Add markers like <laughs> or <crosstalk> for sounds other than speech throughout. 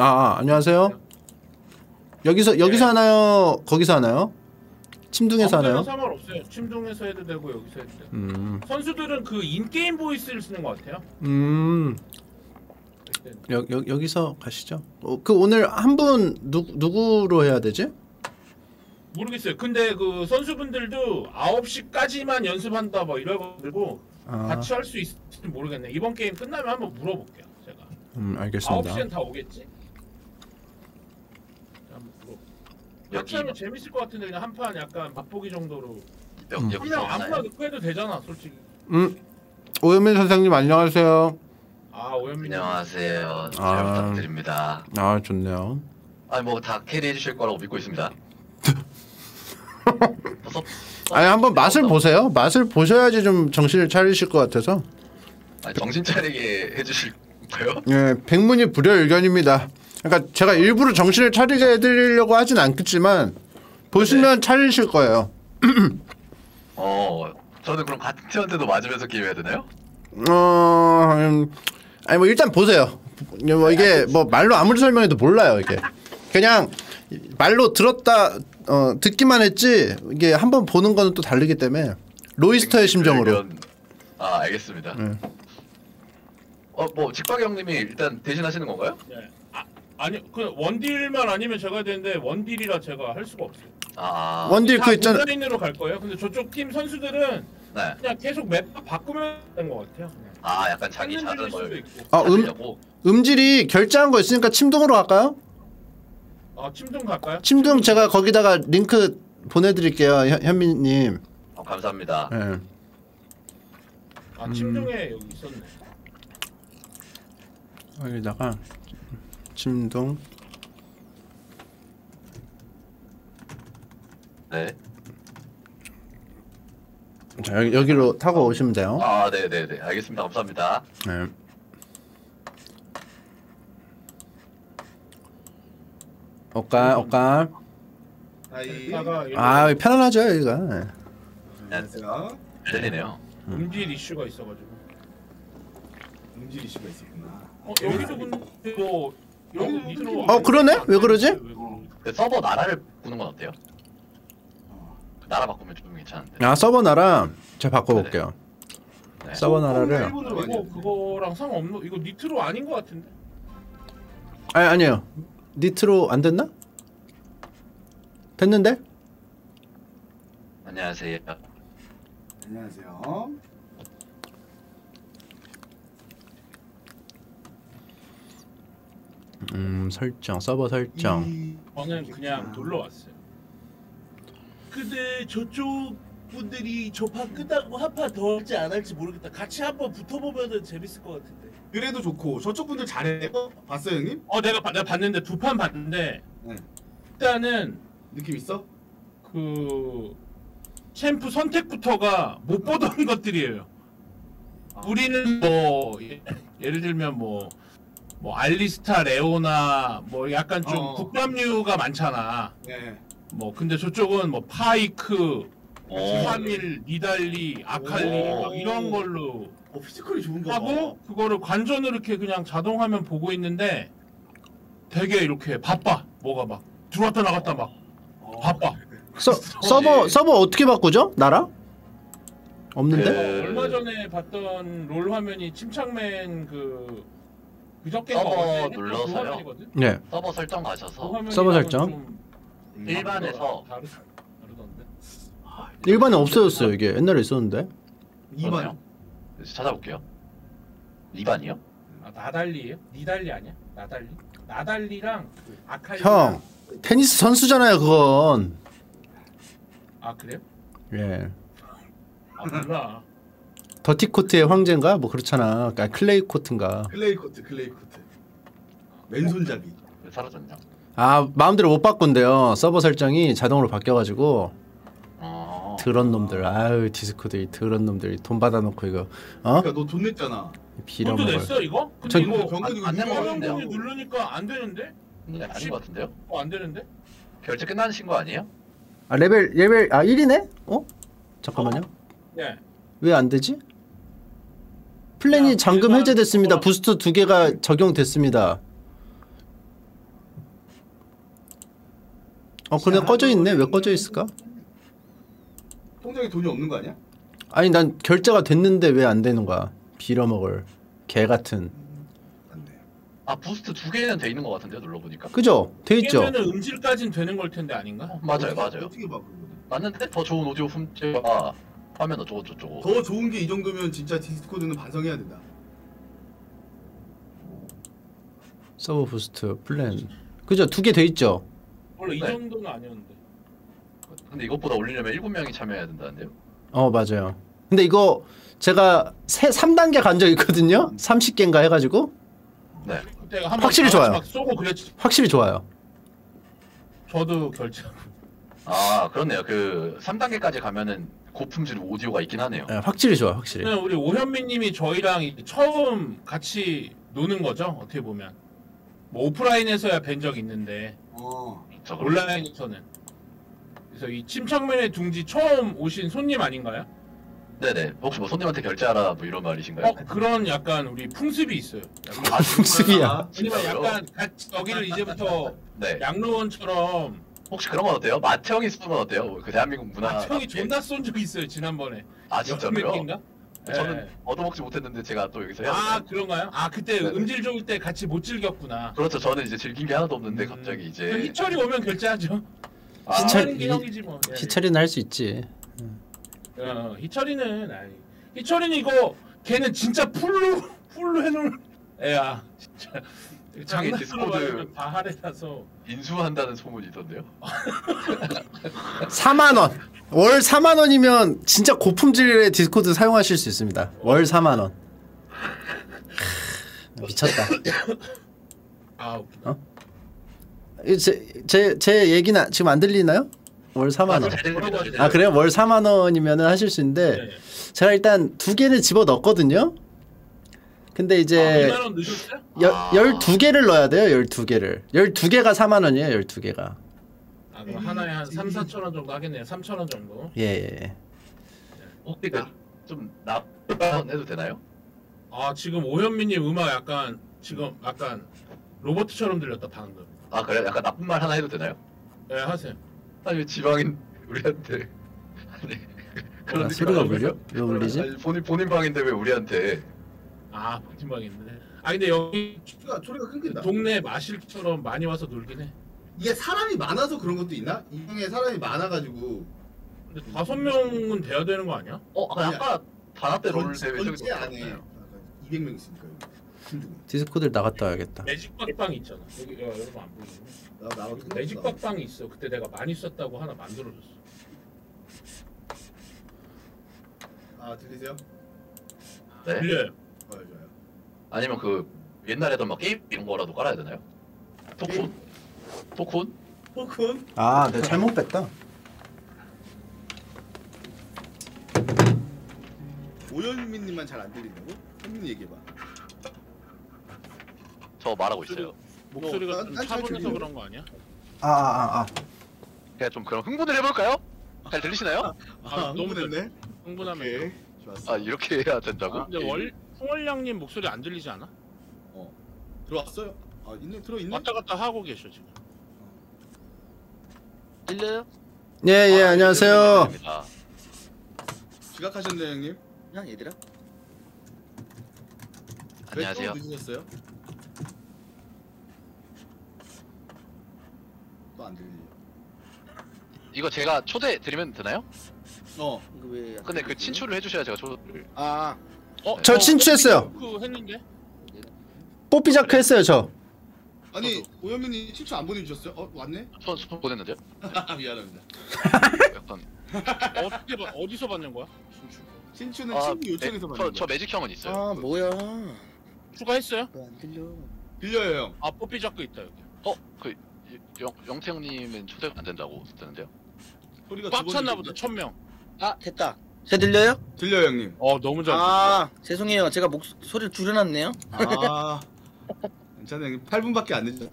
아, 아 안녕하세요. 여기서 여기서 네. 하나요? 거기서 하나요? 침둥에서 하나요? 상관없어요. 침동에서 해도 되고 여기서 해도 되고. 음, 선수들은 그 인게임 보이스를 쓰는 것 같아요. 음, 일단 여, 여, 여기서 가시죠. 어, 그 오늘 한 분 누구로 해야 되지? 모르겠어요. 근데 그 선수분들도 9시까지만 연습한다 뭐 이래가지고 아, 같이 할 수 있을지 모르겠네. 이번 게임 끝나면 한번 물어볼게요. 제가. 음, 알겠습니다. 9시엔 다 오겠지? 한번 물어볼게요. 같이 여기 하면 재밌을 것 같은데 그냥 한 판 약간 맛보기 정도로 여, 음. 여기서 그냥 아무나 하나요? 넣고 해도 되잖아 솔직히 음, 오현민 선생님 안녕하세요. 아 오현민 안녕하세요. 잘 아. 부탁드립니다. 아, 좋네요. 아니 뭐 다 캐리해 주실 거라고 믿고 있습니다. <laughs> 아니 한번 맛을 서- 보세요. 맛을 보셔야지 좀 정신을 차리실 것 같아서. 아니, 정신 차리게 해주실 거요? 예, 백문이 불여일견입니다. 그러니까 제가 일부러 정신을 차리게 해드리려고 하진 않겠지만 보시면 차리실 거예요. 어, 저는 그럼 같은 팀한테도 맞으면서 게임해야 되나요? 어, 음, 아니 뭐 일단 보세요. 뭐 이게 뭐 말로 아무리 설명해도 몰라요 이게. 그냥 말로 들었다 어, 듣기만 했지 이게 한번 보는 거는 또 다르기 때문에 로이스터의 심정으로. 아 알겠습니다. 네. 어뭐 직박 형님이 일단 대신하시는 건가요? 네. 아, 아니 그 원딜만 아니면 제가 해야 되는데 원딜이라 제가 할 수가 없어요. 아 원딜 다그 있잖아. 온라인으로 갈 거예요. 근데 저쪽 팀 선수들은 네. 그냥 계속 맵 바꾸면 되는 것 같아요. 그냥. 아 약간 자기 자는 걸. 아, 음, 찾으려고. 음질이 결제한 거 있으니까 침동으로 갈까요? 아 침동 갈까요? 침동 제가 거기다가 링크 보내드릴게요, 현, 현민님. 어, 감사합니다. 예. 아 침동에 여기 있었네. 여기다가 침동. 네. 자 여기, 여기로 타고 오시면 돼요. 아 네네네 알겠습니다. 감사합니다. 네. 옷가 옷가. 하이. 이따가 아 편안하죠 여기가. 네. 안녕하세요. 들리네요. 음질 이슈가 있어가지고. 음질 이슈가 있었구나. 어 여기도 근데 뭐 여기. 어, 그러네? 왜 그러지? 서버 나라를 보는 건 어때요? 그 나라 바꾸면 좀 괜찮은데. 아 서버 나라 제가 바꿔볼게요. 네. 서버 나라를. 많이 이거. 그거랑 상관없는 이거 니트로 아닌 것 같은데. 아니 아니에요. 니트로 안 됐나? 됐는데? 안녕하세요. 안녕하세요. 음 설정 서버 설정. 이- 저는 그냥 놀러 왔어요. 근데 저쪽 분들이 저판 끝나고 한판더 할지 안 할지 모르겠다. 같이 한번 붙어보면 재밌을 것 같은데. 그래도 좋고 저쪽 분들 잘해요? 봤어요 형님? 어 내가 봐- 내가 봤는데 두 판 봤는데 네. 일단은 느낌 있어? 그 champ 선택부터가 못 보던 <laughs> 것들이에요. 아. 우리는 뭐 예- 예를 들면 뭐. 뭐 알리스타, 레오나 뭐 약간 좀 어. 국밥류가 많잖아. 네. 뭐 근데 저쪽은 뭐 파이크, 오. 사밀, 니달리, 아칼리 오. 막 이런 걸로 어 physical이 좋은가 봐. 하고 그거를 관전으로 이렇게 그냥 자동 화면 보고 있는데 되게 이렇게 바빠. 뭐가 막 들어왔다 나갔다 막 어. 바빠. 서 <laughs> 서버 서버 어떻게 바꾸죠? 나라? 없는데? 그- 얼마 전에 봤던 롤 화면이 침착맨 그 그저께인가 서버 어제 했던 그 눌러서요? 화면이거든? 네. 서버 설정 그 가셔서 화면이랑은 서버 설정? 좀 일반에서 다르, 다르던데. 일반에 없어졌어요 이게 옛날에 있었는데. 2번. 그러네요. 찾아볼게요. 2반이요? 아 나달리예요? 니달리 아니야? 나달리? 나달리랑 그 아칼리. 형 테니스 선수잖아요 그건. 아 그래요? 예. 아 몰라. 더티 코트의 황제인가? 뭐 그렇잖아. 아, 클레이 코트인가. 클레이 코트 클레이 코트. 왼손잡이. 왜 사라졌냐? 아 마음대로 못 바꾼대요. 서버 설정이 자동으로 바뀌어가지고 어. 더런 놈들. 아유 디스코드 이 더런 놈들이 돈 받아놓고 이거 어? 그러니까 너 돈 냈잖아. 돈도 빌어먹을. 냈어 이거? 근데 전- 이거 병원 이거 안안 누르니까 안 되는데? 근데 아닌 것 같은데요? 어, 안 되는데? 결제 끝나신 거 아니에요? 아 레벨 레벨 아 1이네? 어? 잠깐만요. 네. 왜 안 되지? 플랜이 잠금 해제됐습니다. boost 두 개가 적용됐습니다. 어, 근데 꺼져 있네. 왜 꺼져 있을까? 통장에 돈이 없는 거 아니야? 아니, 난 결제가 됐는데 왜 안 되는 거야? 빌어먹을 개 같은. 아 boost 두 개는 돼 있는 것 같은데 눌러보니까. 그죠? 돼 있죠. 면 음질까지는 되는 걸 텐데 아닌가? 어, 맞아요, 맞아요. 맞는데 더 좋은 오디오 품질과 화면 어쩌고 저쩌고 더 좋은 게 이 정도면 진짜 디스코드는 반성해야 된다. 서버 boost 플랜. 그죠? 두 개 돼 있죠. 원래 이 네. 정도는 아니었는데. 근데 이것보다 올리려면 7명이 참여해야 된다는데요 어 맞아요. 근데 이거 제가 세 3단계 간 적 있거든요. 30개인가 해가지고 네 그때 한번 확실히 다 같이 좋아요. 막 쏘고 그랬지. 확실히 좋아요. 저도 결제. 아 그렇네요 그 3단계까지 가면은 고품질 오디오가 있긴 하네요 예, 확실히 좋아, 확실히. 그냥 우리 오현민님이 저희랑 처음 같이 노는 거죠. 어떻게 보면 뭐 오프라인에서야 뵌 적 있는데 어. 온라인에서는. 그래서 이 침착맨의 둥지 처음 오신 손님 아닌가요? 네네 혹시 뭐 손님한테 결제하라 뭐 이런 말이신가요? 어 그런 약간 우리 풍습이 있어요. 약간 아, 풍습이야. 왜냐면 진짜요? 약간 같이 여기를 이제부터 네 양로원처럼 혹시 그런 건 어때요? 마태형이 쓰는 건 어때요? 그 대한민국 문화 아, 형이 존나 쏜 적 있어요 지난번에. 아 진짜로요? 인가 저는 얻어먹지 못했는데 제가 또 여기서 해야 아? 그런가요? 아 그때 네네. 음질 좋을 때 같이 못 즐겼구나. 그렇죠 저는 이제 즐긴 게 하나도 없는데 음. 갑자기 그 이제 희철이 오면 결제하죠. 아, 희철- 형이지 뭐. 예, 예. 희철이는 할 수 있지. 어, 희철이는 아니. 희철이는 이거 걔는 진짜 풀로 풀로 해놓을 애야. 진짜. 장난으로 디스코드- 말하면 다 할 애라서. 인수한다는 소문이 있던데요? 4만 원. 월 4만 원이면 진짜 고품질의 디스코드 사용하실 수 있습니다. 월 4만 원. 하, 미쳤다. 아 웃기다. 제제 제 얘기는 지금 안 들리나요? 월 4만 원. 잘 들립니다, 잘아 그래요? 월 4만 원이면은 하실 수 있는데 네. 제가 일단 두 개는 집어 넣었거든요. 근데 아, 이제 2만 원 넣었어요? 여, 아. 12개를 넣어야 돼요. 12개를. 12개가 4만 원이에요. 12개가. 아 그럼 하나에 한 3, 4천 원 정도 하겠네요. 3천 원 정도. 예, 예. 혹시 그좀 나쁜 해도 되나요? 아 지금 오현민님 음악 약간 지금 약간 로버트처럼 들렸다 방금. 아 그래? 약간 나쁜 말 하나 해도 되나요? 네 하세요. 아니 왜 지방인 우리한테 아니 아, 느낌 소리가 안 울려? 왜 울리지? 아니, 본인 본인 방인데 왜 우리한테 아 버팀방인데. 아 근데 여기 소리가 소리가 끊긴다. 동네 마실처럼 많이 와서 놀긴 해. 이게 사람이 많아서 그런 것도 있나? 이 형에 사람이 많아가지고 근데 다섯 명은 돼야 되는 거 아니야? 어 아까 아까 롤 전체- 대회 저기 전체 안에 있었잖아요. 200명 있으니까 여기. 힘들고. 디스코드를 나갔다 와야겠다. 매직 박방 있잖아. 여기 야, 여러분 안 보이네. 나 나가 매직 박방이 있어. 그때 내가 많이 썼다고 하나 만들어줬어. 아 들리세요? 네? 들려요. 아니면 그 옛날에 하던 막 게임 이런 거라도 깔아야 되나요? 토쿤? 토쿤? 포콘? 아, 내가 잘못 뺐다. 오현민님만 잘 안 들린다고? 현민 얘기해봐. 저 말하고 있어요. 목소리가 난- 좀 차분해서. 그런 거 아니야? 아, 아, 아, 아. 그냥 좀 그럼 흥분을 해볼까요? 잘 들리시나요? 아, 너무 흥분했네. 흥분하면. 오케이 좋았어. 아 이렇게 해야 된다고? 근데 월 홍월량님 목소리 안 들리지 않아? 들어왔어요? 아 있네 들어 있네. 왔다 갔다 하고 계셔 지금. 들려요? 예, 예, 아, 안녕하세요. 들립니다. 지각하셨네 형님. 그냥 얘들아 안녕하세요. 왜 늦으셨어요? 또 안 들리죠. 이거 제가 초대 드리면 되나요? 어. 이거 왜안 근데 그? 친추를 해주셔야 제가 초대를. 아 어, 저 친추했어요. 그 했는데? 뽀삐자크 했어요, 저. 아니 오현민이 친추 안 보내주셨어요? 어 왔네? 손, 손 보냈는데요? <laughs> 미안합니다. 약간. 어떻게 봐? 어디서 받는 거야? 친추는 아, 친구 요청해서 매- 받는 저, 거. 저 매직 형은 있어요. 아 뭐야 추가했어요? 왜안 들려 빌려요 형. 아 뽀삐 자크 있다 여기. 어? 그 영, 영태형님은 초대가 안 된다고? 소리가 꽉두 찼나 보다 천 명. 아 됐다 제 들려요? 들려요 형님. 어 너무 잘. 아 죄송해요 제가 목 소리를 줄여놨네요 아 괜찮아요 형님. 8분밖에 안 늦었어요.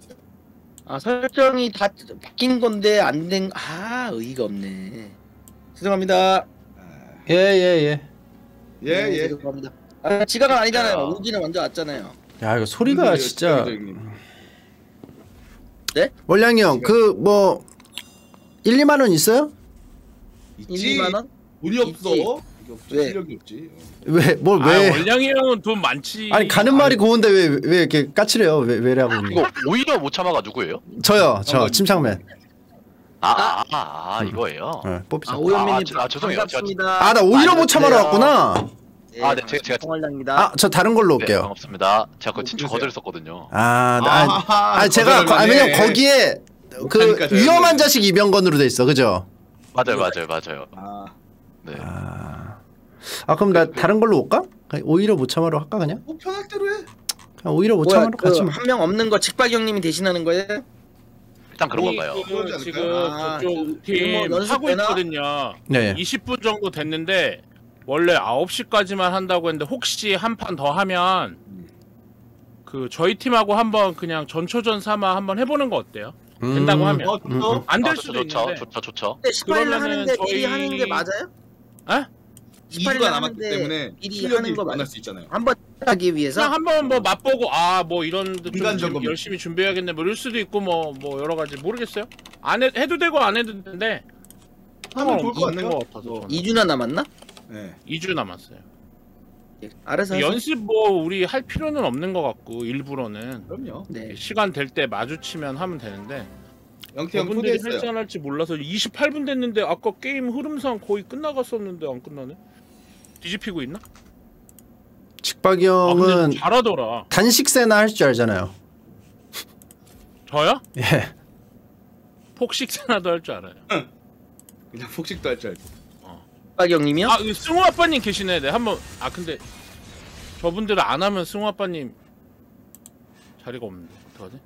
아 설정이 다 바뀐 건데 안 된 아 의의가 없네 죄송합니다 아, 예, 예, 예 네, 예. 죄송합니다 아 지각은 아니잖아요 야. 오기는 먼저 왔잖아요 예. 야, 이거 소리가 진짜. 형님. 월량이 형, 그 뭐 1, 2만 원 있어요? 1, 있지. 2만 원? 돈이 없어. 있지. 이게 없지. 왜? 실력이 없지. 왜뭘아 왜? 원량이 형은 돈 많지. 아니 가는 말이 고운데 왜 왜 이렇게 까칠해요? 왜 왜라고? 이거 오히려 못 참아가 누구예요? 저요, 저 침착맨. 아, 아, 아, 아 이거예요. 네, 뽑히자. 아 오현민님 아, 저- 아, 죄송해요. 반갑습니다. 아 나 오히려 못 참아러 네. 왔구나. 네, 아, 네, 제가- 제가- 홍월량입니다. 아 저 다른 걸로 네, 올게요. 반갑습니다. 제가 그 친추 보세요. 거절했었거든요. 아, 나- 아, 아하, 아 제가 거, 아. 왜냐면 거기에 그. 위험한 자식 입영건으로 돼 있어, 그죠? 맞아요, 맞아요, 맞아요. 아, 네. 아, 아 그럼 나 다른 걸로 올까? 오히려 못 참아러 할까 그냥? 뭐 편할 대로 해. 그냥 오히려 참아러 같이. 뭐. 그한 명 없는 거 직박 형님이 대신하는 거예요? 일단 그런 건가요? 그? 지금 아, 저쪽 팀 뭐 하고 되나? 있거든요. 네. 20분 정도 됐는데 원래 9시까지만 한다고 했는데 혹시 한 판 더 하면 그 저희 팀하고 한번 그냥 전초전 삼아 한번 해보는 거 어때요? 된다고 하면 어, 음, 좋죠. 안될 아, 수도 좋죠, 있는데 좋죠, 좋죠. 근데 18일 그러면은 하는데 미리 저희- 하는 게 맞아요? 에? 18일 2주가 남았기 때문에 실력이 하는 거 만날? 수 있잖아요. 한번 하기 위해서 그냥 한번 뭐 맛보고 아 뭐 이런 좀. 열심히 준비해야겠네 뭐 이럴 수도 있고 뭐뭐 여러 가지 모르겠어요. 안 해, 해도 되고 안 해도 되는데 하면 좋을 것. 것 같아서 저는. 2주나 남았나? 네. 2주 남았어요. 예, 알아서. 연습 뭐 우리 할 필요는 없는 것 같고 일부러는 그럼요. 네. 시간 될 때 마주치면 하면 되는데 영태 형 저분들이 할지 초대했어요. 안 할지 몰라서 28분 됐는데 아까 게임 흐름상 거의 끝나갔었는데 안 끝나네. 뒤집히고 있나? 직박이 아 형은 좀 잘하더라. 단식세나 할 줄 알잖아요. 저요? 예. 폭식세나도 할 줄 알아요. 그냥 폭식도 할 줄 알고. 직박 형님이요? 아, 그 승우 아빠님 계시네. 네, 한번 아 근데 저분들은 안 하면 승우 아빠님 자리가 없는데 어떡하지?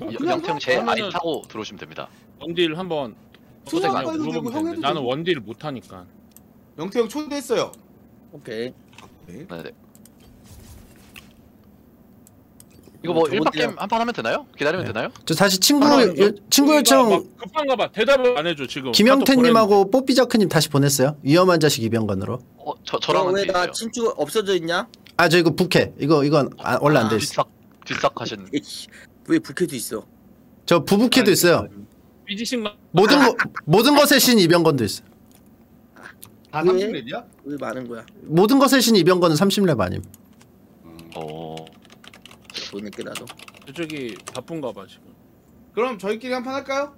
영태 형제 아이 타고 들어오시면 됩니다. 원딜 한번 해도 물어보면 되고 형 되는데 해도 나는 되고. 원딜을 못 하니까. 영태 형 초대했어요. 오케이. 네. 네, 네. 이거 뭐 저번 일박 주랑- 게임 한 판 하면 되나요? 기다리면 네. 되나요? 저 다시 친구 아, 요, 친구 막 요청 급한가 봐. 대답을 안 해줘 지금. 김영태님하고 뽀삐자크님 다시 보냈어요. 위험한 자식 입영건으로. 어, 저 저랑은 돼 왜나 있어요. 친추 없어져 있냐? 아 저 이거 부캐 이거 이건 아, 원래 안 돼 있어. 뒷삭 하신 <laughs> 에이씨, 왜 불쾌도 있어? 저 부부캐도 있어요. 삐지신 거. 모든 거 모든 것의 신 이병건도 있어. 요다 왜? 30렙이야? 왜 많은 거야? 모든 것의 신 이병건은 30렙 아님. 어. 보낼게 나도. 저쪽이 바쁜가 봐 지금. 그럼 저희끼리 한 판 할까요?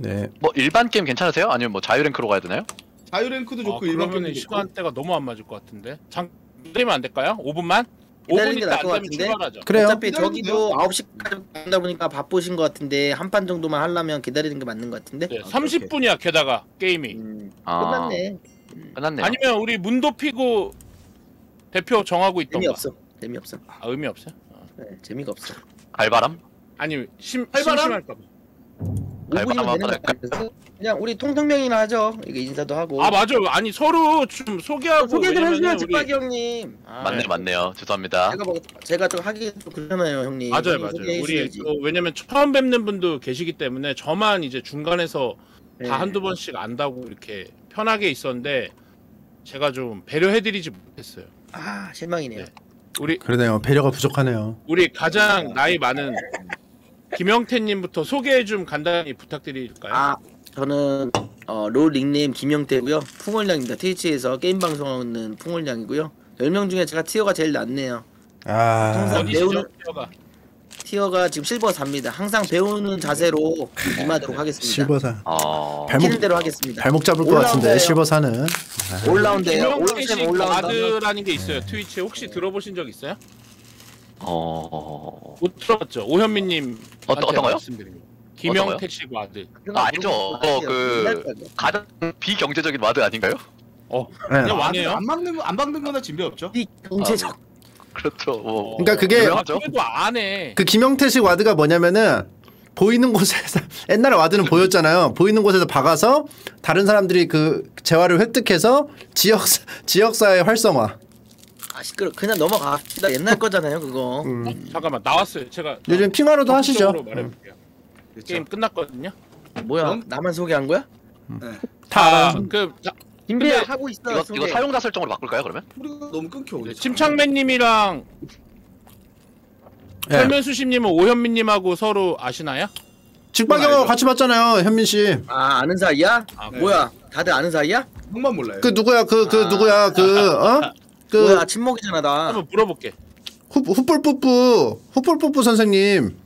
네. 뭐 일반 게임 괜찮으세요? 아니면 뭐 자유 랭크로 가야 되나요? 자유랭크도 아, 좋고 일반 그러면 게임도 좋고. 시간대가 너무 안 맞을 것 같은데. 잠 기다리면 안 될까요? 5분만? 5분 기다리는 게 나을 안것 같은데? 출발하죠. 그래요. 어차피 저기도 9시까지 간다 보니까 바쁘신 것 같은데 한 판 정도만 하려면 기다리는 게 맞는 것 같은데. 네, 아, 30분이야 게다가 게임이. 음, 아. 끝났네. 끝났네요. 아니면 우리 문도 피고 대표 정하고 있던가. 재미없어. 재미없어. 아, 의미 없어요? 어. 네, 재미가 없어. 갈바람? 아니 심 활발함? 심심할까 봐. 5분이면 되는 한번 거 같아서 그냥 우리 통성명이나 하죠. 이게 인사도 하고. 아 맞아. 아니 서로 좀 소개하고 소개 좀 왜냐면은 해주세요, 직박이 형님. 아, 맞네 맞네요. 죄송합니다. 제가 뭐 제가 좀 하기 좀 그러잖아요, 형님. 맞아요, 형님 맞아요. 우리. 또 왜냐면 처음 뵙는 분도 계시기 때문에 저만 이제 중간에서 네. 다 한두 번씩 안다고 이렇게 편하게 있었는데 제가 좀 배려해드리지 못했어요. 아 실망이네요. 네. 우리 그러네요. 배려가 부족하네요. 우리 가장 나이 많은 김영태님부터 소개 좀 간단히 부탁드릴까요? 아 저는 어, 롤 닉네임 김영태고요. 풍월량입니다. 트위치에서 게임 방송하는 풍월량이고요. 10명 중에 제가 티어가 제일 낮네요. 아 항상 어디시죠? 배우는- tier가? tier가 지금 실버 4입니다. 항상 배우는 자세로 임하도록 하겠습니다. 실버사 어. 발목- 시키는 대로 하겠습니다. 발목 잡을 것. 같은데 실버사는. all-round예요. 김영태식 all-round all-round. Ward라는 게 있어요. 트위치에 혹시 들어보신 적 있어요? 어. 못 들어봤죠. 오현민님 어떤- 어떤 거요? 말씀드립니다. 김영태식 ward. 아, 알죠. 어, 그- 가장 비경제적인 ward 아닌가요? 어, 네. 그냥 왕이에요. 안 박는 거 안 박는 거나 진배 없죠. 이 경제적 그렇죠. 뭐. 그러니까 그게 유명하죠. 그래도 안 해. 그 김영태식 ward가 뭐냐면은 보이는 곳에서 <laughs> 옛날에 ward는 보였잖아요. 보이는 곳에서 박아서 다른 사람들이 그 재화를 획득해서 지역 지역 사회 활성화. 아 시끄러. 그냥 넘어갑시다. 옛날 거잖아요, 그거. 음. 잠깐만 나왔어요. 제가 요즘 핑와로도 하시죠. 적극적으로 말해볼게요. 게임 끝났거든요. 뭐야? 나만 소개한 거야? 다 아, 알아요. 그 자, 김배 근데 하고 있어. 이거 소개. 이거 사용자 설정으로 바꿀까요 그러면? 우리가 너무 끊겨. 네, 우리. 침착맨님이랑 예. 설면수심님은 오현민님하고 서로 아시나요? 직박형하고 알죠. 같이 봤잖아요 현민 씨. 아 아는 사이야? 아, 뭐야? 다들 아는 사이야? 형만 몰라요. 그 누구야 그그 아. 누구야 그 어? <laughs> 그 뭐야 침묵이잖아 나. 한번 물어볼게. 후- 후뿔뿌뿌 후뿔뿌뿌 선생님.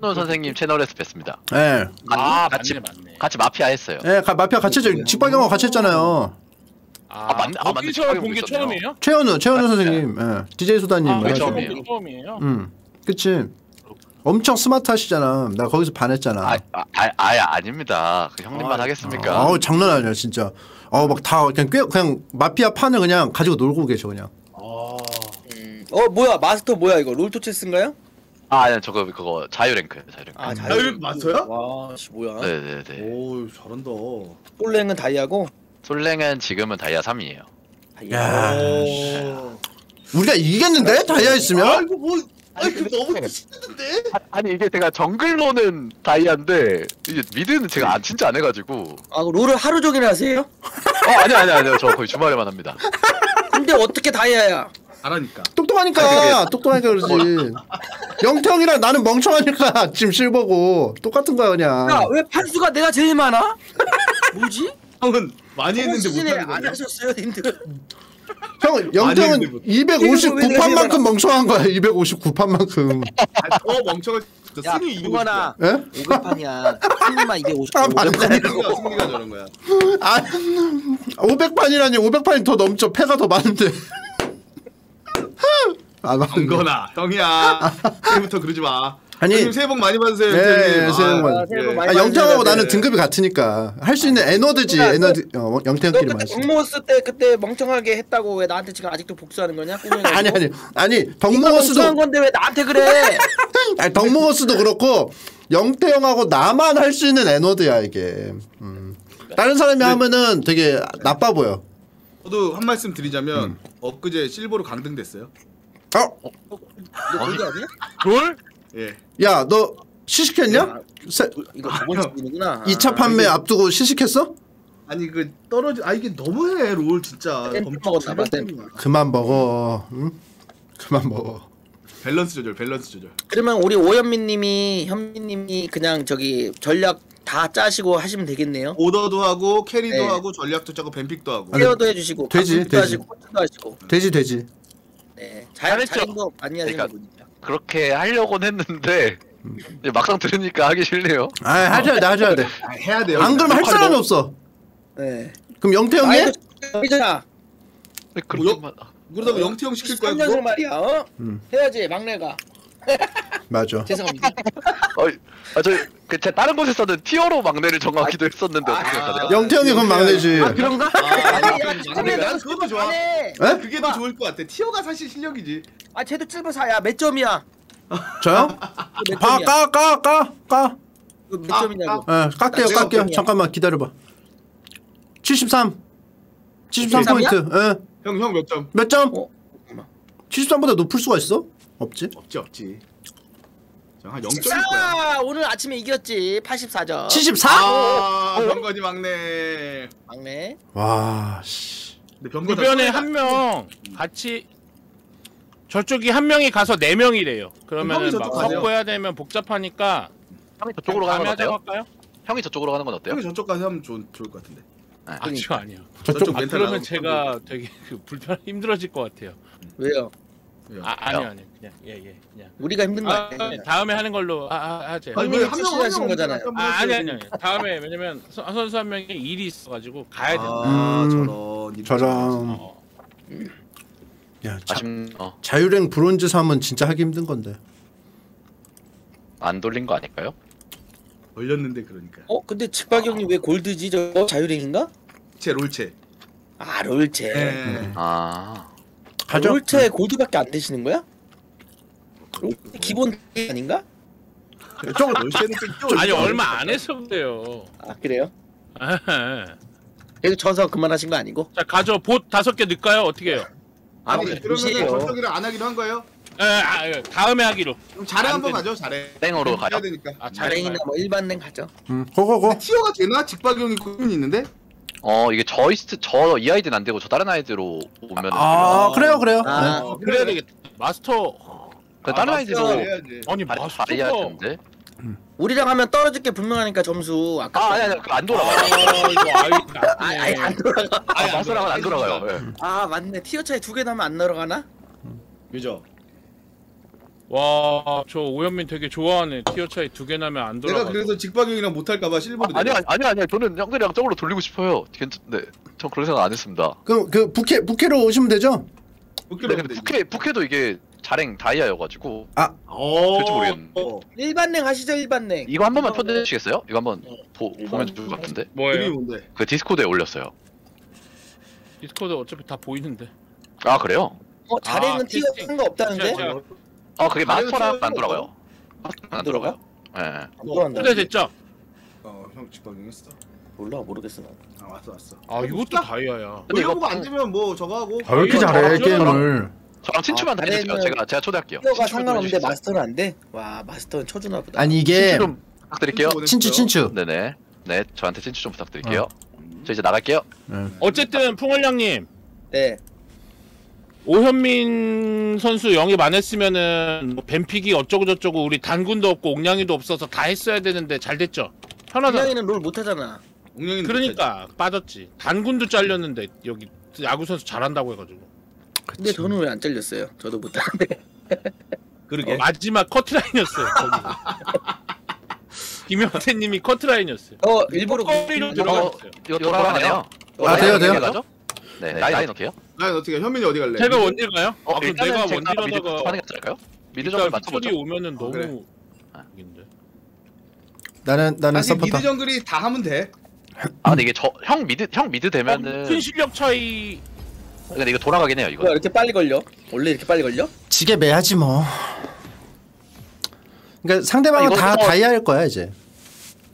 현우 선생님 채널에서 뵀습니다. 예. 아 같이 맞네 맞네. 같이 마피아 했어요. 예, 가- 마피아 같이 했죠. 직박형하고 같이 했잖아요. 아, 맞네. 아, 맞네. 거기서 직박이 본게 있었네요. 처음이에요? 최현우 최현우 선생님. 예. DJ 소다님. 아. 처음이에요. 처음이에요. 음. 그치. 엄청 스마트하시잖아. 나 거기서 반했잖아. 아, 아, 아 아예 아닙니다. 그 형님만 하겠습니까? 아우 장난 아니야 진짜. 어 막 다 그냥 꽤 그냥 마피아 판을 그냥 가지고 놀고 계셔 그냥. 아, 음. 어 뭐야 마스터 뭐야 이거 롤토 체스인가요? 아, 아니 저거 그거 자유랭크예요, 자유랭크. 아 자율 맞어요? 와씨 뭐야? 네네네. 오 잘한다. 솔랭은 다이아고. 솔랭은 지금은 다이아 3이에요. 야. 오. 우리가 이기겠는데 다이아 있으면? 아이고 뭐, 아이고 너무 멋있는데. 아니 이게 제가 정글로는 다이아인데 이게 미드는 제가 안 진짜 안 해가지고. 아 롤을 하루 종일 하세요? 어 아니 아니 아니요 저 거의 주말에만 합니다. 근데 어떻게 다이아야? 잘하니까. 똑똑하니까 똑똑하니까 그러지. 영태형이랑 나는 멍청하니까 <laughs> 지금 실버고 똑같은 거야 그냥. 야 왜 판수가 내가 제일 많아? 뭐지? 형은 많이 했는데 못하는 안 거야. 하셨어요, 님들? 형 근데 259판만큼 멍청한 거야. 259판만큼. 아, 더 멍청한 저 야, 승리 이기고 승관아. 예? 500판이야. 승리만 250. 아, 맞네. 싶어. 승리가 승리가 저런 거야. 아 500판이라니 500판이 더 넘죠. 패가 더 많은데. 아 맞네. 정건아 형이야. <laughs> 지금부터 그러지 마. 아니. 새해 복 많이 받으세요. 네, 형님. 새해 복 아, 많이- 새해 복 예. 많이 아 영태형하고 네. 나는 등급이 같으니까 할 수 있는 에너드지 야, 에너드 어, 너 영태형끼리 마시. 덕모스 때 그때 멍청하게 했다고 왜 나한테 지금 아직도 복수하는 거냐? <laughs> 아니 아니 아니 네가 덕모어스도 멍청한 건데 왜 나한테 그래? <laughs> 아니 덕모어스도 그렇고 영태형하고 나만 할 수 있는 에너드야 이게. 음. 다른 사람이 하면은 되게 나빠 보여. 저도 한 말씀 드리자면 음. 엊그제 실버로 강등됐어요. 어? 아니야? 롤? 예. 야 너 시식했냐? 세, 이거 저번 시즌이구나. 2차 판매 앞두고 시식했어? 아니 그 떨어지 아 이게 너무해 롤 진짜. 엄청 먹었나 봐. 그만 먹어. 응? 그만 먹어. 밸런스 조절 밸런스 조절. 그러면 우리 오현민님이 현민님이 그냥 저기 전략 다 짜시고 하시면 되겠네요. 오더도 하고 carry도 네. 하고 전략도 짜고 ban pick도 하고. care도 해주시고 되지, 되지. 하시고 하시고. 되지 되지. 네. 잘 잘했죠? 많이 하시는 그러니까-. 그렇게 하려고는 했는데 이제 막상 들으니까 하기 싫네요. 아 하셔야 돼 하셔야 돼. 아, 해야 돼요. 안 그러면 할 사람이 없어. 네. 그럼 영태 형이? 해? 이잖아. 그렇게만 그러다가 영태 형 시킬 거야 3년생 그거? 말이야. 어? 음. 해야지 막내가. <laughs> 맞아. 죄송합니다. 어, 아, 저, 그, 제 다른 곳에서는 티어로 막내를 정하기도 했었는데, 어떻게 아, 생각하세요? 영태형이 그럼 막내지. 아 그런가? 아, 아니 야. 처음에 난 그것도 좋아. 해. 에? 그게 더 좋을 것 같아. 티어가 사실 실력이지. 아 쟤도 7번 사야 몇 점이야? 저요? 몇까 점이야? 까까 까 까. 그몇 점이냐고? 예, 깎게요 내가 깎게요. 어떤이야? 잠깐만 기다려봐. 73. 73 73 이야? 포인트. 예. 형 형 몇 점? 몇 점? 어? 73보다 높을 수가 있어? 없지. 없지 없지. 한 0점일 거야. 자 오늘 아침에 이겼지 84점 74? 아, 병건이 막내. 막내 와 씨. 근데 병건 다 주변에 한 명 같이 저쪽이 한 명이 가서 네 명이래요. 그러면 막. 섞어야 되면 복잡하니까 형이 저쪽으로 가는 건 어때요? 할까요? 형이 저쪽으로 가는 건 어때요? 형이 저쪽 가서 하면 좋, 좋을 것 같은데. 아니요 아니요. 저쪽 아, 멘탈 그러면 제가 되게 <laughs> 그 불편 힘들어질 것 같아요. 왜요? 아 아니요 아니요 그냥 예예 그냥. 우리가 힘든 거 아, 아니야 다음에 하는 걸로 아, 아 하죠. 아니 형님이 왜한 명 출신하신 한명 거잖아요. 아 아니 아니 아니 다음에 왜냐면 선- 선수 한 명이 일이 있어가지고 가야 된다. 아 음, 저런. 저런. 어. 야 자, 아쉽, 어, 자유랭 브론즈 3은 진짜 하기 힘든 건데. 안 돌린 거 아닐까요? 걸렸는데 그러니까. 어 근데 집박이 형님 왜 골드지 저거 자유랭인가? 체 롤체. 아 롤체 예. 아, 가죠. 롤체 골드밖에 안 되시는 거야? 기본 아닌가? 좀 롤체는 좀. 아니 얼마 안 해서 그래요. 아 그래요? 아하. 계속 쳐서 그만하신 거 아니고? 자 가져 봇 다섯 개 넣을까요? 어떻게 해요? 아니 아, 그러면은 무시해요. 전적이랑 안 하기로 한 거예요? 에, 아, 예, 다음에 하기로. 그럼 잘해 안 한번 돼. 가죠. 잘해. 땡으로 가요? 해야 되니까. 아 잘해. 자랭이나 뭐 일반 랭 가죠 음, 고고고. 티어가 되나? 직박이 형이 꾸준히 있는데? 어, 이게 저 이스트, 저 이 아이디는 안 되고 저 다른 아이디로 오면은. 아 그래요 그래요. 아, 네. 그래야 되겠다. 마스터. 그 다른 아, 아이디로. 해야지. 아니 다이아 마스터가 텐데 우리랑 하면 떨어질 게 분명하니까 점수 아까 아 아니 아니 그거 안 돌아가요. 아 이거 아이 아, 아예 안 나쁘네. 돌아가 아 마스라면 안 돌아가요. 예. 아 맞네 티어 차이 두 개 나면 안 날아가나? 그죠? 와 저 오현민 되게 좋아하네. 티어 차이 두 개 나면 안 돌아가. 내가 그래서 직박형이랑 못할까봐 실버로 아니 내려. 아니 아니 아니 저는 형들이랑 저걸로 돌리고 싶어요. 괜찮 네. 전 그런 생각 안 했습니다. 그럼 그 부캐 부캐로 오시면 되죠? 부캐로 네, 근데. 부캐 부캐도 이게 자랭 다이아여가지고 어. 될지 모르겠는데. 일반냉 하시죠 일반냉 이거 한 번만 펴주시겠어요? 이거 한번 네. 보, 보면 좋을 것 같은데. 뭐예요? 뭔데? 그 디스코드에 올렸어요. 디스코드 어차피 다 보이는데. 아 그래요? 어 자랭은 아, 티어 캐스팅. 상관없다는데? 자, 자, 아 그게 자랭은 마스터랑. 안 돌아가요. 마스터랑 안 안? 돌아가요. 예. 안 들어간다 초대 됐죠? 어형 직박형 했어. 몰라 모르겠어 난 아 왔어 왔어. 아 이것도 다이아야. 근데 이거 보고 안 되면 뭐 저거 하고. 아, 왜 이렇게 이거 잘해 게임을? 저랑 친추만 아, 다 해주세요. 자랭은 제가 제가 초대할게요. 좀 상관없는데. 마스터는 안 돼? 와 마스터는 쳐주나 보다 아니 이게 친추 좀 부탁드릴게요. 친추 친추. 네네. 네 저한테 친추 좀 부탁드릴게요. 저 이제 나갈게요. 네. 어쨌든 풍월량님 네 오현민 선수 영입 안 했으면은 뭐 뱀픽이 어쩌고 저쩌고 우리 단군도 없고 옥냥이도 없어서 다 했어야 되는데 잘 됐죠. 편하다. 분양이는 롤 못하잖아 웅영이 그러니까 빠졌지. 단군도 잘렸는데 여기 야구 선수 잘한다고 해가지고 근데 저는 왜 안 잘렸어요? 저도 못하는데 <laughs> 그러게. 어, 마지막 커트라인이었어요. <laughs> 김영태님이 커트라인이었어요. 어 일부러 거리로 그- 들어갔어요. 이거 돌아가네요. 아, 돼요, 돼요. 가죠? 네, 나이 넣게요. 나 어떻게 현민이 어디 갈래? 제가 원딜 가요? 어, 아 그럼 일단은 내가 제가 미드 원딜하다가 하는 게 어떨까요? 미드 정글 일단 빅토리 맞춰보죠. 오면은 너무 그래. 인데. 나는 나는 사실 서포터. 미드 정글이 다 하면 돼. 아 근데 이게 저 형 미드 형 미드 큰 되면은 실력 차이 근데 이거 돌아가긴 해요 뭐야 이거. 이렇게 빨리 걸려? 원래 이렇게 빨리 걸려? 지게 매하지 뭐. 그러니까 상대방은 아, 이거 다 뭐- 다이아일 거야 이제.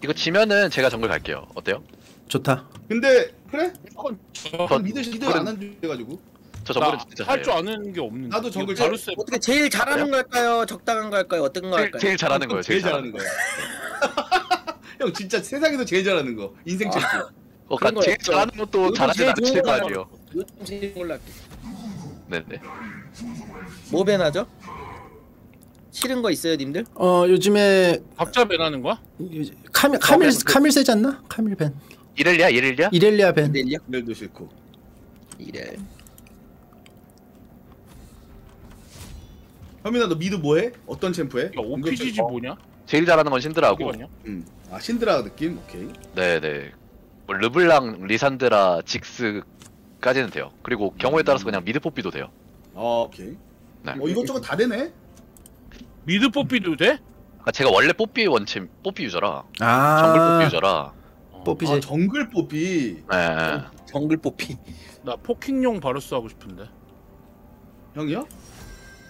이거 지면은 제가 정글 갈게요. 어때요? 좋다. 근데 그래? 무조건 저, 미드 미드 그래. 안한 해가지고. 저 정글은 진짜 나할 줄 잘해요. 아는 게 없는데. 나도 정글 이거 바루스 어떻게 제일 잘하는 걸까요? 적당한 걸까요? 어떤 거 제일, 할까요? 제일 잘하는 거예요. 제일, 잘하는 거. 거야. <laughs> 형 진짜 세상에서 제일 잘하는 거 인생 챔프. <laughs> 어, 그런 그러니까 제일 거였죠. 잘하는 것도 제일 않으실 좋은 거거 아니에요. 요즘 제일 올랐게 네네. 뭐 배나죠? 싫은 거 있어요 님들? 어 요즘에 각자 배나는 거야? 카밀 카밀 어, 그- 카밀 세지 않나? 카밀 벤. 이렐리아 이렐리아? 이렐리아 벤. 내일요? 넬도 싫고. 이래 현민아 너 mid 뭐해? 어떤 챔프해? 야 OPGG 뭐냐? 제일 잘하는 건 신드라고. 음. 아 신드라 느낌? 오케이. 네네. 뭐 르블랑, 리산드라, 직스까지는 돼요. 그리고 경우에 따라서 그냥 미드 뽑기도 돼요. 아 오케이. 네. 어 이것저것 다 되네. 미드 뽑기도 돼? 그러니까 제가 원래 뽀삐 원챔 뽀삐 user라 정글 뽀삐 아 유저라. 뽑히지. 아 정글 뽀삐. 네. 정글 뽑기 나 poking용 바루스 하고 싶은데. 형이요?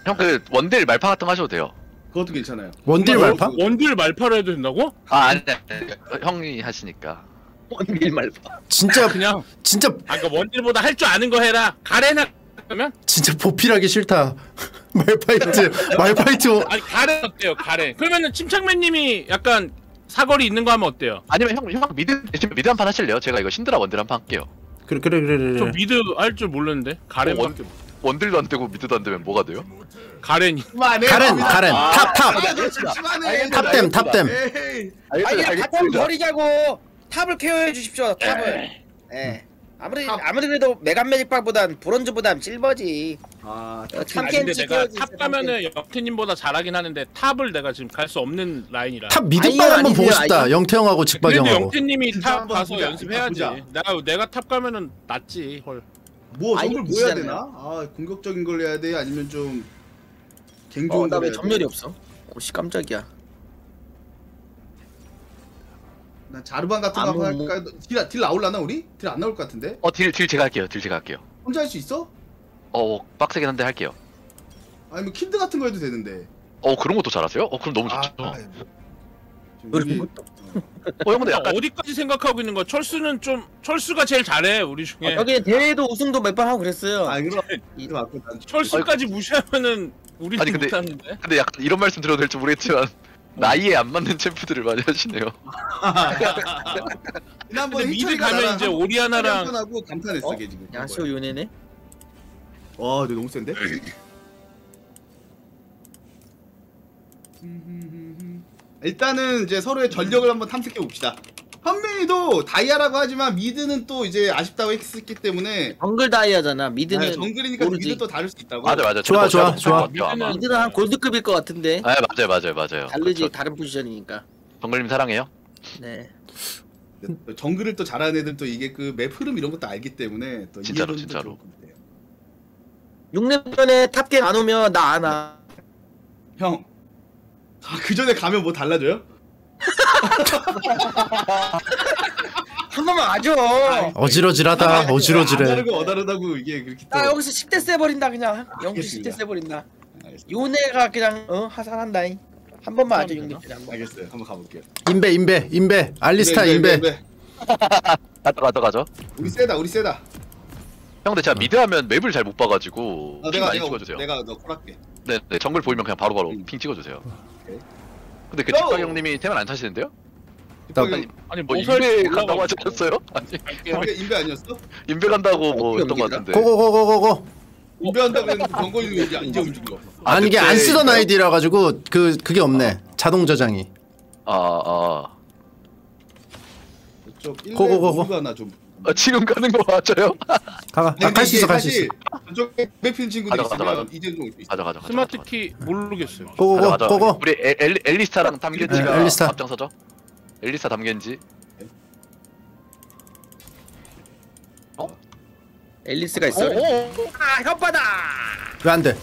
형 그 원딜 말파 같은 거 하셔도 돼요. 그것도 괜찮아요. 원딜 말파? 원딜 말파를 해도 된다고? 아 아니 아니. 형이 하시니까. 원딜 말파 진짜 <laughs> 그냥 진짜 아까 그러니까 원딜보다 할 줄 아는 거 해라. 가렌 아 그러면 진짜 보필하기 싫다. <laughs> 말파이트 <laughs> 말파이트 아니 가렌 어때요? 가렌. 그러면은 침착맨님이 약간 사거리 있는 거 하면 어때요? 아니면 형, 형 mid 대신 mid 한 판 하실래요? 제가 이거 신드라 원딜 한 판 할게요. 그래 그래 그래 그래. 저 mid 할 줄 모르는데 가렌밖에 못- 원딜도 안 되고 mid도 안 되면 뭐가 돼요? 가렌이. 가렌 가렌 top top. 아, 너 심심하네. top댐 top댐. 에이. 아니 bottom 버리자고 top을 care해 주십시오 top을 예 아무리 top. 아무리 그래도 메간 매직박보단 브론즈보단 실버지 아, 어, 아니 참깨 근데 내가 top 가면은 영태님보다 잘하긴 하는데 top을 내가 지금 갈 수 없는 라인이라. top mid빵 아이유 한번 보고 싶다. 아이유? 영태 형하고 그래도 직박 형하고. 영태님이 탑 가서 보자. 연습해야지. 보자. 내가 내가 탑 가면은 낫지 헐. 뭐 정글 뭐 해야. 되나? 아 공격적인 걸 해야 돼? 아니면 좀 갱좋은 어나 걸왜 해야 전멸이 돼? 없어 오씨 깜짝이야 난 자르반 같은 거 한번 뭐- 할까? 딜, 딜 나올라나 우리? 딜 안 나올 것 같은데? 어 딜 딜 제가 할게요. 딜 제가 할게요. 혼자 할 수 있어? 어 빡세긴 한데 할게요. 아니면 킬드 같은 거 해도 되는데. 어 그런 것도 잘하세요? 어 그럼 너무 좋죠. 아, 좀 그런 여기- 것도 어형 근데 약간 어디까지 생각하고 있는 거야? 철수는 좀 철수가 제일 잘해 우리 중에. 여기 대회도 우승도 몇 번 하고 그랬어요 아 그럼 이거 맞고 난 철수까지 무시하면은 우리 아니, 근데- 못하는데. 근데 약간 이런 말씀 드려도 될지 모르겠지만 나이에 안 맞는 챔프들을 많이 하시네요. <laughs> 지난번에 근데 미드 희철이가 가면 나랑 이제 한- 오리아나랑 한 하고 감탄했어 어? 걔 지금. 야쇼 요네네 와, 너 너무 센데? <laughs> 일단은 이제 서로의 전력을 한번 탐색해 봅시다. 현민이도 다이아라고 하지만 mid는 또 이제 아쉽다고 했기 때문에 정글 다이아잖아. mid는 아니, 정글이니까 모르지. mid 또 다를 수 있다고. 맞아 맞아. 좋아, 좋아, 좋아. mid는- mid는 한 골드급일 것 같은데. 아 맞아요 맞아요 맞아요. 다르지 저 다른 포지션이니까. 정글님 사랑해요. 네. 또 정글을 또 잘하는 애들 또 이게 그 map 흐름 이런 것도 알기 때문에 또 진짜로, 진짜로. 좀 그래요. 6렙 전에 탑갱 안 오면 나 안 와. 형. 아, 그 전에 가면 뭐 달라져요? <laughs> 한 번만 와줘. 어지러지하다 어지러지래 어다르고 어다르다고 이게 그렇게 또. 나 여기서 10대 세버린다 그냥. 영주 알겠습니다. 10대 세버린다. 알겠습니다. 요네가 그냥 어 하산한다잉. 한 번만 와줘 6렙 전에 한 번. 알겠어요. 한번 가볼게요. 인베 인베 인베 알리스타 네, 네, 인베 네, 네. 가자 가자 가자. 우리 세다, 우리 세다. 형 근데 제가 mid 하면 map을 잘 못 봐가지고 어, ping 내가 많이 내가 찍어주세요. 내가 너 call할게. 네, 네 정글 보이면 그냥 바로바로 음. ping 찍어주세요. 근데 그 go! 직박 형님이 템을 안 사시는데요? 나- 형, 아니 뭐 모설 인베 간다고 하지 않았어요? 아니 인베 인베 아니었어? 인베 간다고 어, 뭐 했던 것? 같은데. 고고고고고고 인베 한다고 했는데 경고이 이제 이제 움직여. 아, 아니 이게 안 쓰던? 아이디라 가지고 그 그게 없네 자동 저장이 아 아. 저 고고고고. 가 하나 좀. 아, 지금 가는 거 맞아요? 가가 아, 갈수 있어 갈 수 있어 저쪽에 맵핀 친구들 가자, 가자, 있으면 가자. 이제 좀 있어. 가자 가자 가자. 스마트 키 모르겠어요. 고고고 가자. 고고 우리 엘, 엘, 엘리스타랑 담겐지가 네, 엘리스타. 앞장서죠? 엘리스타 담겐지. 앨리스가 있어. 오, 오, 아 혓바다. 왜 안 돼?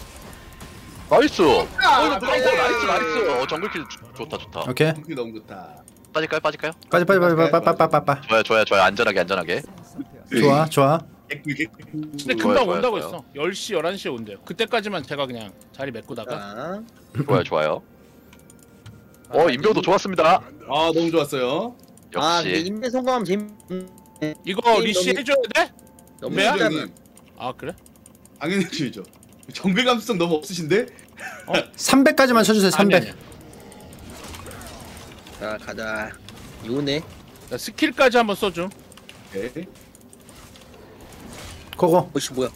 Nice. 어, 아, 이거 들어갔어. Nice nice. 어, 정글 kill 좋- 좋다 좋다. 오케이 그게 너무 좋다. 빠질까요? 빠질까요? 빠지 빠지 빠지 빠지 빠지 빠지 빠지 좋아요 좋아요 좋아요 안전하게 안전하게 좋아 좋아 근데 금방 좋아요, 온다고 좋아요. 했어 10시 11시에 온대요 그때까지만 제가 그냥 자리 메꾸다가 자, 아. 좋아요 좋아요 아, 어 인베도 좋았습니다 아 너무 좋았어요. 아 근데 역시 인베 성공하면 재밌 이거 게임 leash 너무- 해줘야 돼? 매야? 염소장님 아 그래? 당연히 주이죠. 정글 감수성 너무 없으신데? 어. 300까지만 쳐주세요 아니, 300 아니. 자 가자. 요네. 나 skill까지 한번 써줌. 오케이. Go go 어씨 뭐야?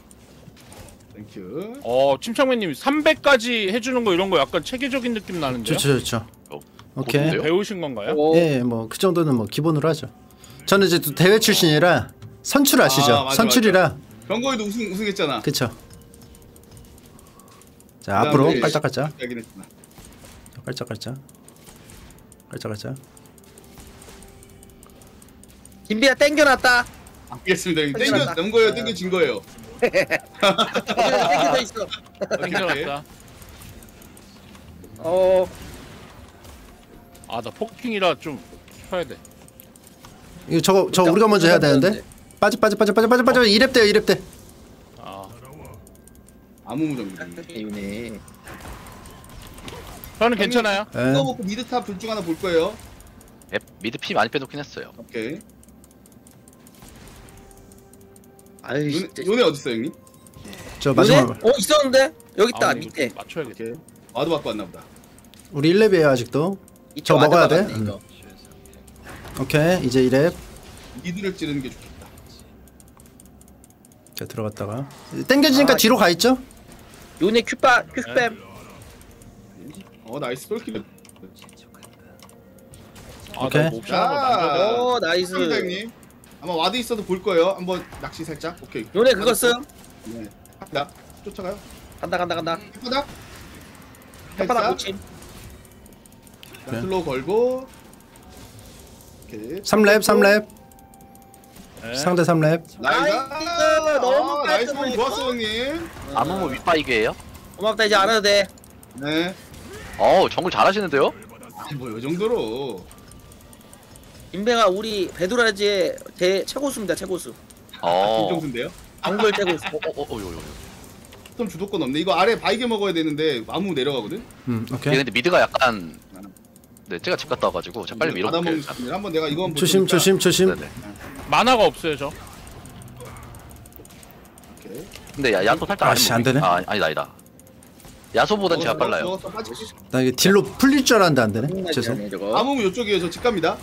Thank you. 어 침착맨님 300까지 해주는 거 이런 거 약간 체계적인 느낌 나는데요? 좋죠 좋죠 어, 오케이? 배우신 건가요? 오. 예 뭐 그 정도는 뭐 기본으로 하죠 저는 이제 또 대회 출신이라 선출 아시죠 아, 맞아, 선출이라 경고에도 우승 우승했잖아. 그쵸 자 앞으로 깔짝깔짝. 깔짝깔짝 깔짝깔짝 김비야 땡겨놨다. 알겠습니다. 형님. 땡겨. 넘은 거예요. 땡겨 진 거예요. 어디서 땡겨져 있어. 땡겨놨다. 어. 아나 포킹이라 좀 쳐야 돼. 이거 저거 저 우리가 먼저 해야 되는데 빠지 빠지 빠지 빠지 빠지 빠지 2렙 돼요 2렙 돼 아 아무 무정입니다. 요네. 저는 괜찮아요. 예. 이거 먹고 미드 탑 둘 중 하나 볼 거예요. 앱, 미드 피 많이 빼놓긴 했어요. 오케이. 아유 요네, 진짜. 요네 어디 있어 형님? 저? 마지막 어 있었는데 여기 있다 아, 밑에. 이거 맞춰야겠다. 오케이. 와도 받고 왔나 보다. 우리 1렙이에요 아직도 이쪽 저거 ward 먹어야 돼? 이거. 오케이 이제 2렙 mid를 찌르는 게 좋겠다. 자 들어갔다가 땡겨지니까 아, 뒤로 가 있죠 요네 Q빠 Q spam. 어 nice 솔킬. 오케이. 아나 옵션 한번 만져야 어 nice. 형님. 아마 ward 있어도 볼 거예요. 한번 낚시 살짝. 오케이. 요네 그거 씀. 네. 갑니다. 쫓아가요. 간다 간다 간다. 혓바닥. 혓바닥. 자, slow 걸고. 오케이. 3렙 3렙 돼. 상대 3렙 nice. nice. 너무 아, nice 좋았어 형님. 아무무 윗바위게예요? 고맙다 이제 안 해도 돼. 네. 어우 정글 잘하시는데요? 뭐이 정도로. 인베가 우리 베드라지의 대 최고수입니다 최고수. 어. 김정수인데요. 정글 최고수. 어, 어, 어, 요. 좀 주도권 없네. 이거 아래 바위게 먹어야 되는데 아무 내려가거든. 음 오케이 근데 mid가 약간 네 제가 집 갔다 와가지고 제가 빨리 밀어 볼게요. 일단. 수준이라 한번 내가 이거 한번 조심. 조심 조심 네네. mana가 없어요 저. 오케이. 근데 야, 야소 살짝 아씨, 아니면 안 되네. 아 아니다 아니다. 야소보단 제가 빨라요. 먹었어. 나 이게 딜로 풀릴 줄 알았는데 안 되네 죄송. 저거. 아무 요쪽이에요. 저 집 갑니다.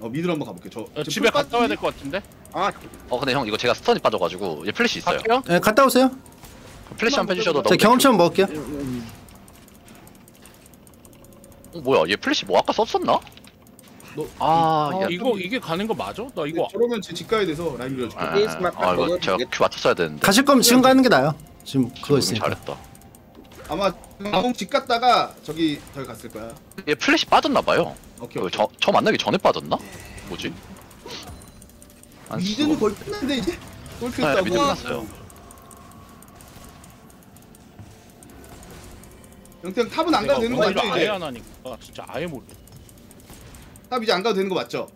어 mid로 한번 가볼게요. 저 어, 지금 집에 풀 갔다 와야 빠지기- 될것 같은데. 아 어 근데 형 이거 제가 stun이 빠져가지고 이제 플래시 있어요. 갈게요. 예 갔다 오세요 플래시 한번 해주셔도 자 너무 경험치 한번 먹을게요 어, 뭐야 얘 플래시 뭐 아까 썼었나? 너- 아, 아, 야, 이거 이게 가는 거 맞아? 나 이거 저러면 제 집 가야 돼서 라인 밀어줄게. 아, 딱아 이거 제가. Q 맞췄어야 되는데 가실 거면 지금 가는 게 나아요. 지금 그거 있으니까. 잘했다 아마 아몽 집 갔다가 저기 저기 갔을 거야. 얘 플래시 빠졌나봐요 오케이. 그 오케이. 저, 저 만나기 전에 빠졌나? 뭐지? 안 mid는 쓰고 거의 끝났는데 이제. 골 네, 켰다고. mid 끝났어요 영태 top은 안 가도 되는 거 원딜을 맞죠 아예 이제? 안 하니까 진짜 아예 모르. top 이제 안 가도 되는 거 맞죠?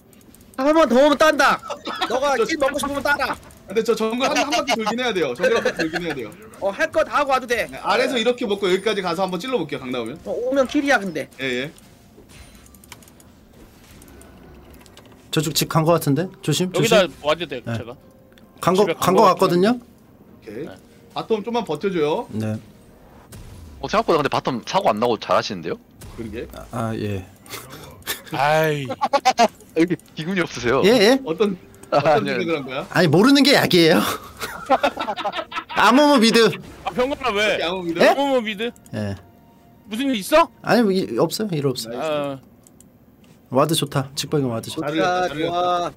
한 번 더 오면 딴다. 너가 kill 먹고 싶으면 따라. 근데 저 정글 한, 한 바퀴 돌긴 해야 돼요. 정글 한 바퀴 돌긴 해야 돼요. 어 할 거 다 하고 와도 돼. 네, 아래서 이렇게 먹고 여기까지 가서 한번 찔러볼게요. 강 나오면. 어, 오면 kill이야 근데. 예 예. 저쪽 집 간 거 같은데? 조심. 여기다 조심. 와도 돼 네. 제가. 간거 집에 간 간 거 거 같거든요. 오케이. 네. bottom 좀만 버텨줘요. 네. 어, 생각보다 근데 bottom 사고 안 나고 잘하시는데요? 그러게. 아 예. 아이 <laughs> 여기 기분이 없으세요? 예 예. 어떤 아, 어떤 아니요. 생각을 한 거야? 아니 모르는 게 약이에요. <laughs> 아무무 mid. 아 병건아 왜? 믿어? 예? 어머 mid 예. 무슨 일 있어? 아니 뭐 이, 없어요. 일 없어. 요아 ward 좋다. 직박이 ward 좋다. 잘했다, 좋다 좋아.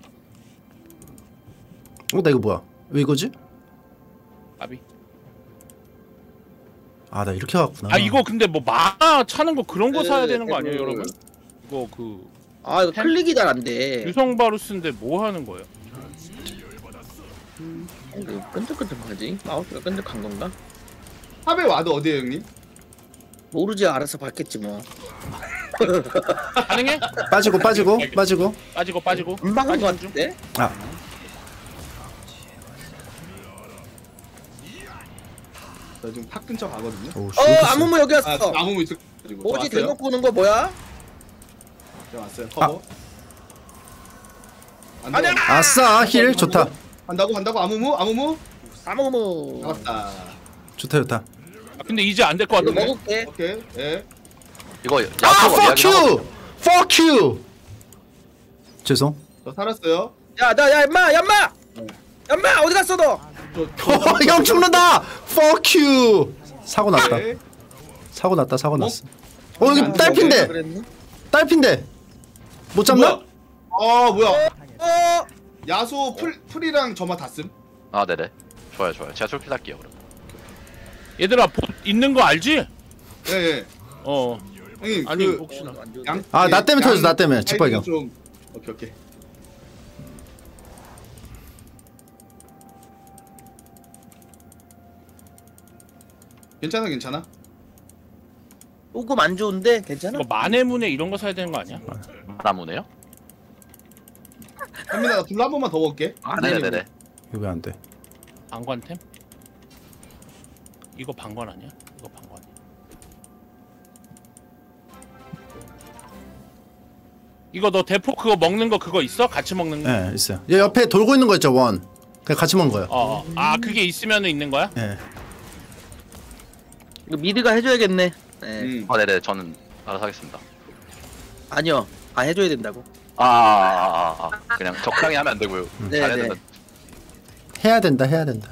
어 나 이거 뭐야? 왜 이거지? 아비. 아 나 이렇게 갔구나. 아 이거 근데 뭐 mana 차는 거 그런 거 네, 사야 되는 거 아니에요 그- 여러분? 이거 그 아 이거 클릭이 잘 안 돼. 유성 바루스인데 뭐 하는 거예요? 이거 끈적끈적하지? 마우스가 끈적한 건가? top에 ward 어디에요 형님? 모르지 알아서 박겠지 뭐. <laughs> 가능해? 빠지고 빠지고 빠지고. 빠지고 빠지고. 안 박은 거. 같은데? 아저 지금 top 근처 가거든요. 오, 어 슈퍼 아무무 여기 아 왔어. 아무 있을 가지고. 오지. 대놓고 오는 거 뭐야? 저 왔어요. 커버. 안 아니야! 아싸 힐 좋다. 한다고 한다고 아무무 아무무 아무무. 나왔다. 좋다 좋다. 아, 근데 이제 안 될 것 같은데. 먹을게. 오케이. 예. 이거 아 야수가 fuck you, fuck you. 죄송. 저 살았어요. 야나야 임마 야 임마. 야 임마 어디 갔어 너? 저, 어, 형 죽는다. fuck you. 사고 났다. 오케이. 사고 났다. 사고 났어. 어 여기 안 딸핀데. 딸핀데. 못 잡나? 뭐야? 아 뭐야? 어. 야소 풀 풀이랑 저만 다 쓴. 아 네네 좋아요 좋아요 제가 저렇게 할게요 그럼 얘들아 봇 있는 거 알지? 예 예. 어. 형님 아니 그 혹시나. 양. 아, 나 예, 때문에 양 터졌어, 나 때문에. 직박이요. 좀 오케이 오케이. 괜찮아 괜찮아. 조금 안 좋은데 괜찮아? 이거 마네문에 이런 거 사야 되는 거 아니야? 나무네요? 현민아 나 불로 한 번만 더 먹을게. 아 네네네 이거 왜안 돼? 방관템? 이거 방관 아니야? 이거 방관. 이거 너 대포 그거 먹는 거 그거 있어? 같이 먹는 거? 예 있어요. 얘 옆에 돌고 있는 거 있죠 원. 그냥 같이 먹은 거요. 어. 어. 아 그게 있으면은 있는 거야? 예. 이거 mid가 해줘야겠네. 네. 음. 아 네네 저는 알아서 하겠습니다 아니요. 아 해줘야 된다고. 아, 아, 아, 아. 그냥 적당히 하면 안 되고요 네, 잘해야 네. 된다 해야 된다. 해야 된다.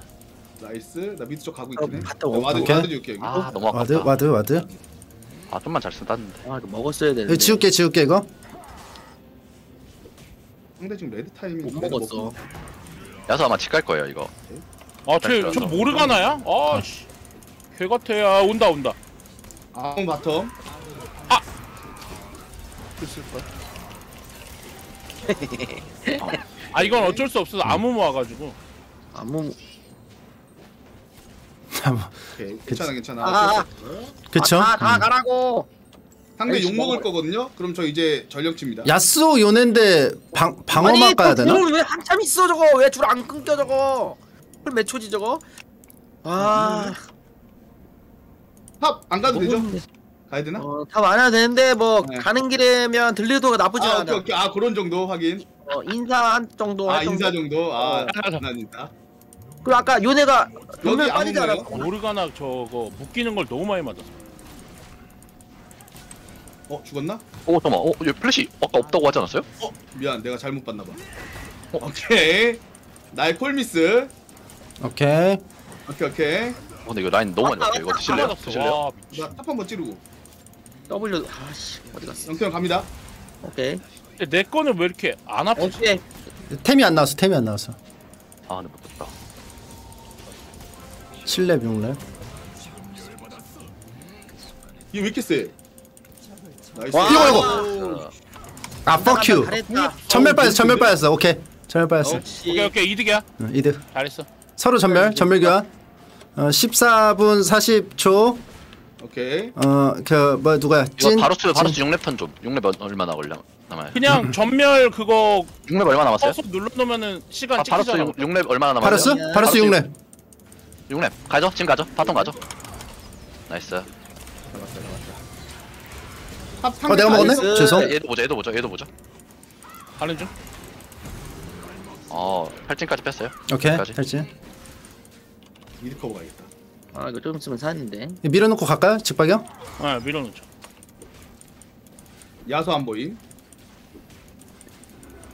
nice. 나 mid 쪽 가고 어, 있긴 해. 갔다 나 오- 와드 오케이. 와드 줄게 여기. 아 너무 와드 아깝다 와드 와드. 아 좀만 잘 쓴다는데 아 이거 먹었어야 되는데. 이거 지울게 지울게 이거. 상대 지금 red 타이밍 못 먹었어. 야스오 아마 집 갈 거예요 이거 아 쟤 저 모르가나야? 아씨. 개 같아 야 온다 온다. 아무 bottom. 아 이건 어쩔 수 없어서 아무 모아가지고. 아무. 오케이. 괜찮아 괜찮아. 아, 아. 그쵸? 아, 다, 다 음. 가라고. 상대 욕 먹을 먹어버려. 거거든요. 그럼 저 이제 전력칩니다. 야스오 요네인데 방 방어막 가야 되나? 아니 왜 한참 있어 저거? 왜 줄 안 끊겨 저거? 몇 초지 저거? 아. 탑안 가도 되죠? 가야 되나? 어, 답안 해도 되는데 뭐 네. 가는 길에면 들려도 나쁘지 아 않아. 오케이 오케이. 아 그런 정도 확인. 어, 인사 한 정도. 아할 정도. 인사 정도. 아 어. 장난이다. 그리고 아까 요네가 여기 빠지지? 않았고. 모르가나 저거 묶이는 걸 너무 많이 맞았어. 어 죽었나? 오 잠깐만 어? 얘 플래시 아까 없다고 하지 않았어요? 어 미안 내가 잘못 봤나 봐. 어, 오케이. 나의 call miss. 오케이. 오케이 오케이. 어 근데 이거 라인 너무 많이 왔어요 이거 드실래요? 맞았어. 드실래요? 와, 나 top 한번 찌르고. W 아씨 어디 갔어? 영태형 갑니다. 오케이. 근데 내 거는 왜 이렇게 안 아프지? 오케이. 템이 안 나왔어 템이 안 나왔어. 아 근데 못 떴다. 7렙 6렙 이게 왜 이렇게 세? nice. 와. 이거, 이거. 아 fuck you. 잘했다. 점멸 빠졌어 점멸 빠졌어. 오케이. 점멸 빠졌어. 오케이 오케이. 이득이야. 응, 이득. 잘했어. 서로 점멸 점멸 교환. 어 14분 40초 오케이. 어그 뭐 누가야 이거 찐 바루스 바루스 6렙 턴좀 6렙 얼마나 걸려 남아요 그냥 점멸 그거 6렙 얼마 남았어요? 서서 눌러 놓으면은 시간 아, 바로 습 찍히잖아. 6, 렙 얼마나 남았어요? 바르스 바로 6렙 6렙 가죠 지금 가죠 bottom 가죠 nice top 어 내가 먹었네 nice. 죄송 얘도 보자 얘도 보자 얘도 보자 가는 중. 어 8층까지 뺐어요 오케이 여기까지. mid 커버 가야겠다. 아 이거 좀 있으면 사는데 밀어놓고 갈까요 집각이요 아 밀어놓죠. 야스오 안 보임.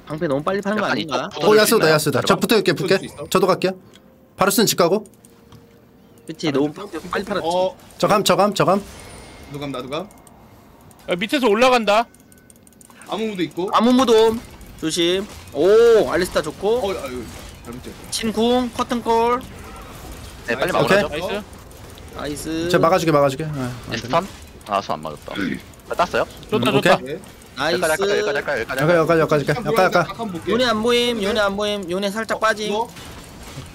방패 너무 빨리 파는 거 약간 아닌가? 붙어줄 수 야스다 있나요? 야스다 저? 붙어올게 붙어줄 붙게 수 있어? 저도 갈게요 바르스는 집 가고 그치 너무 방패 빨리 팔았지 어, 저감 저감 저감 누감 나도 감. 야, 밑에서 올라간다. 아무무도 있고. 아무 무돔 조심 오 알리스타 좋고 어, 아유, 잘못했어. 친궁 커튼콜 네 빨리. 오케이. 막으죠 나이스. 나이스 저 막아주게 막아주게 아, 안 되네. 스턴? 아손안 맞았다 아, 땄어요? 좋다 음, 좋다. 네. nice 여기까지 할까요 여기까지 할까요 여기까지 여기 할까요 여기까지 여기까지 여기까지. 여기까지 볼게. 요네 안 보임 요네 안 보임 요네 살짝 빠짐 이거?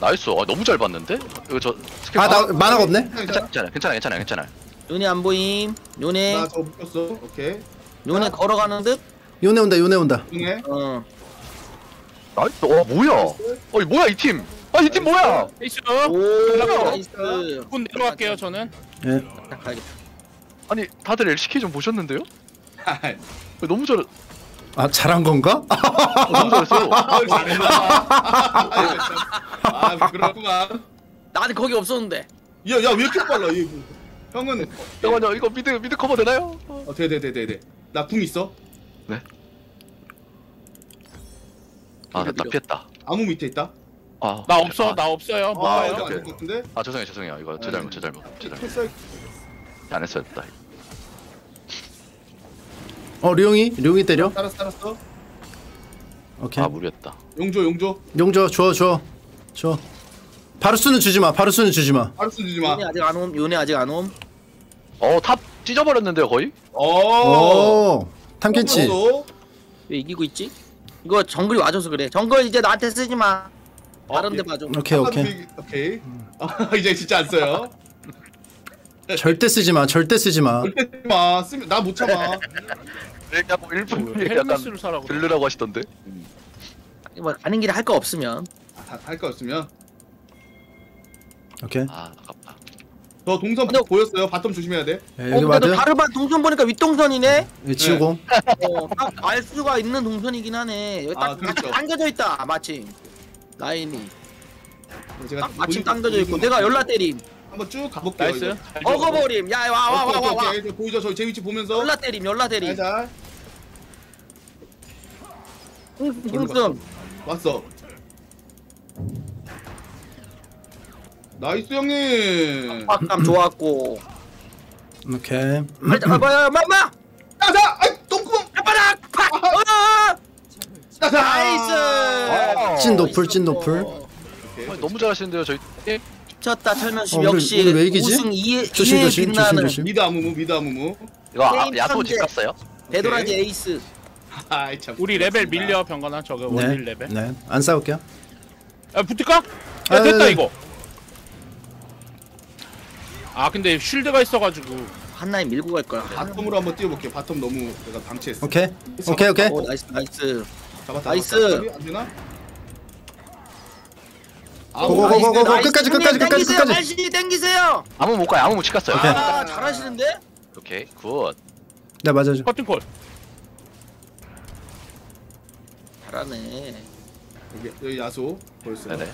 nice 아, 너무 잘 봤는데? 이거 저 스킬 아 나 마나가 없네 괜찮아 괜찮아 괜찮아 괜찮아 요네 안 보임 요네 나 저거 묶였어. 오케이. 요네 걸어가는 듯? 요네 온다 요네 온다 중에. 어 nice 어 뭐야 어이 뭐야 이팀 아이 팀 뭐야 nice. 오 nice 곧 내려갈게요 저는. 예 딱 가야겠다 아니 다들 LCK 좀 보셨는데요? 아, <laughs> 너무 잘 아 잘한 건가? 어, 너무 잘했어요 잘했다. <laughs> 참. 아, 부끄럽구만. 나는 거기 없었는데 야, 야, 왜 이렇게 빨라? 얘. 형은 잠깐만요 이거 mid mid 커버 되나요? 어, 돼, 돼, 돼, 돼, 돼. 나궁 있어. 아 됐다 피했다 아무무 밑에 있다. 아 나 없어 아, 나 없어요. 못 아. 이거. 안될것 같은데? 아 죄송해요 죄송해요 이거 제 잘못 제 잘못 제 잘못 패스 안 했어야 됐다 어 룡이 룡이 때려 알았어, 알았어. 오케이 아 무리했다 용조, 용조. 용줘 줘줘 줘 바르스는 주지 마 바르스는 주지마 알았어, 주지 마. 요네 아직 안 옴 요네 아직 안 옴 어탑 찢어버렸는데요 거의? 어. 오 탐켄치 어, 왜 이기고 있지? 이거 정글이 와줘서 그래 정글 이제 나한테 쓰지 마 다른 데 예. 봐줘 오케이 오케이 오케이. 오케이. 아, <laughs> 이제 진짜 안 써요. 절대 쓰지 마 절대 쓰지 마 절대 쓰지 마. 쓰면 나 못 참아. 그냥 뭐 일본 약간 헬멧을 사라고. 들르라고 하시던데 뭐 가는 길에 할 거 없으면 할거 없으면. 오케이 아 아깝다 저 동선 근데- 보였어요. bottom 조심해야 돼. 예, 어 근데 너 다르반 동선 보니까 윗동선이네? 여기 치우고 어딱알 수가 있는 동선이긴 하네 여기 딱, 아, 그렇죠. 딱 당겨져 있다 마침 라인이 제가 딱 마침 보여줄- 당겨져 있고 보여주면 내가 연락 때림 한번 쭉 가볼게요. 나이스. 이거. 잘 지웠어. 어거버림 야 와와 오케이, 와 오케이, 와와 오케이. 이제 보이죠? 저제 위치 보면서. 연락 때림 연락 때림 잘, 잘. 흥승 왔어. 나이스 형님. 박감 좋았고 오케이 빨리 잡아봐요 마마 따자! 아이 똥구멍! 바닥 팍 어! 나이스 찐 노플, 찐 노플. 아, 너무 잘하시는데요 저희 미쳤다 철면씨 어, 역시 오늘 왜 이기지? 우승 2에 조심, 조심, 조심, 빛나는 조심. 미드 아무무 미드 아무무. 이거 아, 게임 야소 천재. 집 갔어요? 배도라지 에이스 아이 참. 우리 레벨 밀려 병건아 저거 원딜 레벨. 네네안 싸울게요 아 붙을까? 아, 야 됐다 네, 네. 이거. 아 근데 shield가 있어가지고 한라인 밀고 갈 거야 bottom으로 한번 뛰어볼게요. bottom 너무 내가 방치했어. 오케이 오케이 오케이 오 nice nice 잡았다. nice. 잡았다. 안 되나? 아, 고고고고. 나이스. 고고, 나이스, 끝까지, 끝까지, 끝까지, 땡기세요, 끝까지. 땡기세요 아무무 못 가요 아무무 못 갔어요 오케이. 아 잘하시는데 오케이 good네 맞아줘 커튼콜. 잘하네 여기, 여기 야스오 보였어요. 네네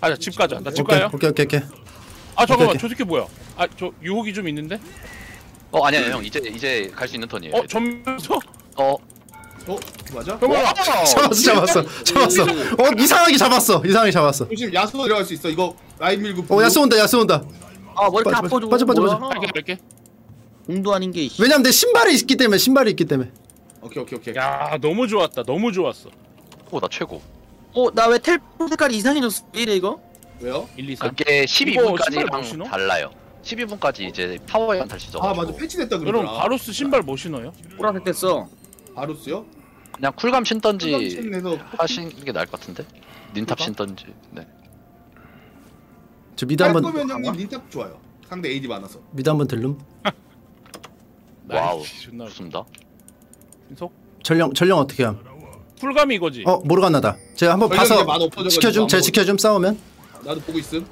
아자 집 가자. 나 집 오케이 가요. 오케이 오케이 오케이 아 잠깐만 오케이. 저 새끼 뭐야? 아 저 유혹이 좀 있는데? 어 아니야 형 이제 이제 갈 수 있는 턴이에요 어 전면서? 어 어 맞아? 병건아. 잡았어 잡았어 잡았어 어 이상하게 잡았어 이상하게 잡았어 조심 야수 들어갈 수 있어. 이거 라인 밀고. 어 야스 온다 야스 온다 아 머리 빠져, 다 아파줘. 빠져, 빠져, 빠져. 할게 할게. 공도 아닌 게. 이씨. 왜냐면 내 신발이 있기 때문에 신발이 있기 때문에. 오케이 오케이 오케이. 야 너무 좋았다. 너무 좋았어. 오 나 최고. 어 나 왜 텔포 색깔이 이상해졌어? 왜 이래 이거? 왜요? 1, 2, 3. 그게 신발 못 12분까지랑 신어? 달라요. 12분까지 이제 파워에 다시 져. 아 맞아 패치됐다 그럼 그러더라. 바루스 신발 뭐 신어요? 보라색 됐어. 바루스요? 그냥 쿨감 신던지 하시는 게 나을 것 같은데. 닌탑 그럴까? 신던지. 네. 저 mid 할 한번 거면 형님 닌탑 좋아요. 상대 AD 많아서. mid 한번 들름. wow. nice, <laughs> 존나 좋습니다. 신속. 전령 전령 어떻게 함? 쿨감이 이거지. 어 모르가나다. 제가 한번 봐서 지켜줌. 먹어. 지켜줌 싸우면 나도 보고 있음.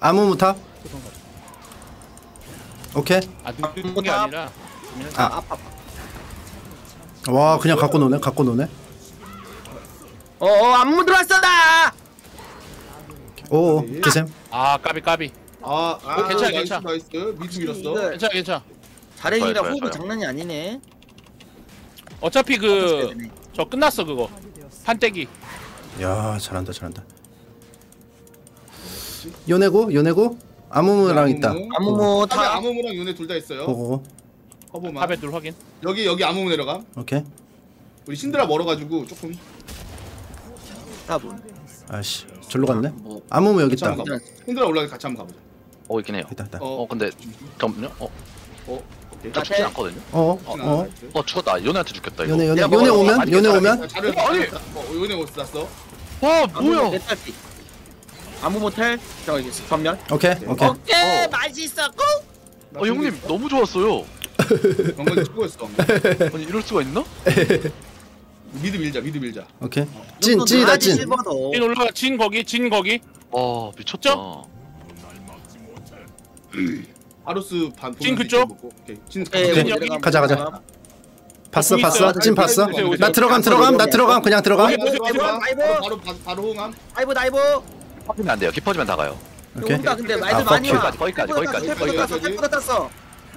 아무무 top. 오케이. 아 누군 게 아니라. 아 아파. 와 그냥 갖고 노네. 갖고 노네. 어어 아무무 들어왔어 나. 오 드셈. 아 까비 까비. 아, 아 어, 괜찮아, 괜찮아. nice. mid 밀었어. 괜찮아 괜찮아. 자랭이랑 좋아요, 호흡이 좋아요. 장난이 아니네. 어차피 그 저 끝났어 그거. 판때기. 야 잘한다 잘한다. 요네고 요네고 아무무랑 있다. 아무무 top에 타. 아무무랑 요네 둘 다 있어요. 오고 커버만. top에 둘 확인. 여기 여기 아무무 내려감. 오케이. 우리 신드라 멀어가지고 조금 타분. 아씨 절로 갔네. 뭐. 아무무 여기 있다. 신드라 올라가 같이 한번 가보자. 어 있긴 해요. 있다 있다. 어, 어 근데 잠깐만요. 어, 어, 오케이. 저 죽진 않거든요. 어 어, 어. 어 죽었다. 요네한테 죽겠다 이거. 요네 요네 내가 먹어요. 오면 아니, 요네 괜찮아, 오면 자를 아니. 어, 요네 못 쐈어. 와 아무모 텔 아무 모 텔. 저 이게 전멸. 오케이 오케이. 오케이 맛있었고. 어 형님 너무 좋았어요. 경건이 최고였어. 아니 이럴 수가 있나? mid 밀자, mid 밀자. 오케이. 진 진이다 진. 실버도. 진 올라가 진 거기 진 거기. 와 미쳤다. 아로스 반. 진 그쪽? 먹고. 오케이. 진 오케이. 오케이. 여기. 가자, 가자. 봤어 공 봤어. 진 봤어. 오세요, 오세요. 나 들어감 들어감 나 들어감 그냥 들어감. 오케이. 바로 바로 dive. 바로 바로 바로 바로 호응함. dive dive. 깊어지면 안 돼요. 깊어지면 다 가요. 오케이. 온다 근데 아, 말들 많이 와. 거기까지, 거기까지, 거기까지, 거기까지. 땄어.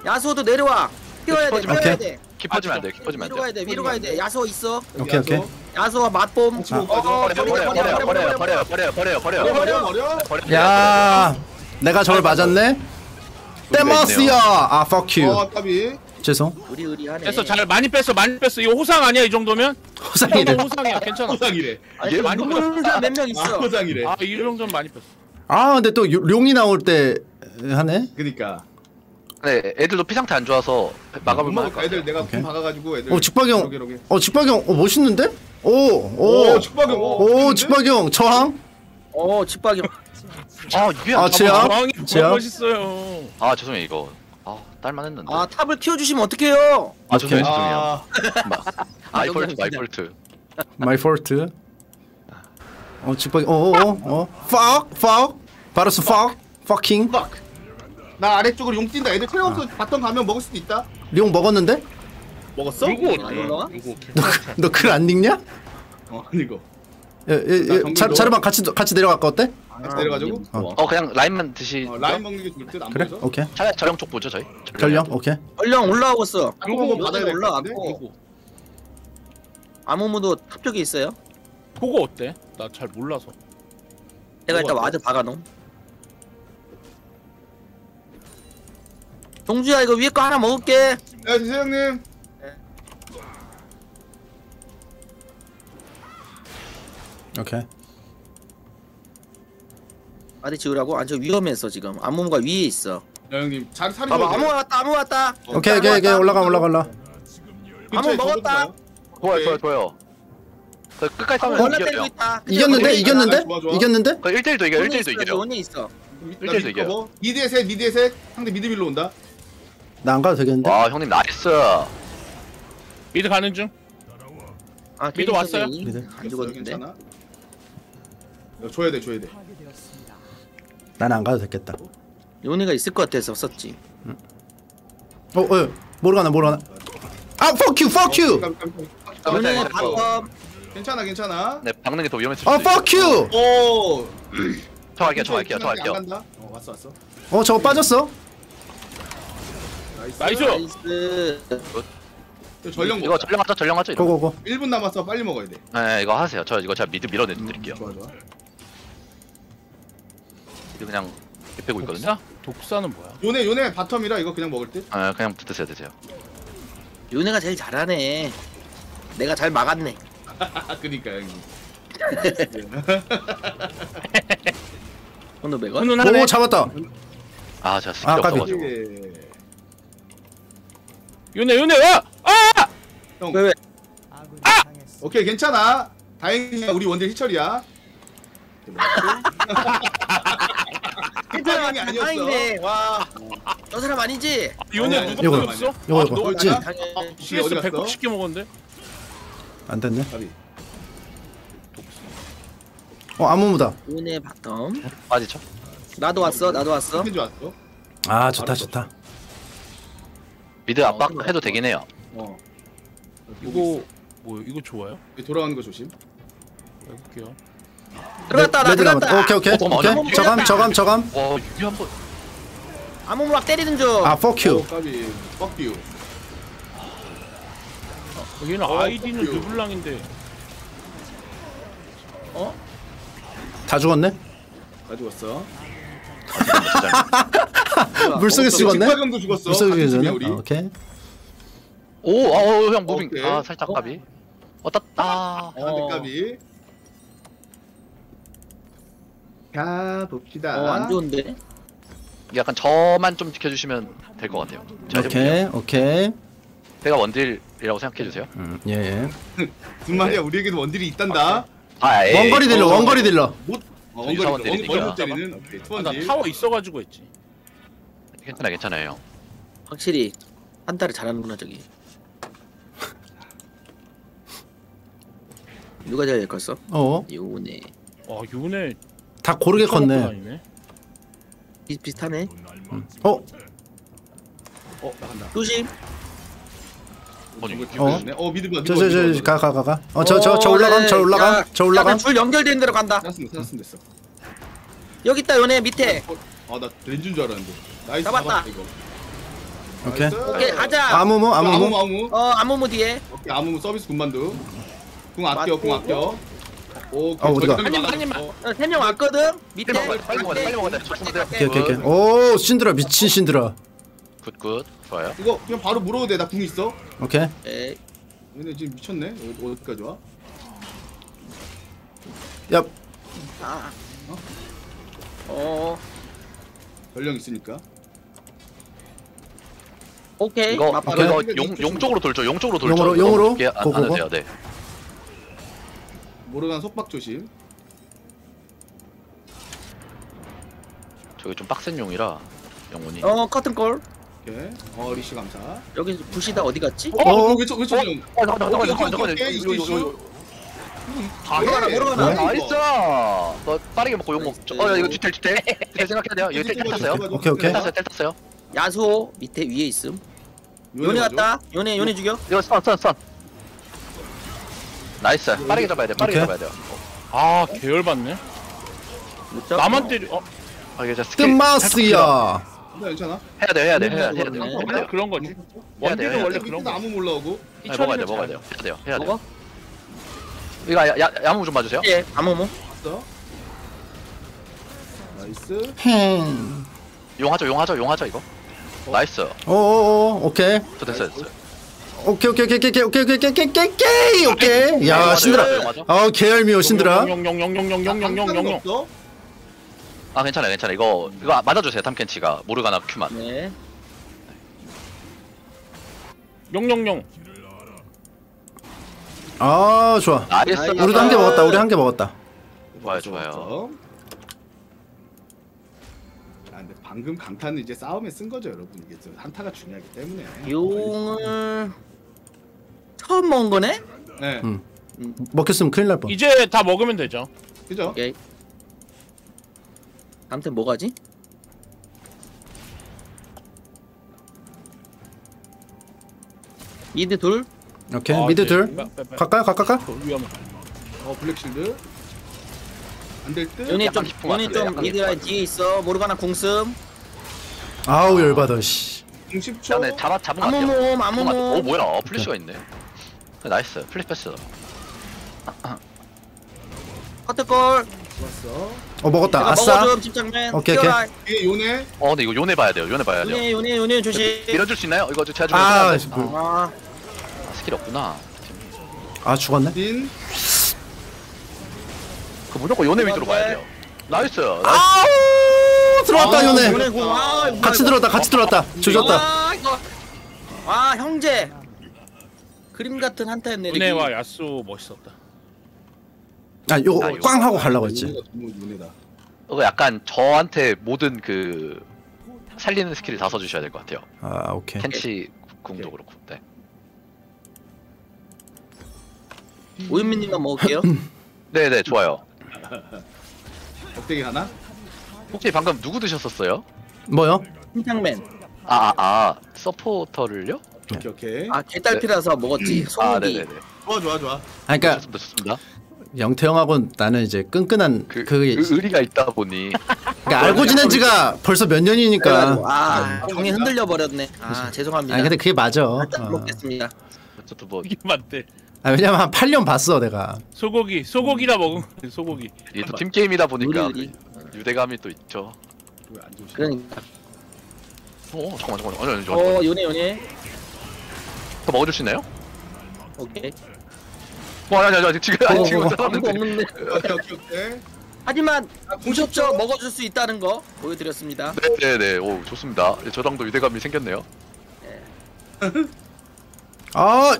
야수도 내려와. 뛰어야 돼. 뛰어야 돼. 깊어지면 안 돼요. 깊어지면 위로 안 가야. 돼 위로 가야 돼. 야수 있어. 오케이 오케이. 야수와 맛봄. 같이 어, 어. 버려 버려 버려 버려 버려 버려 버려 버려 버려 버려 버려. 야 내가 저걸 맞았네. 데머스야. 아 fuck you. 어, 까비. 죄송. 의리의리하네. 뺐어 잘 많이 뺐어 많이 뺐어. 이거 호상 아니야 이 정도면? 이 호상이래. 호상이야 괜찮아. 호상이래. 얘 많이 보는 사람 몇명 아, 있어. 호상이래. 아이 정도면 많이 뺐어. 아 근데 또 요- 룡이 나올 때 하네. 그니까. 네 애들도 피 상태 안 좋아서 만할 것 먹을까? 애들. 내가 오케이. 품 박아가지고 애들. 어 직박이 형. 여기, 여기. 어 직박이 형. 어 멋있는데? 오 오, 오. 축박이. 오 직박이 형 저항. 어 집박이. 아 이게 아, 제야? 너무 멋있어요. 아 죄송해요 이거. 아 딸만 했는데. 아 탑을 키워주시면 어떡해요? 아 죄송해요. 죄송해요. 아, 마이폴트. 마이폴트. 마이 폴트. 어 직박이. 어어어 어. fuck fuck. 바로스 fuck. fucking. 나 아래쪽으로 용 뛴다. 애들 체력 없어 바텀 가면 먹을 수도 있다. 룡 먹었는데? 먹었어? 누구 아, 어때? 올라와? 누구? 너글안 읽냐? 어, 이거. 예, 예, 예. 자. 자르만 같이 같이 내려갈까 어때? 같이 내려가지고. 어. 어 그냥 라인만 드시. 어, 라인 먹는 게 좋을 듯. 안 그래? 보여서. 오케이. 차라리 전령 쪽 보죠 저희. 전령. 오케이. 얼령 올라오고 있어. 한번 받아야 올라왔고. 누구? 아무무도 top 쪽에 있어요. 그거 어때? 나 잘 몰라서. 내가 일단 ward 박아놓음. 동주야 이거 위에 거 하나 먹을게. 야, 지세 형님. 오케이. ward 지우라고? 아저 위험했어 지금. 아무무가 위에 있어. 야, 형님. 잘 살이 봐봐 아무 왔다 아무 왔다. 오케이 오케이 오케이 올라가 올라가 올라. 아무 먹었다. 좋아요 좋아요 좋아요. 그 끝까지 원래 이겨요. 이겼는데 이겼는데 좋아, 좋아. 이겼는데? 그 1대1도 이겨 원래 1대1도 있어, 이겨요. 원래 있어. 일대일도 이겨요. mid에 셋, mid에 셋. 상대 mid 밀러 온다. 나 안 가도 되겠는데? 와 형님 nice. mid 가는 중. 아 mid 왔어요? mid. 안 죽었는데. 괜찮아. 야, 줘야 돼, 줘야 돼. 난 안 가도 됐겠다. 요네가 있을 것 같아서 썼지. 어, 어, 모르가나 모르가나. 아, fuck you, fuck you. 깜, 깜, 깜. 아, 요네. 방금 괜찮아, 괜찮아. 네 박는 게 더 위험했을 아, 수도 있어요. fuck you. 오. <clears throat> 저 갈게요 저 갈게요 저안 갈게요. 간다. 어, 왔어, 왔어. 어, 저거 빠졌어. 나이스. 나이스. 이거 전령 이거 먹자. 전령하죠 전령하죠 이거. 고고고. 1분 남았어. 빨리 먹어야 돼. 네 이거 하세요. 저 이거 제가 미드 밀어내 드릴게요. 좋아, 좋아. 이거 그냥 빼고 있거든요. 독사? 독사는 뭐야? 요네 요네 bottom이라 이거 그냥 먹을 듯. 아 그냥 드세요 드세요. 요네가 제일 잘하네. 내가 잘 막았네. <laughs> 아 그니까 형님. <laughs> 오늘 100원? 훈훈하네. 오 잡았다. 아 제가 스킬 아, 까비. 없어가지고. 예. 요네 요네 와! 아! 형. 왜 왜? 오케이 괜찮아. 다행이야 우리 원딜 희철이야. <laughs> 다행이 아니었어. 다행이네. 와. 저 사람 아니지? 요네 아니, 누가 이거, 먹었어? 이거, 아, 이거. 아. CS 어디 갔어? 100국 쉽게 먹었는데? 안 됐네. 까비. 어 아무무다. 요네 bottom. 빠지죠? 나도 왔어. 나도 왔어. 아 좋다 좋다. mid 압박 해도 되긴 해요. 어. 이거 뭐 이거 좋아요? 돌아오는 거 조심. 해볼게요. 들어갔다. 나 레드 들어갔다. 오케이 오케이 어, 잠깐만, 오케이. 저감 저감 저감. 와 유비 한 번. 아무 막 때리는 중. 아 fuck 오, you. 가비. fuck you. 얘는 어, 아이디는. 르블랑인데 다 죽었네. 가지고 왔어. 물속에 죽었네. 직파경도 죽었어. 물속에 같은 팀이야, 죽었네. 우리. 아, 오케이. 오 아 형 무빙. 오케이. 아 살짝 까비. 어따 아. 가비 가비. 가 봅시다. 어, 안 좋은데. 약간 저만 좀 지켜주시면 될 것 같아요. 잘 오케이 오케이. 제가 원딜이라고 생각해 주세요. 음, 예 예. <laughs> 두 마리야 우리에게도 원딜이 있단다. 아 에이. 원거리 딜러 어, 원거리 딜러. 못 어, 저희 원거리 사원들이니까. 원- 원거리 때리는 오케이 아, 나 two원딜. 타워 있어가지고 했지 괜찮아 괜찮아요. 확실히 한 달을 잘하는구나 저기. <laughs> 누가 제일 컸어? 어. 요네. 와 요네 다 고르게 컸네. 비슷비슷하네. 어. 어 나간다. 조심. 뭐니? 어? 어 mid 봐. 저저저 가 가 가 가. 어저저저 어, 올라감 네. 저 올라감 야, 저 올라감. 야, 줄 연결된 데로 간다. 땄으면 땄으면 됐어. 여기 있다 요네 밑에. 아나 렌즈인 줄 알았는데. nice 잡았다. 잡았다 이거. 오케이. nice. 오케이 가자. 아무무 아무 아무무. 아무. 어 아무무 뒤에. 오케이 아무 서비스 군만두. 궁 아껴 궁. 아껴. 오 아, 어디가? 한 한. 어, 세명 왔거든. 밑에. 빨리 먹어야 돼, 빨리 돼. 갈게, 좋습니다. 갈게. 오케이 오케이 오케이. 오 신드라 미친 신드라. good good 좋아요. 이거 그냥 바로 물어도 돼. 나 궁 있어. 오케이. 에이, 얘네 지금 미쳤네. 어, 어디까지 와? 야 아. 어. 전령 있으니까. 오케이. 이거 맞바로. 이거 오케이. 용, 용 쪽으로 돌죠. 용 쪽으로 돌죠. 용으로, 용으로? 이게 안, 고고고. 안 해도 돼요. 네. 모르간 속박 조심. 저기 좀 빡센 용이라 영혼이. 어 커튼콜. 오케이. 어 리시 감사. 여기 부시다 어디 갔지? 어, 어? 어, 왼쪽 왼쪽 좀. 어, 잠깐 잠깐 오케이, 잠깐 잠깐 오케이, 이거 오케이. 다 모르가나, 해. 모르가나. 네? 나이스. 너 빠르게 먹고 용 먹죠. 어 이거 뒤텔 뒤텔 <laughs> 뒤텔 생각해야 돼요. 이거 텔 탔어요. 오케이, 오케이. 텔 탔어요. 텔 탔어요. 야수 밑에 위에 있음. 요네. 갔다. 요네 요네 죽여. 이거 스턴 스턴. 나이스. 빠르게 잡아야 돼. 빠르게 오케이. 잡아야 돼요. 아 계열 받네 못 잡. 나만 때려 어 아 이게 진짜 스킬 뜸마스야. 괜찮아. 해야 돼. 해야 돼. 해야 돼. 네. 해야 원래 돼요. 그런 거지 원딜은 원래. 그런 거 아무 올라오고. 아니, 먹어야 돼. 먹어야 돼요. 해야 돼요. 해야 돼요. 먹어? 이거 야, 야, 야무 좀 봐주세요. 예. 아무무. 있어. 나이스. 행. 용하죠. 용하죠. 용하죠 이거. 나이스. 오오오 오케이. 저 됐어요. 됐어요. 오케이 오케이 오케이 오케이 오케이 오케이 오케이 오케이 오케이 오케이. 야 신드라. 아 계열미워 신드라. 용용용용용용용용용용 없어? 아 괜찮아요. 괜찮아요. 이거 이거 맞아주세요. 탐켄치가 모르가나 큐만. 네. 용용용 아 좋아. 나이스. 우리도 한 개 먹었다. 우리 한 개 먹었다. 좋아요, 좋아요. 아 근데 방금 강타는 이제 싸움에 쓴 거죠 여러분 이게 저 한타가 중요하기 때문에. 용을 처음 먹은 거네? 네. 음. 먹혔으면 큰일 날 뻔. 이제 다 먹으면 되죠 그죠? 오케이. 아무튼 뭐 가지? 미드 둘. 오케이 아, 미드 네. 둘. 빼, 빼, 빼. 갈까요 갈까요? 어 블랙실드. 안될 듯. 요네 좀 약간 깊은 것 요네 같은데, 좀 약간 미드 깊은 라인 것 뒤에 있어. 모르가나 궁슴. 아우 열받아 씨. 60초. 네, 잡아 잡은 같아요. 아무몸 오 아무몸. 뭐야? 어, 플래시가 있네. 나이스. 플래시 패스. 커트골. 좋았어. 어 먹었다. 아싸. 먹어줘 집장맨. 오케이, 뛰어라. 뒤에 요네. 어 근데 이거 요네 봐야 돼요 요네 봐야 돼요 요네 요네 요네 조심. 밀어줄 수 있나요? 이거 제가 좀 아. 뭐- 아 아, 스킬 없구나 아 죽었네. 딘. 그 무조건 요네 위주로 가야 돼요 나이스 나이스 아우 들어왔다 아, 요네. 요네 공. 아, 이거 같이 들어왔다. 같이 들어왔다. 조졌다. 아 이거. 아 형제. 그림 같은 한타였네. 요네와 야스오 멋있었다. 아 요거 아, 요거. 꽝 하고 가려고 했지. 이거 약간 저한테 모든 그 살리는 스킬을 다 써주셔야 될 것 같아요 아 오케이. 켄치 궁도 그렇고 네. 오현민님만 먹을게요. 네네 <laughs> 좋아요 억대기 하나. 혹시 방금 누구 드셨었어요? 뭐요? 팀장맨. 아 아 아, 서포터를요? 오케이 오케이. 아 개딸피라서 먹었지. 아 소고기. 네네네 좋아 좋아 좋아. 아 그러니까 좋습니다 좋습니다 영태 형하고 나는 이제 끈끈한 그, 그, 게 그 의리가 있다 보니 그러니까 알고 지낸 지가 벌써 몇 년이니까. 그래가지고 아 정이 흔들려 버렸네. 아 죄송합니다. 아 근데 그게 맞아. 살짝 어. 먹겠습니다. 어쨌든 뭐 이게 맞대. 아 왜냐면 한 8년 봤어 내가. 소고기 소고기라 먹은 거 소고기. 이게 또 팀 게임이다 보니까 의리, 그 유대감이 또 있죠 왜안? 그러니까. 어 잠깐만 잠깐만 아니 아니 저어 요네 요네. 더 먹어줄 수 있나요? 오케이. 와 아니 아니 아니 지금 아니 지금 아무도 살았는데 없는데. 오케이 오케이 오케이. 하지만 아, 보셨죠? 먹어줄 수 있다는 거 보여드렸습니다. 네네네 오 좋습니다 저랑도 유대감이 생겼네요 아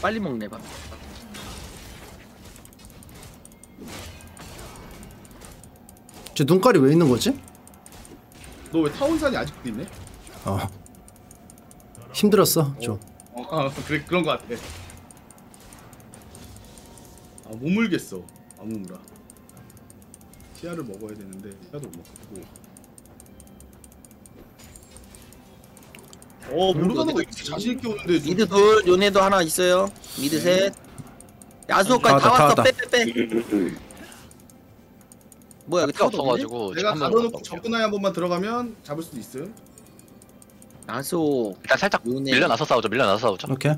빨리 먹네 봐. 저 눈깔이 왜 있는 거지? 너 왜 타운산이 아직도 있네? 어 힘들었어 좀. 어, 아 그래 그런 거 같아. 아 못 물겠어. 아무 물아. 시야를 먹어야 되는데 시야도 못 먹고. 어 모르가나가 이렇게 자신 있게 오는데 좀- 미드 둘 요네도 하나 있어요. 미드 셋. 야수까지 다 왔어. 다 빼빼빼. 뭐야 이거? 없어가지고 내가 한번 가로놓고. 접근하에 한 번만 들어가면 잡을 수도 있음. 야수 일단 살짝 요네. 밀려나서 싸우죠 밀려나서 싸우죠 오케이.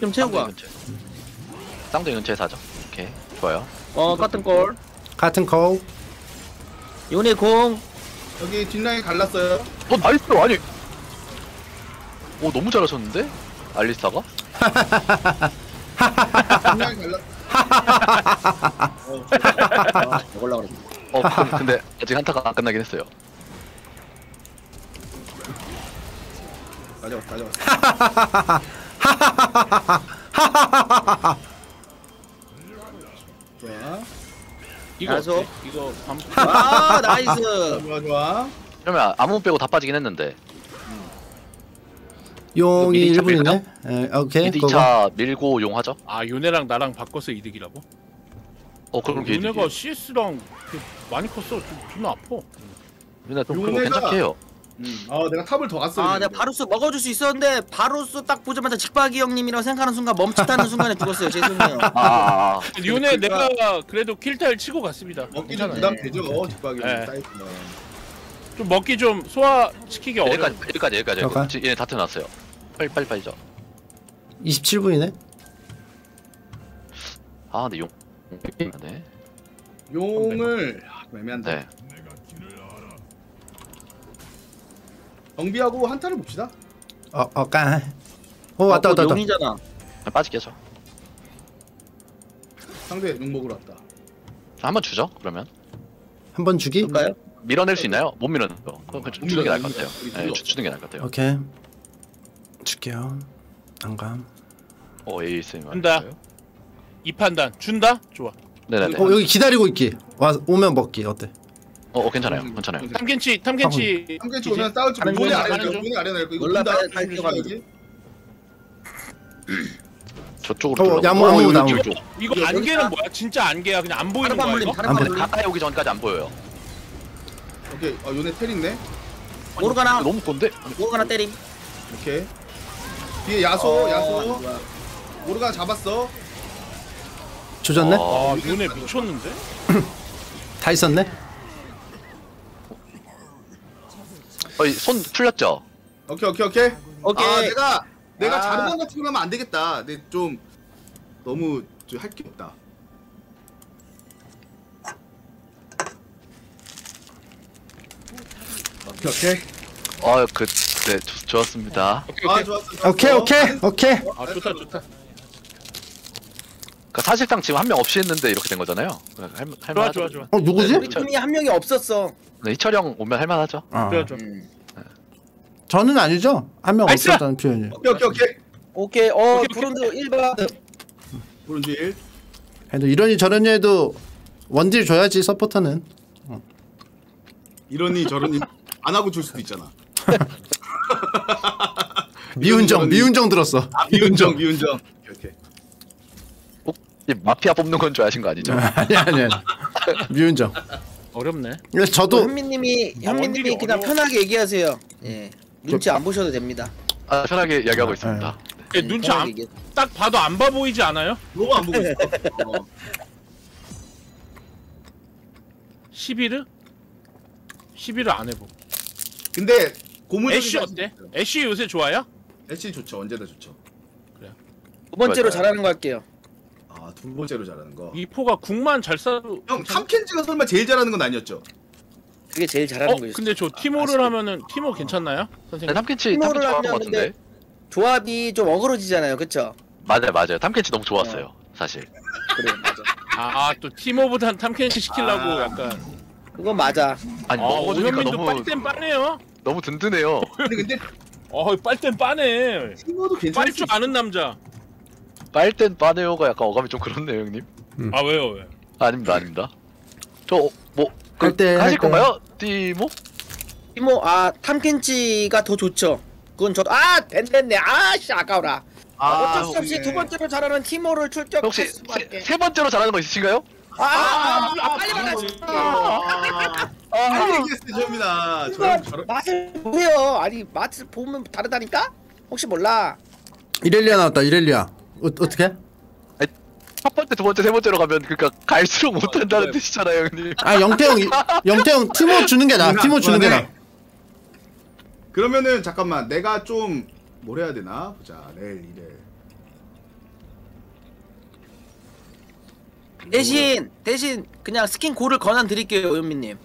좀 채우고 와. 쌍둥이 근처 쌍둥이 근처에서 하죠 오케이 좋아요 어 같은 골. 같은 거. 요네 공. 여기 뒷라인 갈랐어요. 어 나이스 아니 오 너무 잘하셨는데 알리스타가 뒷라인 갈랐. 어, 아 먹으려고 그랬네. 어 그- 근데 아직 한타가 안 끝나긴 했어요 가져왔어 가져왔어. 좋아. 이거 야수. 어때? 이거 반아 나이스. 좋아 좋아. 그러면 아무 빼고 다 빠지긴 했는데 용이 미리 1분이네. 에, 오케이. 미드 그거. 2차 밀고 용 하죠 아 요네랑 나랑 바꿔서 이득이라고? 어 그럼 게 요네가 CS랑 많이 컸어. 좀 존나 아파. 유네 좀 그거 요네가- 괜찮게요 음. 아 내가 탑을 더 갔어. 아 내가 바루스 먹어줄 수 있었는데 바루스 딱 보자마자 직박이 형님이라고 생각하는 순간 멈칫하는 <laughs> 순간에 죽었어요. 죄송해요. 아, 아, 아. 요네 그러니까- 내가 그래도 킬타일 치고 갔습니다. 먹기 좀 괜찮아요. 부담 되죠. 직박이 네. 좀 먹기 좀 소화시키기 어려워. 여기까지 여기까지 여기까지. 얘네 다 태어났어요 빨리 빨리 빨리죠 27분이네. 아 근데 용 네. 용을 아, 애매한데. 네. 정비하고 한타를 봅시다. 어, 어, 까. 어, 왔다, 왔다, 왔다. 용이잖아. 빠질게죠 상대 용 먹으러 왔다. 한번 주죠 그러면 한 번 주기? 볼까요? 밀어낼 수 있나요? 못 밀어내요 그럼 그냥 주는 게 나을 것 같아요 네 주, 주는 게 나을 것 같아요 오케이. 줄게요. 안 감. 어 ASMR 준다. 이 판단 준다? 좋아. 네네네 어, 여기 기다리고 있기. 와, 오면 먹기. 어때? 어, 어 괜찮아요 괜찮아요 탐켄치 탐켄치. 한개 오면 아래 다른 날 중. 요네 아래 날 거. 이거 몰라, 조심해, <clears throat> 들어가자. 여기. 저쪽으로 어. 야무, 어, 야무 여기. 이거. 안개는 뭐야? 진짜 안개야? 그냥 안 보이는 거야 이거? 안 반물림. 가까이 오기 전까지 안 보여요 오케이. 어 요네 텔 있네. 모르가나 너무 아니, 모르가나 때림. 오케이. 뒤에 야소 어, 야소. 좋아. 모르가 잡았어. 조졌네? 어, 아 요네 미쳤는데? <clears throat> 다 있었네? 어, 이 손 풀렸죠? 오케이 오케이 오케이. 오케이. 아 내가 내가 아. 자르반 같은 걸 하면 안 되겠다. 근데 좀 너무 할 게 없다. 오케이 오케이. 어, 그, 네, 좋- 좋았습니다. 오케이 아 오케이. 좋았어. 좋았어. 오케이 오케이 오케이. 아 좋다 좋다. 그러니까 사실상 지금 한 명 없이 했는데 이렇게 된 거잖아요. 할, 할 좋아 만하죠. 좋아 좋아. 어 누구지? 우리 팀이 한 명이 없었어. 네, 형 오면 할 만하죠. 아, 좋아 좋아. 음. 저는 아니죠. 한 명 나이스! 없었다는 표현이. 오케이 오케이 오케이. 오케이. 어 오케이, 브론즈 1번. 브론즈 1. 그래도 이러니 저러니 해도 원딜 줘야지 서포터는. 이러니 저러니 안 하고 줄 수도 있잖아. 미운정 저러니. 미운정 들었어. 아, 미운정 미운정. 마피아 뽑는 건 줄 아신 거 아니죠? 아니 아니 아니. 미운정. 어렵네. 그래서 저도 현민님이 아, 현민님이 그냥 어려워. 편하게 얘기하세요. 예. 눈치 안 보셔도 됩니다. 아, 편하게 이야기하고 아, 있습니다. 예, 네, 눈치 안, 얘기해. 딱 봐도 안 봐 보이지 않아요? 너무 안 보고 있어. 어. 11을? 일일을 안 해보. 근데 고무적인 애쉬 어때? 애쉬 요새 좋아요? 애쉬 좋죠. 언제나 좋죠. 두 번째로 맞아요. 잘하는 거 할게요. 아 두 번째로 잘하는 거. 미포가 궁만 잘 쏴도. 형 탐켄치가 설마 제일 잘하는 건 아니었죠? 그게 제일 잘하는 어 거예요. 근데 저 티모를 하면은 티모 괜찮나요? 네, 선생님. 탐켄치, 티모를 탐켄치 좋아하는 것 하면 같은데. 조합이 좀 어그러지잖아요. 그쵸? 맞아요, 맞아요. 탐켄치 너무 좋았어요. 사실. 그래 맞아. 아 또 티모보단 탐켄치 시키려고 아. 약간. 그건 맞아. 아니, 아 먹어주니까 오현민도 너무, 빨땐 빠네요. 너무 든든해요. 근데 근데 어 빨땐 빠네. 티모도 괜찮을 빨수줄 있어. 아는 남자. 빨땐 빠네요가 약간 어감이 좀 그렇네요, 형님. 아 왜요 왜? 아닙니다, 아닙니다. 저, 뭐, 그, 할 때, 할 하실 때. 건가요? 띠모? 이모 아 탐켄치가 더 좋죠. 그건 저도 아 됐네. 아씨 아까워라. 어쩔 수 없이 그러네. 두 번째로 잘하는 티모를 출격할 혹시 세, 수밖에. 세 번째로 잘하는 거 있으신가요? 아, 아, 아, 빨리 아, 말하지. 아, 빨리 얘기했어요, 저입니다. 저런 저런 맛을 보여. 아니 맛을 보면 다르다니까. 혹시 몰라. 이렐리아 나왔다. 이렐리아. 어, 어떻게? 첫 번째, 두 번째, 세 번째로 가면 그니까 갈수록 못 한다는 네. 뜻이잖아요, 형님. 아 영태형 이- 영태형 티모 주는 게 나. 티모 주는 게 나. 그러면은 잠깐만 내가 좀 뭘 해야 되나 보자 레일 이래 대신 대신 그냥 스킨 고를 권한 드릴게요 오현민님.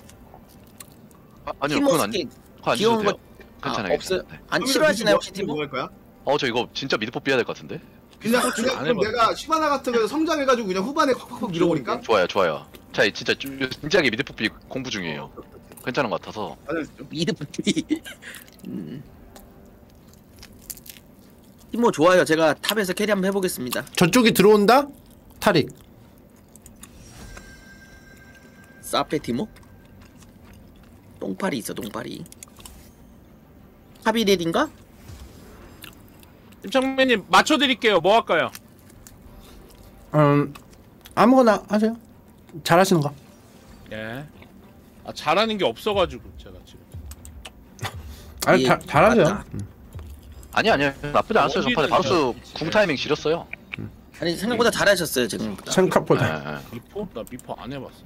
아, 아니요, 티모 그건 아니, 스킨. 그건 안 귀여운 돼요. 아, 괜찮아요. 없어요. 괜찮아요. 네. 안 싫어하시나요 혹시? 할 거야? 어, 저 이거 진짜 미드포 삐야 될 것 같은데? 그냥 그냥 안 그럼 해봤네. 내가 시바나 같은 거에서 성장해가지고 그냥 후반에 콱콱콱 밀어버릴까? 좋아요, 좋아요. 자, 진짜 좀- 진지하게 미드포 삐 공부 중이에요. 괜찮은 것 같아서. 맞아요. 미드풀이. 음. 티모 좋아요. 제가 탑에서 캐리 한번 해보겠습니다. 저쪽이 들어온다. 타릭. 사페 티모? 똥파리 있어 똥파리. 하비렐인가? 임창맨님 맞춰드릴게요. 뭐 할까요? 음 아무거나 하세요. 잘하시는 거. 예. 아 잘하는 게 없어가지고 제가 지금. 아니 예, 자, 잘하세요. 맞다. 아니, 아니요. 나쁘지 않았어요. 전판에 바루스 궁 타이밍 지렸어요. 아니 생각보다 잘하셨어요 지금보다. 생각보다. 예, 예. 미포? 나 미포 안 해봤어.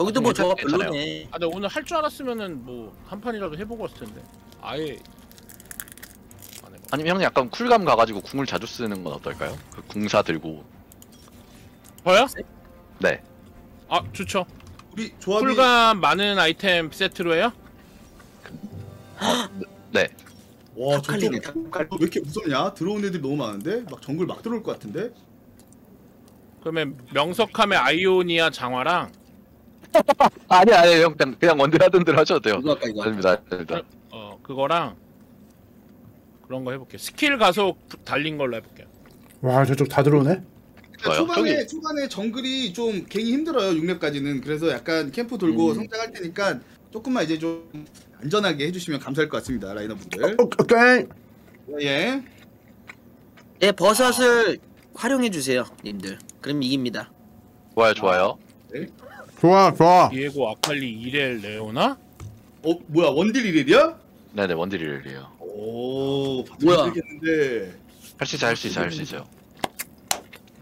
거기도 뭐 저거 괜찮아요. 별로네. 아, 내가 오늘 할 줄 알았으면은 뭐 한 판이라도 해보고 왔을 텐데. 아예 안 해봐. 아니면 형님 약간 쿨감 가가지고 궁을 자주 쓰는 건 어떨까요? 그 궁사 들고. 저요? 네. 아 좋죠. 우리 조합이 쿨감 많은 아이템 세트로 해요? 네. 와 저쪽 탑칼리. 왜 이렇게 무섭냐? 들어온 애들이 너무 많은데 막 정글 막 들어올 것 같은데? 그러면 명석함의 아이오니아 장화랑 아니, 아니, 형. 그냥, 그냥 원딜 하던 대로 하셔도 돼요. 이거 할까 이거. 할까? 아닙니다, 아닙니다. 어 그거랑 그런 거 해볼게요. 스킬 가속 부- 달린 걸로 해볼게요. 와 저쪽 다 들어오네. 그러니까 좋아요. 초반에 저기- 초반에 정글이 좀 괜히 힘들어요 6렙까지는 그래서 약간 캠프 돌고 음. 성장할 테니까 조금만 이제 좀 안전하게 해주시면 감사할 것 같습니다 라이너 분들 오- 오케이. 예 네 버섯을 활용해 주세요, 님들. 그럼 이깁니다. 좋아요, 좋아요. 좋아 좋아. 디에고 아칼리 이렐 레오나? 어 뭐야 원딜 이렐이야? 네네, 원딜이래요. 오 뭐야? 모르겠는데 할 수 있어, 할 수 있어, 할 수 있어요.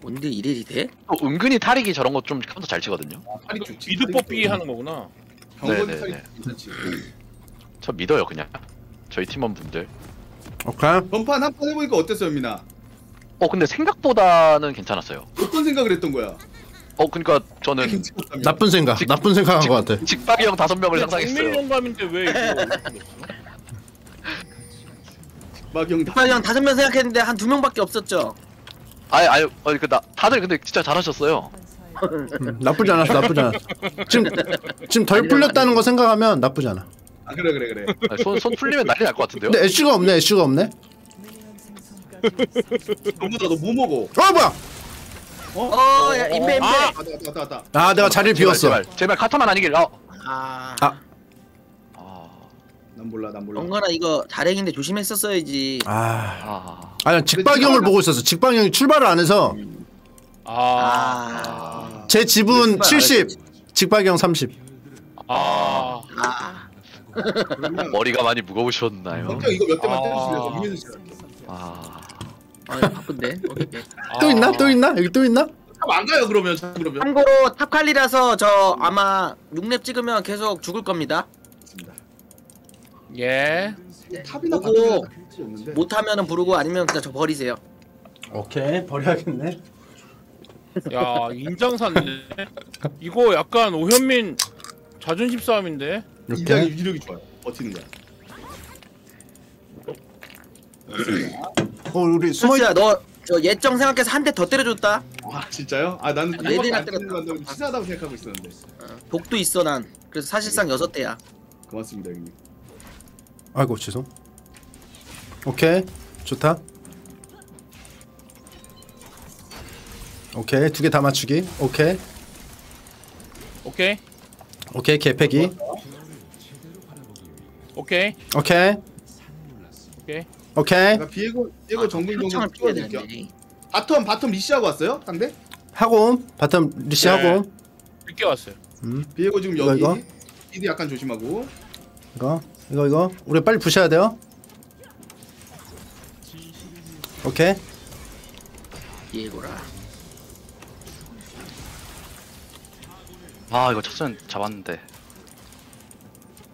뭔데 이래이 돼? 또 은근히 탈익이 저런 거 좀 카운터 잘 치거든요. 팔이 좋지 미드 뽀삐 하는 거구나. 네네네. 팔이 괜찮지 저 믿어요 그냥. 저희 팀원분들. 오케이. 전판 한 판 해보니까 어땠어요, 민아? 어 근데 생각보다는 괜찮았어요. 어떤 생각을 했던 거야? 어 그러니까 저는 괜찮았다며. 나쁜 생각. 나쁜 생각한 것 같아. 직박이 형 다섯 명을 상상했어요. 용감인데 왜 이거 막영 다. 빨리 한 다섯 명 생각했는데 한 두 명밖에 없었죠. 아니 아니 아니 그나 다들 근데 진짜 잘하셨어요. 음, 나쁘지 않았어. 나쁘지 않았어. 지금 지금 덜 풀렸다는 거 생각하면 나쁘지 않아. 아 그래 그래 그래. 아니, 손, 손 풀리면 난리 날 것 같은데요? 근데 애쉬가 없네. 애쉬가 없네. 전부 다너 뭐 먹어? 어 뭐야? 어, 야, 인베 인베. 아! 왔다 왔다 왔다 왔다. 아 내가 자리를 제발, 비웠어. 제발, 제발 카타만 아니길. 아. 아, 아. 아. 난 몰라 난 몰라. 영건아 이거 다랭인데 조심했었어야지. 아. 아. 아니 직박형을 보고 있었어. 직박형이 출발을 안 해서 아, 아, 아. 제안 70, 직박형 30. 아, 아, 그러면 머리가 많이 무거우셨나요? 걱정 이거 몇 대만 아. 씨. 아. 아 바쁜데. 오케이, 오케이. 또 있나? 또 있나? 여기 또 있나? 안 가요 그러면 자, 그러면. 참고로 top칼리라서 저 아마 6렙 찍으면 계속 죽을 겁니다. 예. top이나 보고 bottom이나 할수 없는데. 못하면은 부르고 아니면 그냥 저 버리세요. 오케이 버려야겠네. 야, 인장산네. 이거 약간 오현민 자존심 싸움인데. 인장이 이렇게. 위력이 좋아요. 버티는 거야. 어 우리 숨어 있... 수야 너 저 예정 생각해서 한 대 더 때려줬다. 아 진짜요? 아 나는 네 대나 안 때렸다. 건데 치사하다고 생각하고 있었는데. 어, 독도 있어 난. 그래서 사실상 여섯 대야. 고맙습니다 형님. 아이고 죄송. 오케이 좋다. 오케이 두 개 다 맞추기. 오케이 오케이. 오케이 개패기. 오케이. 오케이 오케이. 오케이 내가 비에고 비에고 정글 정도 창을 피해야 찍어드릴게요. 되는데. 바텀 바텀 리시하고 왔어요? 상대? 하고 바텀 리시 네. 하고 늦게 왔어요. 비에고 지금 이거, 여기. 이거? 약간 조심하고. 이거 이거 이거 우리 빨리 부셔야 돼요. 오케이 예고라. 아 이거 첫선 잡았는데.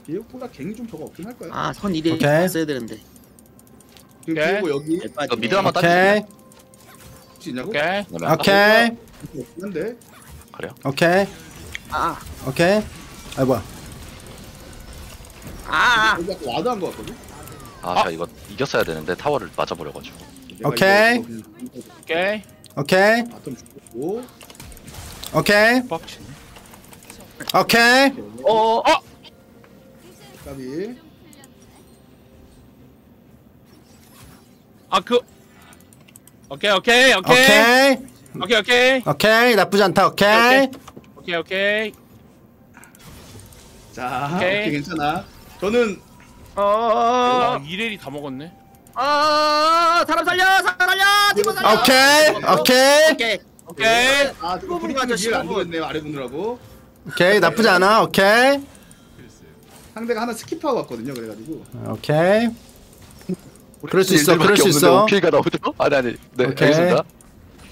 비에고보다 갱이 좀 저거 없긴 할 거예요. 아선 2대 오케이. 봤어야 되는데. 지금 오케이. 비에고 여기 이거 미드 한번 오케이 따지실래요? 혹시 있냐고? 오케이. 오케이 없긴 한데. 그래요? 오케이 아, 오케이. 아 뭐야? 아, 여기 아까 ward 한 거 같거든. 아, 제가 이거 이겼어야 되는데 타워를 맞아버려가지고. 내가 오케이. 이거 오케이. 오케이 bottom 주고. 오케이 빡치네. 오케이 어, 어, 까비. 아, 그 오케이, 오케이, 오케이. 오케이 오케이, 오케이. 오케이 나쁘지 않다 오케이 오케이, 오케이. 자, 오케이. 오케이 괜찮아. 저는 어, 아, 이렐리아 먹었네. 어, 사람 살려, 사람 살려, 팀원 살려. 오케이 오케이 오케이. 오케이. 아, 브리핑 가죠, 이해를 안. 되겠네요. 아래 보느라고. 오케이 나쁘지 않아 오케이 상대가 하나 skip하고 왔거든요. 그래가지고. 오케이 그럴 수 있어, 그럴 수 있어. 오케이가 나오죠? <laughs> 아니 아니. 네 오케이. 알겠습니다.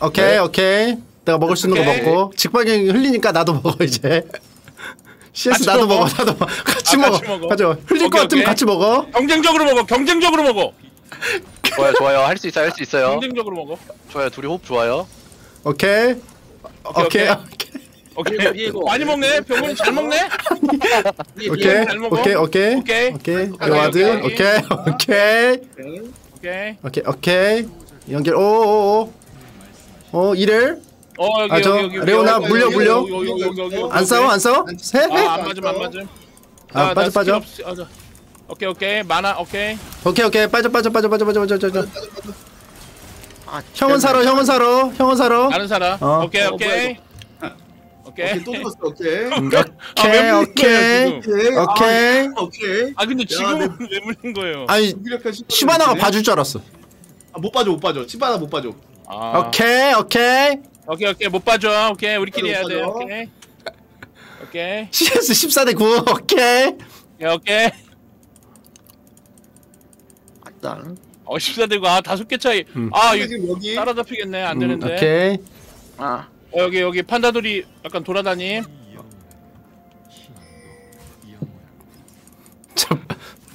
오케이 오케이 내가 먹을 수 있는 거 오케이. 먹고 직방이 흘리니까 나도 먹어 이제 <laughs> CS 나도 먹어 먹어? 나도 먹어 같이 아, 먹어 같이 먹어? 가져 흘릴 것 오케이, 같으면. 같이 먹어 경쟁적으로 먹어. 경쟁적으로 먹어. <laughs> 좋아요 좋아요 할 수 있어요 할수 있어요. 경쟁적으로 먹어. 좋아요 둘이 호흡 좋아요. 오케이 오케이, 오케이 오케이. 비에고, 비에고. 많이 먹네. 병원 잘 먹네. 오케이 잘 먹어. 오케이 오케이 오케이. 오케이 오케이, ward 오케이. 오케이 오케이 네. 오케이. 오케이 오케이 연결 오오오 오 이를 어, 여기 아, 저 여기 여기. 레오나 여기, 물려, 물려. 여기, 여기, 여기, 여기, 여기. 안 싸워 안 싸워 세 아, 안 맞음 안 맞음. 아, 나- 빠져, 빠져. 없- 아, 저- 오케이 오케이 만화 오케이 오케이 오케이 빠져 빠져 빠져 빠져 빠져 빠져 빠져 아, 형은 살아 형은 살아 형은 살아 다른 사람 어. 오케이 어, 오케이 오케이. 오케이 또 죽었어. 오케이. 음, 아, 왜 오케이 거예요, 오케이 지금? 오케이. 아, 오케이. 아 근데 야, 지금은 왜 물린 거예요? 아니 시- 시바나가 봐줄 줄 알았어. 아, 못 빠져 못 빠져. 시바나 못 빠져. 아. 오케이 오케이. 오케이 오케이. 못 봐줘. 오케이 우리끼리 해야 못 돼. 봐줘. 오케이. 오케이. CS 14대 9 오케이. 오케이 오케이. 맞다. 어 14대고 아 다섯 개 차이. 음. 아 지금 여기 따라잡히겠네. 안 음, 되는데. 오케이. 아, 어, 여기 여기 판다돌이 약간 돌아다님 저,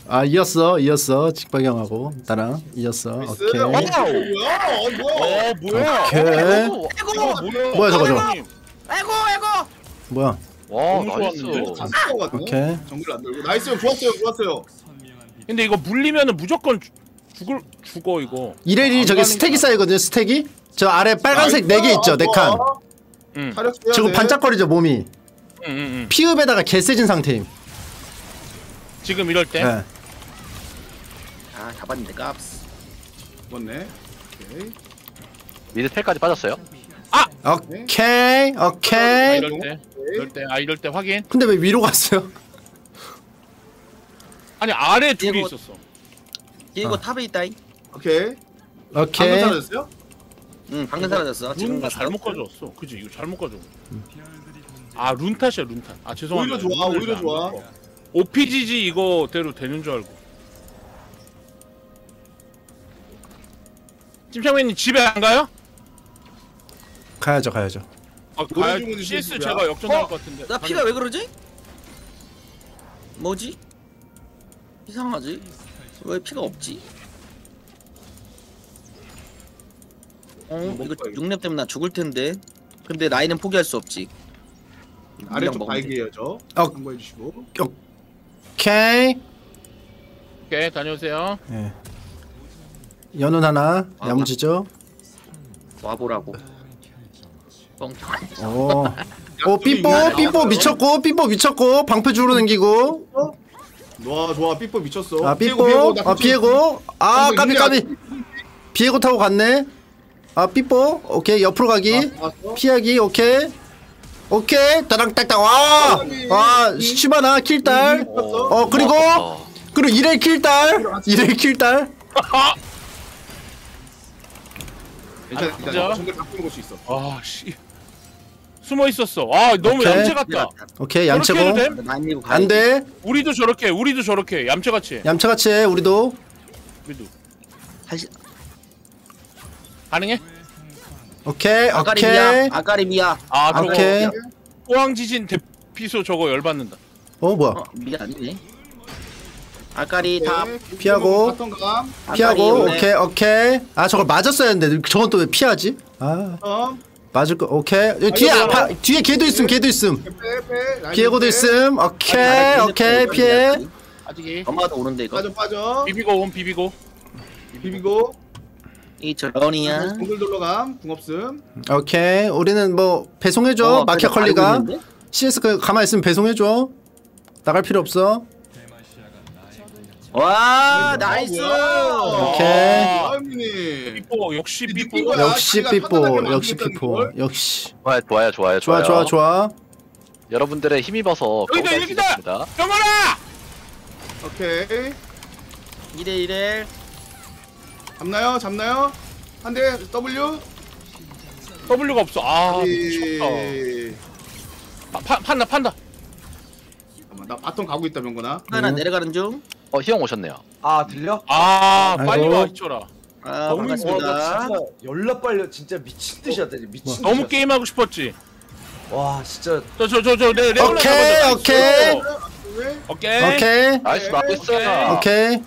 아 이었어 이었어 직박형하고 나랑 이었어 나이스. 오케이 어, 뭐야? 어, 뭐야? 어 뭐야? 오케이 이거 뭐야? 뭐야, 저거, 저거. 아이고 아이고 뭐야 와 나이스. 것 같네. 오케이 정글 안 들고. 나이스. 좋았어요. 좋았어요. 근데 이거 물리면은 무조건 죽- 죽을 죽어 이거. 이래리 가니까. 스택이 쌓이거든요 stack이 저 아래 빨간색 nice. 4개 있죠 아, 4칸 좋아. 응. 써야 지금 돼. 반짝거리죠 몸이 응, 응, 응. 피읍에다가 개세진 상태임 지금 이럴 때. 예. 아 잡았는데 깝스 맞네. 오케이. mid 텔까지 빠졌어요. 오케이 아, 오케이 이럴 때. 이럴 때. 아 이럴 때 확인. 근데 왜 위로 갔어요? <laughs> 아니 아래 둘이 이거- 있었어. 이거 어. 탑에 있다잉 오케이. 방금 오케이 사라졌어요? 응 방금 사라졌어 지금 룬 잘못 가져왔어. 그지 이거 잘못 가져. 아룬 탓이야 룬 탓. 아 죄송합니다. 오히려 좋아, 오히려 안 좋아. OPGG 이거대로 되는 줄 알고. 찜창맨님 집에 안 가요? 가야죠 가야죠 아 가야 CS. 제가 역전할 어? 것 같은데. 나 피가 왜 그러지? 뭐지? 이상하지? 왜 피가 없지? 어 이거 6렙 때문에 나 죽을 텐데 근데 라인은 포기할 수 없지 아래쪽. 발기예요, 저. 어. 참고해 주시고. 오케이 오케이 다녀오세요. 예. 연운 하나 아, 야무지죠 와 보라고 뻥 <laughs> 오. 오 삐뽀 삐뽀 미쳤고 삐뽀 미쳤고 방패 주로 당기고 좋아, 좋아. 삐뽀 미쳤어. 아 피해고, 삐뽀 나아 삐뽀. 피해고 아 어, 까비 까비 비에고 타고 갔네 아 삐뽀 오케이 옆으로 가기 아. 피하기 오케이 오케이 따랑 딱딱 와와 시바나 킬딸 어 그리고 어, 그리고 이레 킬딸 이레 킬딸 괜찮아, 아, 괜찮아. 진짜? 정글 바꾸는 곳이 있어. 아 씨. 숨어 있었어. 아 너무 오케이. 얌체 같다. 오케이 얌체고. 안돼 우리도 저렇게, 우리도 저렇게 얌체 같이. 얌체같이 해 우리도 우리도 사실 가능해? 오케이 오케이 아까리미야 아 오케이 포항 지진 대피소 저거 열받는다. 어 뭐야 어 미야 아니네 아까리 탑 오케이. 피하고. 피하고 오케이 오케이 아 저걸 맞았어야 했는데 저건 또 왜 피하지 아 바텀. 맞을 거 오케이 여기 뒤에 아이고, 아파 뒤에 걔도 있음 걔도 있음 빼, 빼. 빼. 있음 오케이 오케이 피해 아직이 엄마도 오는데 이거 빠져, 빠져. 비비고 온 비비고. 비비고. 이 저런이야 정글 돌러감. 궁합슴. 오케이 우리는 뭐 배송해줘 어, 마키아컬리가? CS 그 가만히 있으면 배송해줘 나갈 필요 없어 와 nice 오케이. 삐뽀 역시 삐뽀. 역시 삐뽀 역시 삐뽀 걸. 역시 좋아요 좋아요 좋아요 좋아. 좋아 좋아 여러분들의 힘입어서 여기다, 여기다! 병원아! 오케이. 이래 이래 잡나요? 잡나요? 한 대 W. W가 없어. 아 미쳤다. 예. 파, 파, 판다 판다. 잠깐만, 나 바텀 가고 있다 병건아. 하나 음. 내려가는 중 어 희영 오셨네요. 아 들려? 아 아이고. 빨리 와 이쳐라. 아 너무 와, 반갑습니다 나 진짜 열나 빨려 진짜 미친 듯이 왔다 이제 미친 너무 듯이 게임하고 싶었지. 와 진짜 저 저 저저 레 레올라 오케이, 잡아줘. 오케이. 왜? 오케이. 오케이 나이스 나이스. 오케이.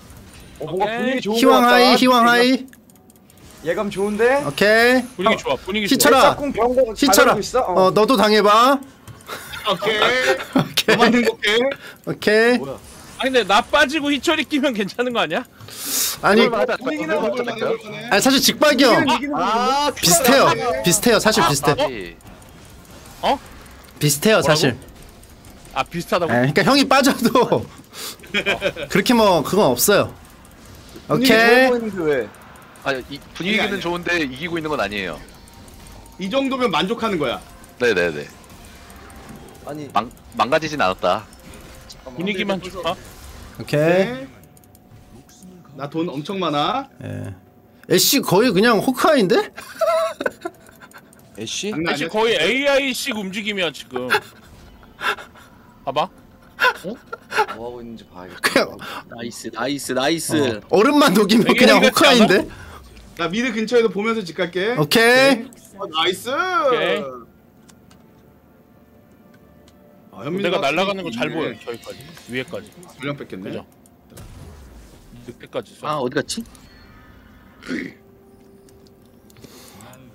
오케이 어, 뭔가 오케이. 분위기 좋은 것 희왕 같다. 하이 희왕 하이 예감 좋은데? 오케이 분위기 좋아. 분위기 좋아. 희철아. 짝꿍 병거 희철아 잘하고 있어? 어. 어 너도 당해봐 오케이. 오케이 너만 행복해. 오케이 뭐야? 아니 근데 나 빠지고 희철이 끼면 괜찮은 거 아니야? 아니 분위기는 해볼만해. 아니 사실 직박이 형아 비슷해요 비슷해요 사실 비슷해. 비슷해요 사실 아 비슷하다고. 에, 그러니까 형이 빠져도 <laughs> 그렇게 뭐 그건 없어요 오케이 보이는데 왜? 아 이, 아니, 분위기는 아니. 좋은데 이기고 있는 건 아니에요. 이 정도면 만족하는 거야. 네네네. 아니 망 망가지진 않았다. 분위기만 좋아. 오케이 네. 나돈 엄청 많아. 예. 애쉬 거의 그냥 호크아인데? 애쉬? 아니야. 거의 AI식 움직임이야 지금. 봐봐. 뭐 하고 있는지 봐야겠다. 그냥 nice nice nice 얼음만 녹이면 되게 그냥 호크아인데? 나 mid 근처에서 보면서 집 갈게. 오케이 어, nice. 오케이. 아, 현민이가 내가 날아가는 거 잘. 보여 저기까지 위에까지. 전령 뺏겼네. 그죠? 늦게까지 써. 아 어디 갔지?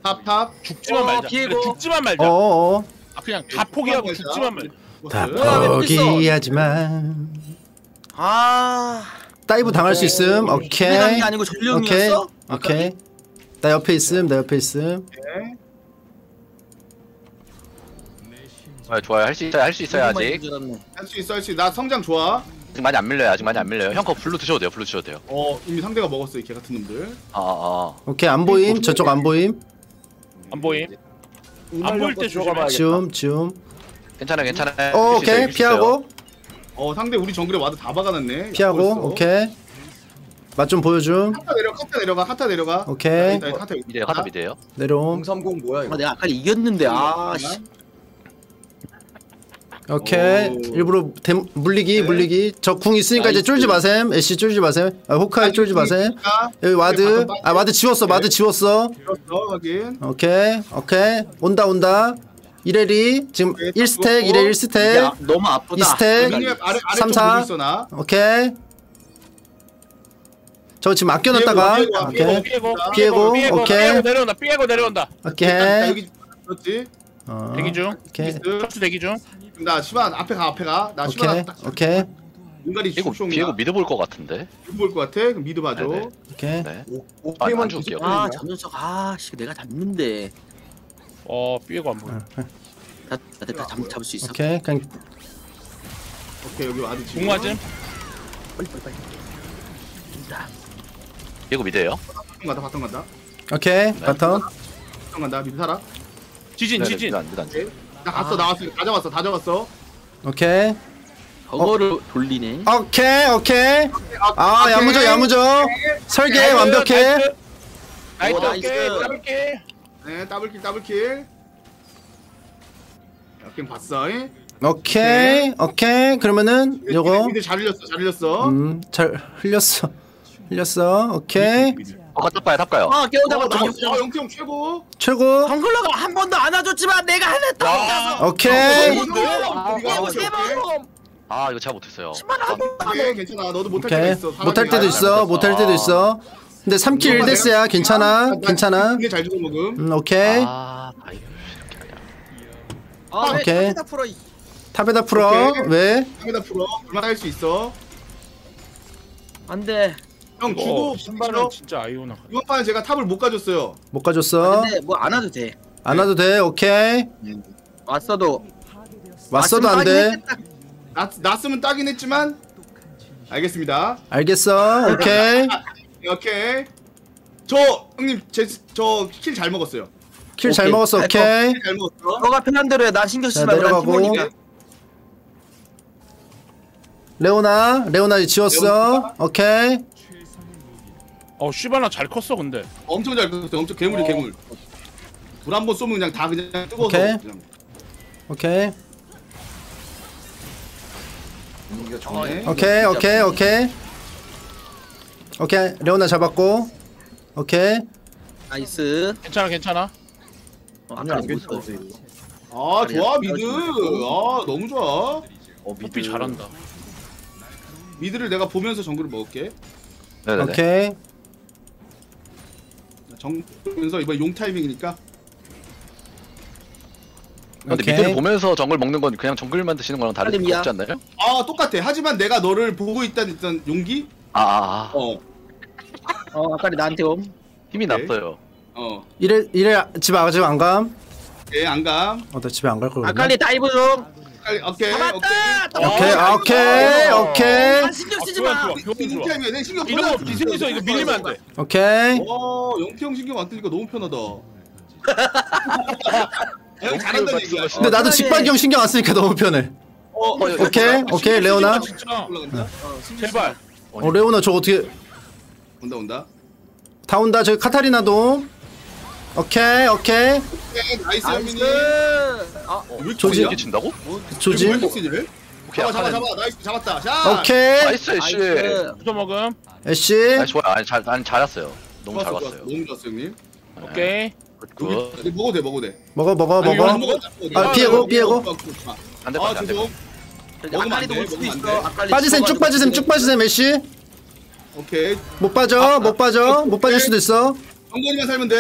top top. 죽지만 어, 말자. 비에고. 그래, 죽지만 말자. 어어어 아, 그냥 다 포기하고 말자. 죽지만 말자. 다? 포기하지만 아 dive 당할 수 있음 오케이 아니고 오케이 전령이었어? 오케이 나 옆에 있음 나 옆에 있음 아, 좋아요. 할 수 있어요. 할 수 있어요 아직. 할 수 있어 할 수 있어. 나 성장 좋아. 아직 많이 안 밀려요. 아직 많이 안 밀려요. 형거 blue 드셔도 돼요. blue 드셔도 돼요. 어 이미 상대가 먹었어 이개 같은 놈들. 아, 아, 오케이 안 보임 저쪽 안 보임 안 보임? 안 보일 때 조심해. 지움 지움 아. 괜찮아요. 괜찮아요. 어, 오케이. 비에고 어 상대 우리 정글에 ward 다 박아놨네. 비에고. 오케이 맛 좀 보여줌 카타 내려 카타 내려가 카타 내려가. 오케이. 일단 카타 mid에요. 카타 mid에요. 내려옴 030 뭐야 아 이거 내가 아까 이겼는데 아 씨 오케이 오. 일부러 대, 물리기 네. 물리기 저궁 있으니까 이제 nice. 쫄지 마셈 애쉬 쫄지 마셈 아, 호카이 쫄지 마셈 여기 와드 아 와드 지웠어 와드 지웠어 들었어 확인. 오케이 오케이 온다 온다 이레리 지금 오케이, 1스택 딱 이레 죽었고. 1스택 야, 너무 아프다 이스택. 미니맵 아래 아래 삼, 좀 사. 보고 있어 나. 오케이 저 지금 아껴놨다가 피해고, 피해고, 오케이 피해고, 피해고, 피해고, 오케이. 피해고 내려온다. 피해고 내려온다. 자, 오케이 여기 그렇지. 어, 대기 중. 오케이 대기 중. 나 시반 앞에 가 앞에 가. 나 오케이 시반 딱 오케이 눈가리 비에고 슉 비에고 미드 볼 것 같은데. 미드 볼 것 같아. 그럼 미드 봐줘. 네네. 오케이 네. 아, 오케이만 안 줄게요. 아 아씨 내가 잡는데 어, 비에고 안 보여. 나, 나 됐다 잡, 잡을 수 있어 오케이 그냥 오케이 여기 ward 지금. 궁 맞음. 빨리 빨리 빨리 된다 비에고 mid에요. bottom 간다 bottom 간다. 오케이 bottom bottom 간다. mid 살아. 지진, 네 네, 지진. mid 안 mid 안. 오케이. 나 갔어 나왔어 다 잡았어 다 잡았어. 오케이 저거를 돌리네 오케이 오케이 아 야무져 야무져 설계 nice, 완벽해 nice. nice, 오, 오케이. nice. 짧게. 네 double kill double kill. 여긴 봤어. 잉? 오케이 오케이 그러면은 mid, 요거 mid 잘 흘렸어 잘 흘렸어. 음잘 흘렸어 흘렸어 오케이 어, top 가요. top 가요. 아 깨우다가 어, 나나 어, 영태형 최고. 최고 jungler가 한 번도 안아줬지만 내가 해냈다 오케이 아, 깨우 세번 아, 이거 제가 못했어요. 오케이 괜찮아. 너도 못할 때가 오케이 있어. 못할 때도 있어 못할 때도 있어 근데 3kill 1death야 괜찮아 괜찮아 이게 잘 주고 먹음. 음 오케이 아, 아이. 아왜 오케이. top에다 풀어 이- top에다 풀어 오케이. 왜? 여기다 풀어. 얼마나 할 수 있어. 안 돼 형 이거 주고 신발은 진짜 아이오나. 이번 판에 제가 top을 못 가줬어요. 못 가줬어 근데 뭐 안 와도 돼 안 와도 돼 오케이 왔어도 왔어도 왔으면 안돼 따긴 했겠다. 나 났으면 따긴 했지만 알겠습니다. 알겠어 오케이 <laughs> 오케이. 저 형님 제 저 kill 잘 먹었어요. kill 잘. 먹었어 오케이 kill 잘 먹었어. 너가 편한 대로 해 나 신경 쓰지 자, 말고 난 내려가고. 팀원이니까 레오나 레오나 지웠어 레오나. 오케이 어, 슈바나 잘 컸어, 근데. 엄청 잘 컸어. 엄청 괴물이 어. 괴물. 불 한 번 쏘면 그냥 다 그냥 뜨거워서 오케이. 그냥. 오케이 이거 어, 좋네 오케이 오케이 오케이 오케이 레오나 잡았고 오케이 nice 괜찮아, 괜찮아. 어, 아니 아까 안못 괜찮아 써. 아 좋아 mid. 아 너무 좋아. 어 뽀삐 잘한다. mid를 내가 보면서 정글을 먹을게. 네네네. 오케이 정면서 이번 용 타이밍이니까. 근데 오케이. 미드를 보면서 정글 먹는 건 그냥 정글만 드시는 거랑 다른 거 할렘이야. 없지 않나요? 아 똑같아. 하지만 내가 너를 보고 있다는 일단 용기. 아, 아, 아. 어. 어 아까리 나한테 옴 힘이 오케이. 났어요. 어. 이래 이래 집 아직 안 감 예, 안 감. 어나 집에 안갈걸 그랬나? 아까리 다이브 좀 오케이, 오케이. 잡았다 오케이 어, 오케이 어. 오케이 아, 신경 쓰지 좋아, 마 좋아. 오케이. 효과 좋아. 타이밍이야. 내 신경 이런 거 편하지. 비즈니스 이거 밀리면 안 돼. 오케이 와, 영태 형 신경 안 쓰니까 너무 편하다. 형 잘한다는 얘기야. 근데 나도 직박경 신경 안 쓰니까 너무 편해 어, 오케이 오케이 레오나 진짜. 올라간다. 제발. 어 레오나 저 어떻게 온다 온다. 다 온다 저기 카타리나도 오케이 오케이 오케이, nice 현민이. 아왜 이렇게 조지. 이게 진다고? 조지 왜 이렇게 쓰지를? 오케이, 잡아 잡아 약간은- 잡아. nice 잡았다. 샷. 오케이 nice, 씨. nice 붙어먹음. 애쉬 아니, 좋아요. 아니, 잘, 아니, 잘했어요. 너무 잘 좋았어, 좋았어. 봤어요. 너무 좋았어 형님. 오케이. good. 여기 먹어도 돼 먹어도 돼. 먹어 먹어 아니, 먹어 이거. 아, 비에고, 비에고. 안될것 아 같아, 안될것 죄송. 먹으면 안 돼, 올 수도 먹으면 안 있어 돼. 빠지셈 쭉 빠지셈 쭉. 빠지셈 애쉬 오케이. 못 빠져 못 빠져 못 빠질 수도 있어 병건이만 살면 돼.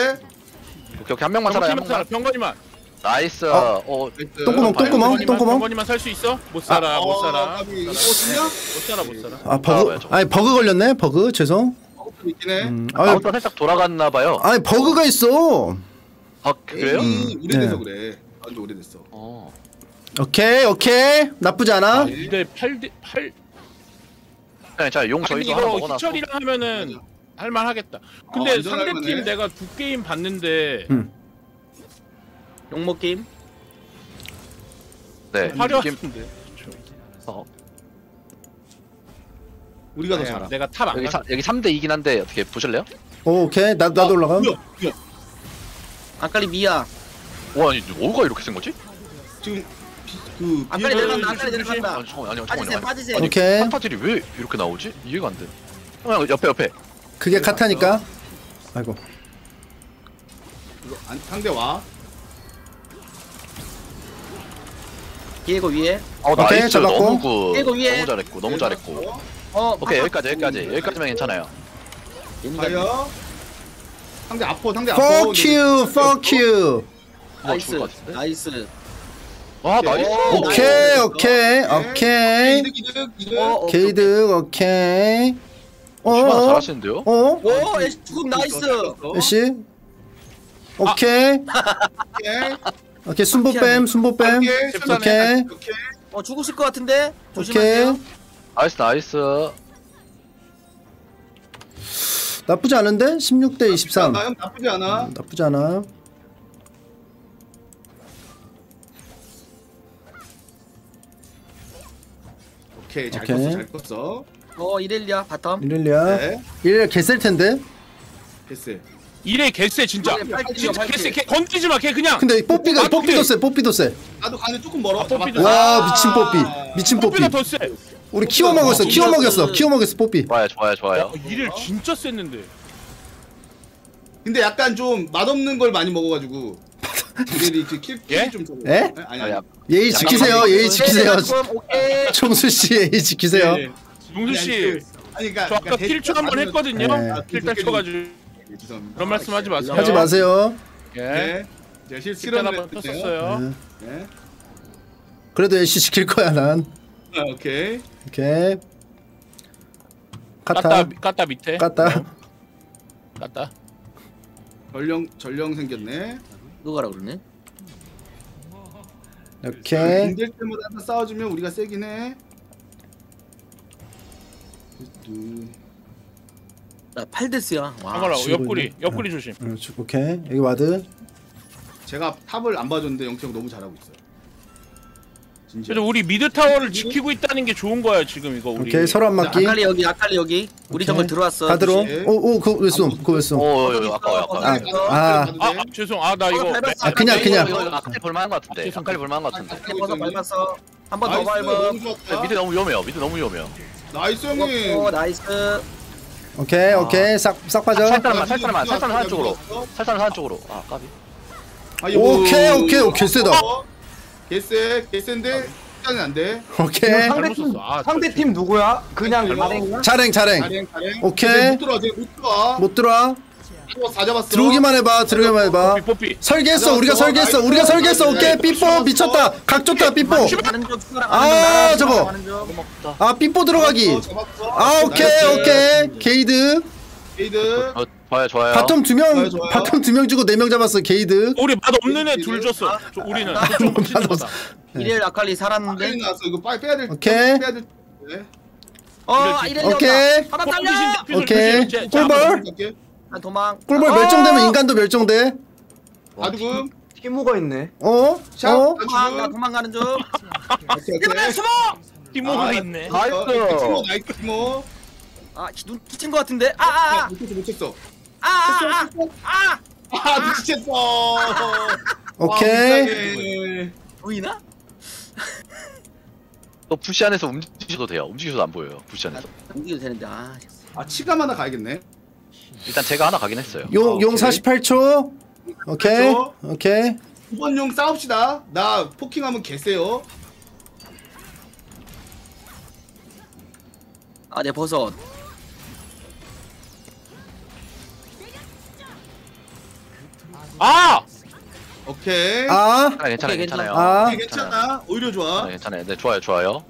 오케이 오케이 한 명만 살아요 한 병건이만 살아. 명만 병건이만. nice 어. 어 nice. 똥구멍 봐요. 똥구멍 똥구멍 병건이만 살 수 있어? 못 살아. 못 어, 살아. 까비. 이거 못 죽냐? 살아. 못 살아. 아 버그 뭐야, 저거. 아니 버그 걸렸네 버그 죄송 어, 있긴 해. 음, 아니, 마우스가 살짝 돌아갔나 봐요 아니 버그가 있어 아 그래요? 게임이 오래돼서 네. 그래. 아주 오래됐어. 어 오케이 오케이 나쁘지 아, 않아 2대 8대 8. 그냥 자용 아니 저희도 하나 이거 먹어놨고 희철이랑 하면은 맞아. 할만 하겠다. 근데 어, 완전 상대 할만해. 팀 내가 두 게임 봤는데 음. 용목 게임. 네 느낌 화려한데. 어, 우리가 더 네, 잘하. 내가 탑안 여기 가. 사, 여기 3대 2긴 한데 어떻게 보실래요? 오, 오케이 나, 나도 올라가 뭐야? 뭐야? 아까리 미야. 와 아니 뭐가 이렇게 센 거지? 지금 비, 그 아까리 비행기- 내려간다. 아까리 내려간다. 아니 잠깐만 아니요 빠지세요. 빠지세요. 아니 오케이 한타들이 왜 이렇게 나오지? 이해가 안 돼. 어 옆에 옆에 그게 카타니까 아이고 이거 안- 상대 와. 비에고 위에. 어 오케이, nice 잡았고. 너무 good 이거 위에. 너무 잘했고 너무 잘했고 어. 오케이 여기까지 여기까지 여기까지면 괜찮아요 인간. 가요. 상대 아퍼 상대 아퍼. Fuck you Fuck you 어, nice. 같은데? nice. 와 nice. 오케이 오케이 오케이. 이득 이득 이득. 어, 어, 개이득 오케이. 쉬바나 어어? 잘하시는데요? 어? 오, 애쉬 죽음 nice. 애쉬? 오케이. 오케이. 오케이 순보 뺌 순보 뺌 오케이. 오케이. 오케이. 어, 죽으실 것 같은데. 오케이 조심하세요. nice nice. 나쁘지 않은데? 16 대 23 나형 나쁘지 않아. 나쁘지 않아 오케이 잘 오케이. 컸어 잘 컸어. 어, 이렐리아 bottom. 이렐리아 네. 이렐리아 개셀 텐데 됐어. 이렐 개쎄 진짜. 이렐 진짜. 개쎄. 개 건드지 마. 걔 그냥. 근데 뽀삐가 아, 뽀삐도 오케이. 세 뽀삐도 세 나도 가는 조금 멀어. 아, 뽀삐도 잡았다. 와 미친 뽀삐 미친 뽀삐 뽀삐가 더 쎄. 우리 키워 먹었어 어, 키워 먹였어 그- 키워 먹였어 뽀삐 좋아요 좋아요 좋아요 어, 이렐 진짜 셌는데. 근데 약간 좀 맛없는 걸 많이 먹어가지고. 이렐이 kill 예? 적어. 아니 아니, 아니. 예의 지키세요 예의 지키세요. 총수 씨 예의 지키세요 네. 용수 씨. 아니 그러니까 저 아까 킬초 한번 했거든요. 네. 킬딸 쳐가지고 죄송합니다. 그런 말씀 하지 마세요. 하지 마세요 예. 네. 제가 실 킬딸 실험을 한번. 네. 네. 그래도 애쉬 지킬 거야 난 아, 오케이. 오케이 까따 까따 밑에. 까따 까따. 전령 전령 생겼네. 누가라 그러네. 오케이 힘들 때마다 하나 싸워주면 우리가 세긴 해. 뚜. 나 8데스야. 와. 옆구리 있네. 옆구리 조심. 응, 주- 오케이 여기 ward 제가 top을 안 봐줬는데 영태 형 너무 잘하고 있어요. 진짜. 그래서 우리 mid 타워를 지키고 있다는 게 좋은 거야 지금 이거 우리. 오케이 서로 안 맞기 아칼리 여기, 아칼리 여기. 우리 오케이. 정글 들어왔어. 다 들어 조심. 오오 그거 왜 쏨 그거 왜쏨 오 아까워요 아까워요 아. 아, 아 죄송 아 나 이거 밟았어. 아, 그냥, 그냥. 이거, 이거 아칼리 볼만한 것 같은데. 아칼리 볼만한 것 같은데 한번더 밟았어. 한 번 더 nice, 밟아. 너무 좋았다. mid 너무 위험해요 mid 너무 위험해요 nice 형님. 어, nice. 오케이 오케이 싹 싹 빠져 살살만 살살만 살살만 하는 쪽으로 어? 살살만 하는 쪽으로 아 까비. 오케이 오케이 오케이 세다 어? 개쎄 개쎄인데 시간은 안 돼. 오케이 잘못 썼어. 아, 상대 저- 팀 누구야? 그냥 잘 가랭 가랭. 오케이. 못 들어와. 쟤못 들어와. 못 들어와 못다 잡았어. 들어오기만 해봐 들어오기만 해봐 뽀삐 뽀삐. 설계했어 우리가 설계했어 우리가 설계했어 오케이 삐뽀 미쳤다 각 좋다 삐뽀 아, 저거. 아 삐뽀 들어가기 어, 잡았어. 아 오케이 nice. 오케이 개이득 개이득. 어, 좋아요 좋아요 bottom 두 명 좋아요, 좋아요. bottom 두 명 주고 네 명 잡았어 개이득 우리 맛 없는 애 둘 줬어. 저, 우리는 좀 맛있는 거다. 이렐 아칼리 살았는데. 빨리 나왔어. 이거 빨리 빼야 될. 오케이. 빼야 될. 네. 어, 이렐 오케이. 하나 딸려. 오케이. 꿀벌 한 도망. 꿀벌 어, 멸종되면 인간도 멸종돼 아두금. 티모가 있네. 어? 샷. 어? 도망가, 아두금. 도망가는 중. 오케이, 오케이. 숨어. 티모가 아, 있네. 어, 티모 나이스 티모. 아, 눈 붙인 것 같은데. 아, 아, 아, 못 쳤어 못 쳤어. 아, 아, 아, 아. 아 눈치챘어. 오케이 네. 보이나? 또 부시 안에서 움직이셔도 돼요 움직이셔도 안 보여요 부시 안에서 움직여도 되는데. 아, 아 치감 하나 가야겠네. 일단 제가 하나 가긴 했어요 용, 용 오케이. 48초 오케이. 오케이 후번용 싸웁시다. 나 포킹하면 개쎄요. 아, 내 버섯. 아! 오케이. 아, 아, 괜찮아요, 오케이, 괜찮아요. 아. 오케이, 괜찮아. 오히려 좋아. 아, 괜찮아요. 네, 좋아요, 좋아요.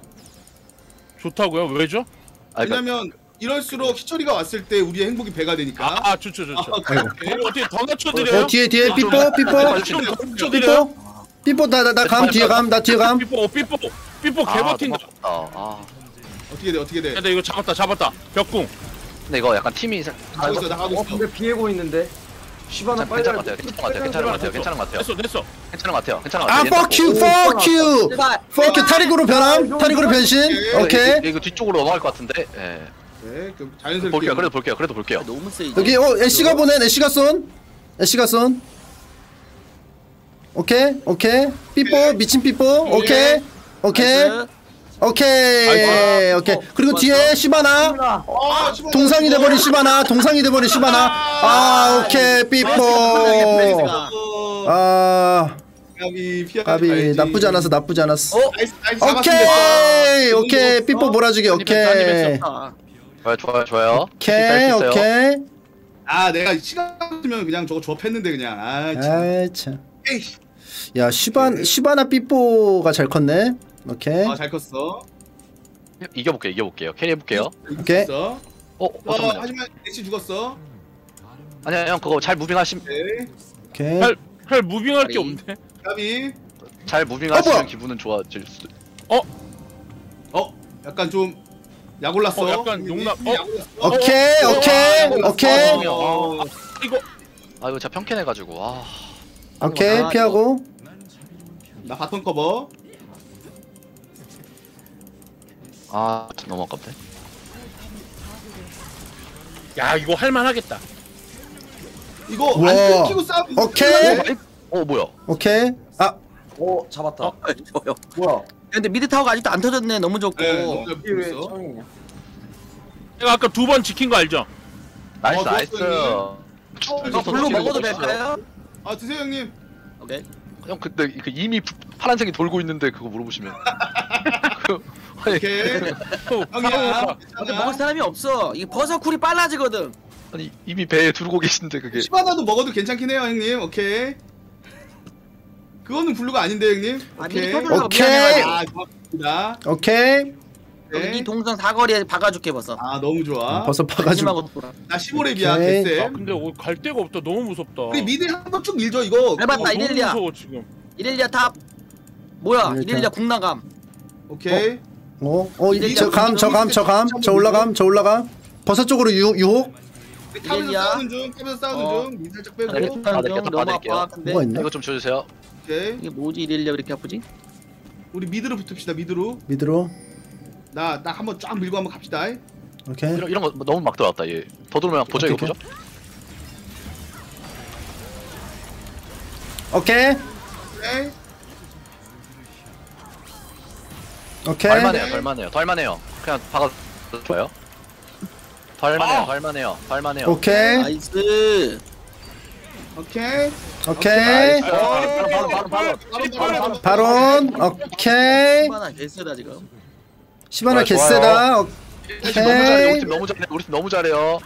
좋다고요? 왜죠? 아, 그러니까 왜냐면 이럴수록 희철이가 왔을 때 우리의 행복이 배가 되니까. 아, 좋죠, 좋죠. 아, 오케이. 이거 어떻게 더 낮춰드려요? 어 뒤에 뒤에 삐뽀 삐뽀 좀더 낮춰드려요? 삐뽀 삐뽀 나나감 뒤에 감나 뒤에 감. 삐뽀, 어, 삐뽀, 삐뽀 아, 개버틴다. 너무 아깝다. 아, 어떻게 돼? 어떻게 돼? 근데 이거 잡았다, 잡았다. 벽궁. 근데 이거 약간 팀이 살- 나가고 있어. 나가고 어 있어. 근데 비에고 있는데. 쉬바나 괜찮- 빨리. 괜찮은 것 같아요. 괜찮은 것 같아요. 괜찮은 것 같아요. 괜찮은 것 같아요. 됐어, 됐어. 괜찮은 것 같아요. 괜찮은 것 아, 같아요. fuck you, fuck you, fuck you. 타릭으로 변함, 타릭으로 변신. 오케이. 이거, 이거 뒤쪽으로 넘어갈 것 같은데. 예. 네, 그럼 자연스럽게. 볼게요. 그래도 볼게요. 그래도 볼게요. 너무 세지. 여기 어 애쉬가 보낸 애쉬가 쏜, 애쉬가 쏜. 오케이, 오케이. 삐뽀 미친 삐뽀. 오케이, 오케이, nice. 오케이, 오케이. 그리고 뒤에 시바나. 아, 동상이. 돼버린 시바나. 동상이 돼버린 시바나. 아 오케이. 삐뽀. 어, 아. 가비 말지. 나쁘지 않았어 나쁘지 않았어. 잡았으면 오케이. 됐어. 오케이. 삐뽀 몰아주기. 오케이. 아, 좋아요, 좋아요, 좋아요. 오케이 오케이. 아, 내가 시간 없으면 그냥 저거 조합했는데 그냥. 아, 참. 아이 참야 에이. 쉬바 쉬바나 삐뽀가 잘 컸네 오케이 아, 잘 컸어. 이겨볼게요. 이겨볼게요. carry 해볼게요. 오케이. 있어. 어, 어, 어, 잠깐만요. 하지만 애쉬 죽었어. 아니야, 형 그거 잘 moving하시, 네. 오케이 할, 할 moving할 게. 없네. 까비. 잘 어, 뭐야? moving하시면 기분은 좋아질 수도. 어, 약간 좀 약올랐어. 어, 약간 용납- 어? 약올랐어. 오케이 오케이 오케이 어, 이거 아 이거 제가 편캔해가지고 아. 오케이 피하고 나 바톤 커버. 아 너무 아깝네. 야, 이거 할 만하겠다. 이거 우와. 안 끊기고 싸움. 오케이. 어 뭐야? 오케이 아어 잡았다. 어? 좋아요. 뭐야? 근데 미드 타워가 아직도 안 터졌네. 너무 좋고. 네, 왜. 처음이냐? 내가 아까 두 번 지킨 거 알죠? nice 어, nice. 이거 blue 먹어도 될까요? 아 드세요 형님. 오케이. 형 근데 그 이미 부- 파란색이 돌고 있는데 그거 물어보시면. <laughs> 오케이. 어, 형이야. 근데 먹을 사람이 없어. 이게 버섯 cool이 빨라지거든. 아니 이미 배에 두르고 계신데 그게. 쉬바나도 먹어도 괜찮긴 해요 형님. 오케이. 그거는 blue가 아닌데 형님. 아, 오케이. 미리 오케이. 미안해가지고. 아 고맙습니다. 오케이 여기 네. 네 동선 사거리에 박아줄게 버섯. 아 너무 좋아. 버섯 파가지고 마지막으로 돌아. 나 15렙이야 오케이. 아. 근데 어, 갈 데가 없다. 너무 무섭다. 우리 mid 한번 쭉 밀죠 이거. 해봤다, 어, 너무 이렐리아. 무서워 지금. 이렐리아 top. 뭐야? 이렐리아. 이렐리아 궁 나감. 오케이. 어, 어, 저 감, 저 감, 저 감, 저 올라감, 저 올라감. 버섯 쪽으로 유, 유혹. top에서 이렐리아. 싸우는 중. top에서 싸우는 어. 중. mid 살짝 아, 빼고. 네. 너무. 아파. 뭐가 있나? 이거 좀 줘주세요. 오케이. 이게 뭐지 왜 이렇게 아프지? 우리 mid로 붙읍시다 mid로. mid로. 나 나 한번 쫙 밀고 한번 갑시다. 오케이. 이런 이런 거 너무 막 들어왔다 얘. 더 들어오면 보죠 이거 오케이, 보죠. 오케이. 오케이. 오케이. 할만해요, 더 할만해요. 그냥 박아 할만해요, 더 할만해요, 더 할만해요. 오케이. nice. 오케이. 오케이. 바로 바로 바로 바로 바로. 바로 바로 바론. 오케이. 하나 개쎄다 지금. 시바나 좋아요, 개쎄다. 우리 팀 너무 잘해, 우리 오케이. 팀 너무 잘해, 우리 팀 너무 잘해요.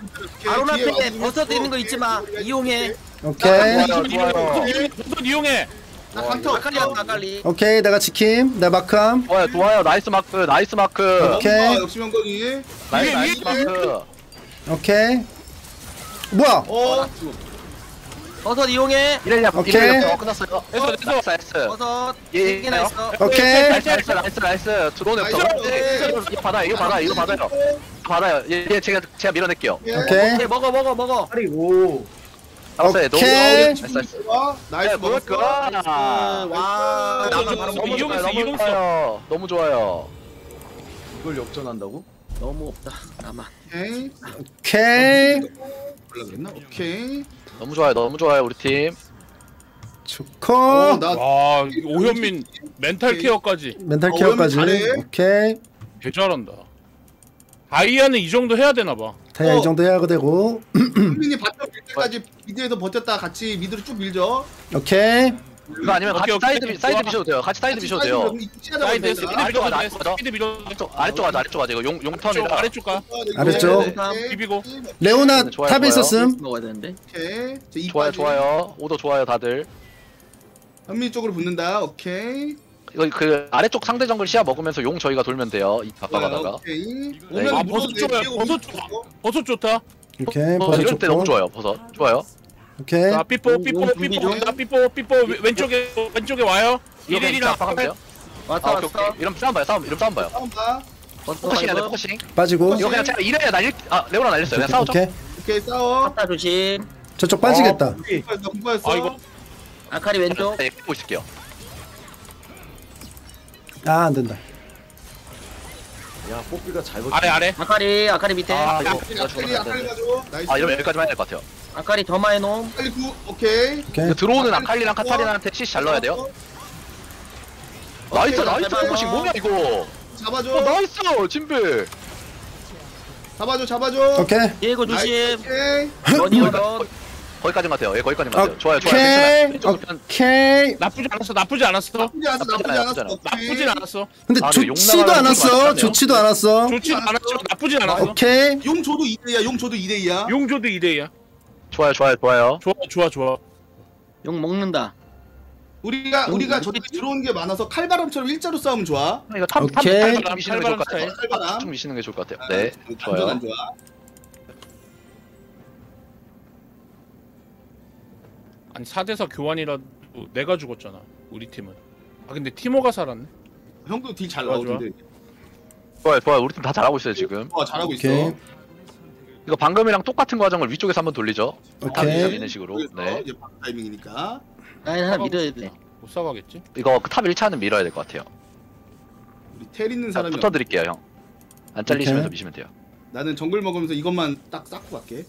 바로 뒤에 앞에 버섯 있는 거 잊지 마. 이용해. 오케이. 좋아요, 좋아요. 우선 이용해. 나 강터 아칼리 왔다 아칼리. 오케이. 내가 지킴. 내 마크함. 좋아요, 좋아요. nice 마크, nice 마크. 오케이. 아, 역시 명건이. nice, 위에, nice 위에, 마크. 오케이. 뭐야? 어. 버섯 이용해. 이래야 오케이. 이래야 끝났어요. 됐어. 나이스, 나이스. 버섯 예, 예. 있어. 오케이. 나이스, 나이스, 나이스, 나이스. 들어오네부터. 나이스. 이거 받아요, 이거 받아요, 이거 받아요. 받아요. 얘, 얘 제가 제가 밀어낼게요. 오케이. 먹어 먹어 먹어. 아리고. 잡았어요. 너무 오케이. 나이스, 나이스. 좋아. 나이스 네, 먹었어. 와. 바로. 이용했어, 너무 이용했어. 좋아요. 너무 좋아요. 이걸 역전한다고? 너무 없다. 나만. 오케이. 오케이. 올라 그랬나? 오케이. 너무 좋아요. 너무 좋아요. 우리 팀. 좋고. 어, 나 와, 오현민 mental care까지 mental 어, care까지. 잘해. 오케이. 개 잘한다. 아이아는 이 정도 해야 되나 봐. 어. 이 정도 해야 되고. bottom 밀 때까지 mid에서 버텼다 같이 mid로 쭉 밀죠. 오케이. 이거 아니면 같이 오케이, 사이드 오케이. 사이드. 미셔도 돼요. 같이 사이드 미셔도 돼요. 사이드 돼. 스피드 아래쪽 밀어도 가자, 돼 아래쪽 가자. 스피드 밀어도 돼 아래쪽 아래쪽 가자 아래쪽 가자 이거 용 아래쪽 용턴이라. 아래쪽 가 아래쪽. 비비고. 레오나 네, 좋아요, 탑에 좋아요. 있었음. 먹어야 되는데. 오케이. 좋아요. 좋아요. 오더 좋아요 다들. 현민 쪽으로 붙는다. 오케이. 이거 그 아래쪽 상대 정글 시야 먹으면서 용 저희가 돌면 돼요. 이 바꿔가다가. 오케이. 네. 오면 아, 물어도 버섯 돼. 좋아요. 버섯 좋아. 버섯 좋다 오케이. 어, 버섯 이럴 때 너무 좋고. 좋아요 버섯. 좋아요. 오케이. 자 삐뽀 용, 삐뽀 삐뽀 중. 간다 삐뽀 삐뽀 왼쪽에 왼쪽에 와요 이거 그냥 1일이랑 딱 박으면 돼요. 왔다 아 오케이 왔어. 오케이. 이런 싸움 봐요 싸움 이런 싸움 봐요. 싸움 봐. 버터 포커싱 해야 돼 가이브. 포커싱. 빠지고. 이거 그냥 제가 이래야 날릴 아 레오나 날렸어요. 그냥 싸우죠. 오케이. 오케이 싸워. 갔다 조심. 저쪽 빠지겠다. 공부했어. 공부했어. 아 이거 아카리 왼쪽. 네, 보고 있을게요. 아, 안 된다. 야 뽀삐가 잘 버티 아래 아래 아카리 아카리 밑에. 아 이거 아칼리 이거 안 아칼리 돼. 가죠. 나이스. 아 이러면 여기까지만 해야 될 것 같아요. 아칼리 더 많이 놓음. 아칼리 구. 오케이. 오케이. 이거 들어오는 아칼리랑 카타리나한테 CC 잘 넣어야 돼요. nice nice. focusing 뭐야 이거. 잡아줘. 어 nice 진배. 잡아줘. 잡아줘. 오케이. 디에고. 조심. 오케이. 머니 얻어. <laughs> 거기까지인 것 같아요. 예, 거기까지인 것 같아요. 좋아요, 좋아요. 오케이. 괜찮아요. 왼쪽으로 편- 오케이. 나쁘지 않았어 나쁘지 않았어 나쁘지 않았어. 나쁘지 나쁘지 않았어. 오케이. 나쁘진 않았어 근데 아, 근데 좋지도 나가는 않았어. 좋지도 않았어. 좋지도 않았지만 나쁘진 않았어 오케이. 용 줘도 2대야. 용 줘도 2대야. 용 줘도 2대2야 좋아요, 좋아요, 좋아요. 좋아 좋아 좋아 용 먹는다. 우리가 용- 우리가 용 저기 들어오는 게 많아서 칼바람처럼 일자로 싸우면 좋아. 이거 top, top, 오케이. top, top 미시는 게 좋을 것 같아요. 좀 미시는 게 좋을 것 같아요. 네, 완전 좋아요. 안 좋아. 아니 4대4 교환이라도 내가 죽었잖아 우리 팀은 아 근데 티모가 살았네 형도 deal 잘 좋아, 나오던데. 좋아요, 좋아요. 우리 팀 다 잘하고 있어요, 지금. 어 잘하고 있어. 오케이. 이거 방금이랑 똑같은 과정을 위쪽에서 한번 돌리죠. top 오케이. 미시는 식으로. 그래서 네. 이제 방 타이밍이니까. 라인 하나 밀어야 돼. 못 사가겠지 이거 그 top 1차는 밀어야 될 것 같아요. 우리 텔 있는 자, 사람이 붙어 드릴게요, 형. 안 잘리시면서 오케이. 미시면 돼요. 나는 정글 먹으면서 이것만 딱 쌓고 갈게.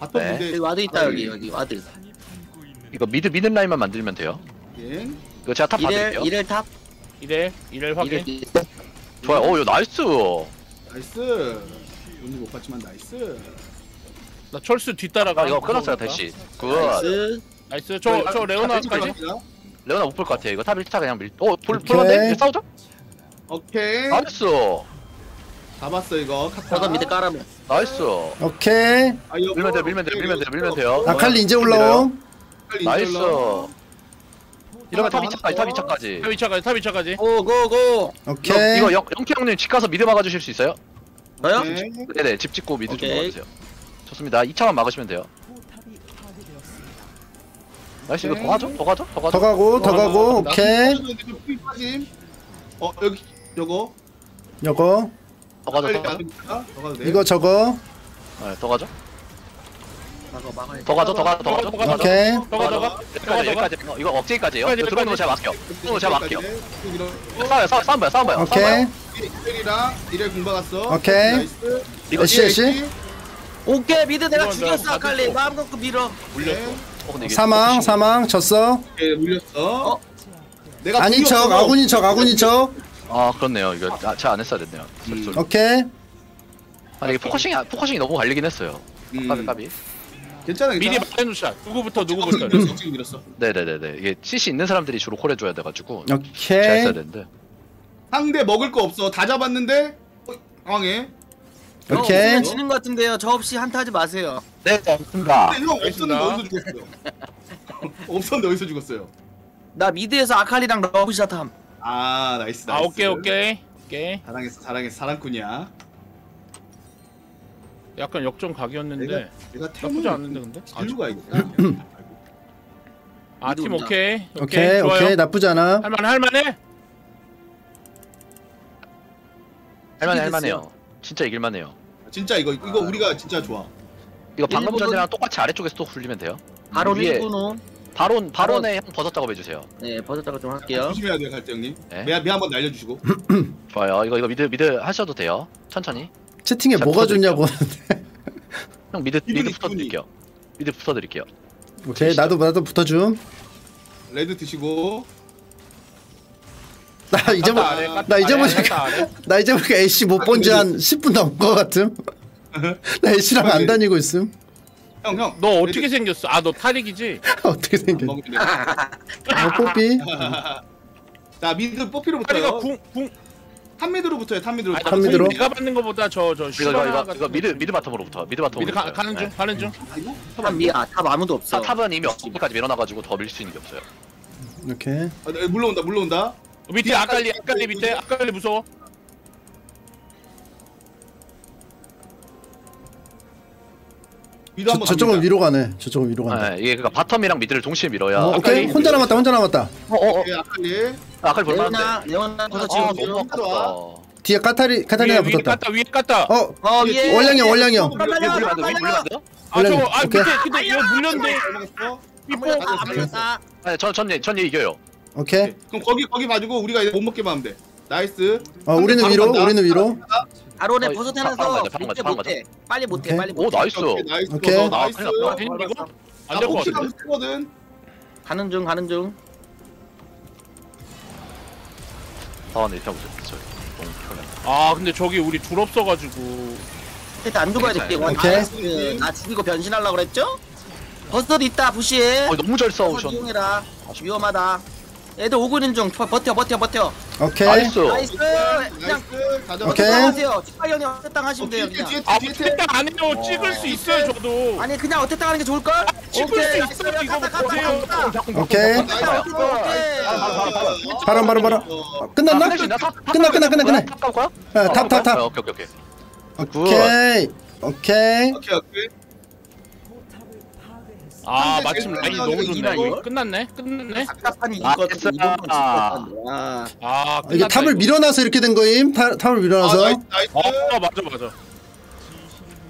bottom 네. 근데 여기 ward 있다 여기 여기 ward. 이거 mid, mid 라인만 만들면 돼요. 예. 이거 제가 top 이렐 봐드릴게요. 이렐 top. 이렐 이렐 확인 좋아요. 오, 이거 nice. nice. 뭔지 못 봤지만 nice. 나 철수 뒤따라가 아, 이거 끊었어요, 대시. good. nice. nice 저 저 레오나까지 레오나 못 볼 것 같아요. 이거 top 1차 그냥 밀. 어, 볼, 오케이. 볼런데? 싸우죠? 오케이. nice. 잡았어 이거. 카타. 밑에 깔아면. nice. 오케이. 아, 이거 밀면 돼요, 밀면 돼요, 밀면 돼요, 밀면 돼요. 아칼리 이제 올라옴. nice. 이러면 top 하나 2차까지, top 2차까지. top 2차까지 top 2차까지 go go go. 이거, 오케이. 이거 영, 영키 형님 집 가서 mid 막아주실 수 있어요? 저요? 오케이. 네네, 집 짓고 mid 좀 오케이. 막아주세요. 좋습니다. 2차만 막으시면 돼요. nice, 이거 더 가죠? 더 가죠? 더 가죠? 더 가고 더 가고. 오케이. 어 여기 요거. 요거. 더 가죠, 빨리 더 가죠? 가볼까? 더 가도 돼. 이거 저거. 네, 더 가죠? 막아 막아. 더 가죠, 더 가죠, 더 가죠? 더 가죠. 오케이. 더 가 더 가 여기까지, 여기까지. 어, 이거 억제기까지예요. 여기까지, 이거 들어오는 거 제가 막게요. 들어오는 거 제가 막게요. 싸워요, 싸워, 싸움 봐요, 싸움 봐요. 오케이. 이랑 이래 공박 왔어. 오케이. 나이스. 이거 애쉬 애쉬. 오케이 미드 내가 죽였어 아칼리. 받을 마음 갖고 밀어. 물렸어. 어, 근데 이게 사망 사망 졌어. 오케이 물렸어. 어? 내가 아닌 척 아군인 척 아군인 척. 아, 그렇네요. 이거 아, 제가 안 했어야 됐네요. sorry. 오케이. 아니, 이게 focusing이, focusing이 너무 갈리긴 했어요. 음. 까비, 까비. 괜찮아 미리 괜찮아. 말해놓자 누구부터 누구부터 밀었어 지금 밀었어. 네네네네. 이게 CC 있는 사람들이 주로 콜해줘야 돼가지고. 오케이. 했어야 되는데. 상대 먹을 거 없어. 다 잡았는데 어, 당황해. 저 오케이. 지는 것 같은데요. 저 없이 한타 하지 마세요. 네, 좋습니다. 근데 형 없었는데 알겠습니다. 어디서 죽었어요? <laughs> 없었는데 어디서 죽었어요? 나 mid에서 아칼리랑 러브샷 함. 아 nice nice. 아 오케이 오케이 오케이 사랑했어 사랑했어 사랑꾼이야. 약간 역전 각이었는데 내가 내가 나쁘지 템을 않는데 근데 일로 가야겠다. 아팀 mid 오케이 오케이 좋아요. 오케이 나쁘지 않아. 할만해 할만해 할만해, 할만해요. 진짜 이길만해요. 진짜 이거 이거 우리가 진짜 좋아. 이거 방금 일본은- 전이랑 똑같이 아래쪽에서 또 굴리면 돼요. 바로 위에 1분 후. 바론, 바론에 형 버섯 작업 해주세요. 네 버섯다가 좀 할게요. 조심해야 돼요 갈대 형님. 네. 매, 매 한번 날려주시고. <clears throat> 좋아요. 이거, 이거 mid, mid 하셔도 돼요. 천천히. 채팅에 자, 뭐가. 좋냐고. 형 mid, mid 붙어드릴게요. mid 붙어드릴게요. 오케이 나도 나도 붙어줌. red 드시고. 나 이제 뭐, 아래, 나 이제 아래, 보니까 아래. <laughs> 나 이제 보니까 애쉬 못 본 지 한 10분 넘은 거 같음. <laughs> 나 애쉬랑 안 다니고 있음. 형 형. 너 어떻게 생겼어? 아 너 탈익이지? <laughs> 어떻게 생겼? 먹으면 돼. 어 뽀삐. 자 미드 뽀삐로 탈이가 붙어요. 궁궁 탑 미드로 붙어요. 탑 미드로. 아니 탑 미드로? 내가 받는 거보다 저저 이거 이거 이거, 이거 미드 미드 바텀으로부터 미드 바텀으로. 미드 가, 가는 중 가는 중. 탑 미야 탑 아무도 없어. 탑은 이미 어깨까지 밀어놔가지고 더 밀 수 있는 게 없어요. 이렇게. 아, 네, 물러온다 물러온다. 밑에 아칼리 아칼리 밑에 아칼리 무서워. 저, 한번 저쪽은. 위로 가네. 저쪽은 위로 간다. 네, 이게 그러니까 바텀이랑 미드를 동시에 밀어야. 어, 오케이. 아칼리. 혼자 남았다. 혼자 남았다. 어어어. 예, 아칼리. 아칼 볼만한데. 레오나 거서 어, 지금 어, 지금. 어. 어. 뒤에 카타리 카타리나 위에 붙었다. 갔다 위에 갔다. 어 어 위에. 원량이 형, 원량이 형. 빨리 위에 물리면 안 돼. 위에 빨리 물리면 안 돼요? 아 저거 아 오케이. 밑에 근데 얘 물렸는데 먹었어. 삐뽀. 아무나 아무나. 아니 전전얘 전얘 이겨요. 오케이. 그럼 거기 거기 봐주고 우리가 이제 못 먹게만 하면 돼. 나이스. 어 우리는 위로. 우리는 위로. 아론에 어, 버섯 바로 해놔서 가자, 바로 못해 바로 못해. 빨리 못해 오케이. 빨리 오 못해. 나이스. 오케이, 나이스. 오케이. 어, 아, 나이스. 이거 아, 안될 것 혹시 같은데. 쓰거든. 가는 중 가는 중. 아네 일단 보세요. 저 너무 편해. 아 근데 저기 우리 둘 없어가지고 일단 안 죽어야 돼. 오케이. 오케이. 나 죽이고 변신하려고 그랬죠? 버섯 있다 부시에. 어 너무 잘 버섯 싸우셨. 이용해라. 위험하다. 애들 오고 있는 중 버- 버텨 버텨 버텨. 오케이. 나이스. 나이스. 그냥. 오케이. 하세요. 직발 형이 어택당 어, 하시면 돼요. 뒤에 그냥. 뒤에 아. 택당 안 해요 찍을 수 있어요 저도 아니 그냥 어택당 하는 게 좋을 걸? 찍을 수 있어요 이거 보세요 오케이. 나이스. 오케이. 바람 바람 바람. 어, 끝났나? 끝나 끝나 끝나 끝나. 탑 갈거야? 아, 탑, 탑, 탑. 오케이 오케이 오케이. 오케이. 오케이. 아 마침 라인이 너무 좋네 이거 끝났네 끝났네 답답하니 아, 이거 건 진짜 와. 아 이게 top을 이거. 밀어놔서 이렇게 된 거임. 타, top을 아, 밀어놔서. nice. nice. 어 맞아 맞아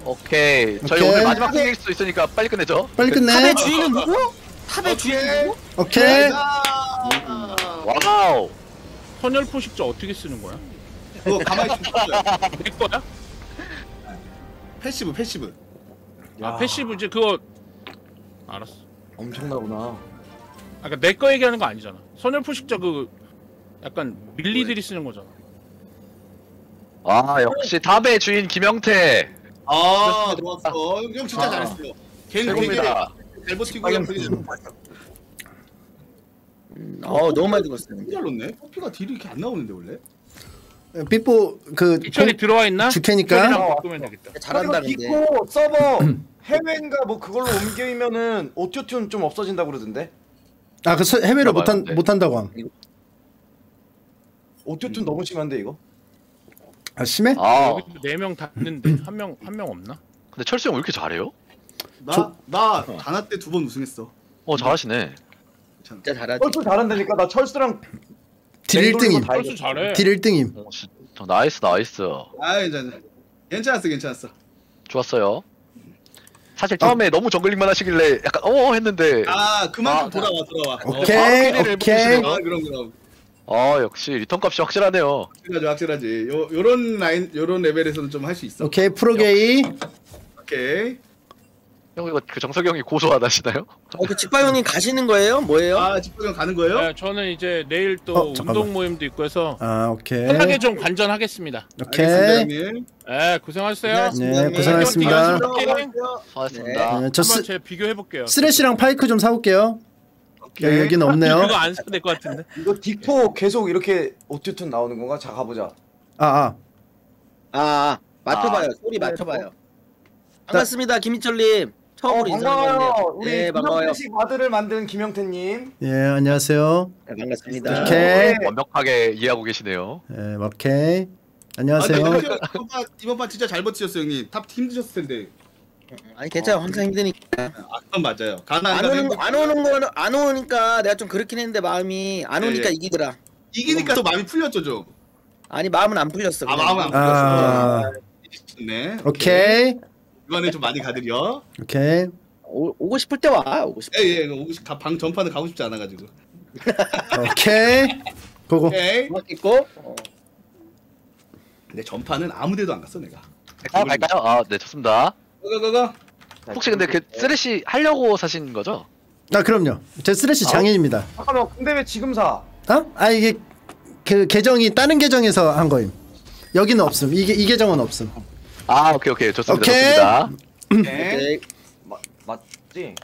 오케이. 저희 오케이. 오늘 마지막 승리일 수도 있으니까 빨리 끝내죠. 빨리 끝내. top의 주인은 누구? top의 주인은 누구? 오케이. wow. 선혈포식자 어떻게 쓰는 거야 그거 가만히 좀 있어요. 내 거야 passive passive. 아 passive지 그거 알았어 엄청나구나. 아까 내 거 얘기하는 거 아니잖아 선혈포식자 그 약간 melee들이 쓰는 거잖아 아 역시 top의 주인 김영태. 아 좋았어. 형 진짜 아. 잘했어. 걔는 되게. 잘 버티고 그냥 되게 어 너무 많이 죽었어요. 잘 넣네. 커피가 딜이 이렇게 안 나오는데 원래. 삐뽀 그 이천이 들어와 있나? 주캐니까. 바꾸면 되겠다 잘한다는데. 디코 서버 <clears throat> 해외인가 뭐 그걸로 옮기면은 autotune 좀 없어진다 고 그러던데. 아 그 해외로 못한 네. 못한다고 함. autotune 너무 심한데 이거? 아 심해? 아 네명 다 있는데 <clears throat> 한 명 한 명 없나? 근데 철수 형 왜 이렇게 잘해요? 나나 다나 때두 번 우승했어. 어 잘하시네. 진짜 잘하지. 철수 잘한다니까 나 철수랑 딜 맹돌리고 1등임. 다 철수 이겼어. 잘해 딜 1등임. 어, 진짜 nice nice. 아 괜찮아. 괜찮았어 괜찮았어. 좋았어요. 사실 처음에 너무 jungling만 하시길래 약간 어 했는데 아 그만 좀 아, 돌아와 돌아와. 오케이 바퀴를 오케이. 아 그럼 그럼. 어 역시 return 값이 확실하네요. 확실하지 확실하지. 요 요런 라인 요런 레벨에서는 좀 할 수 있어. 오케이 프로게이. 오케이. 형 이거 그 정석이 형이 고소 안 하시나요? 어 그 직발 형님 가시는 거예요? 뭐예요? 아 집구경 가는 거예요? 네, 저는 이제 내일 또 어, 잠깐만. 운동 모임도 있고 해서 아 오케이. 편하게 좀 관전하겠습니다 오케이. 알겠습니다, 형님. 네 고생하셨어요 네 고생하셨습니다. 수고하셨습니다. 네, 저 한번 쓰, 제가 비교해 볼게요 쓰레쉬랑 파이크 좀 사올게요. 여기 여기는 없네요. 이거 안 사도 될것 같은데 이거 디코 계속 이렇게 오토튠 나오는 건가? 자 가보자. 아 아. 아 맞춰봐요. 소리 맞춰봐요. 반갑습니다 김희철님. 처음으로 어, 인사드리네요. 반가워요. 우리 네 반가워요. 김영태식 아들을 만든 김영태님. 예 안녕하세요. 네, 반갑습니다. 오케이. 완벽하게 이해하고 계시네요. 예 오케이. 아, 안녕하세요. 근데 이번 판 이번 판 진짜 잘 버티셨어요 형님. top 힘드셨을 텐데. 아니 괜찮아 항상 힘드니까. 아 그건 맞아요. 안 오는 거- 안 오는 거는 안 오니까 내가 좀 그렇긴 했는데 마음이 안 예, 오니까 예. 이기더라. 이기니까 또 마음이 풀렸죠 좀. 아니 마음은 안 풀렸어. 아 그냥. 마음은 안아 풀렸어. 네. 오케이 이 번에 좀 많이 가드려. 오케이. 오, 오고 싶을 때 와. 오고 싶. 예예. 오고 싶- 방 전판은 가고 싶지 않아 가지고. 오케이. 고고. 오케이. 고맙겠고. 어. 근데 전판은 아무데도 안 갔어 내가. 아 갈까요? 아 네 좋습니다. 고고고고. 혹시 근데 그 쓰레쉬 하려고 사신 거죠? 아 그럼요. 제 쓰레쉬 장인입니다. 잠깐만 근데 왜 지금 사? 어? 아 이게 그 계정이 다른 계정에서 한 거임. 여기는 없음. 이게 이 계정은 없음. 아 오케이 오케이 좋습니다 오케이. 좋습니다. 오케이. 네. 마, 지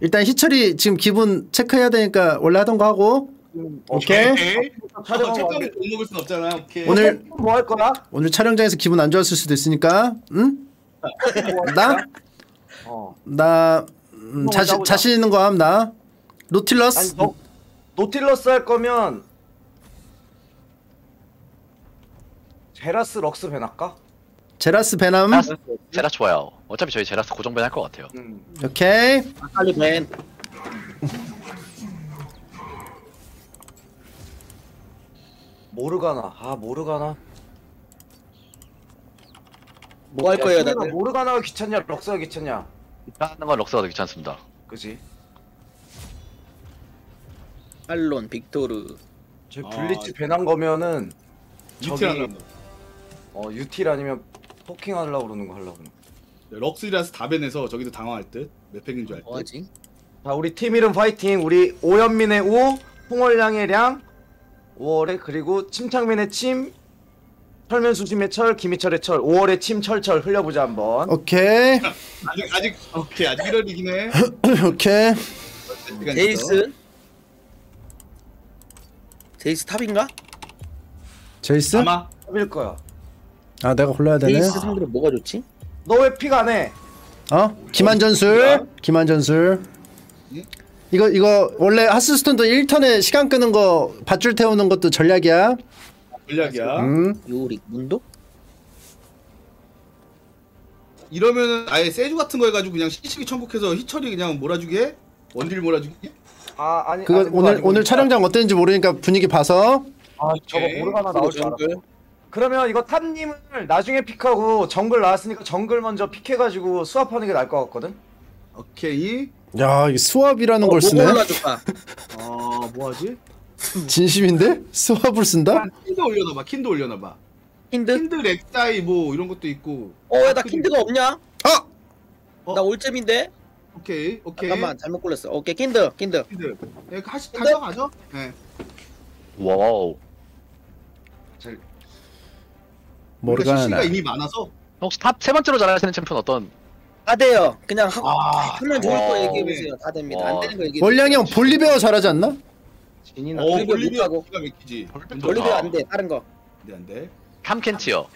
일단 희철이 지금 기분 체크해야 되니까 원래 하던 거 하고 오케이. 촬영 책감을 못 먹을 순 없잖아. 오케이. 오늘 뭐 할 거야? 오늘 촬영장에서 기분 안 좋았을 수도 있으니까 응? 나? 어. 나 음, 뭐 자신. 자신 있는 거 함 나. 아니 노틸러스 너 노틸러스 할 거면 제라스 럭스 ban할까? 제라스 ban함 제라스, 제라스 좋아요. 어차피 저희 제라스 고정ban 할 것 같아요. 음. 오케이 빨리 ban. <laughs> 모르가나. 아 모르가나. 뭐 할 거예요, 야, 다들? 모르가나가 귀찮냐? 럭스가 귀찮냐? 하는 건 럭스가 더 귀찮습니다. 그지? 탈론, 빅토르. 저 아, 블리츠 ban한 거면은 저기 어 유틸 아니면 poking 하려고 그러는 거 하려고. 거. 럭스리라서 다변해서 저기도 당황할 듯. 몇 팩인 줄 알 듯. 뭐하지? 자 우리 팀 이름 파이팅. 우리 오현민의 오, 풍월량의 량, 5월에 그리고 침착맨의 침, 철면수심의 철, 김희철의 철, 5월의 침 철철 흘려보자 한번. 오케이 <laughs> 아직 아직 오케이 아직 1월이긴 해. <laughs> 오케이 시간 있어. 제이스. 제이스 top인가? 제이스 아마 일 거야. 아 내가 골라야 되네 제이스 상대로 뭐가 좋지? 너 왜 pick 안 해? 어 김한전술 김한전술 이거 이거 원래 하스스톤도 1턴에 시간 끄는 거 밧줄 태우는 것도 전략이야 전략이야. 음 요릭, 문도? 이러면은 아예 세주 같은 거 해가지고 그냥 시치기 천국해서 희철이 그냥 몰아주게 해? 원딜 몰아주게? 아 아니 그거 아니, 오늘 오늘. 촬영장 어땠는지 모르니까 분위기 봐서 아 저거. 모르가나 나올 줄 알았어. 그러면 이거 탑님을 나중에 픽하고 정글 나왔으니까 정글 먼저 픽해가지고 수합하는 게 나을 것 같거든. 오케이. 야 이게 수압이라는 어, 걸뭐 쓰네 올라줄까? 아 뭐하지? 진심인데 수압을 쓴다 킨드 올려놔봐. 킨드 올려놔봐. 킨드? 킨드 렉사이 뭐 이런 것도 있고. 어, 왜 나 킨드가 없냐? 아 어? 나 올잼인데? 오케이 오케이. 잠깐만, 잘못 골랐어. 오케이, 킨드, 킨드. 킨드. 예, 하시 가져가죠. 예. wow. 우리가 CC가 모르가나 이미 많아서. 혹시 top 세 번째로 잘하시는 챔피언 어떤? 다 돼요. 그냥 하고 아, 하면 좋을 거 와. 얘기해 보세요. 다 됩니다. 안 와. 되는 거 얘기해. 월량이 형 볼리베어 잘하지 않나? 진이나 어 못하고. 기가 막히지. 볼리베어 안 돼. 다른 거. 안돼 안돼. 탐켄치요.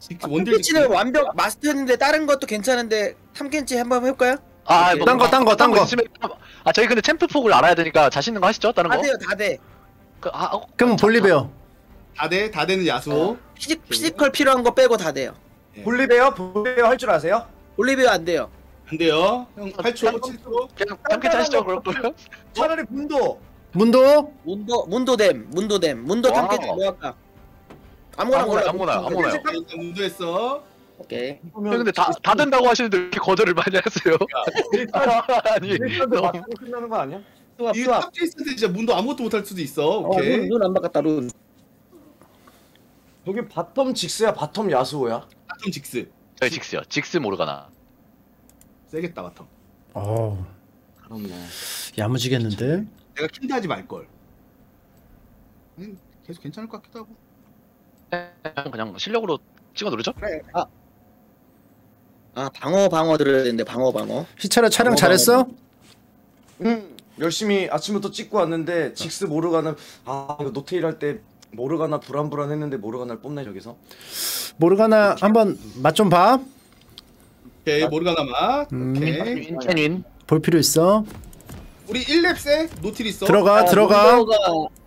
직스 원딜 탐켄치는 완벽 마스터했는데 다른 것도 괜찮은데 탐켄치 한번 해볼까요? 아, 오케이. 딴 거, 딴 거, 딴 거. 있으면- 아, 저희 근데 챔프 폭을 알아야 되니까 자신 있는 거 하시죠? 다른 거? 다 돼요, 다 돼. 그, 아, 어, 그럼 볼리베어 다돼 다 되는 야스오. 피지, 피지컬 필요한 거 빼고 다 돼요. 볼리베어 볼리베어 할 줄 아세요? 볼리베어 안 돼요. 안 돼요. 형 8초 7초. 그냥 탐켄치 하시죠, 그럼 그러면? <laughs> 차라리 문도 문도 문도 문도댐, 문도댐, 문도 wow. 탐켄치 뭐 할까? 아무거나 아무거나, 골라. 아무거나, 아무거나요. 문도했어. 오케이. 형, 근데 다, 다 된다고 하시는데 왜 이렇게 거절을 많이 하세요? <laughs> 아니, 일단도 너무- 맞고 끝나는 거 아니야? 수압, 이 수압. top 제이스한테 진짜 문도 아무것도 못할 수도 있어. 어, 오케이. 눈안 바꿨다, 룬. 여기 bottom 직스야 bottom 야스오야? bottom 직스. 저희 직스요. 직스 모르가나. 세겠다 bottom. 어 그렇네. 야무지겠는데 내가 킨드 하지 말 걸. 음, 계속 괜찮을 것 같기도 하고. 그냥 실력으로 찍어 누르죠? 그래. 아. 아, 방어 방어 들어야 되는데 방어 방어. 희철아 촬영 잘했어? 음 열심히 아침부터 찍고 왔는데 직스 모르가나 아 이거 노테일 할 때 모르가나 불안불안했는데 모르가나를 뽑네 저기서. 모르가나 한번 맛 좀 봐. 오케이 모르가나 맛. 음. 오케이. win, win. 볼 필요 있어. 우리 1렙 세 노틸 있어. 들어가 들어가.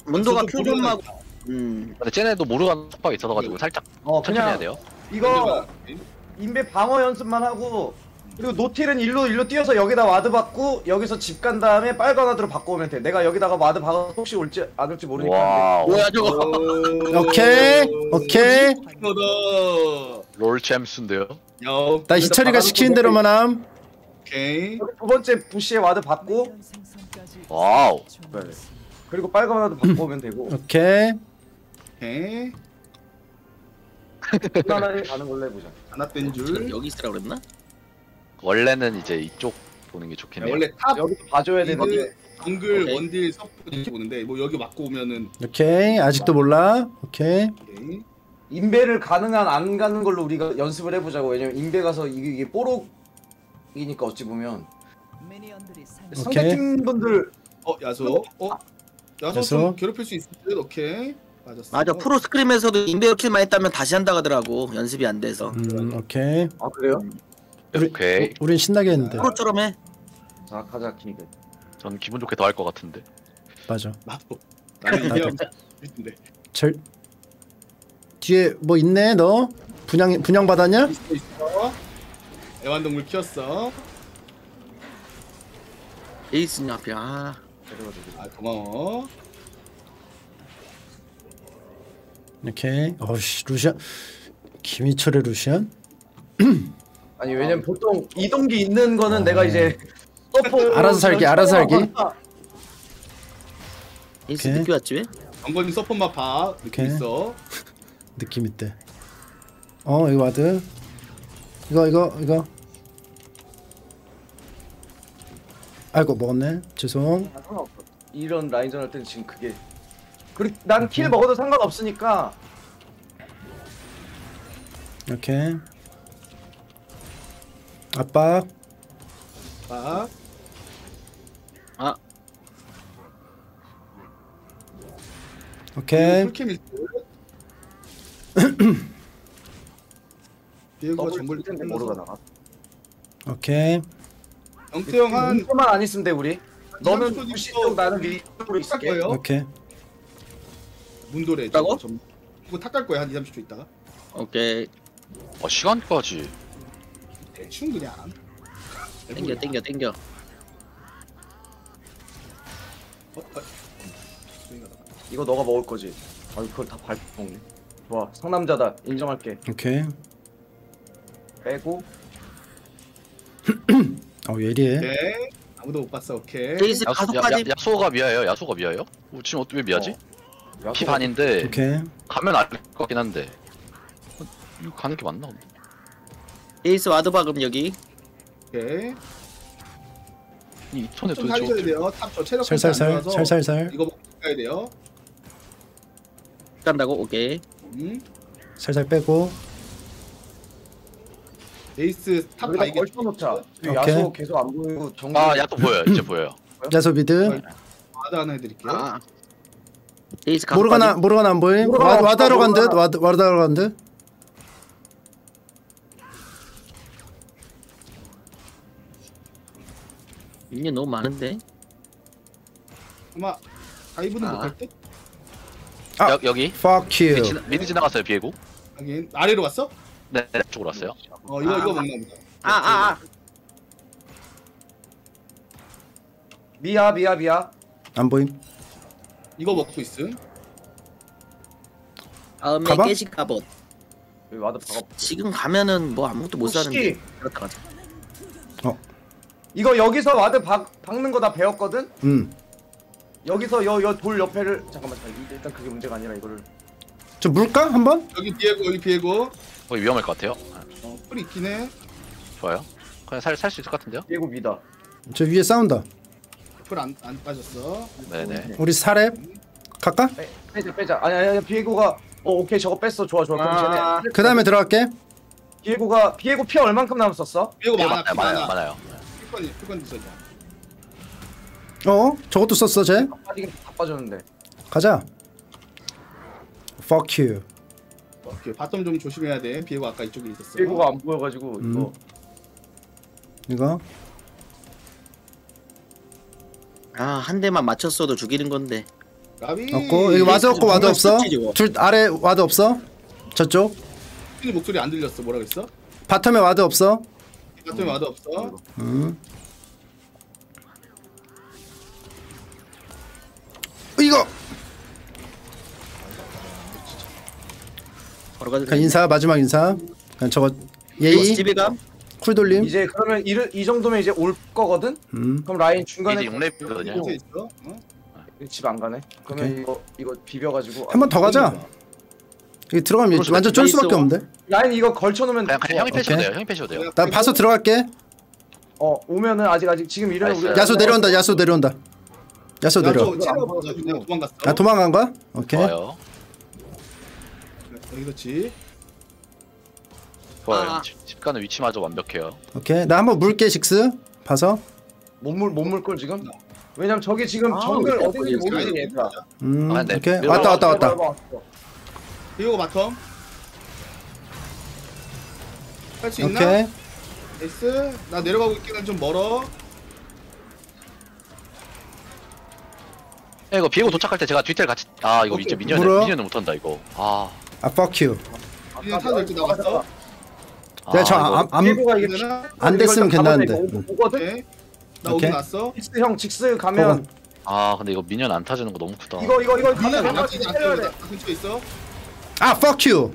문도가 표준마고. 음. 근데 쟤네도 모르가나 속박이 있어서 가지고 살짝 어 천천히 해야 돼요. 이거 인베 방어 연습만 하고 그리고 노틸은 일로 일로 뛰어서 여기다 와드 받고 여기서 집 간 다음에 빨간 ward로 바꿔오면 돼. 내가 여기다가 ward 박아 혹시 올지 안 올지 모르니까. 뭐야 저거? 오케이 오케이. 롤 챔스인데요. 여. 나 희철이가 시키는 대로만 함. 오케이. 두 번째 bush에 ward 박고 wow. 그리고 빨간 ward 바꿔오면 되고 오케이. 오케이. 하나를 가는 걸로 해보자. 하나 뺀 줄. 여기 있으라 그랬나? 원래는 이제 이쪽 보는 게 좋긴 야, 해요. 원래 탑 여기도 봐줘야 되는데 정글 오케이. 원딜 서포 이렇게 보는데 뭐 여기 맞고 오면은 오케이 아직도 몰라. 오케이. 오케이. 인베를 가능한 안 가는 걸로 우리가 연습을 해보자고 왜냐면 인베 가서 이게, 이게 뽀록이니까 어찌 보면 상대팀 분들 어 야스오. 어 야스오. 좀 괴롭힐 수 있을 듯. 오케이. 맞았어. 맞아 프로 scrim에서도 인베어 kill만 했다면 다시 한다 하더라고 연습이 안 돼서 음 오케이. 아 그래요? 우리, 오케이. 우- 우린 신나게 했는데. 프로처럼 해 자 가자 키니그 전 기분 좋게 더 할 것 같은데. 맞아. 나도. 나도. 이해하고 싶은데. 절 뒤에 뭐 있네 너? 분양 분양 받았냐? 있어 있어. 애완동물 키웠어. 에이스님 앞에 아아 고마워. 오케이. 어씨 루시안 김희철의 루시안? <clears throat> 아니 왜냐면 보통 이동기 있는 거는 내가 이제 서포 어. 알아서 살기, 알아서 살기. 오케이. 늦게 왔지 왜? 정거님 서폿 봐. 느낌 오케이. 있어. <laughs> 느낌 있대. 어 이거 ward. 이거 이거 이거. 아이고 먹었네. 죄송. 이런 라인전 할 때는 지금 그게 그리고 난킬 먹어도 상관없으니까 오케이. 압박. 봐. 아 오케이. 풀캠일. 비에고가 <clears throat> 정글 텐데 모르가 나가 오케이. 영태형 한 문제만 안 있으면 돼 우리 너는 30초 90쪽 뒤부터 나는 리쪽으로 있을게 거예요. 오케이. 문도래. 있다고? 저- 이거 탁갈 거야 한 2, 30초 있다가. 오케이 아 시간까지. 대충 그냥. 땡겨 땡겨 땡겨 어, 어. 저희가 나가. 이거 너가 먹을 거지 아 그걸 다 밟고 먹네 좋아 상남자다 인정할게 오케이. 빼고 <clears throat> 어 예리해. 오케이. 아무도 못 봤어. 오케이. 에이스 야수, 다섯 야, 야, 가지 야수가 미아예요. 야수가 미아예요? 어, 지금 어떻게 왜 미아지? 야, 피 반인데 오케이. 가면 알 것 같긴 한데. 어, 이거 가는 게 맞나? 에이스 와드 박음 여기 오케이. 이좀 도대체 살려야 어떻게? 돼요. 탑저 체력 살살살 안 좋아서 살살살 이거 먹고 가야 돼요. 간다고 오케이 음. 살살 빼고. 제이스 top 여기다 바이게 걸쳐 놓자 오케이. 야스오 계속 안 보이고 정글 아 야스오 보여요. 이제 보여요. 야스오 mid. ward 하나 해드릴게요. 아 제이스 모르가나 모르가나 안 보임. 모르가나 와- ward하러 간 듯. 모르가나. 와드 와다로 간 듯. 인연 너무 많은데 아마 다이브는 아. 못할 듯. 아. 여, 여기 Fuck 미드, you. 지나, 미드 지나갔어요 비에고. 하긴 아래로 갔어? 네, 네 쪽으로 왔어요. 어 이거 아. 이거 먹나 보다. 아 아 아 미야 미야 미야 안 보임. 이거 먹고 있음. 다음에 가방? 깨식 갑옷 여기 와드 박아 지금 가면은 뭐 아무것도 못 혹시 사는데 그렇다 가자 이거 여기서 ward 박, 박는 거 다 배웠거든? 음. 여기서 여 여 돌 옆에를 잠깐만 잠깐, 일단 그게 문제가 아니라 이거를 저 물까 한번? 여기 비에고 여기 비에고. 거기 위험할 것 같아요. 어, 플 있긴 해. 좋아요. 그냥 살 살 수 있을 것 같은데요? 예고 미다 저 위에 싸운다. 플 안 안 빠졌어. 네네. 우리 4렙 갈까? 빼, 빼자 빼자 아니 아니 아니 비에고가 어 오케이 저거 뺐어 좋아 좋아 그럼 아. 쟤네 그 다음에 들어갈게. 비에고가 비에고 피 얼만큼 남았었어? 비에고 네, 많아. 많아요, 많아요, 많아요. 플 건 플 건 있어야 어? 저것도 썼어 쟤? 빠지긴 다 빠졌는데 가자. Fuck you. 오케이 bottom 좀 조심해야 돼. 비에고 아까 이쪽에 있었어. 비에고가 안 보여가지고 음. 이거 이거. 아 한 대만 맞췄어도 죽이는 건데 가비. 없고 여기 와드 없고 와드 없어. 썼지, 저거. 둘 아래 ward 없어. 저쪽. 이 목소리 안 들렸어. 뭐라 그랬어? bottom에 ward 없어. bottom에 ward 없어. 음. 이거. 걸어가도 그냥 인사 마지막 인사. 그냥 저거 예의 집에 가 쿨 돌림. 이제 그러면 이, 이 정도면 이제 올 거거든? 음. 그럼 라인 중간에 이제 6렙이거든요. 이쪽에 있어. 어? 집안 가네 그러면 오케이. 이거 이거 비벼가지고 한 번 더 가자. 여기 들어가면 그렇죠. 완전 쫄 수밖에 있어. 없는데. 라인 이거 걸쳐놓으면 그냥, 그냥 형이. 패셔도. 돼요. 형이 패셔도 돼요. 나 봐서 들어갈게. 어 오면은 아직 아직 지금 이러면. 우리 야수 내려온다. 야수 내려온다. 야수 내려. 도망갔어. 아 도망간 거야? 오케이. 좋아요. 여기 그렇지. 좋아요. 아. 집, 집 가는 위치마저 완벽해요. 오케이 나 한번 물게 식스 봐서 못물 못물 걸 지금. 왜냐면 저기 지금 아, 정글 왜 어딘지 이렇게 얘들아. 음 아, 네. 오케이 왔다 왔다 왔다 이거 바텀. 할 수 있나? 오케이 S. 나 내려가고 있긴 한좀 멀어. 야, 이거 비에고 도착할 때 제가 뒤태를 같이 아 이거 이제 미니언 물어? 미니언을 못한다 이거. 아. 아 fuck you 이제 타도 될지 나왔어. 아, 내가 이거- 저안 안, 피부가 이게 되나? 안 됐으면 괜찮은데 오거든. 오케이. 나 오케이. 왔어. 직스 형 직스 가면 아 근데 이거 미니언 안 타주는 거 너무 크다. 이거 이거 이거 가면 나지 왼쪽 때려야 돼. 나 근처에 있어. 아 fuck you.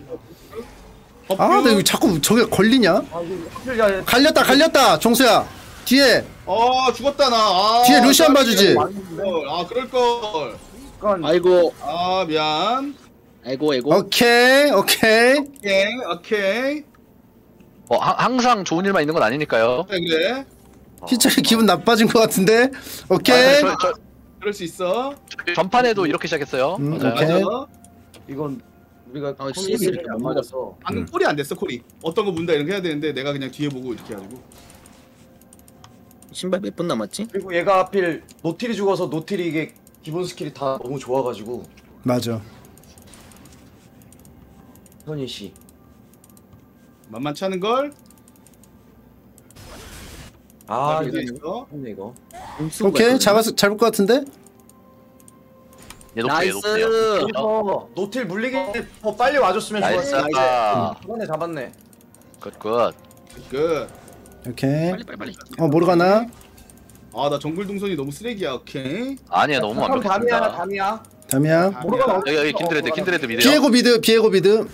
아 나 이거 자꾸 저게 걸리냐 아 갈렸다 갈렸다 종수야 뒤에 어 죽었다 나. 아, 뒤에 루시안 나 봐주지. 걸. 아 그럴 걸. 약간 아이고 아 미안. 아이고 아이고 오케이 오케이 오케이 오케이. 어 하, 항상 좋은 일만 있는 건 아니니까요. 그래 그래. 희철이 기분 나빠진 것 같은데 아, 오케이 저, 저, 그럴 수 있어. 저 전판에도 이렇게 시작했어요. 음, 맞아요. 오케이. 맞아. 이건 우리가 아, 컨디션이 CS 를안못 맞아서 방금 음. 콜이 안 됐어 콜이. 어떤 거 문다 이런 거 해야 되는데 내가 그냥 뒤에 보고 이렇게 해가지고. 신발 몇분 남았지? 그리고 얘가 하필 노틸이 죽어서 노틸이 이게 기본 스킬이 다 너무 좋아가지고 맞아 선희 씨 만만치 않은 걸. 아나 이거 이거 오케이 잡았 잡을 것 같은데 얘 높여 얘 나이스. 여기서 노틸 물리기 더 빨리 와줬으면 나이스. 좋았어 아, 이번에 잡았네 굿굿. 끝. 오케이 빨리 빨리 빨리 어 모르가나 아 나 정글 동선이 너무 쓰레기야. 오케이. 아니야 너무 그럼 담이야 완벽했습니다. 담이야 담이야 모르가나 아, 여기 여기 킨드레드 킨드레드 미드요. 비에고 미드 비에고 미드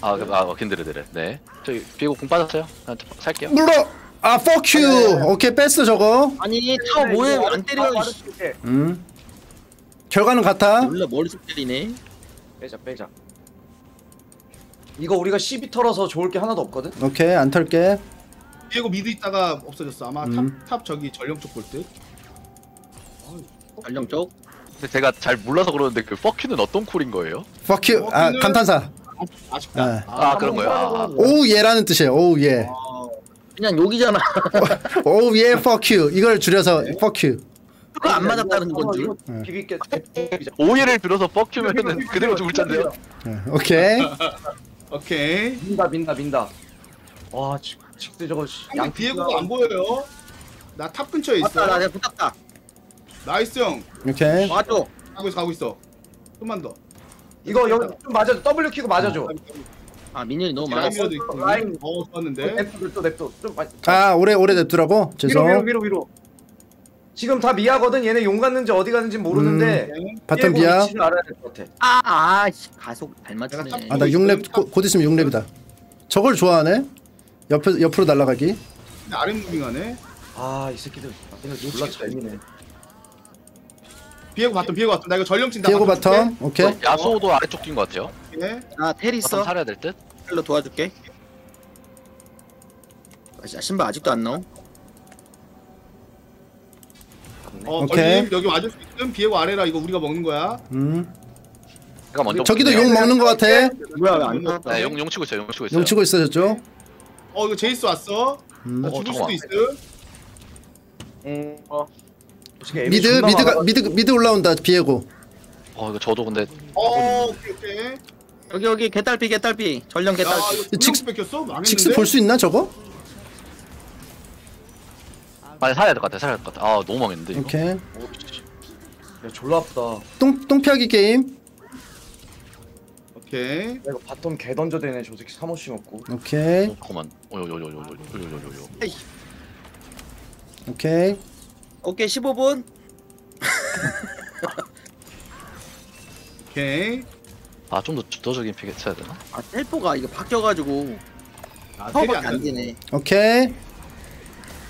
아, 그- 아 어, 킨드레드래. 네. 저기 비에고 공 빠졌어요. 난 살게요. 물러 아 fuck you 오케이 뺐어 저거 아니 타워 뭐해 안 때려 아, 이씨. 음 결과는 같아. 몰라 머리속 때리네. 빼자 빼자. 이거 우리가 12 털어서 좋을 게 하나도 없거든? 오케이 안 털게. 비에고 mid 있다가 없어졌어. 아마 음. top, top 저기 전령 쪽 볼 듯. 전령 쪽? 근데 제가 잘 몰라서 그러는데 그 fuck you는 어떤 콜인 거예요? fuck you. 아 감탄사. 아쉽다. 아. 아, 그런 거예요. 아, oh yeah라는 뜻이에요. oh yeah. 아, 그냥 욕이잖아. <laughs> oh yeah fuck you. 이걸 줄여서 fuck you 그거 안 맞았다는 건줄 이거 비비게 비비자. 오해를 들어서 fuck you면은 그대로 죽을 텐데요. 예, 오케이 <laughs> 오케이. 민다 민다 민다 와 직- 직스 저거 씨, 양 비에고가 안 보여요. 나 top 근처에 있어. 맞다 나 내가 붙었다 nice 형. 오케이 맞아 가고 있어 가고 있어. 좀만 더. 이거 여기 좀 맞아줘 W 키고 맞아줘 아 minion이 너무 많아 있고. 라인. 어 좋았는데. 냅둬 냅둬 냅둬 좀 많이 아 오래 오래 냅두라고 위로 위로 죄송 위로 위로 지금 다 미아거든. 얘네 용 갔는지 어디 갔는지 모르는데 바텀 비야 위치를 알아야 될것 같아. 아아 가속 잘 맞추네 아 나 6렙 곧, 곧 있으면 6렙이다. 저걸 좋아하네? 옆에 옆으로 날아가기? 아래 무빙하네. 아 이 새끼들. 얘네 졸라 잘 미네. 비에고 봤던 비에고 봤던. 나 이거 전령 친다. 비에고 바텀 오케이. 어, 야소도 아래쪽 뛴 것 같아요. 줄게. 아텔 바텀 있어? 살아야 될 듯. 텔로 도와줄게. 아, 씨, 신발 아직도 안 나오 어 오케이. 걸림 여기 와줄 수 있음. 비에고 아래라 이거 우리가 먹는 거야. 음 제가 먼저. 저기도. 용 먹는 거 같아 뭐야 왜 안 나왔다 네, 용, 용 치고 있어요. 용 치고 있어요. 용 치고 있어 저쪽 어 이거 제이스 왔어. 음. 나 어, 죽을 수도 잠깐만. 있음. 음, 어. 솔직히 mid 존나 mid가 많아가지고 mid mid 올라온다 비에고 어 이거 저도 근데 어 오케이 오케이. 여기 여기 개딸피 개딸피 전령 야 개딸피 이거 직스- 직스 뺏겼어? 망했는데. 직스 볼 수 있나 저거 빨리 살아야 될 것 같아. 살아야 될 것 같아. 아 너무 망했는데 이거. 오케이 야 졸라 아프다 똥 똥피하기 게임 오케이. 야, 이거 바텀 개 던져대네 저 새끼 사모씨 먹고 오케이 어, 잠깐만. 어요요요요요요요요요. 오케이 오케이 15분 오케이. 아좀 더 주도적인 픽 했어야 되나? 아 텔포가 이거 바뀌어가지고 아 텔이 파워밖에 안 안 되네. 되네 오케이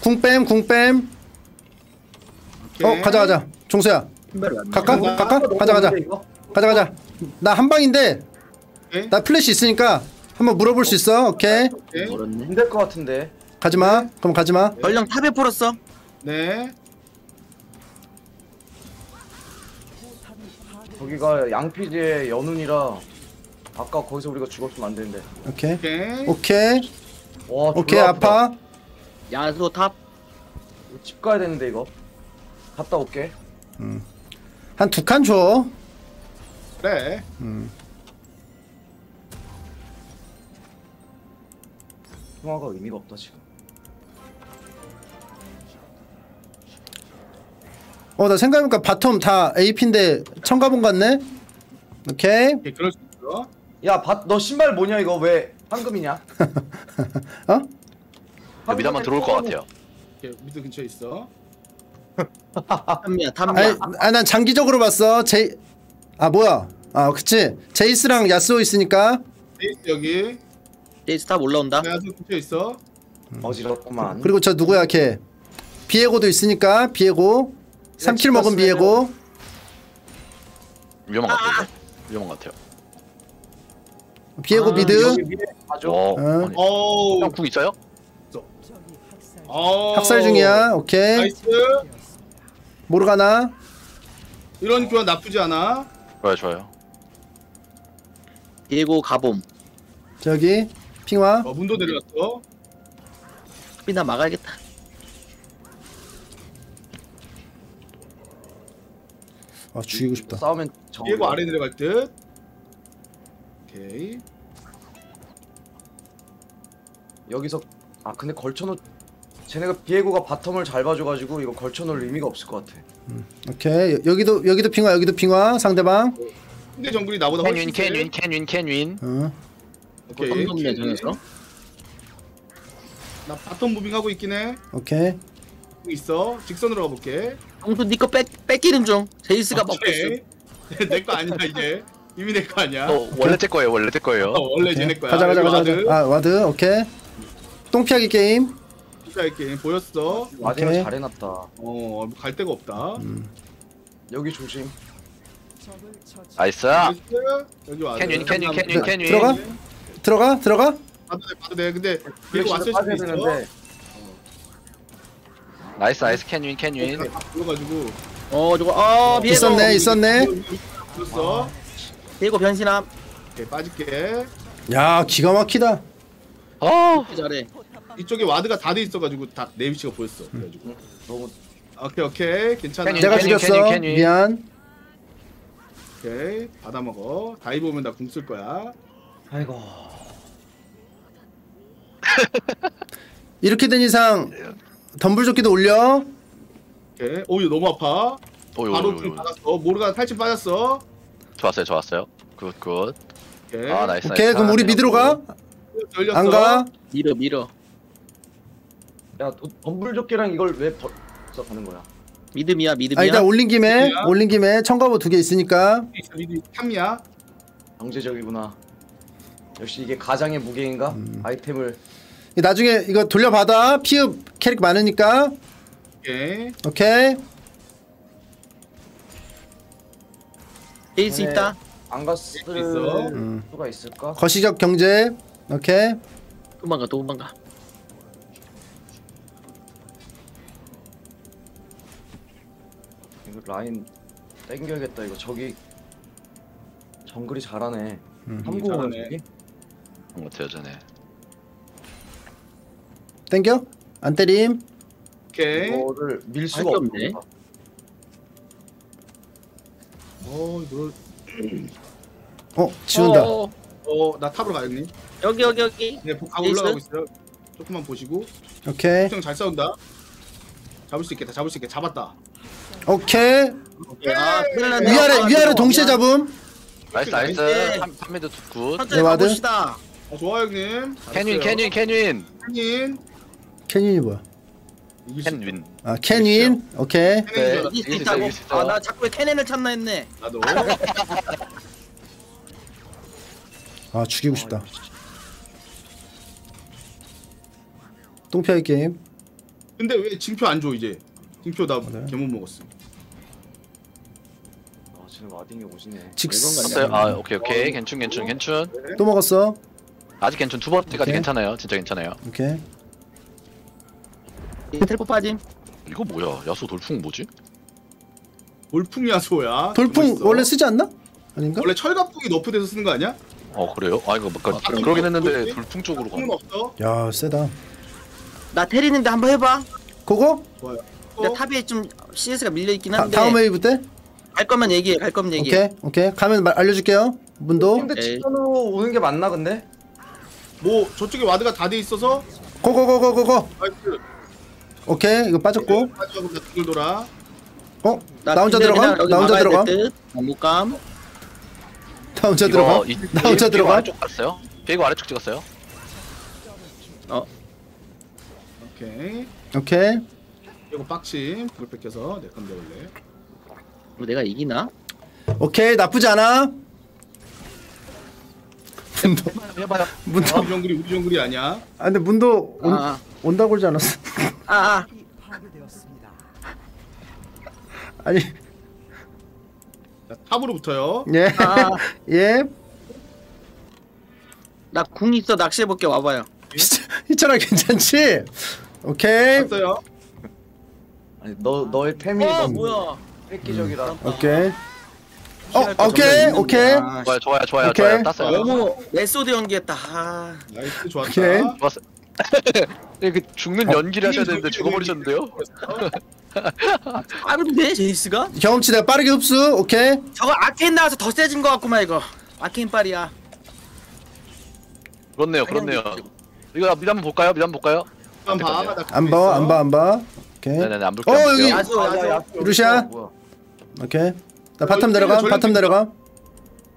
궁뱀 궁뱀 어 가자 가자. 종수야. 갈까? 갈까? 가자 가자? 가자 가자. 나 한 방인데 오케이. 나 플래시 있으니까 한번 물어볼 수 있어. 오케이. 멀었네. 안될 것 같은데. 가지마. 그럼 가지마. 전령 top에 풀었어. 네. 저기가 양피지의 연운이라 아까 거기서 우리가 죽었으면 안 되는데. 오케이. 오케이. 오케이. 와, 오케이 졸라 아파 야스오 top. 집 가야 되는데 이거. 갔다 올게. 한두 칸 줘. 그래. 통화가 의미가 없다 지금. 어 나 생각해보니까 bottom 다 AP인데 천갑옷 갔네. 오케이 오케이, 그럴 수 있어. 야, 밭, 너 신발 뭐냐 이거 왜 황금이냐? <laughs> 어? mid 한번 들어올 것 같아요. 오케이, mid 근처에 있어. top 미아 아니 top 미아. 아, 난 장기적으로 봤어. 제이 아 뭐야? 아 그치. 제이스랑 야스오 있으니까. 베이스 여기. 제이스 top 올라온다. 야스오 근처에 있어. 어지럽구만. 그리고 저 누구야 걔? 비에고도 있으니까 비에고. 3 kill 먹은 비에고. 위험한 것 같아요. 위험한 것 같아요. 비에고 아, mid. 어, 어. 아니, 어우. 형, 궁 있어요? 어. 학살 중이야. 오케이. nice. 모르가나. 이런 교환 나쁘지 않아. 좋아요, 좋아요. 비에고 가봄. 저기 핑와. 어, 문도 내려갔어. top이나 막아야겠다. 아 죽이고 싶다. 싸우면 정. 비에고 아래 내려갈 듯. 오케이. 여기서 아 근데 걸쳐놓. 쟤네가 비에고가 bottom을 잘 봐줘가지고 이거 걸쳐놓을 의미가 없을 것 같아. 오케이 여 기도 여기도 핑와 여기도 핑와 상대방. 근데 정글이 나보다 캔윈, 훨씬 세. 캔윈, 캔윈, 캔윈. 어. 오케이. 삼성내 정에서. 나 바텀 무빙하고 있긴 해. 오케이. 있어. 직선으로 가볼게. 형수 니거 뺏 뺏기는 중. 제이스가 먹고 있어. <laughs> 내거 아니야 이제. 이미 내 거 아니야. 어, 원래 제 거예요, 원래 제 거예요. 어, 원래. 쟤네 거야. 가자 가자 가자 와드. 가자. 아 와드 오케이. 똥피하기 게임. 게임 보였어. 와딩을 오케이. 잘 해놨다. 어, 갈 데가 없다. 여기 조심. nice. 여기 ward. can win, can win, can win, 네, can win. 들어가? 들어가 들어가. 봐도 돼, 봐도 돼. 근데 이거 왔을 수도 빠져야 있어. 되는데. nice, nice, can win, can win. 불러가지고 어 저거 어 비에고. 있었네 있었네. 불렀어. 비에고 변신함. 오케이, 빠질게. 야 기가 막히다. 어, 잘해. 이쪽에 ward가 다 돼 있어가지고 다 내 위치가 보였어. 그래가지고. 너무 오케이 오케이 괜찮아. can, 내가 can win, 죽였어. can win, can win. 미안. 오케이 받아 먹어. dive 오면 나 궁 쓸 거야. 아이고. 이렇게 된 이상 덤불조끼도 올려. 오케이. 오 이거 너무 아파. 오, 요, 바로 요, 궁 요. 받았어. 모르가 탈진 빠졌어. 좋았어요, 좋았어요. good, good. 오케이. 아, nice, 오케이 nice. 그럼 우리 mid로 가. 열렸어. 안 가? 밀어 밀어. 야 도- 덤불조끼랑 이걸 왜 벌써 가는 거야? 믿음이야 믿음이야. 아 일단 올린 김에 미드야? 올린 김에 청가보 두 개 있으니까. 탐이야. 경제적이구나. 역시 이게 가장의 무게인가? 음. 아이템을 나중에 이거 돌려받아. 피읍 캐릭 많으니까. 오케이. 오케이. 네. 있다. 안 갔을 있어. 음. 수가 있을까? 거시적 경제. 오케이. 도망가 도망가. 라인 땡겨야겠다 이거 저기 정글이 잘하네. 음. 함구 잘하네. 같아요, 전에. 땡겨? 안 때림. 오케이. 이거를 밀할 수가 게 없네. 어 이거 어 지운다. 어, 어 나 top으로 가요 형님. 여기 여기 여기. 네, 가 에이스? 올라가고 있어요. 조금만 보시고. 오케이. 형잘 싸운다. 잡을 수 있겠다. 잡을 수 있겠다. 잡았다. 오케이. 오케이. 아. 위아래 아, 위아래 동시에. 잡음. nice, nice. nice. 3, 3 mid good. 천천히 네, ward. 가봅시다. 어, 좋아요 형님. 캔윈, 캔윈, 캔윈. 캔윈. 캐닌이 뭐야? 캔윈. 아 캔윈. 오케이. 네. 있다고. 아나 자꾸 캐넨을 찾나 했네. 나도. 아 죽이고 싶다. 똥피하기 게임. 근데 왜 징표 안 줘 이제? 징표 나 네. 개못 먹었어. 아 지금 와딩이 오시네. 직스. 샀어요? 아, 오케이, 오케이. 괜춘, 괜춘, 괜춘. 또 먹었어. 아직 괜춘. 두 번째까지 오케이. 괜찮아요. 진짜 괜찮아요. 오케이. 텔포 빠짐. 이거 뭐야? 야스오 돌풍 뭐지? 돌풍 야스오야. 돌풍. 원래 쓰지 않나? 아닌가? 원래 철갑풍이 nerf돼서 쓰는 거 아니야? 어 그래요? 아 이거 뭐, 아, 그러긴 했는데? 돌풍 쪽으로 풍은 가. 없어. 야 세다. 나 텔 있는데 한번 해봐. 그거 좋아요. 근데 어, top에 좀 CS가 밀려 있긴 다, 한데. 다음 웨이브 때? 갈 거면 얘기해. 갈 거면 얘기해. 오케이 오케이 가면 말, 알려줄게요. 문도. 근데 에이. 직선으로 오는 게 맞나 근데? 뭐 저쪽에 ward가 다 돼 있어서 고고고고고고. 나이스. 오케이 이거 빠졌고. 가져가고 나 등을 돌아. 어? 나, 혼자 근데 들어가? 나 혼자 들어가? 될 듯. 나못 감. 나 혼자 들어가? 이, 나 혼자 이- 들어가? 아래쪽 갔어요? 이거 아래쪽 찍었어요? 오케이. 오케이. 이거 빡침 불 뺏겨서 내 건데 원래. 뭐 내가 이기나? 오케이 나쁘지 않아. 문도 해봐요. 문도. 우리 정글이 우리 정글이 아니야. 아 근데 문도 온, 아, 온다고 그러지 않았어? 아, 아. 아니 자, 탑으로 붙어요. 예. 아. <laughs> 예. 나 궁 있어. 낚시해 볼게. 와봐요. 희철아 괜찮지? 오케이. 왔어요. 아니 너 너의 템이 어, 너무 뭐야? 획기적이라. 오케이. 어 오케이 오케이. 아, 좋아요 좋아요 좋아요 오케이. 좋아요 땄어요. 너무 메소드 연기했다. 아. nice 좋았다. 오케이. 좋았어. <laughs> 이렇게 죽는 연기를 하셔야 되는데 죽어버리셨는데요? 빠른데 제이스가? 경험치 내가 빠르게 흡수. 오케이. 저거 아케인 나와서 더 세진 것 같구만 이거. 아케인 빨이야. 그렇네요 그렇네요. 이거 한번 볼까요? 한번 볼까요? 한번 봐. 나안봐 안 봐 안 봐. 오케이. 네네네 안어 볼게요. 안 여기. 야스오 아, 야, 야스오. 루시안. 뭐야? 오케이. 나 bottom 내려가. bottom 내려가.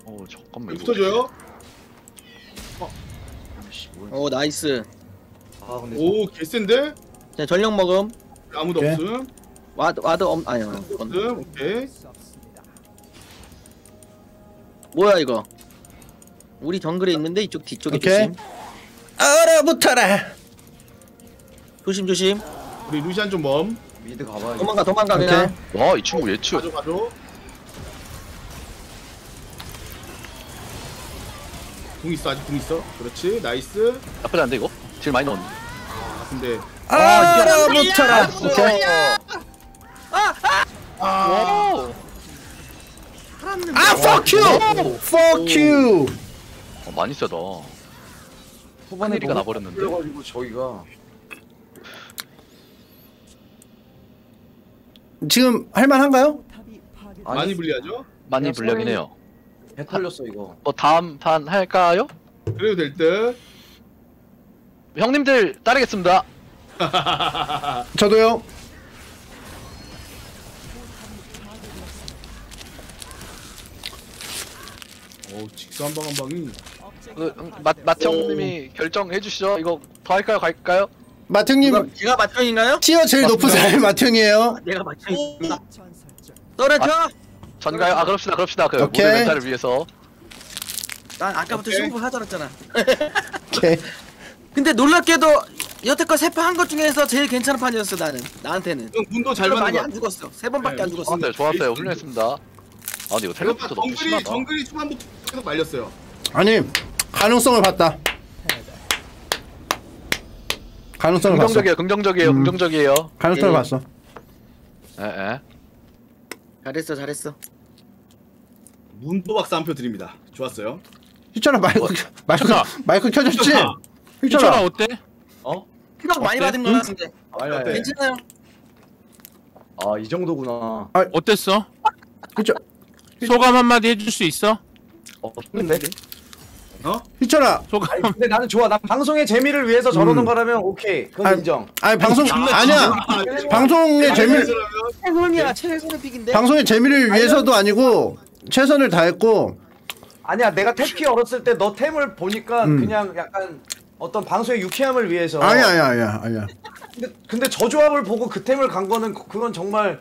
어 잠깐만 이거 붙어줘요. 오 nice. 아 근데 오 개센데? 자 전력 먹음. 아무도 오케이. 없음. 와드 와드 엄 아니야. 이건 없음. 오케이. 뭐야 이거? 우리 정글에 있는데 이쪽 뒤쪽에 오케이. 조심. 얼어붙어라. 조심 조심. 우리 루시안 좀 멈. mid 가봐야지. 도망가 도망가 오케이. 그냥. 와 이 친구 예측. 가져 가져. 궁 있어 아직 궁 있어. 그렇지 nice. 나쁘지 않은데 이거? 딜 많이 넣었네. 아 근데 얼어붙어라. 오케이. 아 오. 아 fuck you. fuck you. 어, 많이 세다. 후반에 너무 나버렸는데. 그래가지고 저희가 지금 할만한가요? 많이 불리하죠? 많이 그냥 불리하긴 해요. 배 털렸어 이거. 뭐 다음 판 할까요? 그래도 될 듯. 형님들 따르겠습니다. <laughs> 저도요. 오 직수 한방 한 방이. 그, 음, 마, 마태 형님이 결정해 주시죠. 이거 더 할까요? 갈까요? 마탱님 제가 마청인가요? 티어 제일 높은 사람이 마탱이에요. 내가 마청입니다. 떨어져. 전가요? 아 그럽시다 그럽시다. 그 오케이. 모델 멘탈을 위해서. 난 아까부터 오케이. 승부 하더랬잖아. 오케이. <laughs> 근데 놀랍게도 여태껏 세 판 한 것 중에서 제일 괜찮은 판이었어 나는. 나한테는. 형 문도 잘 맞는 많이 거. 안 죽었어. 세 번밖에 네, 안 죽었어. 좋았어요 좋았어요 훌륭했습니다. 아 근데 이거 텔레포트 너무 정글이 심하다. 정글이 초반부터 계속 말렸어요. 아니 가능성을 봤다. 가능성을 봤어. 긍정적이에요 긍정적이에요 음. 긍정적이에요. 가능성을 예. 봤어. 예 예. 잘했어 잘했어. 문도 박사 한 표 드립니다. 좋았어요. 희철아 마이크 마이크 희철아. 마이크 켜졌지? 희철아 희철아. 어때? 어? 피가 많이? 받은 거 같은데. 아니? 아니. 괜찮아요. 아 이 정도구나. 어땠어? 희철 소감 한마디 해줄 수 있어? 어 근데 어? 희철아. 소감 아니 근데 나는 좋아. 난 방송의 재미를 위해서 저러는 음. 거라면 오케이. 그건 아, 인정. 아니 방송 아니야. 아, 방송의 재미 최선이야 최선의 픽인데. 방송의 재미를 위해서도 아니고 최선을 다했고 아니야 내가 태키 어렸을 때 너 템을 보니까 음. 그냥 약간 어떤 방송의 유쾌함을 위해서 아니야 아니야 아니야 아니야. 근데, 근데 저 조합을 보고 그 템을 간 거는 그- 그건 정말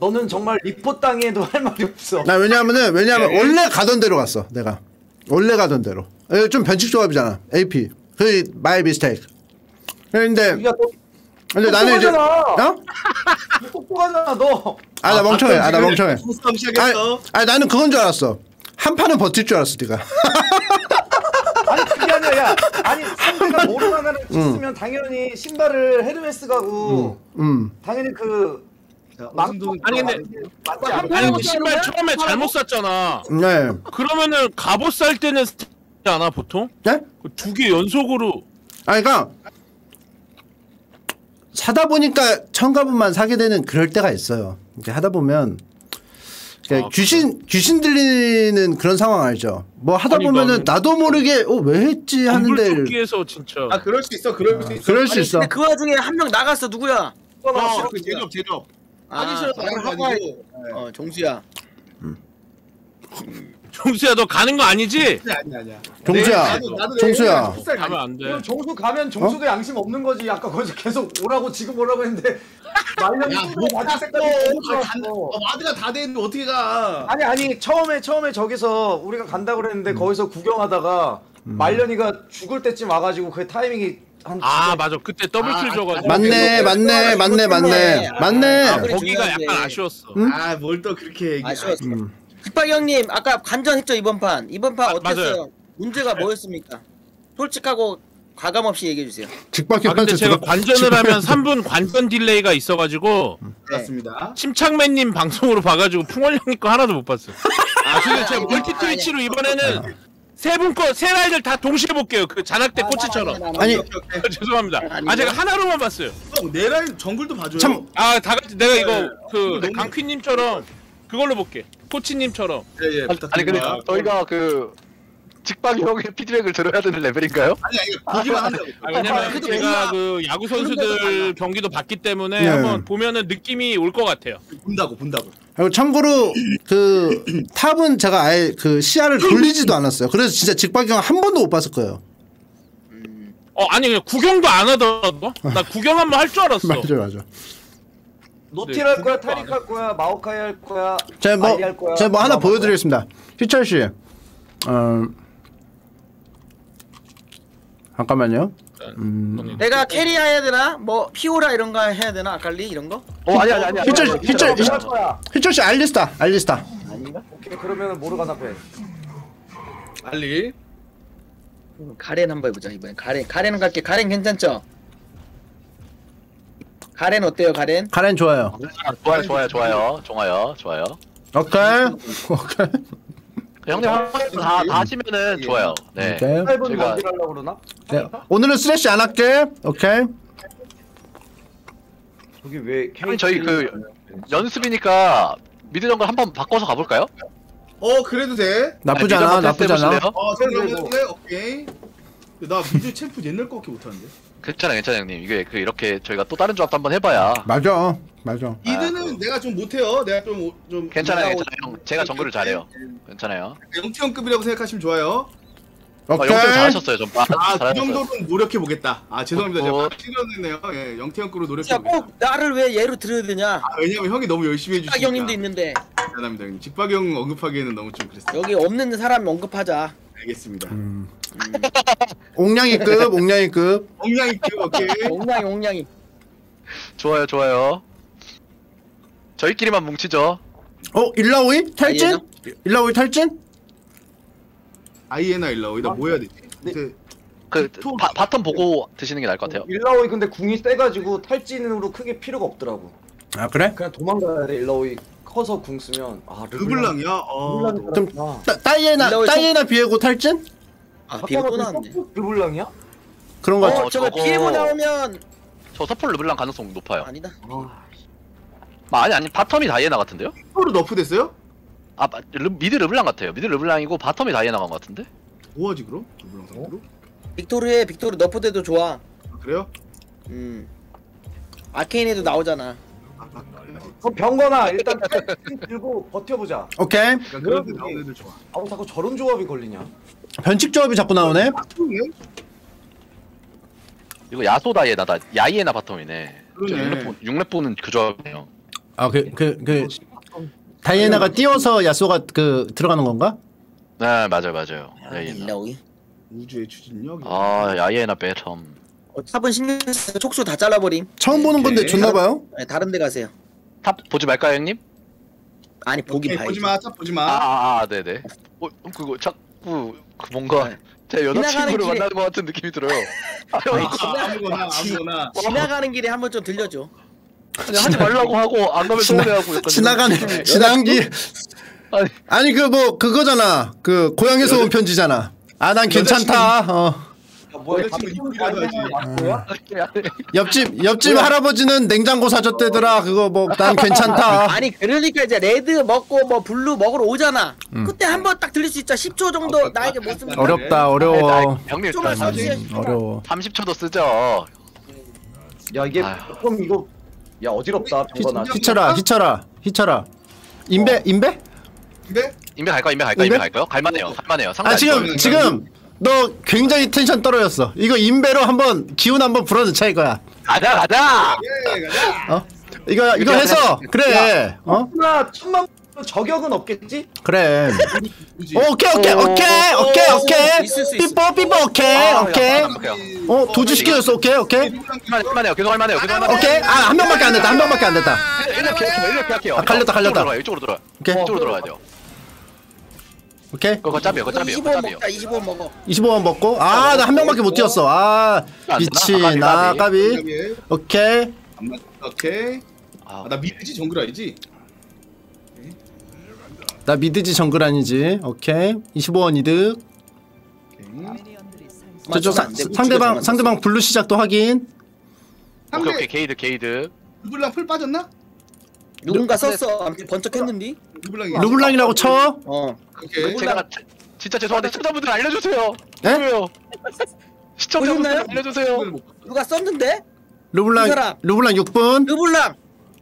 너는 정말 리폿 당해도 할 말이 없어 나 왜냐하면은 왜냐하면 원래 가던 대로 갔어 내가 원래 가던 대로. 에, 좀 변칙 조합이잖아. AP 그 my mistake 근데 근데 나는 이제 똑똑하잖아. 어? 똑똑하잖아 너. 아 나 멍청해. 아 나 멍청해. 시작했어. 아니 나는 그건 줄 알았어. 한 판은 버틸 줄 알았어 네가. <laughs> 아니 그게 아니라 야 아니 상대가 <laughs> 모르가나를 쳤으면 당연히 신발을 헤르메스 가고 음. 당연히 그 망도 아니, 근데-? 아니 근데 신발 처음에 잘못 샀잖아 네. 그러면은 갑옷 살 때는 않아 보통? 네? 두 개 연속으로 아 그러니까 사다 보니까 천가분만 사게 되는 그럴 때가 있어요. 이렇게 하다 보면 그러니까 아, 귀신 귀신 들리는 그런 상황 알죠? 뭐 하다 아니, 보면은 나도 모르게 어 왜 했지 하는데 안불토끼에서 진짜 아 그럴 수 있어 그럴 수 있어 그럴 수 아니, 있어. 근데 그 와중에 한 명 나갔어 누구야? 어, 그 제접 제접 아, 하기 싫어서 거 화가- 아니고 네. 어 종수야. 종수야 너 가는 거 아니지? 아니 아니 아니야 종수야, 나도- 나도 종수야. 풋살 가면. 안 돼. 정수 가면 정수도 어? 양심 없는 거지. 아까 거기서 계속 오라고 지금 오라고 했는데 <laughs> 말년 야, 뭐. 색깔이 아. 어, 와드가 다 되는데 어떻게 가 아니 아니 처음에 처음에 저기서 우리가 간다고 그랬는데 거기서 구경하다가 말년이가 죽을 때쯤 와가지고 그 타이밍이 한 아 맞아 그때 double kill 아, 줘가지고 맞네, 맞네, 맞네, 맞네, 맞네. 아, 거기가 중요한데. 약간 아쉬웠어 응? 아뭘 또 그렇게 얘기 아쉬웠어. 음. 깃발 형님 아까 관전했죠 이번 판. 이번 판 아, 어땠어요? 맞아요. 문제가 뭐였습니까? 솔직하고 과감 없이 얘기해 주세요. 직박이 아 근데 제가 들어- 관전을 하면 3분 관전 딜레이가 있어가지고 그렇습니다 침착맨님 방송으로 봐가지고 풍월형님 거 하나도 못 봤어요 아 근데 제가 멀티 트위치로 이번에는 세 분 거 세 라인을 다 동시에 볼게요. 그 잔악대 꼬치처럼. 아니 죄송합니다. 아 제가 하나로만 봤어요. 형, 내 라인 정글도 봐줘요. 참 아 다 같이 내가 이거 네. 그 너무- 강퀴님처럼 그걸로 볼게. 코치님처럼. 예, 예, 아니 근데 부탁드립니다. 저희가 그 직박 형의 피드백을 들어야 되는 레벨인가요? 아니 아니 보기만 한다고 아, 왜냐면 그래도 제가 그 야구 선수들 경기도 봤기 때문에 네. 한번 보면은 느낌이 올 것 같아요. 본다고 본다고 그리고 참고로 그 top은 제가 아예 그 시야를 돌리지도 않았어요. 그래서 진짜 직박이 형한 번도 못 봤을 거예요. 어 아니 그냥 구경도 안 하더라고. 나 구경 한번 할 줄 알았어. 맞아, 맞아. 노틸 네, 할 거야, 타릭 할 거야, 마오카이 할 거야, 제가 뭐 할 거야. 제가 뭐 하나? 보여드리겠습니다. 희철 씨, 어 잠깐만요. 음. 내가 캐리아 해야 되나? 뭐 피오라 이런 거 해야 되나? 아칼리 이런 거? 어 아니 아니 아니. 희철, 희철. 희철 씨 알리스타, 알리스타. 아닌가? 오케이 그러면은 모르가나 패. 알리 음, 가렌 한번 해보자 이번엔 가렌 가렌은 갈게 가렌 괜찮죠? 가렌 어때요 가렌? 가렌 좋아요. 좋아요 좋아요 좋아요 좋아요 좋아요. 오케이, 오케이, 형님 다 다 하시면은 좋아요. 네. 오케이. 짧은 제가- 하려고 그러나? 네. 오늘은 스레시 안 할게. 오케이. 저기 왜 형님 저희 그 연습이니까 mid 정글 한번 바꿔서 가볼까요? 어 그래도 돼 나쁘지 아니, mid 않아, 나쁘지 않아. 해보실래요? 어, 오케이. 나 mid champ 옛날 거밖에 못하는데. 괜찮아 괜찮아 형님 이게 그 이렇게 저희가 또 다른 조합도 한번 해봐야 맞아, 맞아. mid는 내가 좀 못해요. 내가 좀 좀 괜찮아요 괜찮아요 형 제가 정글을 잘해요 괜찮아요 영티형급이라고 생각하시면 좋아요. 어, 오케이. 영점 잘하셨어요 좀 아, 아, 그 정도는 노력해 보겠다. 아, 죄송합니다. 제가 어. 실언했네요. 예, 영티형급으로 노력해 진짜 보겠다. 꼭 나를 왜 얘로 들어야 되냐? 아, 왜냐면 형이 너무 열심히 해주시니까. 딱 형님도 있는데 미안합니다, 형님. 직박형 언급하기에는 너무 좀 그랬어요. 여기 없는 사람 언급하자. 알겠습니다. 음. <laughs> 옥냥이급. 옥냥이 그 오케이. <laughs> 옥냥이 옥냥이. 좋아요 좋아요 저희끼리만 뭉치죠 어, 일라오이 탈진? 다이애나? 일라오이 탈진? 다이애나 일라오이 나뭐 해야 되지? 근데 그 또- 바, bottom 보고 드시는 게 나을 것 같아요 일라오이 근데 궁이 세가지고 탈진으로 크게 필요가 없더라고. 아 그래? 그냥 도망가야 돼 일라오이 커서 궁 쓰면 아 르블랑이야. 어. 르블랑이 좀. 따, 일라오이 다이애나 비에고 탈진? 아 비고 또 나왔네. 르블랑이야? 그런 거 같아. 어 저거 저거- 비고 나오면 저 서폿 르블랑 가능성 높아요 아니다. 아, 아, 아니 아니 bottom이 다이애나 같은데요? 로 너프 됐어요? 아 마- 르, mid 르블랑 같아요 mid 르블랑이고 bottom이 다이애나 간것 같은데? 뭐하지 그럼? 르블랑 상대로? 빅토르에 빅토르 너프돼도 좋아. 아, 그래요? 음. 아케인에도 나오잖아. 그럼 병건아 일단 탈진 들고 버텨보자. 오케이. 그러니까 그런 데 나온 애들 좋아. 아우 자꾸 저런 조합이 걸리냐? 변칙 조합이 자꾸 나오네. 이거 야소 다이애나다 야이애나 바텀이네 그러네. 6렙 보는 그 조합이에요 아그 그 그 다이애나가 뛰어서 야소가 그 들어가는 건가? 네 맞아요 맞아요 아, 일라오이. 우주의 추진력. 아 다이애나 bottom 어, top은 신경 쓰 촉수 다 잘라버림. 처음 보는 건데 오케이. 좋나 봐요. 네, 다른 데 가세요. top 보지 말까요 형님? 아니 오케이, 봐야지. 보지 마, top 보지 마. 아아 아, 네네 어, 그거 자꾸 그 뭔가 네. 제 여자친구를 길에- 만나는 것 같은 느낌이 들어요 아, 형, 아, 아무거나 아무거나. 지나가는 길에 한번 좀 들려줘. 아니, 하지 말라고 하고 안 가면 서운해하고 약간 지나가는 이런- 지나간 길. 아니 아니 그 뭐 그거잖아. 그 고향에서 온 편지잖아. 아 난 괜찮다. 어. 여자친구 이쁘기라도 하지. 뭐야? 옆집 옆집 할아버지는 냉장고 사줬대더라. 그거 뭐 난 괜찮다. <laughs> 아니 그러니까 이제 레드 먹고 뭐 블루 먹으러 오잖아. 음. 그때 한 번 딱 들릴 수 있자. 10초 정도 어, 나에게 못 쓰면 어렵다 어려워. 형님 좀만. 음, 어려워. 30초도 쓰죠. 야 이게. 조금 이거 야 어지럽다 병건아. 희철아 희철아 희철아. 인베 인베? 근데 인베 갈까? 인베 갈까? 인베? 인베 갈까요? 갈만해요. 갈만해요. 상대 아 지금 지금 너 굉장히 텐션 떨어졌어. 이거 인베로 한번 기운 한번 불어넣자 이거야. 가자 가자. 예 가자. 어? 이거 이거 해서 그래. 어? 하나 천만 저격은 없겠지? 그래. 굳이. 오케이 오케이 오, 오케이 오, 오케이 오, 오케이. 삐뽀 삐뽀 오케이 아, 오케이. 야. 어 도주 시켜줬어 오케이 오케이. 할만해요. 계속 할만해요. 계속 할만해요. 오케이 아한 명밖에 안 됐다 한 명밖에 안 됐다. 이렇게 이렇게 이렇게 할게요. 아, 갈렸다, 갈렸다. 이쪽으로 들어가요. 이쪽으로 들어가. 오케이 이쪽으로 들어가야 돼요. 오케이. 그거 짭이에요. 그거 짭이에요. 25 그거 짭이에요. 먹자. 25 먹어. 25번 먹고 아 나 한 명밖에 못 뛰었어 아 안 미친? 아 까비, 까비 예. 오케이 안 맞. 오케이. 아, 아, 나 미드지 정글 아니지? 나 미드지 정글 아니지 오케이 25원 이득 오케이. 저쪽 사. 상대방 상대방 블루 시작도 확인 오케이 오케이 상대 개이득 개이득. 르블랑 풀 빠졌나? 누군가 썼어. 아무튼 번쩍했는디? 르블랑이. 르블랑이라고 쳐 어. 오케이. 제가 지- 진짜 죄송한데 시청자분들 알려주세요. 에? 왜요? <laughs> 시청자분들 보셨나요? 알려주세요. 누가 썼는데? 이 르블랑 사람. 르블랑 6분 르블랑.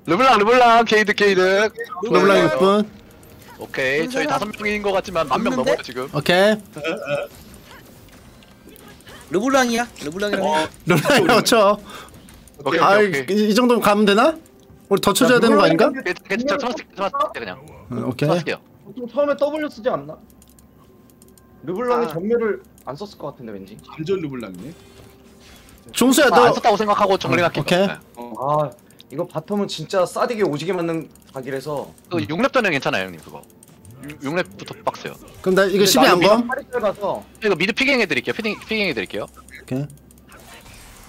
르블랑 르블랑 개이득 개이득. 르블랑 6분 오케이 이 저희. 다섯 명인 것 같지만 만 명 없는데? 넘어요 지금. 오케이 르블랑이야. 르블랑이라고. 해. 르블랑이라고 쳐 오케이 아, 오케이 오케이. 이, 이 정도면 가면 되나? 우리 더 쳐줘야 되는 거 아닌가? 괜찮아 trust trust 그냥 응, 오케이 트러스게요. 보통 처음에 W 쓰지 않나? 르블랑이 아. 전멸을 안 썼을 것 같은데 왠지. 감전 르블랑이네. 종수야 안너 썼다고 생각하고 정리할게요. 오케이. 네. 아 이거 bottom은 진짜 싸디게 오지게 맞는 각이라서. 그 6렙 때는 괜찮아요 형님 그거. 6렙부터 빡세요. 그럼 나 이거 12안 검? 팔이 짧아서 이거 mid 피갱 해드릴게요. 피딩 피갱 해드릴게요. 오케이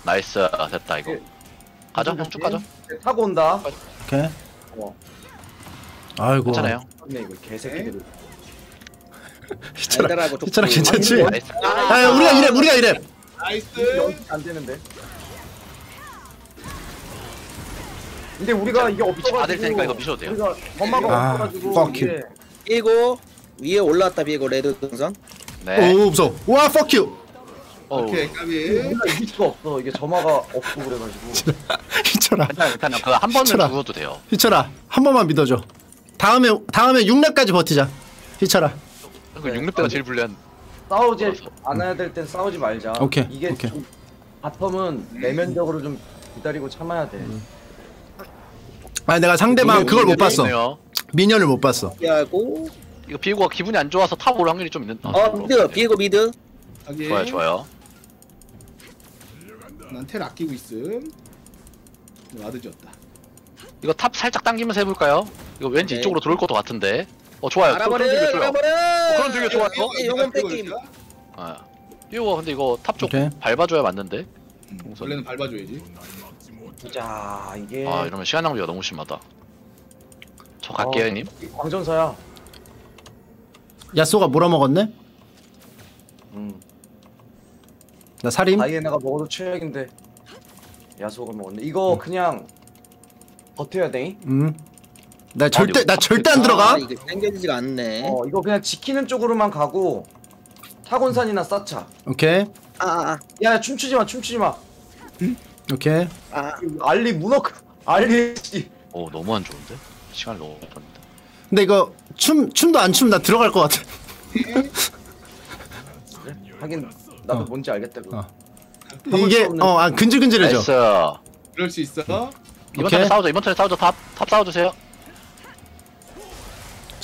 nice 됐다 이거. 가죠 형쭉 가죠. 타고 온다. 오케이 어. 아이고 괜찮아요. 근데 이거 개새끼들. <laughs> 희철아. 희철아 괜찮지? nice. 아 우리가 이래 우리가 이래 nice. 안 되는데. 근데 우리가 이게 없어가지고 받을 테니까 이거 미셔도 돼요. 우리가 점화가 아, 없어가지고 fuck 이게 위에 올라왔다 비에고 red 동선. 네. 오 무서워 와 fuck you. 오케이 까비. 우리가 이길 수가 없어. 이게 점화가 없고 그래가지고. <laughs> 희철아 괜찮아 괜찮아. 그한 번은. 죽어도 돼요. 희철아 한 번만 믿어줘 다음에 다음에 6렙까지 버티자 희철아 그 6렙 때가 제일 불리한. 싸우지 않아야 될 땐 싸우지 말자. 오케이, 이게 오케이. 좀 bottom은 내면적으로 좀 기다리고 참아야 돼. 아니 내가 상대방 그걸 못 봤어. 미녀를 못 봤어 피하고. 이거 비에고가 기분이 안 좋아서 top 올 확률이 좀 있는. 어 mid. 비에고 mid. 좋아요 좋아요. 난 텔 아끼고 있음. ward 지웠다. 이거 top 살짝 당기면서 해볼까요? 이거 왠지 네. 이쪽으로 들어올 것도 같은데. 어 좋아요. 알아버려. 그런 되게 좋아요. 알아버려. 그런 되게 좋아요. 예, 용은 뺏김. 아. 이거 근데 이거 top 쪽 오케이. 밟아줘야 맞는데. 음, 원래는 밟아줘야지. 자 이게 아 이러면 시간 낭비가 너무 심하다. 저 갈게요 어, 형님. 이 광전사야. 야쏘가 몰아먹었네 음. 나 살임 다이애나가 먹어도 최악인데 야수가 먹었네. 이거 그냥 버텨야 돼. 음 나 절대 나 절대 안 들어가 아, 이게 당겨지지가 않네. 어 이거 그냥 지키는 쪽으로만 가고 타곤산이나 쌓자. 오케이 아, 아, 야 춤추지 마 춤추지 마. 오케이 아. 알리 문어 알리 씨. 오 너무 안 좋은데? 시간이 너무 없었는데. 근데 이거 춤 춤도 안 추면 나 들어갈 것 같아 <laughs> 하긴 나도 어. 뭔지 알겠다. 그거. 어. 이게 어아 근질근질해져 nice. 그럴 수 있어. 이번 오케이. 턴에 싸우죠. 이번 턴에 싸우죠. top, top 싸워주세요.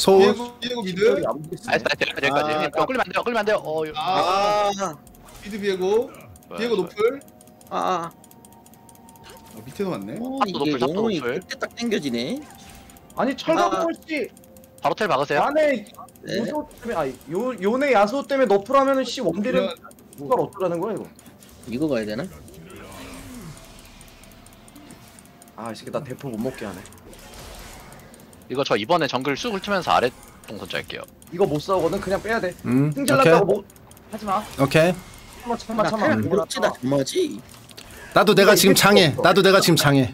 소울 비에고 mid. nice, nice. 여기까지, 여기까지. 아, 형님, 이거 끌리면 안 돼요. 끌리면 안 돼요. 어, 이거. 아 아, mid 비에고. 좋아요, 비에고 좋아요. 노플. 아, 아. 아, 밑에서 왔네. 어, top도 이게 노플, top도 영웅이 노플. 그때 딱 당겨지네. 아니 아. 철갑골 씨 바로 텔 박으세요. 안에 네. 요소 때문에 아요 요네 야수 때문에 너프라면은 씨 원딜은 누가 어쩌라는 거야 이거. 이거 가야 되나? 아, 이 새끼 나 대포 못 먹게 하네. 이거 저 이번에 정글 쑥 훑으면서 아래 동선 짤게요. 이거 못 싸우거든 그냥 빼야 돼. 음 승질 오케이 났다고 뭐 하지 마 오케이. 참아 참아 그렇지다 뭐지? 나도 내가 지금 장애. 나도 내가 지금 장애.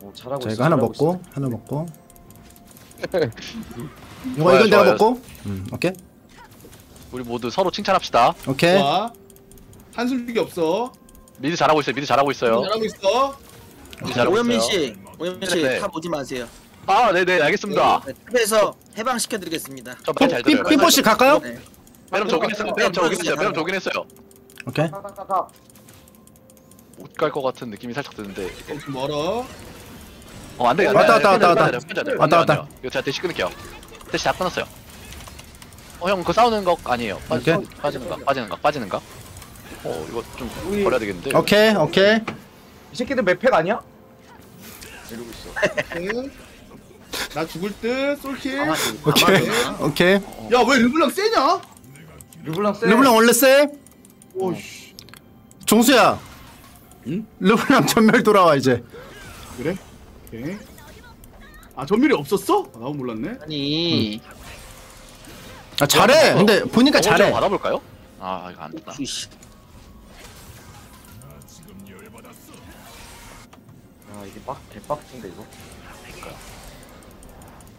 오, 잘하고 자 있어 이거 하나 잘하고 먹고 하나 먹고. <laughs> 이거 좋아요, 이건 내가 좋아요. 먹고. 음 오케이 우리 모두 서로 칭찬합시다. 오케이. 좋아. 한숨 쉬기 없어. mid 잘하고 있어요. mid 잘하고 있어요. 잘하고 있어. mid 잘하고 오현민 있어요. 씨, 오현민 네. 씨 top 오지 마세요. 아, 네네 알겠습니다. 네, top에서 해방 시켜드리겠습니다. 저 말 잘 들어요. 삐- 삐뽀씨 갈까요? 네. 매럼 저긴 했어요. 매럼 저긴 했어요. 매럼 저긴 했어요. 오케이. 못 갈 것 같은 느낌이 살짝 드는데. 좀 멀어. 어, 안 돼. 안 돼. 왔다. 왔다, 왔다, 왔다, 안 돼요. 왔다. 이거 제가 대시 끊을게요. 대시 다 끊었어요. 어, 형, 그거 싸우는 거 아니에요. 빠지, 오케이. 빠지는 거, 빠지는 거, 빠지는 거. 어, 이거 좀 버려야 되겠는데. 오케이 오케이. 이 새끼들 맵팩 아니야? 응. 나 죽을 듯 솔킬. 오케이 오케이. 야왜 르블랑 세냐? 르블랑 쎄 르블랑 원래 쎄? 오씨. 종수야. 응? 르블랑 전멸 돌아와 이제. 그래? 오케이. 아 전멸이 없었어? 아, 나 몰랐네. 아니 아 잘해. 근데 보니까 좀 잘해. 받아볼까요? 아, 이거 안 된다. 아 이게 빡 개빡친데 이거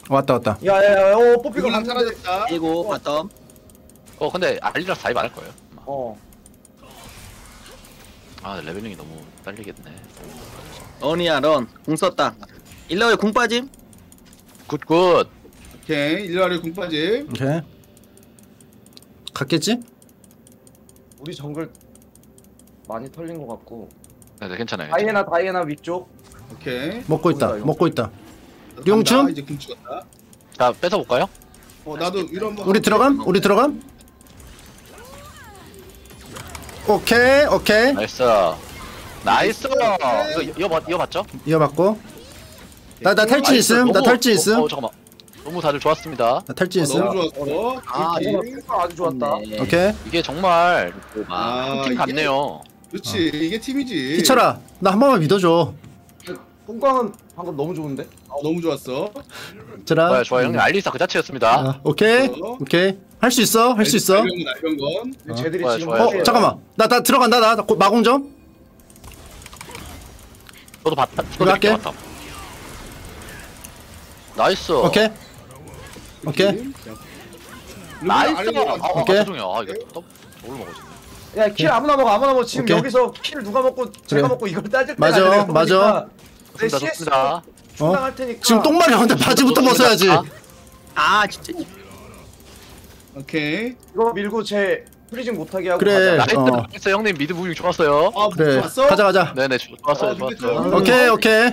왔다 왔다. 야야야 어 뽀삐가 르블랑 갔는데. 사라졌다. 그리고 bottom 어, 근데 알리라서 다이 많을 거예요. 어 아, leveling이 너무 딸리겠네. 어니야 런공 썼다. 일라오이 궁 빠짐. good good. 오케이 일라오이 궁 빠짐. 오케이. 갔겠지? 우리 정글 많이 털린 것 같고 네, 네, 괜찮아요. 괜찮아요. 다이애나 다이애나 위쪽 오케이. 먹고 있다. 이거. 먹고 있다. 용춤? 이제 궁 찍었다. 자, 뺏어 볼까요? 어 나도 이런 거. 우리 들어감? 우리 들어감? 오케이 오케이. nice. nice. 이거 이거 봤 이거 봤죠? 이어받고. 나 나 탈진 nice. 있음. 나 너무- 탈진 어, 있음. 어, 잠깐만. 너무 다들 좋았습니다. 나 탈진 어, 있음. 너무 좋았어. 아, 꿀팁. 아 아주 좋았다 네. 오케이. 이게 정말 아, 팀 이게- 같네요. 그렇지 이게 팀이지. 희철아 나 한 번만 믿어줘. 뽕광은 방금 너무 좋은데 아, 너무 좋았어. 희철아. 좋아요, 좋아요. 형님 알리사 그 자체였습니다. 아, 오케이 어. 오케이. 할 수 있어. 할 수 있어. 알병건 알병건. 어. 쟤들이 좋아요, 지금 좋아요. 어 잠깐만. 나 나 들어간다. 나, 나 고- 마공점. 저도 봤다. 이거 할게. nice. 오케이. 오케이. nice. 아, 아, 아, 오케이. 죄송해요. 아, 이거 또 저걸 먹어지네. 야 kill 아무나 먹어 아무나 먹어 지금 오케이. 여기서 kill 누가 먹고 제가 그래. 먹고 이걸 따질 맞아, 때가 아니라 맞아. CS 좋습니다. 충당할 테니까 지금 똥 마려운데 바지부터 벗어야지. 아 진짜. 오케이. 이거 밀고 제 freezing 못하게 하고 그래. 가자. 어. nice. 형님 mid moving 좋았어요. 아 그래. 좋았어. 가자 가자. 네네, 좋- 좋았어요, 어, 좋았어요. 좋겠죠. 오케이 오케이.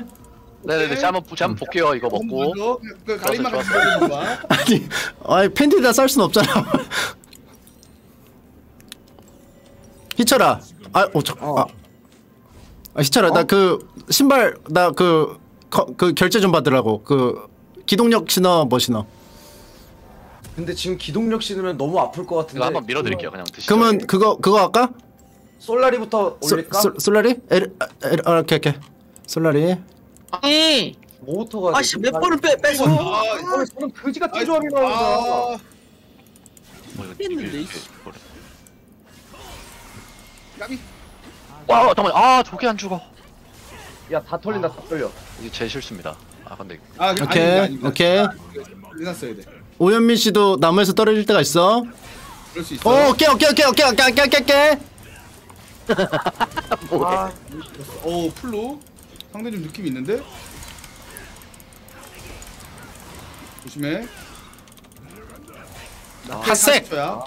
네네네, 제가 한번, 한번 볼게요. 이거 먹고. 먼저 그 가림막 좋았어, 같이 보여줘봐. 아니, 아니 팬티에다 쌀 순 없잖아. <laughs> 희철아, 아, 어, 저, 어. 아, 아 희철아, 나그 신발 나그그 결제 좀 받으라고 그 기동력 신어 뭐 신어. 근데 지금 기동력 신으면 너무 아플 것 같은데 한번 밀어드릴게요. 그냥 드시죠. 그러면 그거 그거 할까? 솔라리부터 솔- 올릴까? 솔- 솔라리? 에르, 에르, 아, 오케이 오케이. 솔라리. 아니. 뭐부터가 아씨 몇 번을 빼 뺏어. 아, 아, 저는 그지 같은 아이, 조합이 이씨. 버려. 까비. 와, 잠깐만. 아, 저게 안 죽어. 야 다 털린다 다 털려 이게 제 실수입니다. 아, 근데 아, 그- 오케이, 아닙니다, 아닙니다. 오케이. 아, 돼. 오현민 씨도 나무에서 떨어질 때가 있어. 그럴 수 있어. 오, 오케이 오케이 오케이 오케이 오케이 오케이 오케이 오케이. <laughs> 아 오 풀로 상대 좀 느낌 있는데. 조심해. 핫색! 야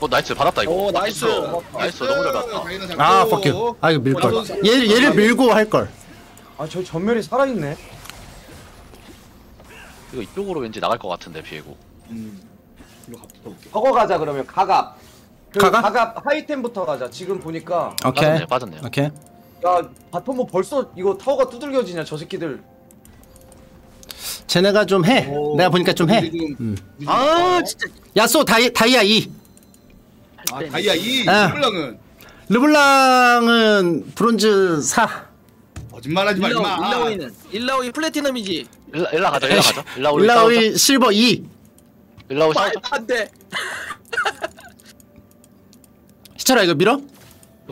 어, nice. 받았다, 이거. 오, nice. nice. 너무 잘 받았다. 아, fuck 아 이거 밀 걸. 얘 얘를 밀고 할 걸. 아, 저 전멸이 살아있네 이거 이쪽으로 왠지 나갈 것 같은데, 비에고. 음. 이거 갑자기 볼게. 저거 가자 그러면 가갑 그 가갑? 가갑 하이템부터 가자 지금 보니까 오케이. 빠졌네요, 빠졌네요. 오케이. 야 bottom 뭐 벌써 이거 타워가 두들겨지냐 저 새끼들 쟤네가 좀 해. 오, 내가 보니까 좀 해. 지금 음. 아 진짜. 야쏘 다이 다이아 2. 아, 다이아 이 아. 르블랑은 르블랑은 브론즈 4. 거짓말하지 일라오 마. 일라오이는 일라오이 플래티넘이지. 일라, 일라 가죠, 일라 올리 일라오이 실버 2. 일라오 시 말도 안 돼. <laughs> 희철아 이거 밀어?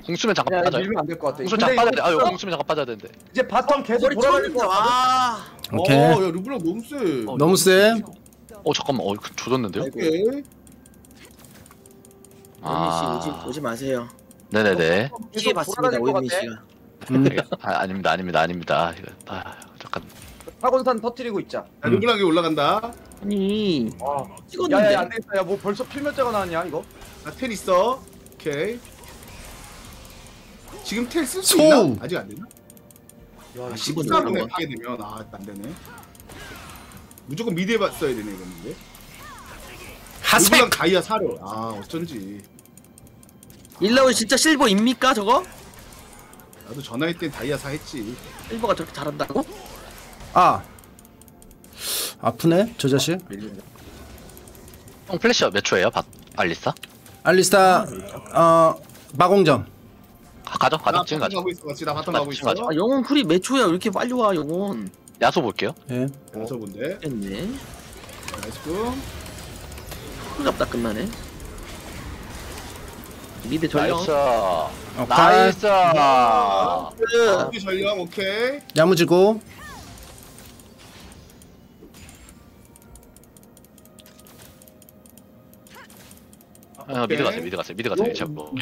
공수면 잠깐 야 빠져요. 밀면 안 될 것 같아 공수면 근데 잠깐 빠져야 돼. 아유 공수면 잠깐 빠져야 되는데. 이제 바텀 계속 것 같아 와. 오케이. 어, 야 르블랑 너무 세. 너무 세. 어 잠깐만. 어 이거 조졌는데요? 오케이. 아. 오지 오지 마세요. 네네네. 시계 봤습니다 오이민 씨가. 음. 아, 아닙니다 아닙니다 아닙니다. 이거, 아 잠깐. 타곤산 터트리고 있자 자, 르블랑이 올라간다. 아니 아. 찍었는데. 야야야 안되겠다 야뭐 벌써 필면자가 나왔냐 이거 자, 텔 있어. 오케이. 지금 텔 쓸수 소! 있나? 아직 안 되나? 야 아, 씹어 14분에 넣는 하게 되면 아, 안 되네. 무조건 미드에 봤어야 되네 이거는데. 하색. 다이아 사려. 아, 어쩐지. 일라오 진짜 실버입니까 저거? 나도 전화할 땐 다이아 사 했지. 실버가 저렇게 잘한다고? 아 아프네 저 자식. 형 플래시어 몇 초예요? 바, 알리스타? 알리스타 어 마공점. 가, 가죠 가죠 나 지금 가죠. 가고 있어. 바텀 가고 있어. 아 영혼 쿨이 몇 초야? 왜 이렇게 빨리 와 영혼? 야소 볼게요. 예. 여섯 분데. 됐네. nice good. 풀잡다 끝나네. mid 전령. nice. 오케이. nice. 그 여기 전령 오케이. 야무지고. 어, mid 갔어요 mid 갔어요 mid 갔어요. 제가 뭐.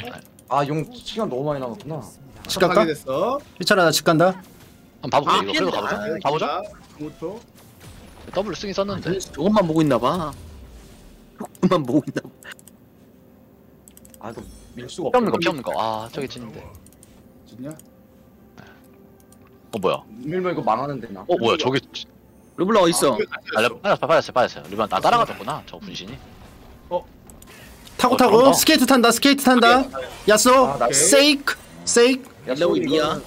아용 시간 너무 많이 남았구나 집 갈까? 됐어. 희철아 나집 간다. 한번 봐보죠 아, 이거 그래도 피했네. 가보죠. 아, 가보죠. 5초. 더블 쓰긴 썼는데. 저것만 보고 있나 봐. 있나 봐. 아 이거 밀 수가 피 없는 거 피 없는 거. 아 저기 찐인데. 진냐? 어 뭐야? 밀면 이거 망하는데 나 어 뭐야 저기. 르블라 어디 있어? 아 르- 빠졌어 빠졌어 빠졌어. 르반 나 따라가졌구나 저 분신이. 타고 어, 타고 저런다. 스케이트 탄다 스케이트 탄다. 야쏘 아, 나- 세이크 세이크. 야, 일라오 소리 미야. 이거는-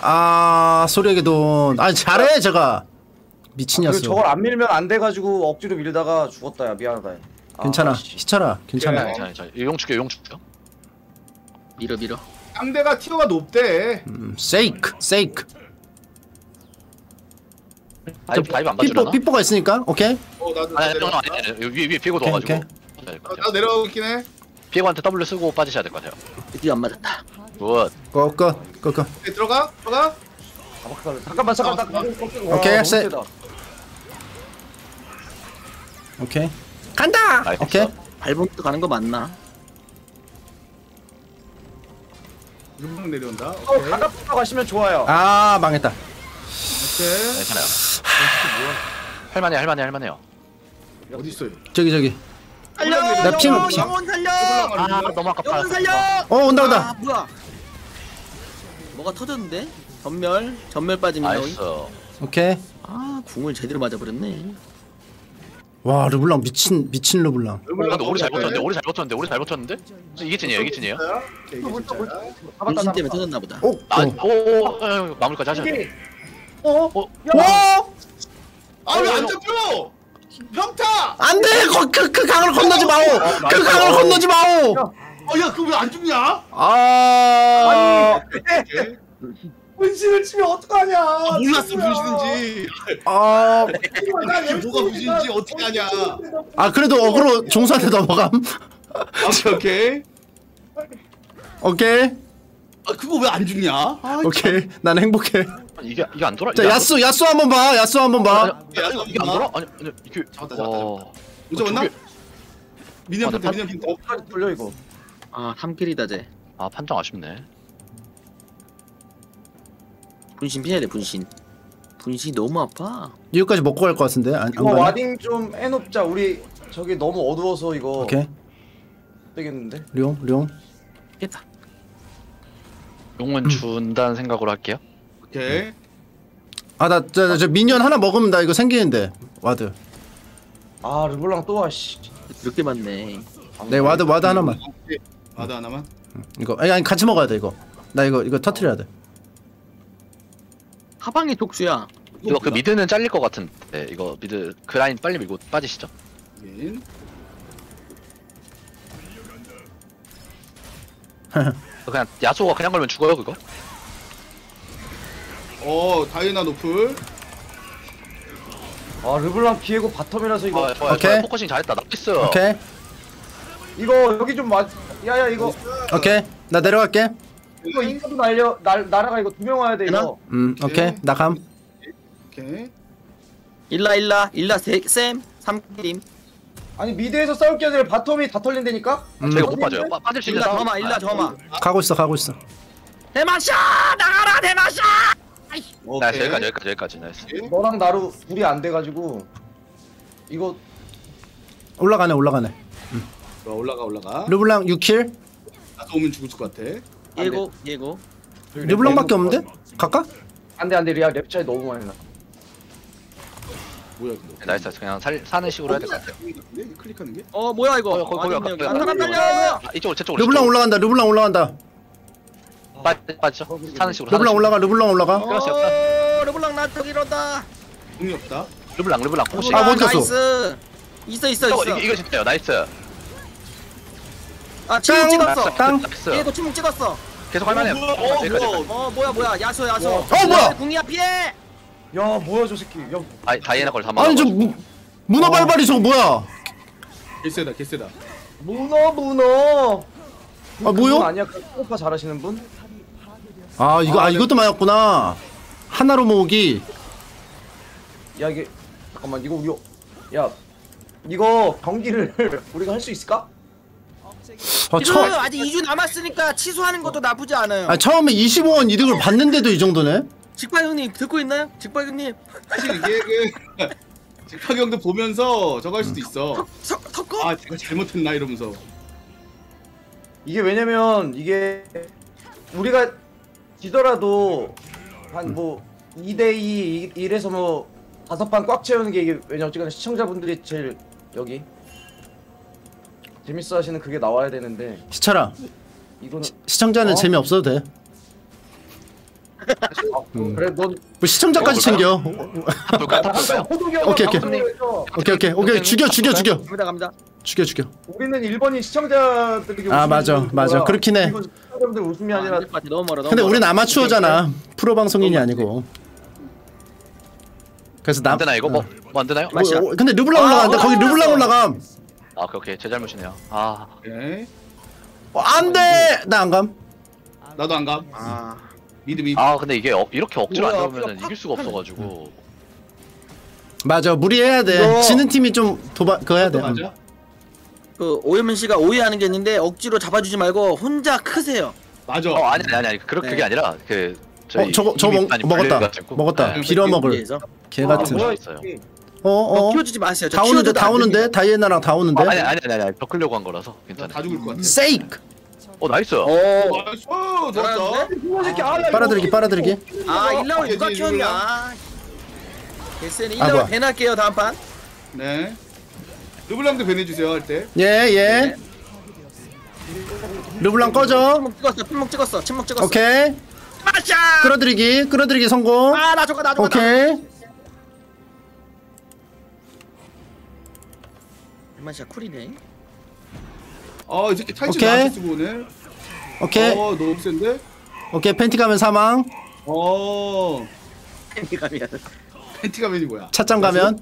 아 소리에게 돈. 아 잘해 제가. 미친 아. 저걸 안 밀면 안 돼가지고 억지로 밀다가 죽었다 야 미안하다 야. 아, 괜찮아 씨. 희철아 괜찮아. 괜찮아 괜찮아. 이용 줄게 이용 줄게요. 밀어 밀어. 상대가 티어가 높대. 음, 세이크 세이크. 다이브 다이브 안 삐뽀? 삐뽀가 있으니까 오케이. 어 나도 아니 내려. 아니 아니 아니 위에 위에 피고도 오케이, 와가지고. 오케이. 네, 어, 나 내려가고 있긴 해. 피고한테 W 쓰고 빠지셔야 될 것 같아요. 드디어 안 맞았다. good. 꺼꺼 꺼꺼. 네, 들어가 들어가. 잠깐만 잠깐만 오케이, 세다. 오케이. 간다. nice. 오케이. 발봉도 가는 거 맞나? 르블랑 내려온다. 어 오케이. 가깝게 가시면 좋아요 아 망했다. 오케이. 괜찮아요. 할만해 할만해 할만해요. 어디 있어요? 저기 저기. 살려! 나 ping, 영혼, ping. 영혼 살려! 아 너무 아깝다. 영혼 살려! 어 온다 온다. 아 뭐야? 뭐가 터졌는데? 전멸 전멸 빠집니다. nice. 오케이. 아 궁을 제대로 맞아버렸네. 와 르블랑 미친 미친 르블랑. 르블랑 오리 잘 버텼는데 오리 잘 버텼는데 오리 잘 버텼는데? 이게 찐이에요 이게 진짜. 잡았다 분신 때문에 터졌나 보다. 오. 아, 오. 오, 오, 오, 마무리까지 돼요. 어? 어, 와 아왜 안 잡혀? 평타. 안돼 그, 그 강을 건너지 마오. 그 강을 건너지 마오. 어 야 그거 왜 안 죽냐? 아. 오케이. 분신을 치면 어떡하냐 아, 몰랐어 무엇이든지. 아. 이게 뭐가 무엇인지 어떻게 하냐. 아 그래도 어그로 종수한테 넘어감. 오케이 오케이. 오케이. 아 그거 왜 안 죽냐? 아, 오케이. 난 행복해. 이게 이게 안 돌아? 자 야수 야수 한번 봐. 야수 한번? 봐. 아니, 아니, 이게 안 돌아? 아니, 아니 이게 잡았다, 잡았다. 어, 이제 왔나? 저게- 미니언 아, 핀터 나 미니언 핀터. 어디까지 돌려 이거 아 3킬이다 쟤. 아 판정 아쉽네. 분신 피해야 돼 분신. 분신 너무 아파. 이거까지 먹고 갈 것 같은데 안, 안 이거 가네. 와딩 좀 해놓자 우리 저기 너무 어두워서 이거 오케이. 되겠는데 룡 룡. 깼다. 용은 준다는 생각으로 할게요. 오케이. 아 나 저 저 minion 하나 먹으면 나 이거 생기는데 ward. 아 르블랑 또 와씨 이렇게 많네. 네 와드 ward 하나만. 와드 하나만. 이거 아니, 아니 같이 먹어야 돼 이거. 나 이거 이거 터트려야 돼. 하방의 촉수야. 이거 그 mid는 잘릴 것 같은데 이거 mid 그 라인 빨리 밀고 빠지시죠. 민. <laughs> 그냥 야소가 그냥 걸면 죽어요 그거? 어 다이나 노플. 아 르블랑 비에고 바텀이라서 이거 좋아요, 좋아요, 오케이. 좋아요. 포커싱 잘했다. 나이스. 오케이 이거 여기 좀 맞. 야야 이거 오케이 나 내려갈게 이거 인가도 날려 날 나라가. 이거 두 명 와야 돼 이거. 음 오케이. 나감. 오케이. 일라 일라. 일라 쌤. 3팀 아니 미드에서 싸울 게 아니라 바텀이 다 털린다니까? 음, 저희가 못 빠져요. 빠, 빠질 수 있는 일라. 저마 일라 저마 가고 있어 가고 있어. 대마샤! 나가라 대마샤! 나이스 여기까지 여기까지 여기까지. 나이스. 너랑 나로 둘이 안 돼가지고 이거 올라가네 올라가네. 올라가 올라가. 르블랑 6킬? 나도 오면 죽을 것 같아. 예고 예고 르블랑밖에 없는데? 갈까? 안돼 안돼 리아 랩 차이 너무 많이 나. 뭐야 근데? 네, 나이스 그냥 살, 사는 식으로 해야 될 것 같아요. 근데 클릭하는 게? 어 뭐야 이거 거기, 거기, 거기, 안타가 거기. 달려 아, 이쪽으로 제 쪽으로. 르블랑 올라간다 르블랑 올라간다 빠 빠져. 사는 식으로. 르블랑 올라가 르블랑 올라가. 어 르블랑 나 저기 이런다 공이 없다. 르블랑 르블랑 포커싱. 아, 못 갔어. 있어 있어 이거 있어 이거 진짜요. 나이스. 아 침묵 찍었어 땅. 예고 침묵 찍었어 계속 할만해요. 뭐야, 어, 뭐야. 어 뭐야 뭐야 야수 야수 어, 뭐야? 궁이야 피해 야 뭐야 저 새끼. 야 다이 다이애나 걸다 아니 저. 무, 문어 발발이 저거 뭐야 개세다 개세다. 문어 문어. 아 뭐요? 아니야 그 오빠 잘하시는 분? 아 이거 아 이것도 맞았구나 하나로 모으기 야 이게 잠깐만 이거 우리 야 이거 경기를 <laughs> 우리가 할 수 있을까? 아, 지금 처, 아직 2주 남았으니까 취소하는 것도 나쁘지 않아요 아 처음에 25원 이득을 봤는데도 이 정도네 직발 형님 듣고 있나요? 직발 형님 사실 이게 그 <laughs> 직파기 형도 보면서 저거 할 수도 있어. 석 석거 아 제가 잘못했나 이러면서. 이게 왜냐면 이게 우리가 지더라도 한 뭐 2대2 이래서 뭐 다섯 판 꽉 채우는 게 이게 왜냐 어쨌거나 시청자분들이 제일 여기 재밌어 하시는 그게 나와야 되는데 시철아 이거는 시청자는 어? 재미없어도 돼 그래 넌 뭐 시청자까지 챙겨 볼까요? 볼까요? 호동이 오케이, 오케이. 오케이 오케이 오케이 죽여 죽여 죽여 갑니다 갑니다 죽여 죽여 우리는 일본인 시청자들에게 아, 맞아, 맞아. 거야. 그렇긴 해. 이거 시청자분들 웃음이 아니라 같아 너무 멀어 너무 근데. 우린 아마추어잖아 프로 방송인이 아니고 그래서 나 안 되나 이거 뭐 뭐 안 되나요? 뭐, 어, 근데 르블랑 아, 올라가는데 거기. 르블랑 올라감 아 오케이 오케이 제 잘못이네요. 아 오케이. 어, 안돼 나 안감 나도 안 감. 아 mid mid. 아 근데 이게 어, 이렇게 억지로 안 뭐야, 잡으면 이길 수가 없어가지고 맞아 무리해야 돼 이거- 지는 팀이 좀 도박 그거 해야 돼 맞아. 그 오현민 씨가 오해하는 게 있는데 억지로 잡아주지 말고 혼자 크세요 맞아. 어 아니 아니 아니 그러, 네. 그게 아니라 그 저희 어 저거 저거 먹, 먹었다. 먹었다 네. 빌어 먹을 위에서. 개 아, 같은 뭐야, 있어요. 이게. 어, 어어 키워주지 마세요 저다 오는데 다안 오는데. 다이애나랑 다 오는데 어, 아니 아니 아니 아니 벽으려고 한 거라서 나 괜찮아. 다 죽을 것 같아. 세이크 어 나이스. 어. 나이스. 좋았어. 잘하는데? 이거 새끼 아, 야, 빨아들이기 빨아들이기 아 일라운 오케이, 누가 이제 키웠냐. 아, 아, 뭐야. 일라운 배날게요 다음 판 네. 르블랑도 배내주세요 할 때. 예 예 르블랑 꺼져 침묵 찍었어 침묵 찍었어 침묵 찍었어 오케이 끌어들이기 끌어들이기 성공 아나 저거 나 저거 오케이 마샤 쿨이네 아, 이 새끼 탈출 오케이. 나한테 쓰고 오네. 오케이 어, 너무 센데? 오케이 팬티 가면 사망 어, 팬티감이야 팬티 가면이 뭐야? 찻장 가면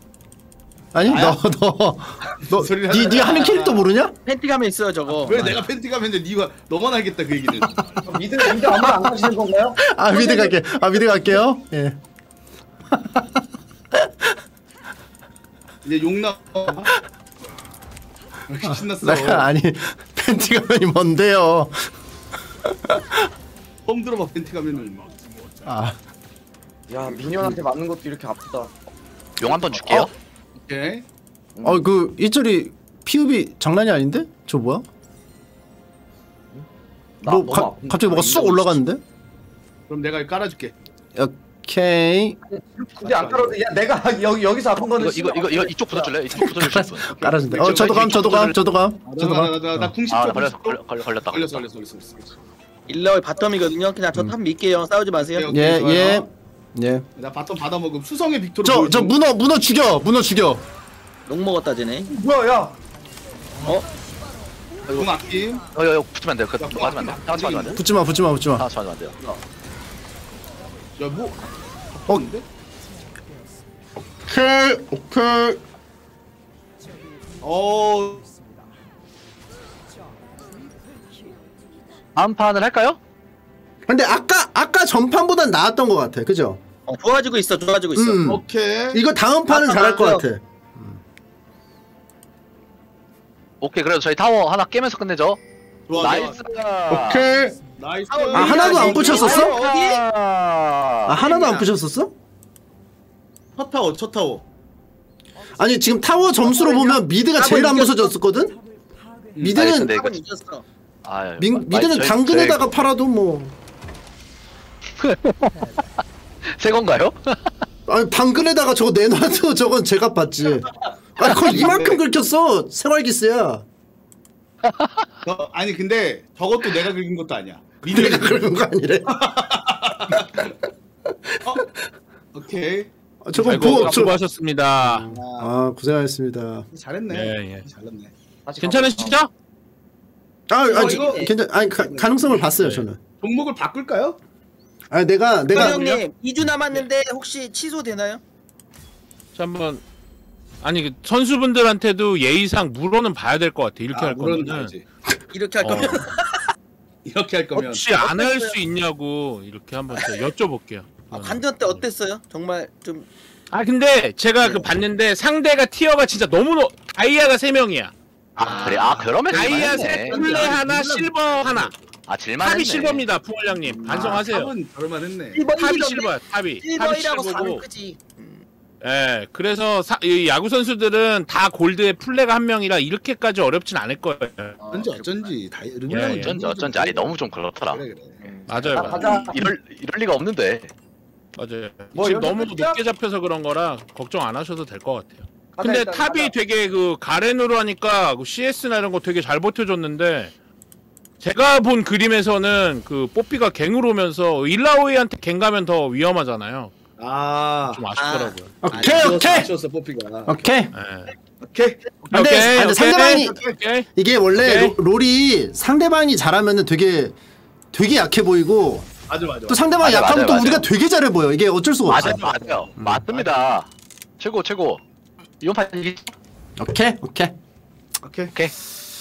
아니 나야? 너너너니 <laughs> 소리를 니 하냐? 하는 캐릭터 모르냐? 팬티 가면 있어요 저거 왜 내가 팬티 가면인데 니가 너만 알겠다 그 얘기는. 미드 미드 아무도 안 가시는 건가요? 아 미드 갈게 아 미드 갈게요 예 이제 욕 나. 왜 이렇게 신났어. 내가 아니 팬티 가면이 뭔데요 처음 들어봐 팬티 가면은. 아 야 미니언한테 맞는 것도 이렇게 아프다. 용 한 번 줄게요. 오케이. 어그 이철이 피읍이 장난이 아닌데? 저 뭐야? 나뭐 가. 갑자기 뭐가 쑥 올라갔는데? 그럼 내가 깔아줄게. 오케이 굳이 안 깔아도 야 내가 <laughs> 여기 여기서 아픈 거는 이거 이거 이거 이거 이쪽 붙어줄래? 이쪽 붙어줄 수 있어. 깔아준대 어 저도 감 저도 감 저도 감 저도 감 나나나나 궁아 10초. 걸렸 걸렸 걸렸 걸렸다. 걸렸어 걸렸어 걸렸어. 일라운 바텀이거든요 그냥 저탑 믿게요 싸우지 마세요 예. 예 예. 나 바텀 받아 먹음. 수성의 빅토르. 저 보여줘. 저 문어 문어 죽여 문어 죽여 욕 먹었다 쟤네 뭐야 야궁 아낌. 어여 붙으면 안 돼요. 그 맞으면 안 돼. 상처 맞으면 안 돼. 붙지 마 붙지 마 붙지마 상처 맞으면 안 돼요. 야 뭐? 어? 오케이 오케이 어 다음 판을 할까요? 근데 아까 아까 전판보단 나았던 것 같아 그죠? 어, 좋아지고 있어 좋아지고 있어 음. 오케이. 이거 다음 판은 아까 잘할 것 맞아요. 같아 오케이 그래도 저희 타워 하나 깨면서 끝내죠. 좋아. nice. 오케이 nice. 아, 아 하나도 안 붙였었어? 어디? 아 하나도 안 붙였었어? 첫 타워 첫 타워. 아니 지금 타워 점수로 보면 미드가 제일 안. 부서졌었거든? 알겠습니다. 미드는 이겼어 아, 미, 마- 미드는 당근에다가 팔아도 뭐 <laughs> 새 건가요? 아니 당근에다가 저거 내놔도 저건 제가 받지 아니 거의 <laughs> 이만큼 긁혔어 생활기스야 저, 아니 근데 저것도 내가 긁은 것도 아니야. 내가 미드가 긁은 거 아니래 <laughs> 오케이. 아, 저거 수고하셨습니다. 아, 아 고생하셨습니다 잘했네. 예, 예. 잘했네. 괜찮으시죠? 아, 아 이거- 괜찮 아니 가, 가능성을 봤어요 저는 종목을 바꿀까요? 아니 내가 내가 형님 2주 남았는데 혹시 취소되나요? 자, 한번 아니 그 선수분들한테도 예의상 물어는 봐야 될 것 같아. 이렇게 아, 할 알지. 이렇게 할 어, 거면 <laughs> 이렇게 할 거면 혹시 안 할 수 있냐고 이렇게 한번 제가 여쭤볼게요. 아, 반전 때 어땠어요? 정말 좀 아 근데 제가 그 봤는데 상대가 티어가 진짜 너무 높 다이아가 세 명이야. 아 그래 아 그러면 다이아 세. 플레 하나 실버 하나. 아 질만했네. 탑이 실버입니다, 풍월량님. 반성하세요. 탑은 저럴만 했네. 탑이 실버야, 탑이. 탑이 1번이라고 실버고. 음. 예, 그래서 사, 이 야구 선수들은 다 골드에 플레가 한 명이라 이렇게까지 어렵진 않을 거예요. 어쩐지 어쩐지 다 예, 르블랑은 어쩐지 어쩐지 아니 너무 좀 그렇더라. 그래 그래. 맞아요, 아, 맞아요. 가자 이럴 이럴 리가 없는데. 맞아요. 뭐 지금 여기서 너무 끝이야? 높게 잡혀서 그런 거라 걱정 안 하셔도 될 것 같아요. 근데 일단 탑이 가자. 되게 그 가렌으로 하니까 그 CS나 이런 거 되게 잘 버텨줬는데 제가 본 그림에서는 그 뽀삐가 갱으로 오면서 일라오이한테 갱 가면 더 위험하잖아요. 아. 좀 아쉽더라고요. 오케이 아쉬웠어, 오케이 아쉬웠어 뽀삐가. 오케이 예. 오케이. 근데 오케이, 아니, 오케이, 상대방이 오케이. 이게 원래 오케이. 로, 롤이 상대방이 잘하면은 되게 되게 약해 보이고 맞아 맞아. 또 상대방이 맞아, 약하면 맞아, 또 맞아. 우리가 되게 잘해 보여 이게 어쩔 수가 없어 맞아요 맞아요. 맞습니다. 최고 최고. 이번 판 이기. 오케이 오케이 오케이. 오케이.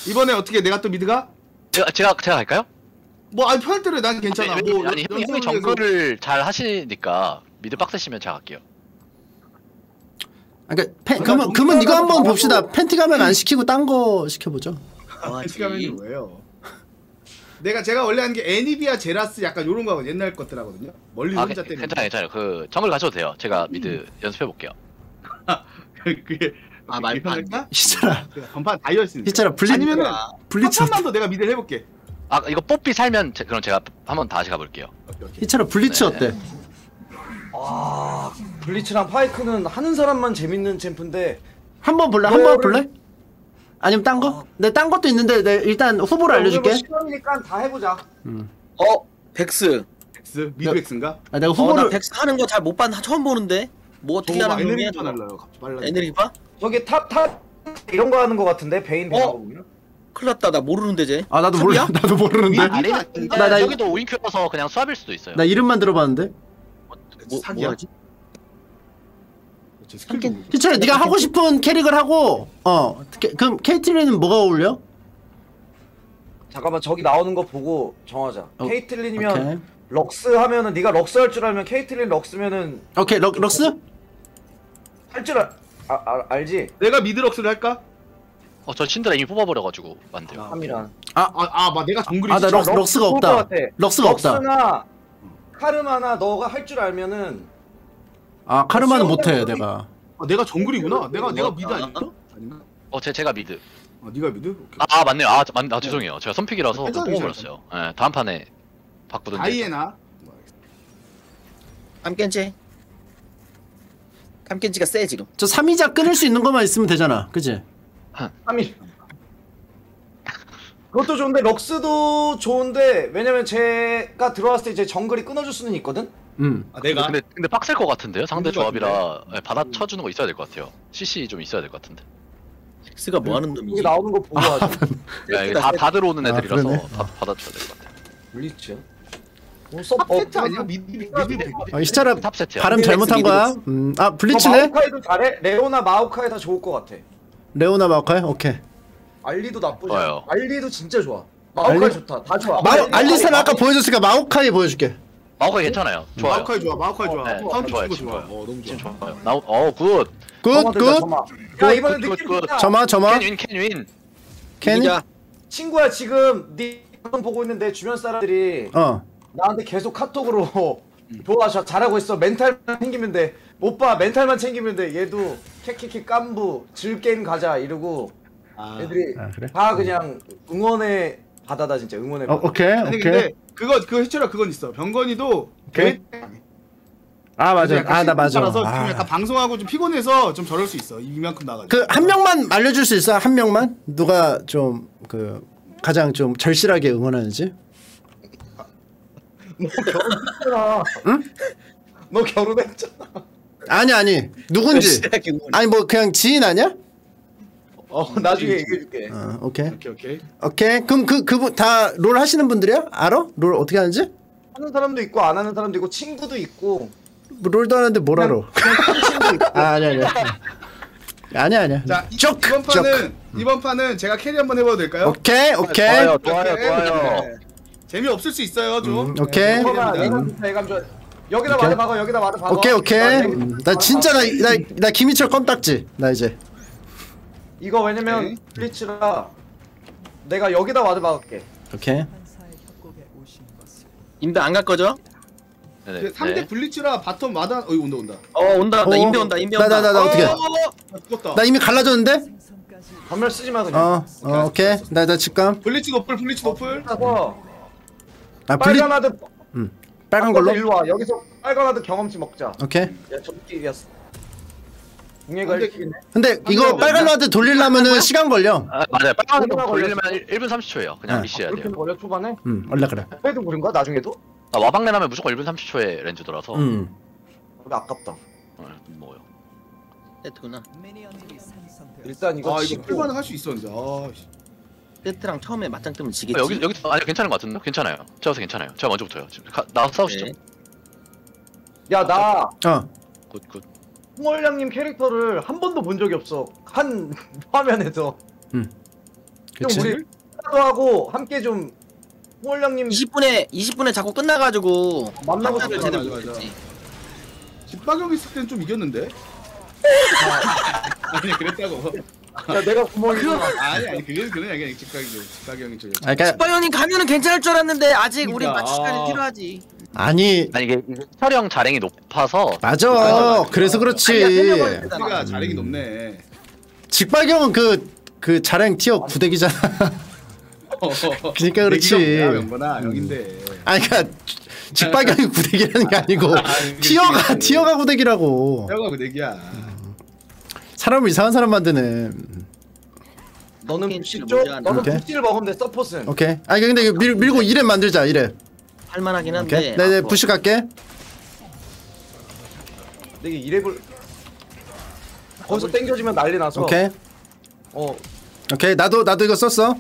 이번에 어떻게 내가 또 미드가? 제가 제가 제가 갈까요? 뭐 아니 편할 대로 난 괜찮아. 아니, 뭐 아니 형이, 정글을 잘 하시니까 미드 빡세시면 제가 갈게요. 아, 그러니까 팬, 제가 그러면 그러면 이거 한번 정글하고 봅시다 팬티 가면 안 <laughs> 시키고 딴 거 시켜보죠 아, 시간이 뭐예요? <laughs> 내가 제가 원래 한 게 애니비아 제라스 약간 요런 거 옛날 것들 하거든요. 멀리 아 혼자 괜- 때리는. 괜찮아요 괜찮아요. 그 정글 가셔도 돼요. 제가 미드 연습해 볼게요. <laughs> 그게 아. 할까? 희철아 전판 다이어 있으니까. 희철아 블리 아니면은 블리츠 한 판만 더 내가 미드를 해볼게. 아 이거 뽀삐 살면 제- 그럼 제가 한번 다시 가볼게요. 희철아 블리츠 네. 어때? 아 블리츠랑 파이크는 하는 사람만 재밌는 챔프인데 한 번 볼래? 한번 너를- 볼래? 아니면 딴 거? 내 딴 것도 있는데 내 일단 후보를 알려줄게 오늘 뭐 시간이니까 다 해보자 어? 백스 엑스 미드 엑스인가? 아, 내가 어, 나 후보를 백스 하는 거 잘 못 봤, 처음 보는데 뭐 어떻게 하는 놈이야 에너지가 날라요. 갑자기 봐? 저기 탑탑 이런 거 하는 거 같은데 베인 어? 되는 거 보면 큰일 났다 나 모르는데 쟤 아 나도 몰라? <laughs> 나도 모르는데 아닌가? 나- 나 여기도 오인큐라서 그냥 수압일 수도 있어요. 나 이름만 들어봤는데 뭐, 사기야? 뭐하지? 희철아 네가 하고 싶은 캐릭을 하고 어 캐- 그럼 케이틀린은 뭐가 어울려? 잠깐만 저기 나오는 거 보고 정하자 어, 케이틀린이면 오케이 럭스 하면은 네가 럭스 할 줄 알면 케이틀린 럭스면은 오케이 럭, 럭스? 할 줄 알... 아, 아, 알지? 내가 미드 럭스를 할까? 어, 저 신드라 이미 뽑아버려가지고 안 돼요. 3이란 아아 막 내가 정글이 아나 진짜 럭, 럭스가 없다 럭스가 없다 럭스나 카르마나 너가 할 줄 알면은 아 카르마는 못해 내가 아, 내가 정글이구나. 내가 내가 뭐, 미드 아, 아닌가? 아닌가? 어, 제 제가 미드. 아 네가 미드? 오케이. 아, 아, 맞네요. 아, 맞, 아 죄송해요. 제가 선픽이라서 괜찮아요, 뽑아버렸어요. 예, 다음 판에 바꾸든지. 다이애나. 탐켄치 탐켄치가 세 지금 저 3이자 끊을 수 있는 것만 있으면 되잖아 그지? 3이 그것도 좋은데 럭스도 좋은데 왜냐면 제가 들어왔을 때 이제 정글이 끊어줄 수는 있거든? 음 아 내가 근데 근데 빡셀 것 같은데요. 상대 조합이라 예, 받아 쳐주는 거 있어야 될 것 같아요. CC 좀 있어야 될 것 같은데. 벡스가 뭐 하는 놈이지? 나오는 거 보고 하자 야, 이거 다 받으러 오는 아, 애들이라서 그러네. 다 받아줘야 될 것 같아요. 블리츠 어, 서, 어, 탑세트 아니야? 미드 미드 미드. 어, 희철아 탑 세트야. 발음 잘못한 거야. 음, 아 어, 블리츠네. 마오카이도 잘해? 레오나 마오카이 다 좋을 것 같아. 레오나 마오카이. 오케이. 알리도 나쁘지 좋아요. 않아. 알리도 진짜 좋아. 마오카이 알리? 좋다. 다 좋아. 마 알리, 알리스는 아까. 보여줬으니까 마오카이 보여줄게. 마오카이 괜찮아요. 좋아요. 마우카이 좋아. 마우카이 좋아. 네, 카운트 좋아요, 거 좋아. 어 너무 지금 좋아. 좋아요. 나오 어 good. good good. 야 good, 이번에 good, 느낌 good, 좋다. 점화 점화. can win can win. 캔이. 이기자. 친구야 지금 네 방송 보고 있는데 주변 사람들이 어. 나한테 계속 카톡으로 <laughs> 좋아 저 잘하고 있어 멘탈만 챙기면 돼 오빠 멘탈만 챙기면 돼 얘도 캐캐캐 깐부 즐게임 가자 이러고 아. 애들이 아, 그래? 다 그냥 응원의 바다다 진짜 응원의 어, 바다 오케이 아니 오케이. 근데 그거 그거 해처라 그건 있어. 병건이도 오케이. 아 맞아. 아 나 맞아. 라서 지금 아. 약간 방송하고 좀 피곤해서 좀 저럴 수 있어. 이만큼 나가지고. 그한 명만 알려줄 수 있어? 한 명만? 누가 좀 그 가장 좀 절실하게 응원하는지? 결혼했잖아 응? 너 결혼했잖아 아니 아니 누군지. 절실하게 응원. 아니 뭐 그냥 지인 아니야? 어 나중에 얘기해줄게 어 오케이 오케이 오케이. 오케이. 그럼 그 그분 다 롤 하시는 분들이야? 알아? 롤 어떻게 하는지? 하는 사람도 있고 안 하는 사람도 있고 친구도 있고 뭐 롤도 하는데 뭘 알아? <laughs> 아 아니 아니. 아니 아니야. 자 이- 쪽, 이번 쪽. 판은 이번 판은 제가 carry 한번 해봐도 될까요? 오케이 오케이. 좋아요 좋아요 오케이. 좋아요. 네. 재미 없을 수 있어요 좀. 음, 오케이. 네, 좀 여기다 오케이. 와드 박아 여기다 와드 박아 오케이 오케이. 나 음, 나 진짜 나나 나 김희철 껌딱지. 나 이제. 이거 왜냐면 오케이. 블리츠라 내가 여기다 ward 박을게 오케이. 인베 안갈 거죠? 네네. 그 상대 블리츠라 bottom 마다 어이 온다 온다. 어 온다 온다 어. 인베 온다 나, 온다. 나, 나, 나 어떻게? 아, 죽었다. 나 이미 갈라졌는데? 전멸 쓰지 마 그냥 어, 어 오케이. 나 나 직감. 블리츠 노플 블리츠 노플. 가서 아 블리 빨간 와드 빨간 걸로. 일로 와 여기서 빨간 와드 경험치 먹자 오케이. 야 저끼리였어 궁예가 근데- 1킬이네 근데 이거 한 빨간 명 라드 돌리려면은 시간 걸려. 아, 맞아요. 빨간 얼마나 거 돌리면 1분 30초예요. 그냥 아, 미시해야 이렇게 돼요. 걸려 초반에 음, 원래 그래. 해도 거야 나중에도? 아, 와방내 하면 무조건 1분 30초의 렌즈더라서. 음. 근데 아깝다 어, 뭐요? 세트구나. 일단 이거 아 이거 풀만은 할수 있었는데. 아 씨. 세트랑 처음에 맞짱 뜨면 지겠지. 어, 여기 여기 아니 괜찮은 것 같은데. 괜찮아요. 제가 괜찮아요. 제가 먼저 붙어요. 지금 가, 나와서 싸우시죠. 네. 야 나 어. good good. 풍월량님 캐릭터를 한 번도 본 적이 없어 한 <laughs> 화면에서 그치. 좀 우리 하고 함께 좀 풍월량님 20분에 20분에 자꾸 끝나가지고 만나고 싶다, 제대로 맞아, 맞아. 못했지. 집박형 있을 땐 좀 이겼는데. <laughs> 아니 그랬다고. 야 내가 구멍이 아니 아니 그게 그런 아니 집박이 집박형이. 아, 그러니까 스파이어님 가면은 괜찮을 줄 알았는데 아직 우리 그러니까. 맞출 시간이 필요하지. 아니 아니 이게 촬영 자랭이 높아서 맞아. 그래서 그렇지. 우리가 자력이 높네. 직박형은 그 그 자랭 티어 구대기잖아. <laughs> 그러니까 그렇지. 명보나 형인데. 아니 그러니까 직박형이 구대기라는 게 아니고 티어가 티어가 구대기라고. 형아 그 얘기야. 사람을 이상한 사람 만드네. 너는? 먼저 하나. 너는. 부시를 먹으면 돼 서폿은 오케이. 아니 근데 이거 밀, 밀고 이래 만들자 이래. 할만하긴 오케이. 한데. 네, 네 앞으로. 부시 갈게. 내게 이랩을 거기서 땡겨지면 난리 나서 오케이. 어 오케이. 나도 나도 이거 썼어.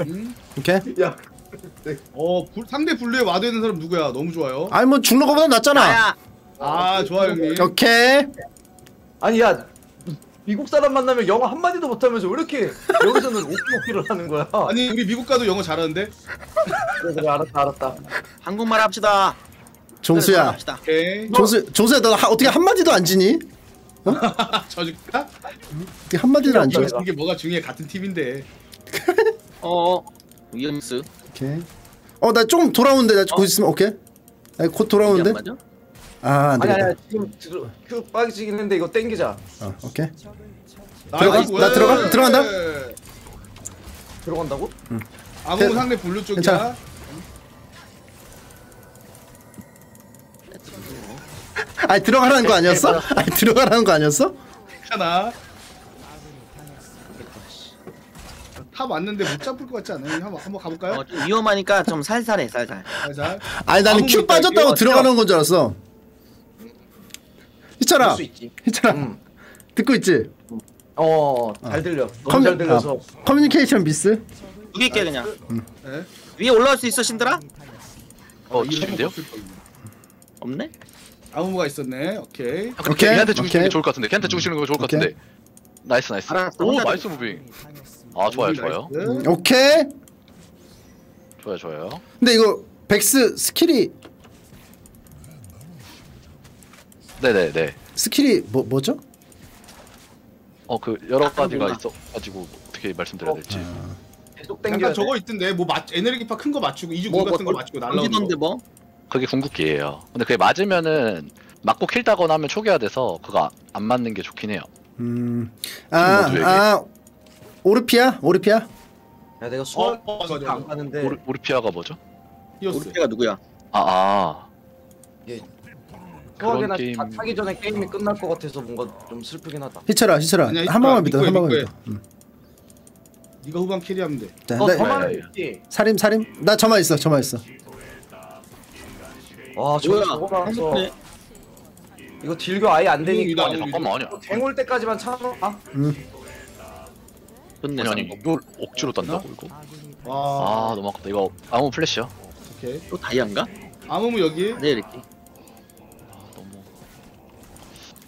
음? 오케이. 야어 불- 상대 블루에 ward는 사람 누구야? 너무 좋아요. 아니 뭐 죽는 거보다 낫잖아. 나야. 아 좋아 형님. 오케이. 아니 야 미국 사람 만나면 영어 한 마디도 못하면서 왜 이렇게 여기서는 okay okay를 하는 거야 <laughs> 아니 우리 미국 가도 영어 잘하는데. 그래 그래 알았다 알았다 한국말 합시다. 종수야. 합시다. 오케이. 종수 종수야 너 하, 어떻게 한 마디도 안 지니? <laughs> 져줄까? 어떻게 한 마디도 안 져? 이게 뭐가 중요해 같은 팀인데. <laughs> 어. 위험스. 오케이. 어나 조금 돌아오는데 나곧 있으면 오케이. 나곧 돌아오는데. 아 안 아니 되겠다. 아니 지금 들어 Q 빠지긴 했는데 이거 땡기자 어, 오케이. nice, 들어가? 나 왜? 들어가? 들어간다? 들어간다고? 아무 그- 상대 블루 쪽이야. 괜찮아. 아니 들어가라는 거 아니었어? <laughs> 아니 들어가라는 거 아니었어? 괜찮아. top 왔는데 못 잡을 것 같지 않아요? 한번 한번 가볼까요? 어, 좀 위험하니까 좀 살살해 살살. 잘. 아니 나는 아무 Q 빠졌다고. 들어가는 건 줄 알았어. 희철아, 그럴 수 있지 희철아 음. 듣고 있지? 어 잘 들려 너무 커뮤- 잘 들려서 어, 커뮤니케이션 미스? 죽일게 그냥. 네. 위에 올라올 수 있어 신들아? 어? 거 거예요. 없네? 아무무가 있었네. 오케이. 아, 오케이, 걔한테 오케이. 게 좋을 것 같은데 걔한테 주시는 게 좋을 것 오케이. 같은데 nice nice 알았어, 오 nice moving 아 좋아요 좋아요. 오케이. 좋아요 좋아요 근데 이거 벡스 skill이 네네네 skill이 뭐 뭐죠? 어 그 여러 아, 가지가 몰라. 있어 가지고 어떻게 말씀드려야 될지 계속 땡겨. 약간 저거 있던데 뭐 맞, 에너지파 큰 거 맞추고 이중 뭐, 같은 거 뭐, 맞추고 날라오는 거. 뭐? 그게 궁극기예요 근데 그게 맞으면은 맞고 kill 따거나 하면 초기화 돼서 그거 안 맞는 게 좋긴 해요 음. 아. 아. 오르피아? 오르피아? 야 내가 어, 맞아, 맞아. 안 가는데 오르, 오르피아가 뭐죠? 히오스. 우리가 누구야? 아아 수월이나 그런 게임- 다 타기 전에 게임이 끝날 것 같아서 뭔가 좀 슬프긴 하다. 희철아, 희철아. 아니야, 한 번만 믿어. 한 번만 믿어. 음. 네가 후반 carry하면 돼. 자, 너 나, 저만 네. 있지. 살임, 살임. 나 저만 있어. 저만 있어. 와 저거? 저거. 행복해. 이거 딜교 아예 안 되니까. 아니야. 잠깐만 아니야 갱올 때까지만 참아. 좋네. 아니 아니 이걸 억지로 딴다고 이거? 와. 아 너무 아깝다 이거 아무 플래시야 오케이. 또 다이아인가? 아무무 여기. 네 이렇게.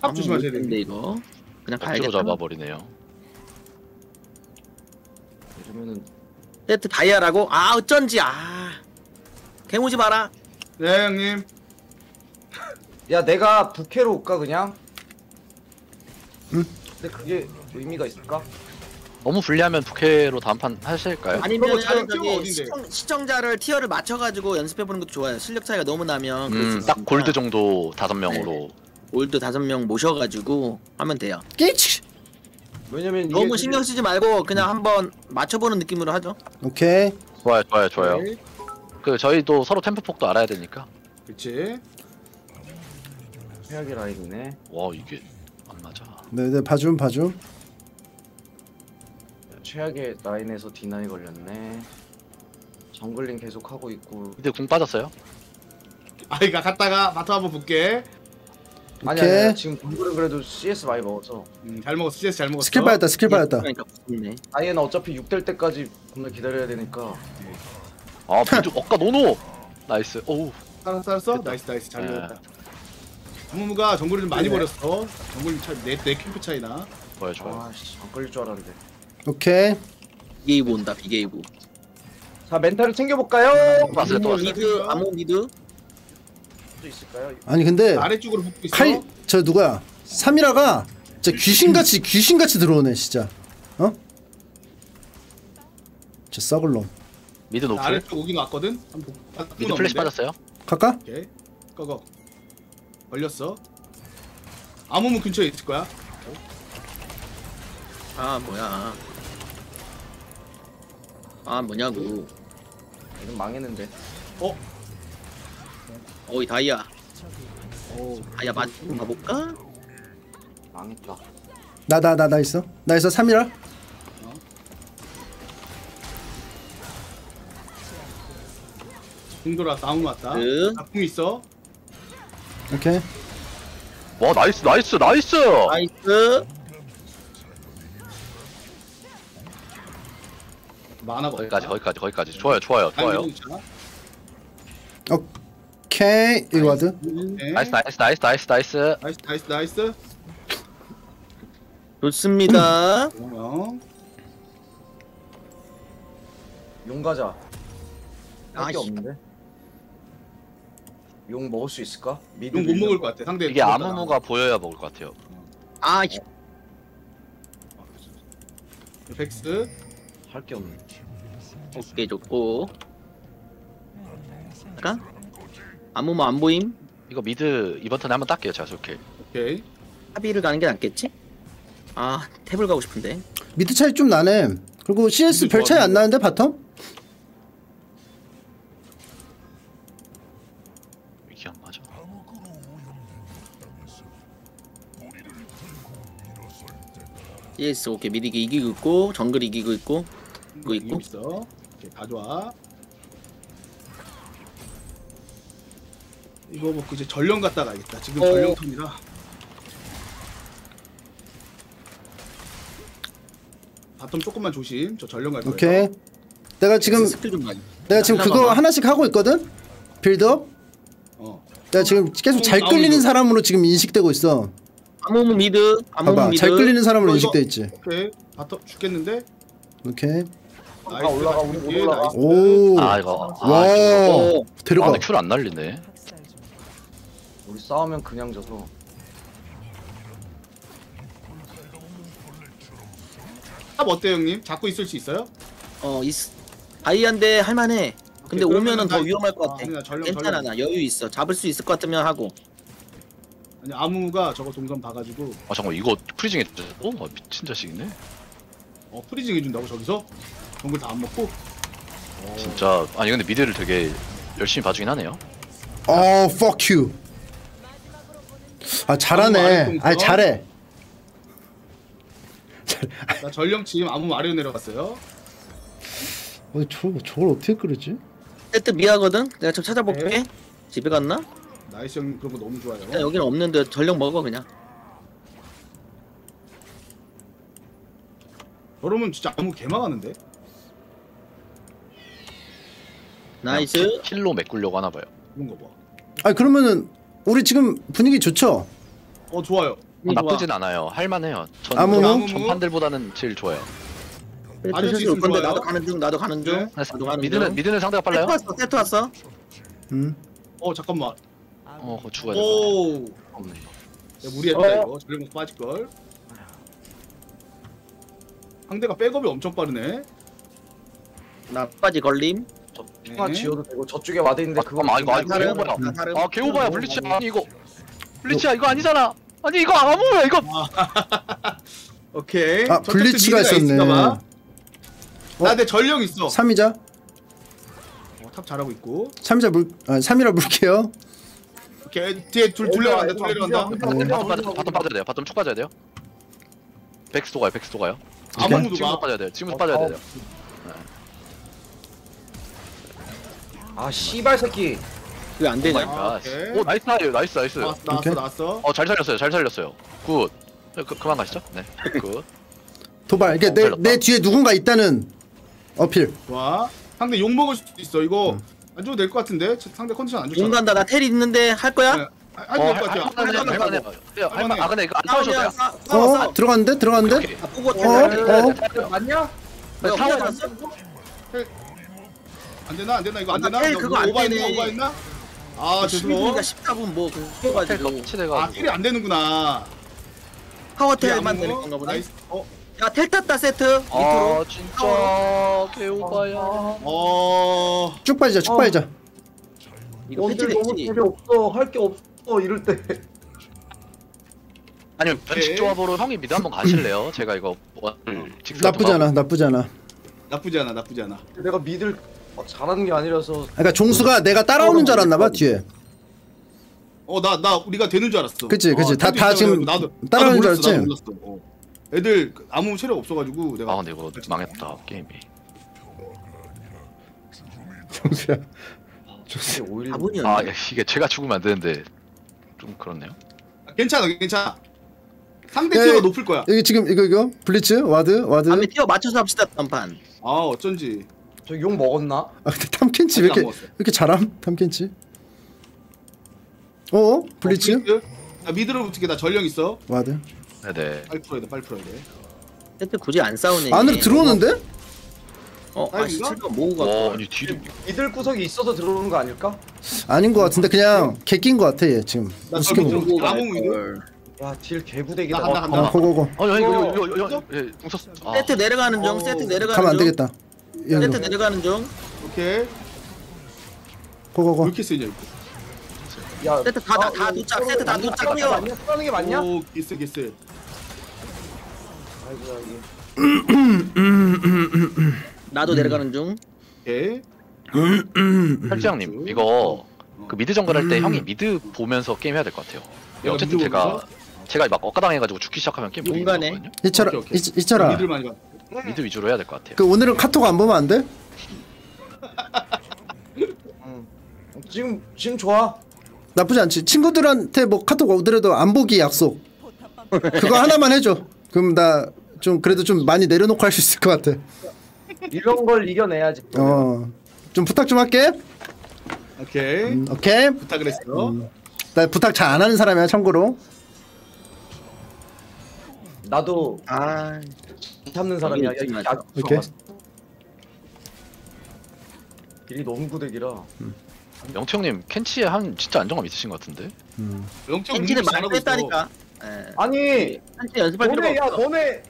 top 조심하셔야 근데 돼. 이거 그냥 가야겠다. 잡아버리네요 이러면은 세트 다이아라고? 아 어쩐지 아. 개무지 마라. 네 형님. 야 내가 부캐로 올까 그냥? 근데 그게 의미가 있을까? 너무 불리하면 부캐로 다음 판 하실까요? 아니면 저기? 시청, 시청자를 티어를 맞춰가지고 연습해보는 것도 좋아요. 실력 차이가 너무 나면 음. 딱 골드 정도 다섯 명으로 올드 다섯 명 모셔가지고 하면 돼요. 끼치. 왜냐면 이게 너무 신경 쓰지 말고 그냥 한번 맞춰보는 느낌으로 하죠. 오케이. 좋아요 좋아요 좋아요 오케이. 그 저희도 서로 템포 폭도 알아야 되니까 그렇지. 최악의 라인이네. 와 이게 안 맞아 네, 네, 봐줌, 봐줌. 최악의 라인에서 deny 걸렸네. jungling 계속 하고 있고. 근데 궁 빠졌어요? 아이가 갔다가 마트 한번 볼게. 아니. 아니 지금 정글은 그래도 CS 많이 먹어서. 음, 잘 먹었어. CS 잘 먹었어. 스킬 받았다, 스킬 받았다. 그러니까 붙네. 아얘는 어차피 6될 때까지 겁나 기다려야 되니까. 아 비드 억까 no no nice 오우 살았어. nice, nice. 잘 네. 먹었다. 아무무가 정글을 좀 많이 네. 버렸어. 정글 차내 내 캠프 차이나. 좋아요 좋아요 아씨 안 걸릴 줄 알았는데. 오케이. big wave 온다 big wave. 자 mental을 챙겨볼까요? 왔어요 또 왔어요 mid 아무 mid. 수 있을까요? 아니 근데 아래쪽으로 붙고 있어. 칼 저 누구야? 사미라가 진짜 귀신같이 귀신같이 들어오네 진짜. 어? 저 썩을 놈. mid 노플 아래쪽 오긴 왔거든. 한번 보- 아, mid 문 플래시 없는데? 빠졌어요? 갈까? 오케이. 꺼거. 걸렸어. 아무무 근처에 있을 거야. 아 뭐야. 아 뭐냐고. 이건 망했는데. 어 이 다이아. 오. 다이아 맞고 가볼까? 망했다. 나 나 나 나 있어. 나 있어 삼이라. 궁 돌아왔어. 아무무 왔다. 그. 아궁 있어. 오케이. 와 nice nice nice nice. 많아 봐. 거기까지 거기까지 거기까지 좋아요 좋아요 좋아요 오케이. 이거 ward. 네. nice nice nice nice nice nice nice nice. 좋습니다. 어. <clears throat> 용 가자. 할 아이씨. 게 없는데. 용 먹을 수 있을까? mid 용 못 먹을 것 같아. 상대 이게 죽었다. 아무무가 보여야 먹을 것 같아요 아 백스. 할게 없네. 오케이 좋고. 잠깐. 아무 뭐안 보임? 이거 mid 이번 턴에 한번 닦게요 제가 좋게 오케이. 합의를 가는 게 낫겠지? 아 top을 가고 싶은데. mid 차이 좀 나네. 그리고 CS mid 별 차이 좋아, 안 나는데 bottom? 이게 안 맞아 CS 오케이 mid 이기고 있고 정글 이기고 있고 이거 있고 이거 있어. 오케이 가져와. 이거 먹고 이제 전령 갔다 가야겠다. 지금 어. 전령 턴이라. bottom 조금만 조심. 저 전령 갈 거예요. 오케이. 내가 지금 스킬 좀 많이. 내가 지금 그거 하나만. 하나씩 하고 있거든. 빌드업? 어. 나 지금 계속 잘 나오는 끌리는 거. 사람으로 지금 인식되고 있어. 아무무 mid 아무무 봐봐, mid 잘 끌리는 사람으로 어, 인식돼 있지. 오케이. bottom 죽겠는데? 오케이. 나이스. 올라가, 우리 못 예, 올라가. 오. 아 이거 아, 와. 오. 아 데려가. Q를 안 날리네 우리 싸우면 그냥 져서 top 어때요 형님? 잡고 있을 수 있어요? 어 있. 아이한데 할만해. 근데 오케이, 오면은 그러면은 더 나- 위험할 것 아, 같아. 그냥 전령, 괜찮아 전령. 나 여유 있어. 잡을 수 있을 것 같으면 하고. 아니 아무가 저거 동선 봐가지고 아 잠깐 이거 freezing 했죠? 어 미친 자식이네 어 freezing 해준다고 저기서? 정글 다 안 먹고? 진짜 아니 근데 mid를 되게 열심히 봐주긴 하네요 어, fuck you. 아 잘하네. 아 잘해. 나 전령 지금 아무 아래로 내려갔어요 어, 저 저걸 어떻게 끌지? 세트 미하거든. 내가 좀 찾아볼게. 집에 갔나? nice 형님 그런 거 너무 좋아요 야, 여기는 없는데 전령 먹어 그냥. 저러면 진짜 아무 개망하는데? nice. kill로 메꾸려고 하나 봐요 거 봐. 아 그러면은 우리 지금 분위기 좋죠? 어 좋아요. 어, 나쁘진 않아요 할만해요 전? 아무무? 전판들보다는 제일 좋아요 아저씨 슬슬 올 건데 좋아요? 나도 가는 중. 나도 가는 중. 네. 나도 가는 미드는 중. 미드는 상대가 빨라요? 세트 왔어. 세트 왔어. 음. 어 잠깐만. 어 그거 죽어야 돼 오. 없네 야, 무리했다 어. 이거. 전령 빠질 걸. 상대가 백업이 엄청 빠르네. 나 빠지 걸림. 아 네. 지어도 되고 저쪽에 와드 있는데 아, 그거 잠깐만 아 이거 아, 나사름, 개오바야 나사름. 아 개오바야 블리치 아니 이거 블리치야 이거 아니잖아 아니 이거 아무야 이거 <laughs> 오케이. 아, 저쪽도 미드가 있었네. 있을까 봐. 나 근데 전령 있어. 3이자. 어, 탑 잘하고 있고. 3이자 물 아, 3이라 물게요. 오케이 뒤에 둘 둘레간다 둘레간다. 바텀 빠져 바텀 빠져야 돼요 바텀 쭉 빠져야 돼요 백스도 가요 백스도 가요 아무도 지금부터. 빠져야 돼요 지금부터 빠져야 돼요 아 씨발 새끼 왜 안 되냐? 아, 오케이. 오 nice nice nice nice 나왔어 나왔어 오케이. 나왔어. 어잘 살렸어요 잘 살렸어요 good 그, 그만 가시죠 <laughs> 네 good 도발. 이게 어, 내, 걸렸다. 내 뒤에 누군가 있다는 어필. 좋아. 상대 용 먹을 수도 있어. 이거 음. 안 줘도 될 것 같은데. 상대 컨디션 안용 좋잖아. 간다. 나 텔 있는데 할 거야? 네. 해도 될것 같아요. 할만해 할만해 할만 아 근데 이거 안? 싸우셔도 돼요 싸- 싸워 어? 싸워. 들어갔는데? 들어갔는데? 오케이 아, 보고 어? 텔 어? 맞냐? 상황 혼자 잤어? 안 되나 안 되나 이거 안 아, 되나? 텔 이거 그거 안 오바 되네. 있나 오바 있나? 아 죄송. 시민이가 14분 뭐 그거 가지고 아 텔이 안 되는구나. 파워텔만 이 되는 건가 보네. 나이스. 어. 야텔 탔다 세트 밑으로. 아 진짜 개오바야 어. 쭉 빠지자. 쭉 어. 빠지자. 이거 오늘 너무 패치됐지. 재미없어 할 게 없어 이럴 때 아니면 변칙 조합으로 형이 미드 한번 가실래요? 제가 이거 나쁘지 않아. 나쁘지 않아. 나쁘지 않아 나쁘지 않아. 내가 미들 어, 잘하는 게 아니라서 그러니까 종수가 내가 따라오는 줄 알았나 봐, 뒤에. 어나나 우리가 되는 줄 알았어. 그치, 그치. 어, 다- 텔도 다 있다고 지금 나도 따라오는 줄 알았지? 나도 몰랐어. 어. 애들 아무 체력 없어가지고 내가 아 근데 이거 망했다 게임이 종수야. 4분이었네. 아 이게 제가 죽으면 안 되는데 좀 그렇네요 괜찮아 괜찮아. 상대 야, tier가 야, 높을 거야. 여기 지금 이거 이거 블리츠 와드 와드. 다음에 tier 맞춰서 합시다 단판. 아 어쩐지. 저 욕 먹었나? 아 근데 탐켄치 왜 이렇게. 이렇게 잘함? 탐켄치. 어? 블리츠 어, 블리츠? 나 mid로 붙게 나 전령 있어. ward. 네네 빨리 풀어야 돼 빨리 풀어야 돼. 세트 굳이 안 싸우네. 안으로 들어오는데? 어, 아닌가? 칠번 모으고 와 갔어. 아니 뒤를 미들 구석이 있어서 들어오는 거 아닐까? 아닌 것 같은데 그냥 개낀 것 같아 얘 지금. 나. 좀- 모으고 아무 갈 걸. 야딜 개구대기다 나 간다, 어, 간다. 아 고고고. 어 이거 이거- 이거 이거 이거 예 아, 세트 내려가는 중. 어, 세트 내려가는 가면 안 중. 되겠다. 세트 여기로. 내려가는 중. 오케이. 왜 고고고. 이렇게 세냐 이거. 야 세트 다- 다- 다 도착, 세트 다 도착, 하는 게. 맞냐? 하는 게 맞냐? 오 개쎄 개쎄. 아이고야 이게 나도 내려가는 중. 오케이. 혈주형님 이거 그 mid 정글 할 때 형이 mid 보면서 게임 해야 될 것 같아요 내가 어쨌든 mid 제가 보면서? 제가 막 억가당해가지고 죽기 시작하면 게임 못 용가네. 이기거든요 이철아 오케이, 오케이. 이- 이철아. mid를 많이 가. mid 위주로 해야 될 것 같아요 그 오늘은 카톡 안 보면 안 돼? 응. <laughs> 지금 지금 좋아 나쁘지 않지. 친구들한테 뭐 카톡 오더라도 안 보기 약속. 그거 하나만 해줘. 그럼 나 좀 그래도 좀 많이 내려놓고 할 수 있을 것 같아. 이런 걸 이겨내야지 어. 좀 부탁 좀 할게. 오케이. 음, 오케이. 부탁을 했어. 나 부탁 잘 안 하는 사람이야 참고로. 나도 아 참는 사람이야. 야, 야, 맞아. 오케이. 길이 너무 구대기라. 영태형님 켄치에 한 진짜 안정감 있으신 것 같은데. 영청 켄치는 공부 많이. 뺐다니까 예. 아니 켄치 연습할 너네 필요가 야 없어 너네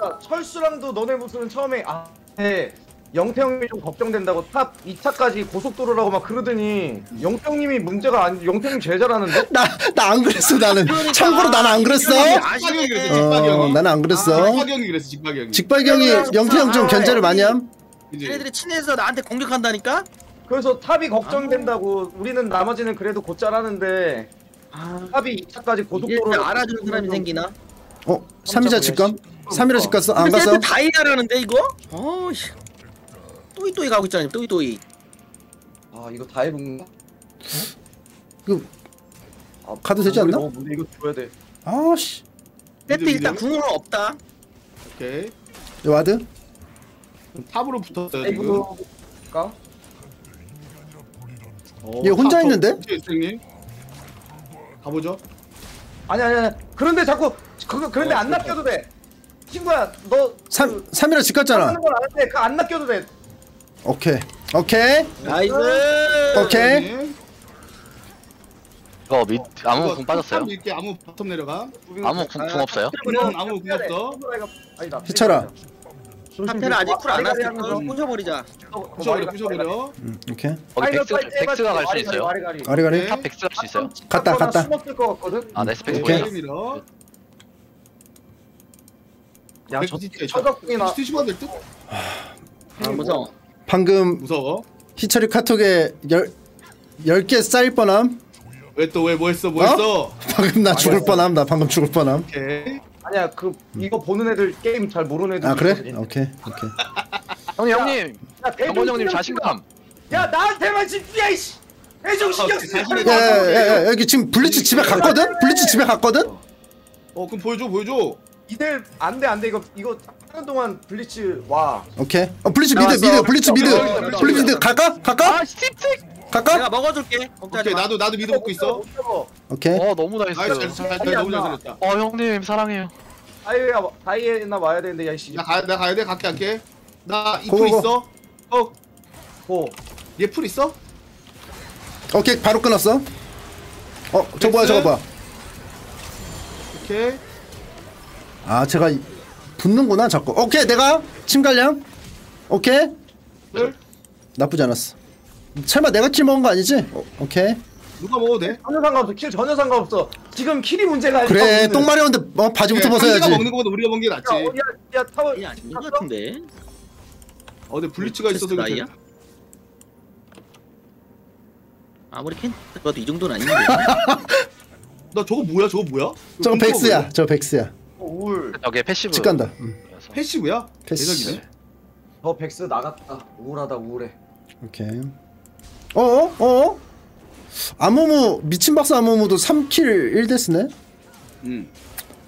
야 철수랑도 너네 무슨 처음에 아 네, 영태형이 좀 걱정된다고 top 2차까지 고속도로라고 막 그러더니 영태형님이 문제가 아니 영태형님 제일 잘하는데 나 나 안 그랬어 나는. 그러니까. 참고로 나는 안 그랬어. 직박이 그랬어. 직박이 어, 형이. 나는 안 그랬어. 직박이 형이 그랬어. 직박이 형이. 직박이 형이 영태 형 좀 견제를 많이 함. 이제 얘네들이 친해서 나한테 공격한다니까 그래서 top이 걱정된다고 우리는 나머지는 그래도 곧 잘 하는데 아 top이 2차까지 이제 고속도로 알아주는 사람이 생기나 어, 사미라 집 감? 사미라 집 갔어? 안 근데 갔어? 쟤들 다이아라는데 이거? 어이씨 또이 또이 가고 있잖아 또이 또이 아 이거 다 해본 이거 아, 가도 되지 않나? 너무 문제 이거 줘야 돼 아씨. 세트 mid, 일단 mid. 궁은 없다 오케이. Ward? Top으로 붙었어요 지금. 라이브로 가 어, 얘 혼자 top, 있는데? Top, 선생님. 가보죠. 아니 아니 아니 그런데 자꾸 그거 그런데 어, 안 낚여도 돼 친구야 너 삼 그, 사미라 집 갔잖아. 하는 걸 아는데 그거 안 낚여도 돼 오케이. 오케이. Nice 오케이. 네. 이거 mid 아무 궁 빠졌어요. Top 밀게 아무 bottom 내려가. 아무 궁, 궁 없어요. 그럼 아무 궁 없어. 아니다 희철아. 탑테는 아직 쿨안 와리가리 왔을 걸 하면서 부셔버리자 부셔버려 부셔버려. 음, 오케이. 거기 백스 백스가 갈 수 있어요. 아리가리. 네. 탑 백스가 갈수 있어요. 갔다, 갔다. 숨었을 것 같거든 아 나이스 백스 오케이. 보여요. 밀어. 야 저 진짜 처덕이나 스티시가 될 듯? 아 무서워 방금 무서워. 희철이 카톡에 열 10개 쌓일 뻔함. 왜 또 왜 뭐 했어 뭐 어? 했어? 방금 나 죽을 뻔함. 나 방금 죽을 뻔함. 오케이. 아니야 그 이거 보는 애들 게임 잘 모르는 애들 아 그래? 있거든. 오케이. 오케이. 형님 형님 정건 형님 자신감. 야 나한테만 집중해 이씨 대중 신경 마. 야야야 여기 지금 블리츠 집에 갔거든? 블리츠 집에 갔거든? 어 그럼 보여줘 보여줘. 이들 안돼 안돼 이거 이거 하는 동안 블리츠 와 오케이. 어 블리츠 mid. Mid 블리츠 mid. 블리츠 mid 갈까? 갈까? 아. 갈까? 내가 먹어줄게 걱정하지 오케이 마 나도 나도 믿어 먹고 있어. 오케이. 어 너무 nice nice. 잘 너무 잘안 살렸다. 어 형님 사랑해요. 다이아 다이애나 와야 되는데 야씨 나 가야 나 가야 돼 갈게 갈게. 나 이 플 go go go. 있어. 어. Go 얘 플 있어? 오케이 바로 끊었어. 어, 저 뭐야 저거 뭐야? 오케이. 아 제가 이- 붙는구나 자꾸. 오케이 내가 침갈량. 오케이 둘. 나쁘지 않았어. 설마 내가 kill 먹은 거 아니지? 어, 오케이. 누가 먹어도 돼? 전혀 상관없어 kill 전혀 상관없어 지금 kill이 문제가 아니야 그래 똥 마려운데 어 바지부터 오케이, 벗어야지. 상대가 먹는 거보다 우리가 먹는 게 낫지. 야, 야, 야 타워 이게 아닌 것 같은데 어 근데 블리츠가 있어서 나이야? 그렇게. 아무리 큰 그것도 이 정도는 아닌데 <laughs> 나 저거 뭐야 저거 뭐야? 저거 백스야. 뭐야? 저 백스야. 우울 저게 passive. 집 간다. 음, passive야? 대박이네. 저 백스 나갔다 우울하다 우울해 오케이. 어어 어? 아모무 미친 박사 아모무도 3kill 1death네. 음.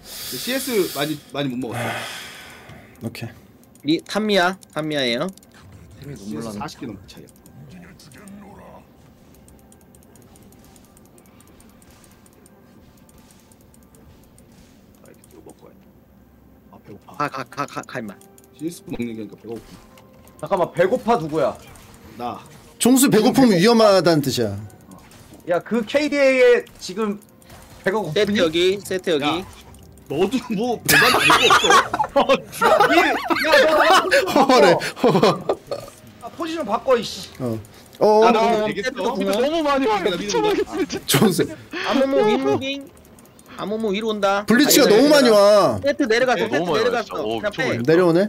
CS 많이 많이 못 먹었어. 오케이. mia top mia top mia예요 CS 눈물 나네 40개 넘게 차이야. 가 가 가 가가 임마 CS 먹는 게 아니라 배고파. 잠깐만 배고파 누구야 나. 종수 배고프면 위험하다는 뜻이야. 야 그 KDA에 지금 배가 세트 고프니? 여기 세트 여기 야. 너도 뭐 배가 먹고 없어. 야너 허허래. 포지션 바꿔 이씨 어. 어. 아, 나 어, 되겠어. 세트도 이거 너무 많이 나. 미쳐버리겠어 진짜. 종수. 아모모 윈무빙 아모모 위로 온다 블리치가 아이고, 너무 많이 와. 세트 내려갔어 네, 세트 너무 많이 내려갔어 왔어. 오, 그냥 빼. 내려오네.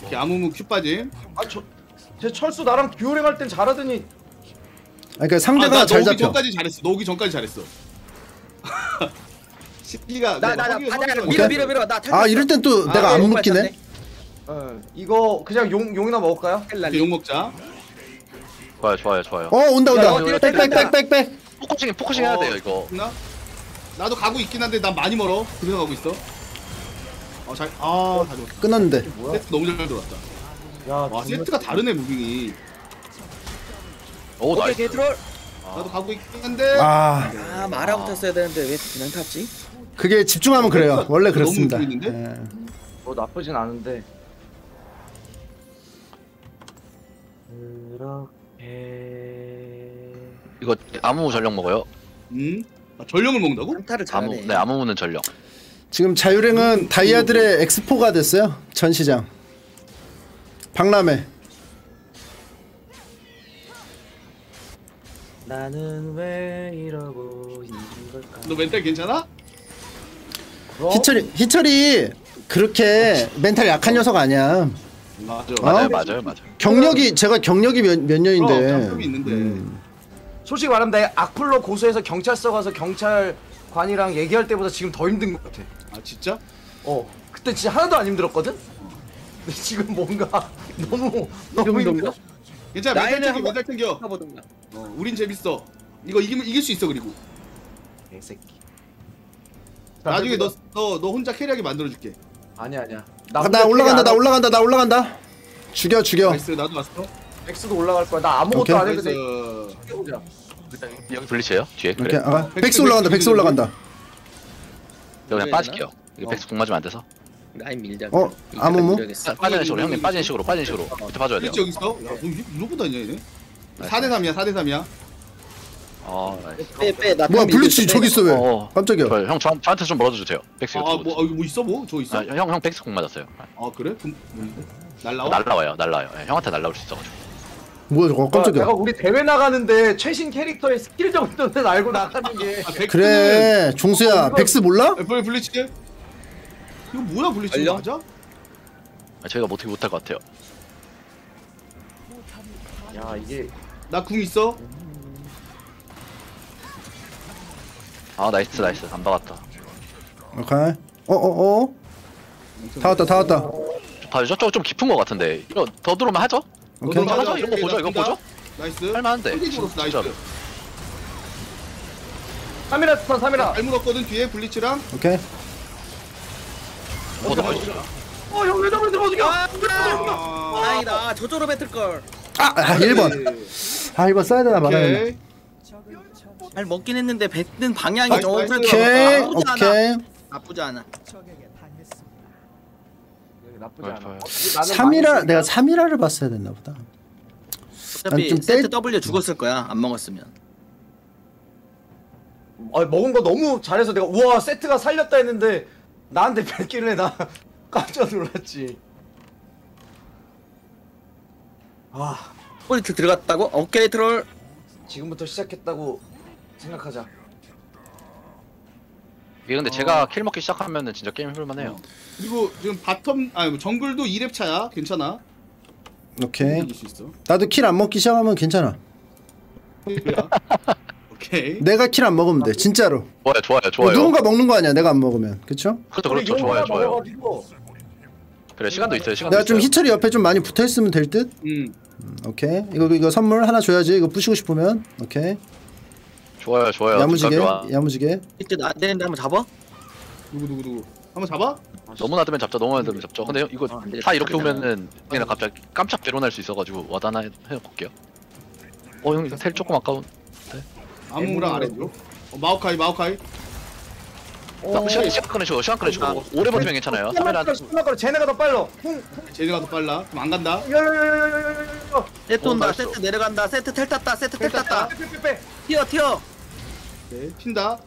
이렇게 아무무 큐 빠짐. 아저제 철수 나랑 듀오랭 할 땐 잘하더니 아, 그러니까 상대가 아, 나잘 오기 잡혀. 전까지 잘했어. 너 오기 전까지 잘했어. <laughs> 시기가 나나나 밀어. 밀어 밀어 나아 이럴 땐 또 내가 안 묶이네. 어, 이거 그냥 용 용이나 먹을까요? 욕 먹자. 좋아요 좋아요 좋아요. 어 온다 야, 온다. 백백백백백. Focusing focusing 해야 돼요 이거. 나 나도 가고 있긴 한데 난 많이 멀어. 그래서 가고 있어. 어 잘. 아, 다 좋았다. 끝났는데. 세트 너무 잘 들어왔다. 야 와, 세트가 다르네 moving이. 오 오케이 nice. 개troll. 나도 가고 있긴 한데. 아아 말하고 탔어야 되는데 왜 그냥 탔지? 그게 집중하면 그래요. 원래 너무 그렇습니다. 웃기는데? 예. 뭐 나쁘진 않은데. 그렇게. 이거 아무 전령 먹어요. 음. 아, 전령을 먹는다고? 한타를 아무. 네 아무는 전령. 지금 자유랭은 다이아들의 엑스포가 됐어요. 전 시장. 박람회. 나는 왜 이러고 있는 걸까? 너 멘탈 괜찮아? 그럼 희철이 희철이 그렇게 멘탈 약한 녀석 아니야. 맞아. 맞아요 어? 맞아요 맞아요. 경력이 제가 경력이 몇, 몇 년인데. 어, 경력이 있는데. 음. 솔직히 말하면 내가 악플로 고소해서 경찰서 가서 경찰관이랑 얘기할 때보다 지금 더 힘든 것 같아. 아 진짜? 어 그때 진짜 하나도 안 힘들었거든? 근데 지금 뭔가 <laughs> 너무 너무 힘들어. 괜찮아. 나이는 챙겨. 한번- 멘탈 챙겨. 어, 우린 재밌어. 이거 이기면 이길 수 있어 그리고. 개새끼. 나중에 너 너 너 혼자 carry하게 만들어 줄게. 아니야 아니야. 아, 나 올라간다. 나 올. 올라간다. 나 올라간다. 죽여 죽여. Nice. 나도 왔어. 백스도 올라갈 거야. 나 아무것도 오케이. 안 나이스. 했는데. 해보자. 여기 블리츠예요? 뒤에 오케이. 그래. 아, 백스, 백스 올라간다. 백스 백스 올라간다. 이거 그냥 그래야 빠질게요. 이거 어. 백스 궁 맞으면 안 돼서. 라인 밀자. 어, 아무무? 빠- 빠지는 식으로 형님 빠지는 식으로 빠지는 식으로 밑에 봐줘야 돼요. 여기 있어? 야, 너 이러고 다니냐 얘네? 4대 3이야. 4대 3이야. 아 nice. 빼빼 나. 뭐야 블리츠 저기 있어 왜? 어. 깜짝이야. 좋아요. 형 저, 저한테 좀 멀어져 주세요. 백스 아, 이거 뭐, 아, 이거 뭐 있어 뭐? 저 있어? 아, 형, 형 백스 궁 맞았어요. 아, 그래? 그럼 뭐, 날라와? 날라와요, 날라와요. 예, 형한테 날라올 수 있어가지고. 뭐야 저거 깜짝이야. 내가 우리 대회 나가는데 최신 캐릭터의 스킬 정도는 알고 나가는 게. 아, 백스는- 그래 종수야 이거- 백스 몰라? 아, 블 블리츠? 이거 뭐야 블리츠 알려? 맞아? 아, 저희가 뭐 어떻게 못할 것 같아요. 야 이게 나 궁 있어? 아 nice nice 안 박았다. 오케이. 어어 어. 다 왔다 다 왔다. 봐요 저쪽 좀 깊은 것 같은데 이거 더 들어오면 하죠? 오케이. 너, 너, 하죠? 이런 거 보죠 이거 보죠? Nice. 할만한데. Holding 걸었어, nice. 진짜로. 3이라 스턴 3이라. 잘 물었거든 뒤에 블리츠랑. 오케이. 어, 더 보여주죠. 어형 왜 저번에 어디가? 아, 다행이다. 저쪽으로 뱉을 걸. 아, 아 1번. 아 1번 써야 되나 말아야 되나. 오케이. 잘 먹긴 했는데 뱉는 방향이 nice, 좀 nice. 오케이 나쁘지 않아. 오케이. 나쁘지 않아. 나쁘지 않아. 좋아요. 사미라 내가 사미라를 봤어야 됐나 보다. 어차피 좀 세트 떼- W 죽었을 거야. 안 먹었으면. 아 먹은 거 너무 잘해서 내가 우와 세트가 살렸다 했는데 나한테 뱉길래 나 <laughs> 깜짝 놀랐지. 아 포인트 들어갔다고? 오케이 트롤. 지금부터 시작했다고 생각하자. 이게 근데 제가 kill 먹기 시작하면은 진짜 게임 해볼만해요. 그리고 지금 bottom 아니 뭐 정글도 2렙 차야. 괜찮아. 오케이. 이길 수 있어. 나도 kill 안 먹기 시작하면 괜찮아. <laughs> 오케이. 내가 kill 안 먹으면 돼 진짜로. 좋아요 좋아요 어, 좋아요. 누군가 먹는 거 아니야 내가 안 먹으면 그쵸? 그렇죠 그렇죠 용 좋아요 좋아요. 먹어가지고 그래 시간도 있어요 시간도 내가 좀 있어요. 희철이 옆에 좀 많이 붙어 있으면 될 듯. 음. 음, 오케이. 이거 이거 선물 하나 줘야지. 이거 부시고 싶으면. 오케이. 좋아요 좋아요. 야무지게 좋아. 야무지게. 이때 나 되는데 한번 잡아? 누구 누구 누구. 한번 잡아? 너무 놔두면 잡죠 너무 놔두면 잡죠. 근데 형, 이거 어, 안 되겠다. 다 이렇게 오면은 그냥 갑자기 깜짝 내려날 수 있어가지고 ward 하나 해- 해놓고 올게요. 어 형 텔 조금 아까운. 아무랑 아래죠. 어, 마오카이 마오카이. 나 시간 시간 끊으시고 시간 아, 오래 버티면 괜찮아요. 카메라 끝나거려 쟤네가 더 빨라. 쿵. 쟤네가 더 빨라. 그럼 안 간다. 야야야야야야야. 세트 어, 온다. nice. 세트 내려간다. 세트 텔 탔다. 세트 텔 탔다. 빼빼빼. 튀어 튀어. 오케이. 튄다.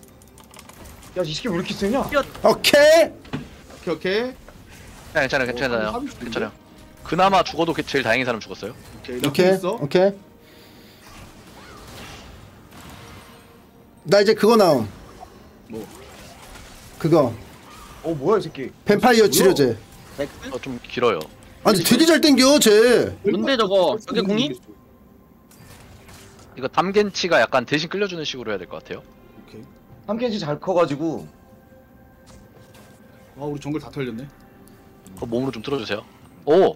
야 이 새끼 왜 이렇게 세냐? 오케이. 오케이 오케이. 네, 괜찮아요 괜찮아요 어? 괜찮아요. 그나마 죽어도 그- 제일 다행인 사람 죽었어요. 오케이. 나 오케이. 있어. 오케이. 나 이제 그거 나옴. 뭐? 그거 어 뭐야 이 새끼. 뱀파이어 치료제. 어, 좀 길어요. 아니 되게 잘 땡겨 쟤. 뭔데 저거? 저게 공이? 이거 담겐치가 약간 대신 끌려주는 식으로 해야 될 것 같아요. 오케이. 함켄지 잘 커가지고 아 우리 정글 다 털렸네. 그 몸으로 좀 틀어주세요. 오너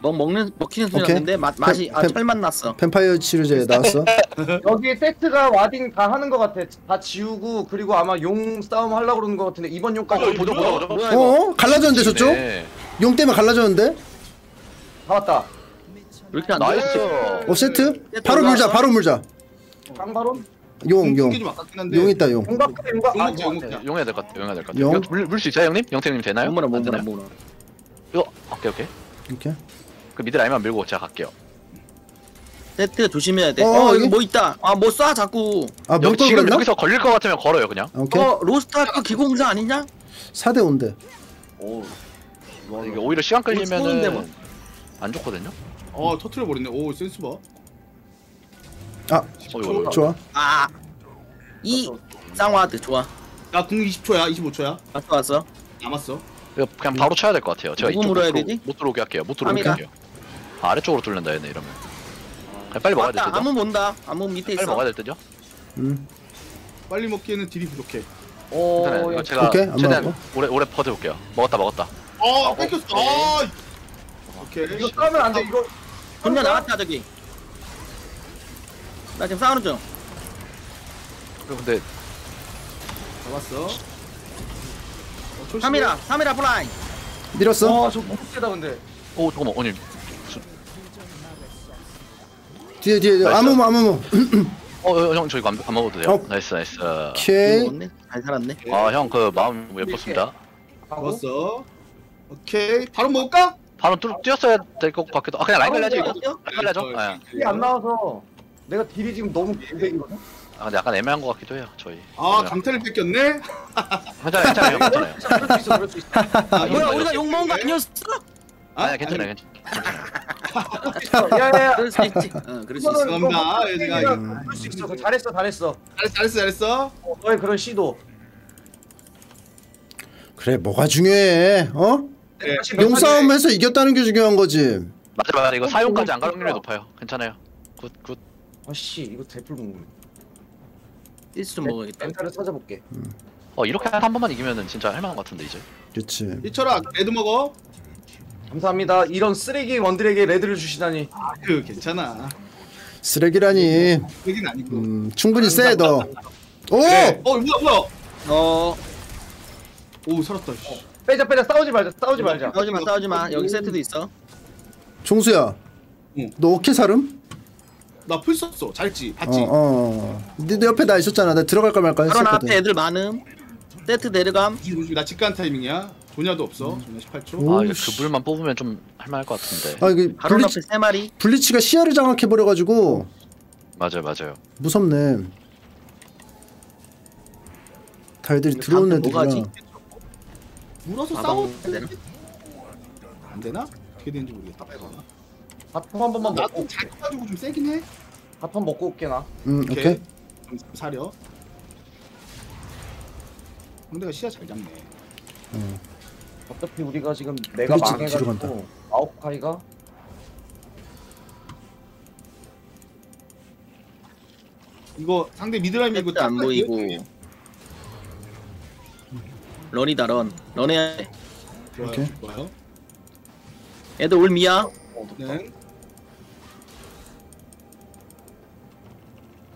먹는 먹히는 소리 오케이. 났는데 맛 맛이 아 뱀- 철맛 났어. 뱀파이어 치료제 나왔어. <laughs> 여기 세트가 warding 다 하는 것 같아. 다 지우고 그리고 아마 용 싸움 하려고 그러는 것 같은데 이번 용까지 어, 보자 보자 보자. 뭐야 이거? 어? 갈라졌는데 저쪽? 네. 용 때문에 갈라졌는데? 다 왔다. 이렇게 안 nice. 돼? 어 세트? 바로 물자 바로 물자 깡바론? 용 용. 용 있다 용. 용박 용박 용아용 먹자. 용해야 될 것 같아. 용해야 될 것 같아. 용? 이거 물물 수 있어요, 형님? 영태님 되나요? 몸무라 안 몸무라? 몸무라. 이거 오케이 오케이. 이렇게. 그 미드 라인만 밀고 제가 갈게요. 세트 조심해야 돼. 어, 어, 여기? 이거 뭐 있다. 아 뭐 쏴 자꾸. 아 여기 멍돌 지금 그랬나? 여기서 걸릴 것 같으면 걸어요 그냥. 오케이. 어 로스트아크 기공사 아니냐? 4대 5인데. 오 이게 오히려 시간 끌리면은 뭐. 안 좋거든요. 어 터트려 버렸네. 오 센스 봐. 아 어. 좋아. 아. 이 쌍ward 좋아. 나궁 20초야, 25초야. 왔어 왔어. 남았어. 이거 그냥 바로 쳐야 될 것 같아요. 제가 이쪽 못, 물어야 들어, 되지? 못 들어오게 할게요. 못 들어오게. 할게요. 아, 아래쪽으로 뚫는다 얘네 이러면. 그냥 빨리 먹어야 될 왔다. 듯요. 아무 본다. 아무 밑에 빨리 있어. 먹어야 될 듯요. 음. 빨리 먹기에는 딜이 부족해. 오. 이거 제가 오케이, 안 최대한 먹었고. 오래 오래 퍼드 볼게요. 먹었다 먹었다. 아 뺏겼어. 아. 오케이. 이거 싸우면 안 돼 이거 혼자 나왔다 저기. 나 지금 싸우는 중. 그리고 근데 잡았어. 어, 초식에. 3이라 3이라 플라이. 밀었어. 아저 너무 세다 근데 오 잠깐만 아니 뒤에 뒤에 뒤에. 나이스. 아무무 아무무. 어형 저 이거 안, 안 먹어도 돼요. 어. 나이스 나이스. 오케이. 먹었네. 잘 살았네. 아 형 그 마음 예뻤습니다. 하고 잡았어. 오케이. 바로 먹을까? 바로 뚫 뛰었어야 될 것 같기도. 아 그냥 라인 갈려야지 이거. 라인 갈려죠. 어, 예. 딜이 안 나와서 내가 딜이 지금 너무 고백이거든 아 근데 약간 애매한 것 같기도 해요 저희. 아 강태를 뺏겼네. 괜찮아요 괜찮아요 형, 괜찮아요. 그럴 수 있어 그럴 수 있어 아, 뭐야 우리가 욕 먹은 거 아니었어? 아니 괜찮아요 괜찮아요. 야야야 그럴 수 있지. 어, 그럴 수 있어. 죄송합니다. 예, 제가 이거- 그럴 수 있어 잘했어 잘했어 잘했어, 잘했어, 잘했어. 어, 너의 그런 시도 그래 뭐가 중요해? 어? 네. 용싸움해서 이겼다는 게 중요한 거지. 맞아 맞아 이거 사용까지 안 갈 확률이 높아요. 괜찮아요. good good. 아씨 이거 대풀 궁금 일수 좀 먹어야겠다. 멘탈을 찾아볼게 어 이렇게 한 번만 이기면은 진짜 할만한 것 같은데 이제. 그렇지. 이철아 red 먹어. 감사합니다 이런 쓰레기 원들에게 red를 주시다니 그 괜찮아. 쓰레기라니. 여긴 아니고. 음 충분히 세 너. 오. 그래. 어 뭐야 뭐야. 어 오 살았다. 씨. 빼자 빼자 싸우지 말자 싸우지 말자 싸우지 마 싸우지 마. 여기 세트도 있어. 종수야. 응. 너 어케 사름? 나풀 썼어. 잘했지. 봤지. 어 어. 네, 내 옆에 나 있었잖아. 나 들어갈까 말까 바로 나 앞에 했었거든. 애들 많음. 세트 내려감. 나 직관 타이밍이야. 조냐도 없어. 조냐 18초. 오. 아 이거 씨. 그불만 뽑으면 좀 할만할 것 같은데. 아 이게 바로 블리치, 앞에 세 마리. 블리치가 시야를 장악해 버려 가지고 맞아요 맞아요. 무섭네. 다 애들이 들어온 다음에 애들이라. 물어서 마방 싸워. 되나? 안 되나? 어떻게 되는지 모르겠다. 밥한 번만 먹고 나도 올게 잘 커가지고 좀 세긴 해. 밥한 먹고 올게 나 음 오케이. 좀 사려. 상대가 시야 잘 잡네. 어차피 우리가 지금 내가 그렇지, 뒤로 간다. 망해가지고 아홉카이가 이거 상대 미드라인 밀고 안 보이고. 런이다 런. 런해야 돼. 좋아요. 오케이. 좋아요. 애들 올 미야. 네.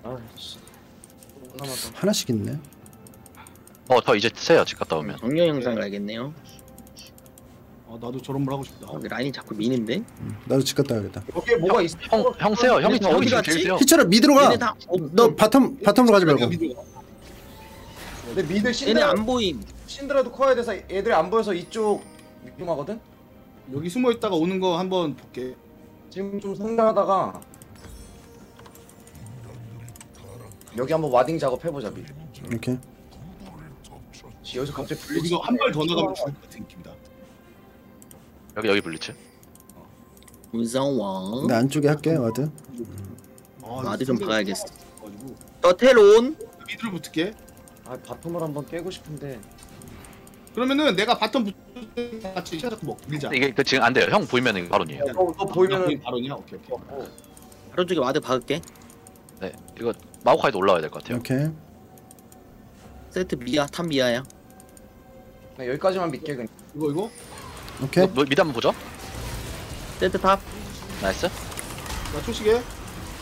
아씨 남았다 하나씩 있네. 어 저 이제 세요 집 갔다 오면. 정령 형상 가야겠네요. 아 나도 저런 걸 하고 싶다. 여기 라인이 자꾸 미는데. 음, 나도 집 갔다 와야겠다. 여기에 뭐가 있어 형 형 세요 형이 얘네 어디 갔지? 세요. 희철아 mid로 가. 얘네 다너 바텀 바텀으로 가지 말고. 근데 mid 얘네 안 보임. 신드라도 커야 돼서 애들이 안 보여서 이쪽 위험하거든 여기 숨어 있다가 오는 거 한번 볼게. 지금 좀 생각하다가 여기 한번 warding 작업 해보자 미 오케이. 여기서 갑자기 블리치 여기서 한 발 더 나가면 죽을 것 같은 느낌이다. 여기 여기 블리츠. 무서워. 나 안쪽에 할게 ward. 아, ward 좀. 가지고 너 텔온. mid를 붙을게. 아 bottom을 한번 깨고 싶은데 그러면은 내가 bottom 붙을 때 같이 잡고 먹 밀자. 이게 그 지금 안 돼요. 형 보이면 이거 바론이에요. 너, 너 보이면은 바론이야? 오케이 오케이. 어, 바론 쪽에 ward 박을게. 네 이거 마오카이도 올라와야 될 것 같아요. 오케이. 세트 MIA top MIA야. 나 여기까지만 밀게 그냥 이거 이거. 오케이. 이거 뭐, mid 한번 보죠. 세트 top. Nice. 나 초식에.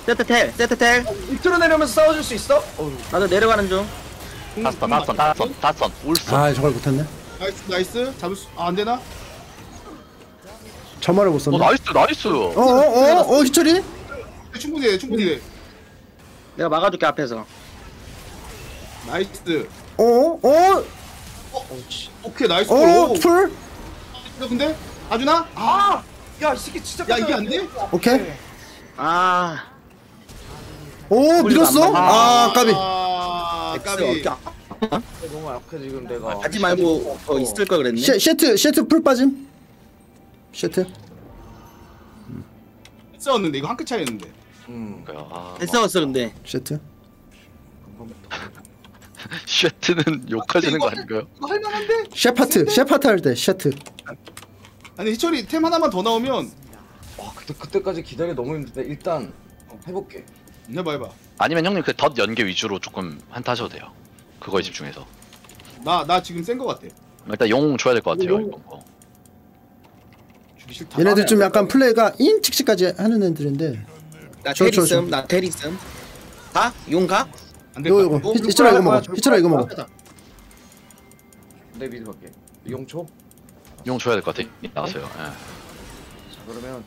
세트 텔. 세트 텔. 밑으로 내려오면서 싸워줄 수 있어? 어휴 나도 내려가는 중. 다섯 다섯 다섯 다섯 울선. 아 저걸 못했네. nice nice. 잡을 수. 아, 안 되나? 저 말을 못어 썼네. 나이스 나이스. 어 어 어 어 희철이? 충분히 해 충분히 해 내가 막아줄게 앞에서. 나이스 어 어 오케이 나이스 어 오. 풀? 근데 아주나 아! 야, 이 새끼 진짜 야 이게 안 돼? 오케이. 아. 오 밀었어? 안아 까비. 아 엑스 까비 어깨 아- 너무 약해 지금 내가. 하지 말고 어, 있을 걸 그랬네. 셰, 셰트 셰트 풀 빠짐. 셰트. 했었는데 이거 한 끗 차이였는데 음. 아, 했었어 근데. 셰트. 쉐트는 <laughs> 욕하시는 거 아닌가요? 이거 할만한데? 셰파트 셰파트 할때 셰트. 아니 희철이 템 하나만 더 나오면 와, 그때 그때까지 기다려 너무 힘든데 일단 어, 해볼게. 해봐 해봐 아니면 형님 그 덧 연계 위주로 조금 한타 하셔도 돼요. 그거에 집중해서. 나 나 지금 센 거 같아 일단 용 줘야 될 것 같아요. 이거. 어. 주기 싫다 얘네들 좀 약간 플레이가 인칙칙까지 하는 애들인데. 나 저. 테리슴 나 테리슴. 가? 용 가? 안될 이거 거 이거 희철아 이거 먹어. 희철아 이거 줄 먹어. 내 미드 갈게. 용초. 용 줘야 될 것 같아. 나왔어요. 예. 자 그러면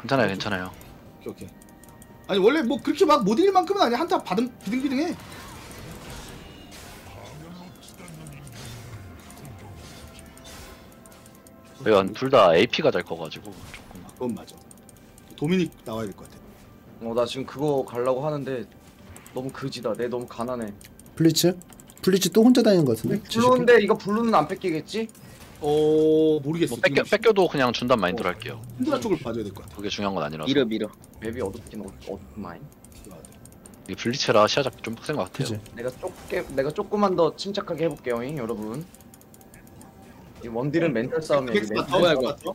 괜찮아요, 괜찮아요. 오케이 오케이 아니 원래 뭐 그렇게 막 못 이길 만큼은 아니야 한타 받은 비등비등해 이건 둘다 AP가 잘 커가지고 조금. 그건 맞아 도미닉 나와야 될 것 같아 어 나 지금 그거 가려고 하는데 너무 그지다. 내 너무 가난해. 블리츠. 블리츠 또 혼자 다니는 것 같은데. 블루인데 이거 블루는 안 뺏기겠지? 어 모르겠어 뭐 뺏겨 뺏겨도 그냥 준단 마인드로 할게요. 힌드라 쪽을 봐줘야 될 것 같아 그게 중요한 건 아니라서. 밀어 밀어. 맵이 어둡긴 어, 어둡마인. 이 블리체라 시야 잡기 좀 빡센 것 같아요. 그지. 내가 쪼게 내가 조금만 더 침착하게 해볼게요, 잉, 여러분. 이 원딜은 멘탈 싸움이야. 텍스 이게. 맞다 뭐야, 어, 이거?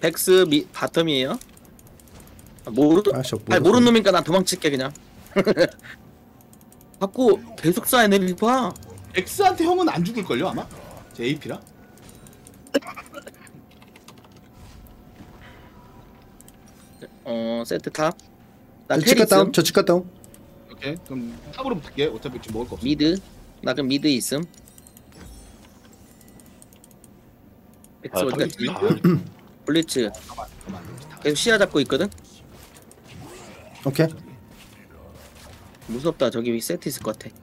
백스 미 바텀이에요? 아, 모르 아씨 아니 모르는 놈이니까 난 도망칠게 그냥. <laughs> 자꾸 계속 쌓여 내리 봐. 엑스한테 형은 안 죽을 걸요 아마? 제 AP라? 어 세트 탑. 나저 치카 다운. 테리슴 저 치카 다운. 오케이 그럼 탑으로 붙을게 어차피 지금 먹을 거 없어 미드. 나 그럼 미드 있음. 백스 아, 어디 갔지? <clears throat> 블리츠 가만 가만 안 되지. 계속 시야 잡고 있거든. 오케이. 무섭다 저기 세트 있을 것 같아.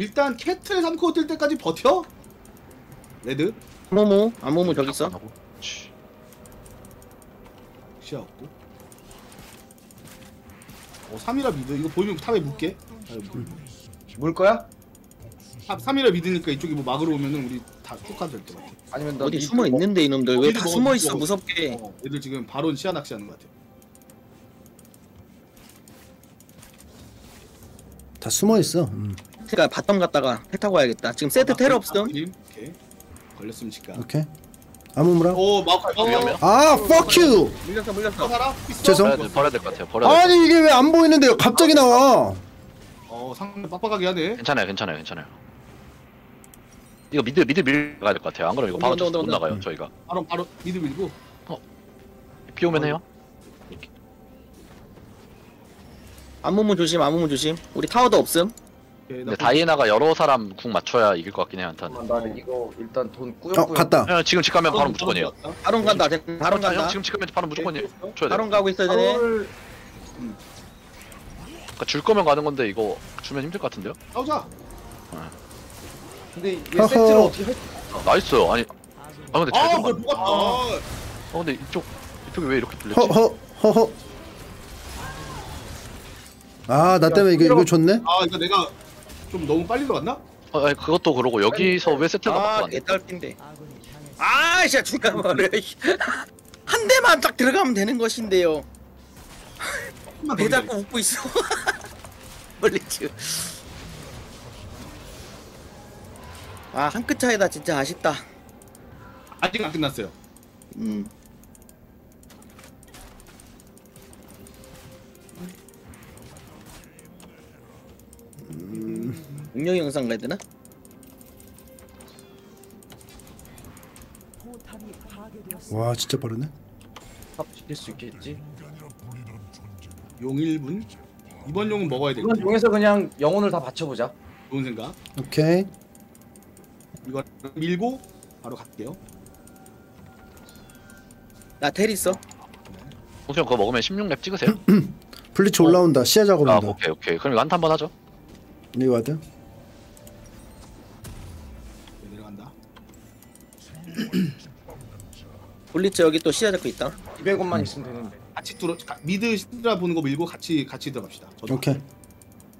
일단 캐틀 3코어 뜰 때까지 버텨? 레드? 모모 아모모 저기 있어. 시야 없고 어 3이라 미드 이거 보이면 탑에 묻게 물 거야? 탑 3이라 미드니까 이쪽이 뭐 막으러 오면은 우리 다쭉 가도 될것 같아 아니면 너 어디 미드 숨어 먹- 있는데 이놈들 왜 미드 다 먹어, 숨어 있어. 무섭게. 어, 애들 지금 바론 시야 낚시하는 것 같아 다 숨어 있어. 음. 그러니까 바텀 갔다가 해 타고 와야겠다. 지금 세트 테러 없음. 오케이 걸렸으면 시까 오케이. 아무무랑. 오 마우카이 위험해요? 아 fuck you. 물렸어 어 물렸어. 살아? 있어? 죄송. 버려야, 돼, 버려야 될 것 같아요. 버려야 될것 같아요. 아니 이게 왜 안 보이는데요? 갑자기 나와. 어 상대 빡빡하게 하네 괜찮아요, 괜찮아요, 괜찮아요. 이거 미드 미드 밀가야 될 것 같아요. 안 그러면 이거 바로 온다, 온다, 못 온다. 나가요. 저희가 바로 바로 미드 밀고 비 오면 해요. 아무무 조심 아무무 조심. 우리 타워도 없음. 근데 다이애나가 여러 사람 궁 맞춰야 이길 것 같긴 해요 한타. 나 이거 일단 돈 어 꾸역꾸역. 갔다. 형 지금 집 가면 바론 무조건이에요. 바론 간다. 바론 형 간다. 지금 집 가면 바론 무조건이에요. 줘야 돼. 바론 가고 있어 쟤네. 바론을 그러니까 줄 거면 가는 건데 이거 주면 힘들 것 같은데요? 싸우자 근데 얘 허허. 세트를 어떻게 할 아, nice. 아니. 아 근데 잘 아 들어가. 그걸 녹았다 아 근데 이쪽 이쪽이 왜 이렇게 불렸지? 허허 허허. 아 나 때문에 이거 이거 좋네. 아 이거 내가 좀 너무 빨리 들어갔나? 어, 아니, 그것도 그러고 여기서 왜 세트가 아 돼? 개딸핀데. 아 진짜 잠깐만요. <laughs> 한 대만 딱 들어가면 되는 것인데요. 배. 잡고 웃고 있어. <laughs> 멀리츠. 아한 끗 차이다 진짜 아쉽다. 아직 안 끝났어요 음. 응용 영상 가야 되나? 와 진짜 빠르네. 탑 지킬 수 있겠지? 용 1분 이번 용은 먹어야 이건 되겠지 용에서 그냥 영혼을 다 바쳐보자. 좋은 생각 오케이. 이거 밀고 바로 갈게요. 나 텔 있어. 혹시 그거 먹으면 16렙 찍으세요? <clears throat> 블리츠 올라온다. 시야 아 작업한다. 오케이 오케이 그럼 이거 한타 한번 하죠 네 와드. 네, 내려간다. 블리츠 여기 또 시야 잡고 있다. 200원만 있으면 되는데. 같이 뚫어 가- 미드 신드라 보는 거 밀고 같이 같이 들어갑시다. 저도. 오케이.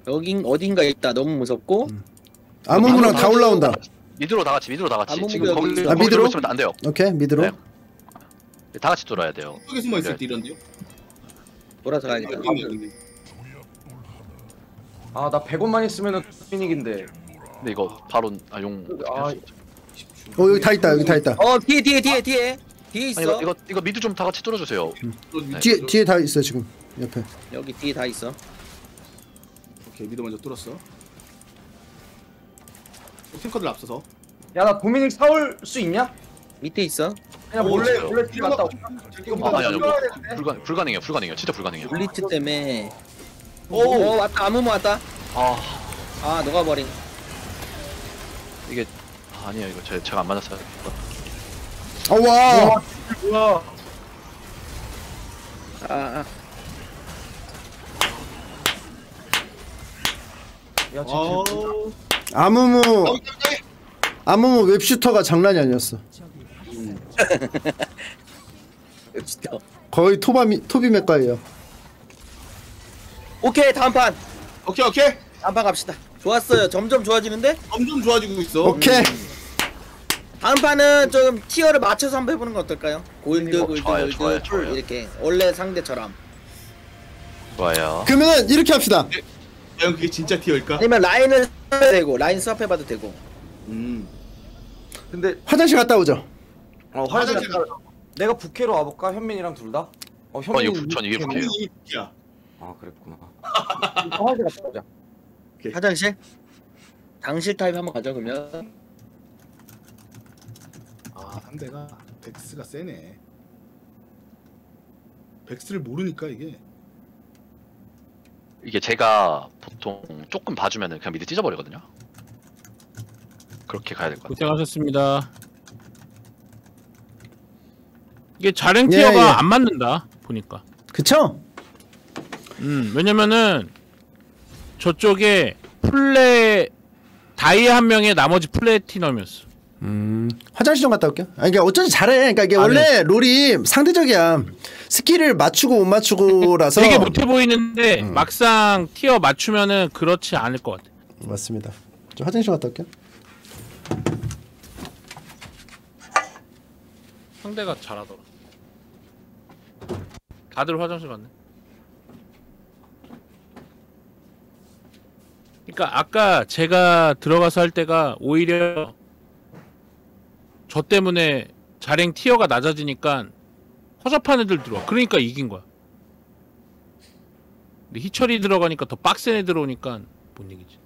여긴 어딘가 있다. 너무 무섭고. 아무무랑 다 올라온다. 미드로 다 같이 미드로 다 같이 아무 지금 거기 여기 아, 거기 미드로? 있으면 안 돼요 오케이 미드로. 네. 다 같이 뚫어야 돼요 쪽에 숨어 있을 때 이런데요. 돌아서 가야겠다. 아 나 100원만 있으면은 피닉인데. 근데 이거 바로 아용 아, 어 여기 다 있다. 여기 다 있다. 어 뒤에 뒤에 뒤에 뒤에 뒤에 아니, 있어. 이거 이거 이거 미드 좀 다 같이 뚫어주세요 뒤에 뒤에 다 있어 지금 옆에. 여기 뒤에 다 있어. 오케이 미드 먼저 뚫었어. 탱커들 앞서서. 야 나 도미닉 사올 수 있냐? 밑에 있어. 그냥 어, 몰래. 몰래 뒤 갔다. 올게. 이거 아, 아니 아니 뭐? 불가 불가능해요 불가능해요 진짜 불가능해요 블리츠 때문에. 오. 오 왔다 아무모 왔다. 아 아 녹아버린. 이게 아니에요 이거 제, 제가 안 맞았어요 아 와. 뭐야? 아, 아. 야, 쟤 어. 아무무 여기. 아무무 웹슈터가 장난이 아니었어. 진짜. <laughs> 거의 토바미 토비 맥과예요. 오케이 다음 판. 오케이 오케이. 다음 판 갑시다. 좋았어요. 점점 좋아지는데? 점점 좋아지고 있어. 오케이. 다음 판은 좀 티어를 맞춰서 한번 해보는 거 어떨까요? 골드, 어, 골드, 좋아요, 골드, 좋아요, 풀 좋아요. 이렇게 원래 상대처럼. 좋아요 그러면은 이렇게 합시다. 과연 그게 진짜 티어일까? 아니면 라인을 써도 되고 라인 swap해봐도 되고. 음. 근데 화장실 갔다 오죠. 어 화장실 화장실 갔다 내가 부캐로 와볼까? 현민이랑 둘 다? 어전 현민이 이거 전 이게. 부캐예요. 아 그랬구나. 화장실 갔다 오자. 화장실? 당실 타임 한번 가죠 그러면. 아 상대가 백스가 세네. 백스를 모르니까 이게. 이게 제가 보통 조금 봐주면은 그냥 미드 찢어버리거든요 그렇게 가야 될 것 같아요 고생하셨습니다. 이게 자랭 예, 티어가 예. 안 맞는다 보니까. 그쵸? 음 왜냐면은 저쪽에 플레 다이 한 명에 나머지 플래티넘이었어. 음 화장실 좀 갔다 올게요. 아 그러니까 어쩐지 잘해. 그러니까 이게 원래 롤이 상대적이야. 스킬을 맞추고 못 맞추고라서 되게 못해 보이는데 막상 티어 맞추면은 그렇지 않을 것 같아. 맞습니다. 저 화장실 갔다 올게요. 상대가 잘하더라. 다들 화장실 갔네. 그러니까 아까 제가 들어가서 할 때가 오히려 저 때문에 자랭 티어가 낮아지니까 허접한 애들 들어와. 그러니까 이긴 거야. 근데 희철이 들어가니까 더 빡센 애 들어오니까 못 이기지.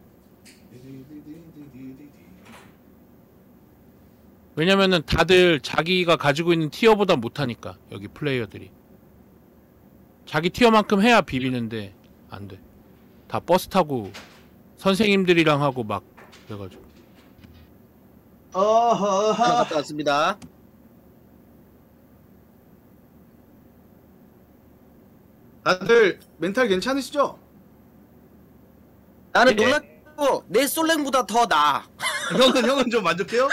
왜냐면은 다들 자기가 가지고 있는 티어보다 못하니까 여기 플레이어들이 자기 티어만큼 해야 비비는데 안 돼. 다 버스 타고 선생님들이랑 하고 막 그래가지고 어허하. 갔다 왔습니다. 다들 멘탈 괜찮으시죠? 나는 예. 놀랐고 내 솔랭보다 더 나아. <laughs> 형은 형은 좀 만족해요?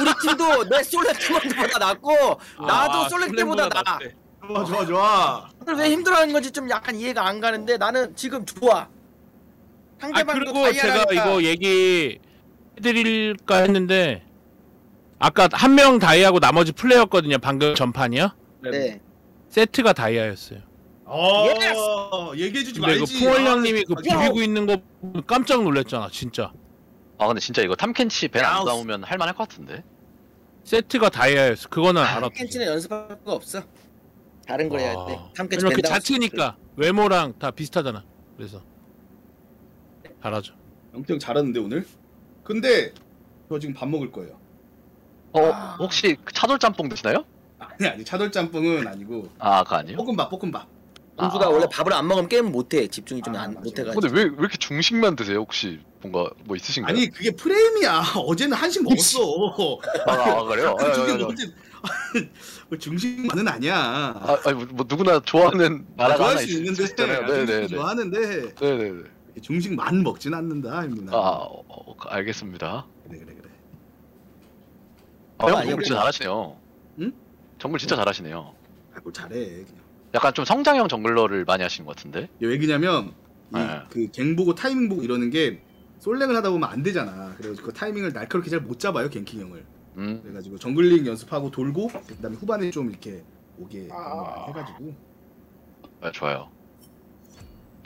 우리 팀도 내 솔랭 팀보다 낫고 나도 아, 솔랭 팀보다 나아. 좋아 좋아 좋아. 다들 왜 힘들어하는 건지 좀 약간 이해가 안 가는데 나는 지금 좋아. 아 상대방도 그리고 제가. 이거 얘기 해드릴까 했는데 아까 한 명 다이아고 나머지 플레이였거든요 방금 전판이요 네. 세트가 다이아였어요 어 얘기해주지 근데 그 말지. 풍월 아, 형님이 그 아, 비비고 있는 거 보면 깜짝 놀랐잖아 진짜 아 근데 진짜 이거 탐켄치 벤안 야우스. 나오면 할만할 것 같은데 세트가 다이아였어 그거는 알았어 캔치는 연습할 거 없어. 다른 걸 해야 돼. 와. 탐켄치 왜냐면 그 자체니까 외모랑 다 비슷하잖아 그래서 잘하죠 영태 형 잘하는데 오늘. 근데 저 지금 밥 먹을 거예요. 어 혹시 차돌 짬뽕 드시나요? 아니 아니 차돌 짬뽕은 아니고 아 그거 아니에요? 볶음밥 볶음밥. 공수가 아. 원래 밥을 안 먹으면 게임 못해 집중이 좀 안 못해가지고 근데 왜 왜 이렇게 중식만 드세요? 혹시 뭔가 뭐 있으신가요? 아니 그게 프레임이야. <laughs> 어제는 한식 먹었어. 아, 아, 그래요? 아, 아, 중식 아, 아. 어제 <laughs> 뭐 중식만은 아니야. 아, 아니 뭐, 뭐 누구나 좋아하는 나라가 좋아할 하나 수 있- 있는데 있잖아요. 중식 네네네. 좋아하는데 네네네. 중식 만 먹진 않는다. 임누나. 아 어, 어, 알겠습니다. 그래 그래 그래. 아, 형 정글 진짜 잘하시네요. 응? 정글 진짜 잘하시네요. 아, 뭘 잘해. 그냥. 약간 좀 성장형 정글러를 많이 하시는 것 같은데. 왜 그냐면 네. 이그갱 보고 타이밍 보고 이러는 게 솔랭을 하다 보면 안 되잖아. 그래서 그 타이밍을 날카롭게 잘 못 잡아요 갱킹 형을. 음. 그래가지고 정글링 연습하고 돌고 그다음에 후반에 좀 이렇게 오게 해가지고 아, 좋아요.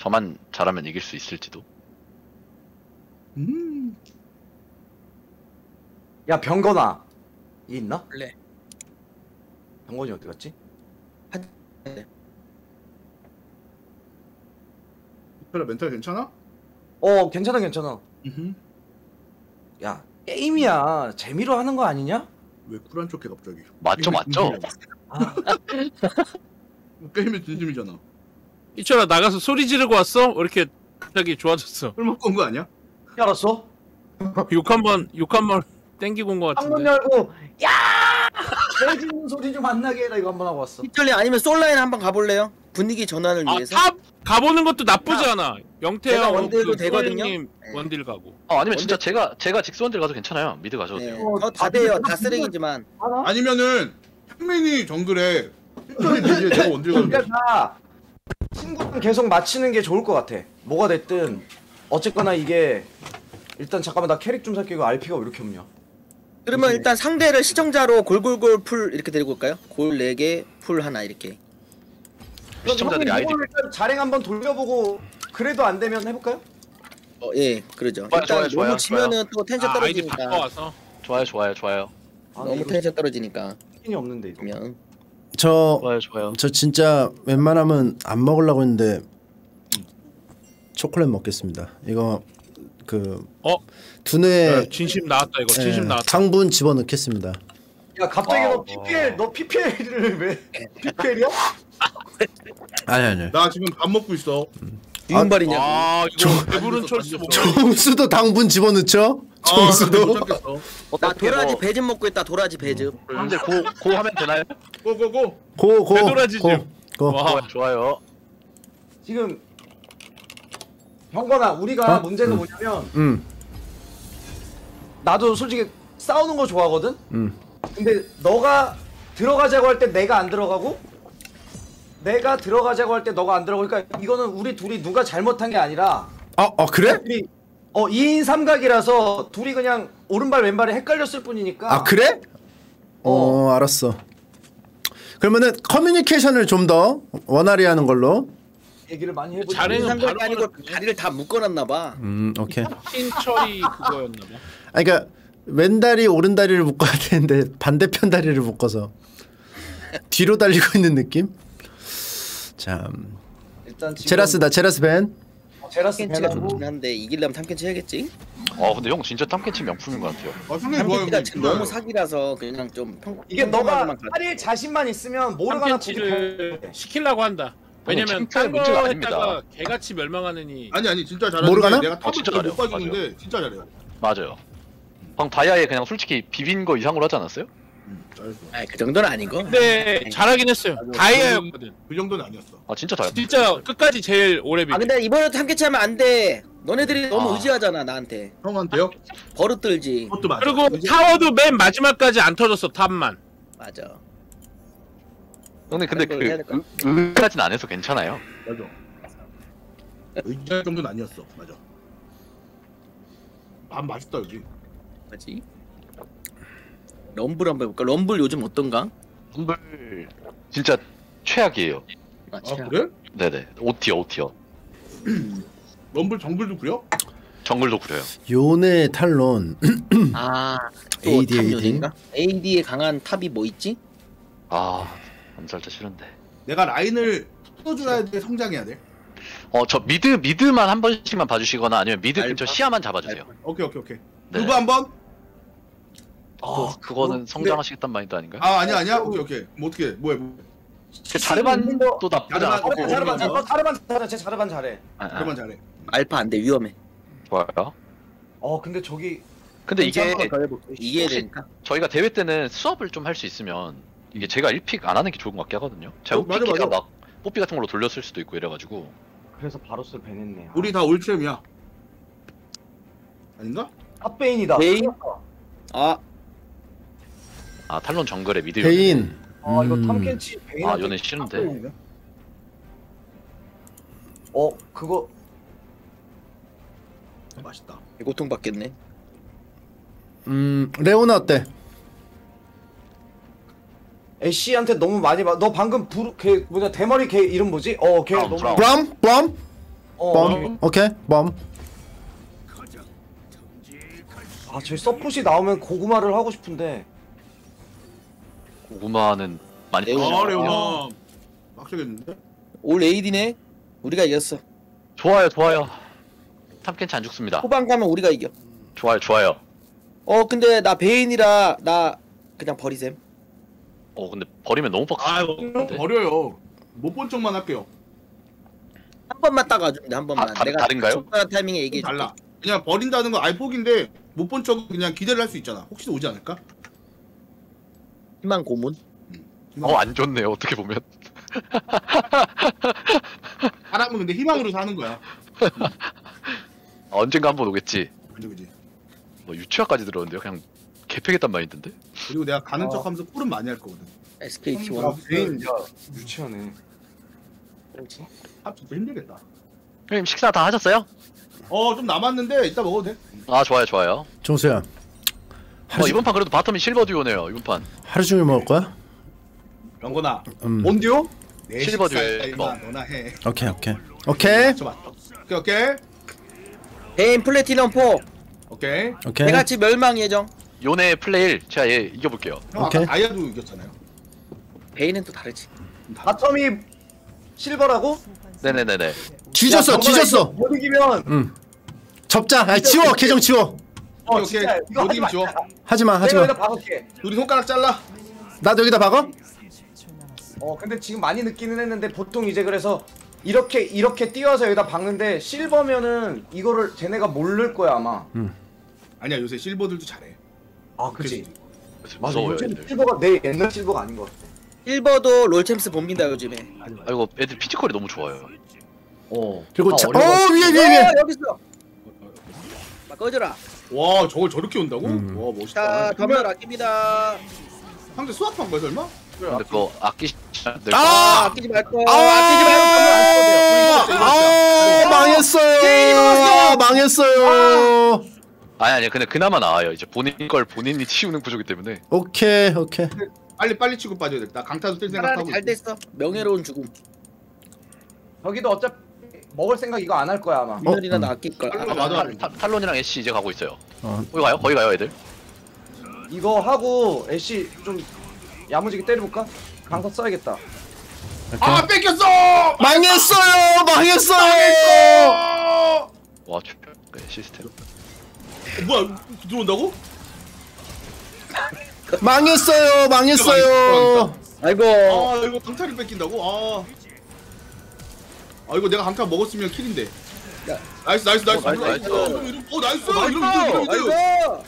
저만 잘하면 이길 수 있을지도. 음 야 병건아 이 있나? 원래 병건이 어디 갔지? 별로 멘탈 괜찮아? 어 괜찮아 괜찮아 음흠. 야 게임이야 재미로 하는 거 아니냐? 왜 쿨한 척해 갑자기? 맞죠, 맞죠? 아, <laughs> 게임의 진심이잖아. 이철아 나가서 소리 지르고 왔어? 왜 이렇게 갑자기 좋아졌어? 술 먹고 온 거 아니야? 알았어? 욕 한번 욕 한번 땡기고 온것 창문 같은데. 열고 야! 해지는 소리 좀 안 나게 해라 이거 한번 하고 왔어 피털리 아니면 솔라인 한번 가볼래요? 분위기 전환을 위해서 아탑 가보는 것도 나쁘지 않아. 영태 제가 형, 원딜도 그 되거든요. 네. 원딜 가고. 어, 아니면 진짜 제가 제가 직스 원딜 가도 괜찮아요. 미드 가셔도 네. 돼요. 어, 다 돼요 다 쓰레기지만 아니면은 현민이 정글에 힐전이 되지 내가 원딜 가는데. 그러니까 친구랑 계속 맞히는 게 좋을 것 같아. 뭐가 됐든. 어쨌거나 이게 일단 잠깐만 나 캐릭 좀 살게 이거 RP가 왜 이렇게 없냐. 그러면 일단 상대를 시청자로 골골골 풀 이렇게 데리고 올까요? 골 4개 풀 하나 이렇게. 시청자들이 그럼 아이디 이걸 일단 자랭 한번 돌려보고 그래도 안 되면 해볼까요? 어, 예 그러죠. 좋아요, 일단 좋아요, 너무 지면은 또 텐션 아, 떨어지니까. 바꿔와서. 좋아요, 좋아요, 좋아요. 아, 너무 텐션 떨어지니까. 스킨이 없는데 이거. 그러면 저 좋아요, 좋아요. 저 진짜 웬만하면 안 먹으려고 했는데 초콜릿 먹겠습니다. 이거 그 어? 두뇌 야, 진심 나왔다 이거. 진심 예, 나왔다. 당분 집어 넣겠습니다. 야 갑자기 아, 너 PPL 너 PPL을 왜 PPL이야? 아니 아니. 나 지금 밥 먹고 있어. 유 인발이냐고 아 이거 배부른 철수 목. 정수도 당분 집어 넣죠? 아, 못 정수도. 참겠어. 나 도라지 뭐 배즙 먹고 있다 도라지 배즙 형들 고, 고 하면 되나요? 고고고. 고고 배도라지 고. 좀. 고. 와. 좋아요, 좋아요. 지금 형건아 우리가 어? 문제는 음. 뭐냐면 음. 나도 솔직히 싸우는 거 좋아하거든? 음. 근데 너가 들어가자고 할 때 내가 안 들어가고 내가 들어가자고 할 때 너가 안 들어가고 그러니까 이거는 우리 둘이 누가 잘못한 게 아니라 아, 아 그래? 우리 어 2인 삼각이라서 둘이 그냥 오른발 왼발이 헷갈렸을 뿐이니까 아 그래? 어, 알았어. 그러면은 커뮤니케이션을 좀 더 원활히 하는 걸로. 얘기를 많이 해보자 상관이 바로 아니고 다리를 다 묶어놨나 봐 음, 오케이. 흰철이 <laughs> 그거였나 봐. 아 그러니까 왼다리 오른다리를 묶어야 되는데 반대편 다리를 묶어서 뒤로 달리고 있는 느낌? 참. 일단 지금 제라스다. 제라스 밴. 어, 제라스 탐켄치가 밴하고 좋긴 한데 이기려면 탐켄치 해야겠지 어, 근데 형 진짜 탐켄치 명품인 것 같아요. 아. 탐켄치가 형님. 지금 너무 사기라서 그냥 좀 평, 이게 너가 평범한 것만 자신만 있으면 모르가나 탐켄치를 시키려고 한다. 왜냐면 아니, 딴 챔프의 문제가 거 아닙니다. 했다가 개같이 멸망하느니 아니 아니 진짜 잘하는데 모르가나? 내가 어, 탑을 진짜 잘못 잘해요. 봐주는데 진짜 잘해요. 맞아요. 방 다이아에 그냥 솔직히 비빈 거 이상으로 하지 않았어요? 음, 잘했어. 아니 그 정도는 아니고 근데 잘하긴 했어요. 다이아였거든. 그 정도는 아니었어. 아 진짜 잘. 진짜 끝까지 제일 오래 비. 아 근데 이번에도 탐켄치 하면 안 돼 너네들이 너무 아. 의지하잖아 나한테 형한테요? 버릇 들지 그것도 맞아. 그리고 타워도 맨 마지막까지 안 터졌어 탑만. 맞아 형님 근데 그런 걸 해야 될까? 그 의까진 안 해서 괜찮아요. 맞아. 의지할 정도는 아니었어. 맞아. 밥 맛있다 여기. 뭐지 럼블 한번 해볼까 럼블 요즘 어떤가 럼블 진짜 최악이에요. 아, 아. 그래? 네네. 5티어 5티어. <clears throat> 럼블 정글도 그려? 정글도 그래요. 요네 탈론. <clears throat> 아, AD, 또 탑 AD. 요인가? AD에 강한 탑이 뭐 있지? 아 암살자 싫은데. 내가 라인을 풀어줘야 돼 성장해야 돼. 어저 미드 미드만 한 번씩만 봐주시거나 아니면 미드 알파? 근처 시야만 잡아주세요. 오케이 오케이 오케이. 네. 누구 한번? 또 그거는 성장하시겠단 마인드 아닌가요? 아 아니야 아니야. 오케이 오케이. 뭐 어떻게 해? 뭐해? 뭐. 그 자르반 또 나쁘지 자르반 않고 어, 자르반 잘해. 어. 어, 자르반 잘해. 제 자르반 잘해. 아, 아, 그러면 잘해. 알파 안 돼 위험해. 좋아요. 어 근데 저기 근데 이게 한번더 해볼게. 이게 혹시- 되니까. 저희가 대회 때는 swap을 좀 할 수 있으면 이게 제가 1pick 안 하는 게 좋은 것 같긴 하거든요. 제가 어, 맞아, 맞아. 막 뽀삐 같은 걸로 돌렸을 수도 있고 이래가지고 그래서 바루스 배냈네. 우리 다 올트렘이야. 아닌가? 탑베인이다. 베인? 아 아 탈론 정글에 미드 베인. 아 이거 음. 탐켄치 베인. 아 요네 싫은데 어 그거 맛있다. 고통 받겠네. 음 레오나 어때? 애쉬한테 너무 많이 봐. 너 방금 부르 걔 뭐냐 대머리 걔 이름 뭐지? 어걔 브라운, 너무 브라운. 브럼? 브럼? 어. 범? 오케이 범. 아저 서폿이 나오면 고구마를 하고 싶은데. 고구마는 많이 레오나. 터지죠. 아 레오나. 빡세겠는데? 올 에이디네. 우리가 이겼어. 좋아요 좋아요 탐켄치 안 죽습니다 후반 가면 우리가 이겨. 좋아요 좋아요 어 근데 나 베인이라 나 그냥 버리셈. 어 근데 버리면 너무 아 빡세 이거 버려요. 못 본 척만 할게요. 한 번만 딱 와주면 한 번만. 아, 다- 내가 다른가요? 적당한 타이밍에 얘기해. 달라. 그냥 버린다는 건 포기인데 못 본 척 그냥 기대를 할 수 있잖아. 혹시 오지 않을까? 희망 고문. 어 안 좋네요 어떻게 보면 <laughs> 사람은 근데 희망으로 사는 거야. 아, 언젠가 한 번 오겠지 그지 그지. 뭐 유치화까지 들었는데요 그냥 개패겠단 마인드인데 그리고 내가 가는 어. 척하면서 꿀은 많이 할 거거든. SKT 야 원. 야 유치하네. 그렇지? 합쳐도 힘들겠다. 형님 식사 다 하셨어요? 어 좀 남았는데 이따 먹어도 돼. 아 좋아요 좋아요 종수야. 어, 하루, 이번 판 그래도 바텀이 실버 듀오네요 이번 판 하루 종일 먹을 거야? 영건아. 음. 뭔데요? 내 실버 듀오에 뭐. 너나 해. 오케이 오케이. 오케이 맞춰봐. 오케이 오케이 베인 플래티넘 4. 오케이. 오케이. 내같이 멸망 예정. 요네 플레일 제가 얘 이겨볼게요 형 오케이. 아까 다이아도 이겼잖아요. 베인은 또 다르지. 바텀이 실버라고? 네네네네 뒤졌어 야, 뒤졌어. 못 이기면 응. 접자. 아 지워 계정 지워. 어 오케이, 진짜 오케이. 이거 못 하지 마. 이기면 하지마 내가 하지마. 여기다 박을게. 우리 손가락 잘라. 나도 여기다 박어? 어 근데 지금 많이 늦기는 했는데 보통 이제 그래서 이렇게 이렇게 띄워서 여기다 박는데 실버면은 이거를 쟤네가 모를 거야 아마. 아니야 요새 실버들도 잘해. 아 그지. 그래서 맞아 애들 실버가 내 옛날 실버가 아닌 것 같아. 실버도 롤챔스 봅니다 요즘에. 아이고 애들 피지컬이 너무 좋아요 어. 그리고 다 자, 어. 위에 위에 위에. 어, 여기 있어. 막 꺼져라. 와 저걸 저렇게 온다고? 음. 와 멋있다. 자, 덤벨 아낍니다. 상대 수압한 거야 설마? 근데 그거 아끼시 네. 아, 아! 아끼지 말 거. 아! 아끼지 말고 덤벨 안 써도 돼요. 아 망했어요. 망했어요. 아니 아니 근데 그나마 나아요 이제 본인 걸 본인이 치우는 구조기 때문에 오케이 오케이. 빨리 빨리 치고 빠져야 돼. 나 강타도 뜰 생각하고. 차라리 잘 됐어. 명예로운 죽음. 여기도 어차피 먹을 생각 이거 안 할 거야 아마. 민열이나 음. 나 아낄 걸. 아, 맞아. 탈- 탈- 탈론이랑 애쉬 이제 가고 있어요 어. 거기 가요? 거기 가요 애들 이거 하고 애쉬 좀 야무지게 때려볼까? 강타 써야겠다. 아 뺏겼어! 망했어요. 망했어요. 와 추, 네, 시스템 어, 뭐야 들어온다고? 망했어요. 망했어요. 아이고. 아 이거 강타를 뺏긴다고? 아. 아 이거 내가 강타 먹었으면 킬인데. 야. 나이스 나이스 나이스. 어, 나이스. 어, 이러면 이러면- 어 나이스. 나이스. 이러면 이러면.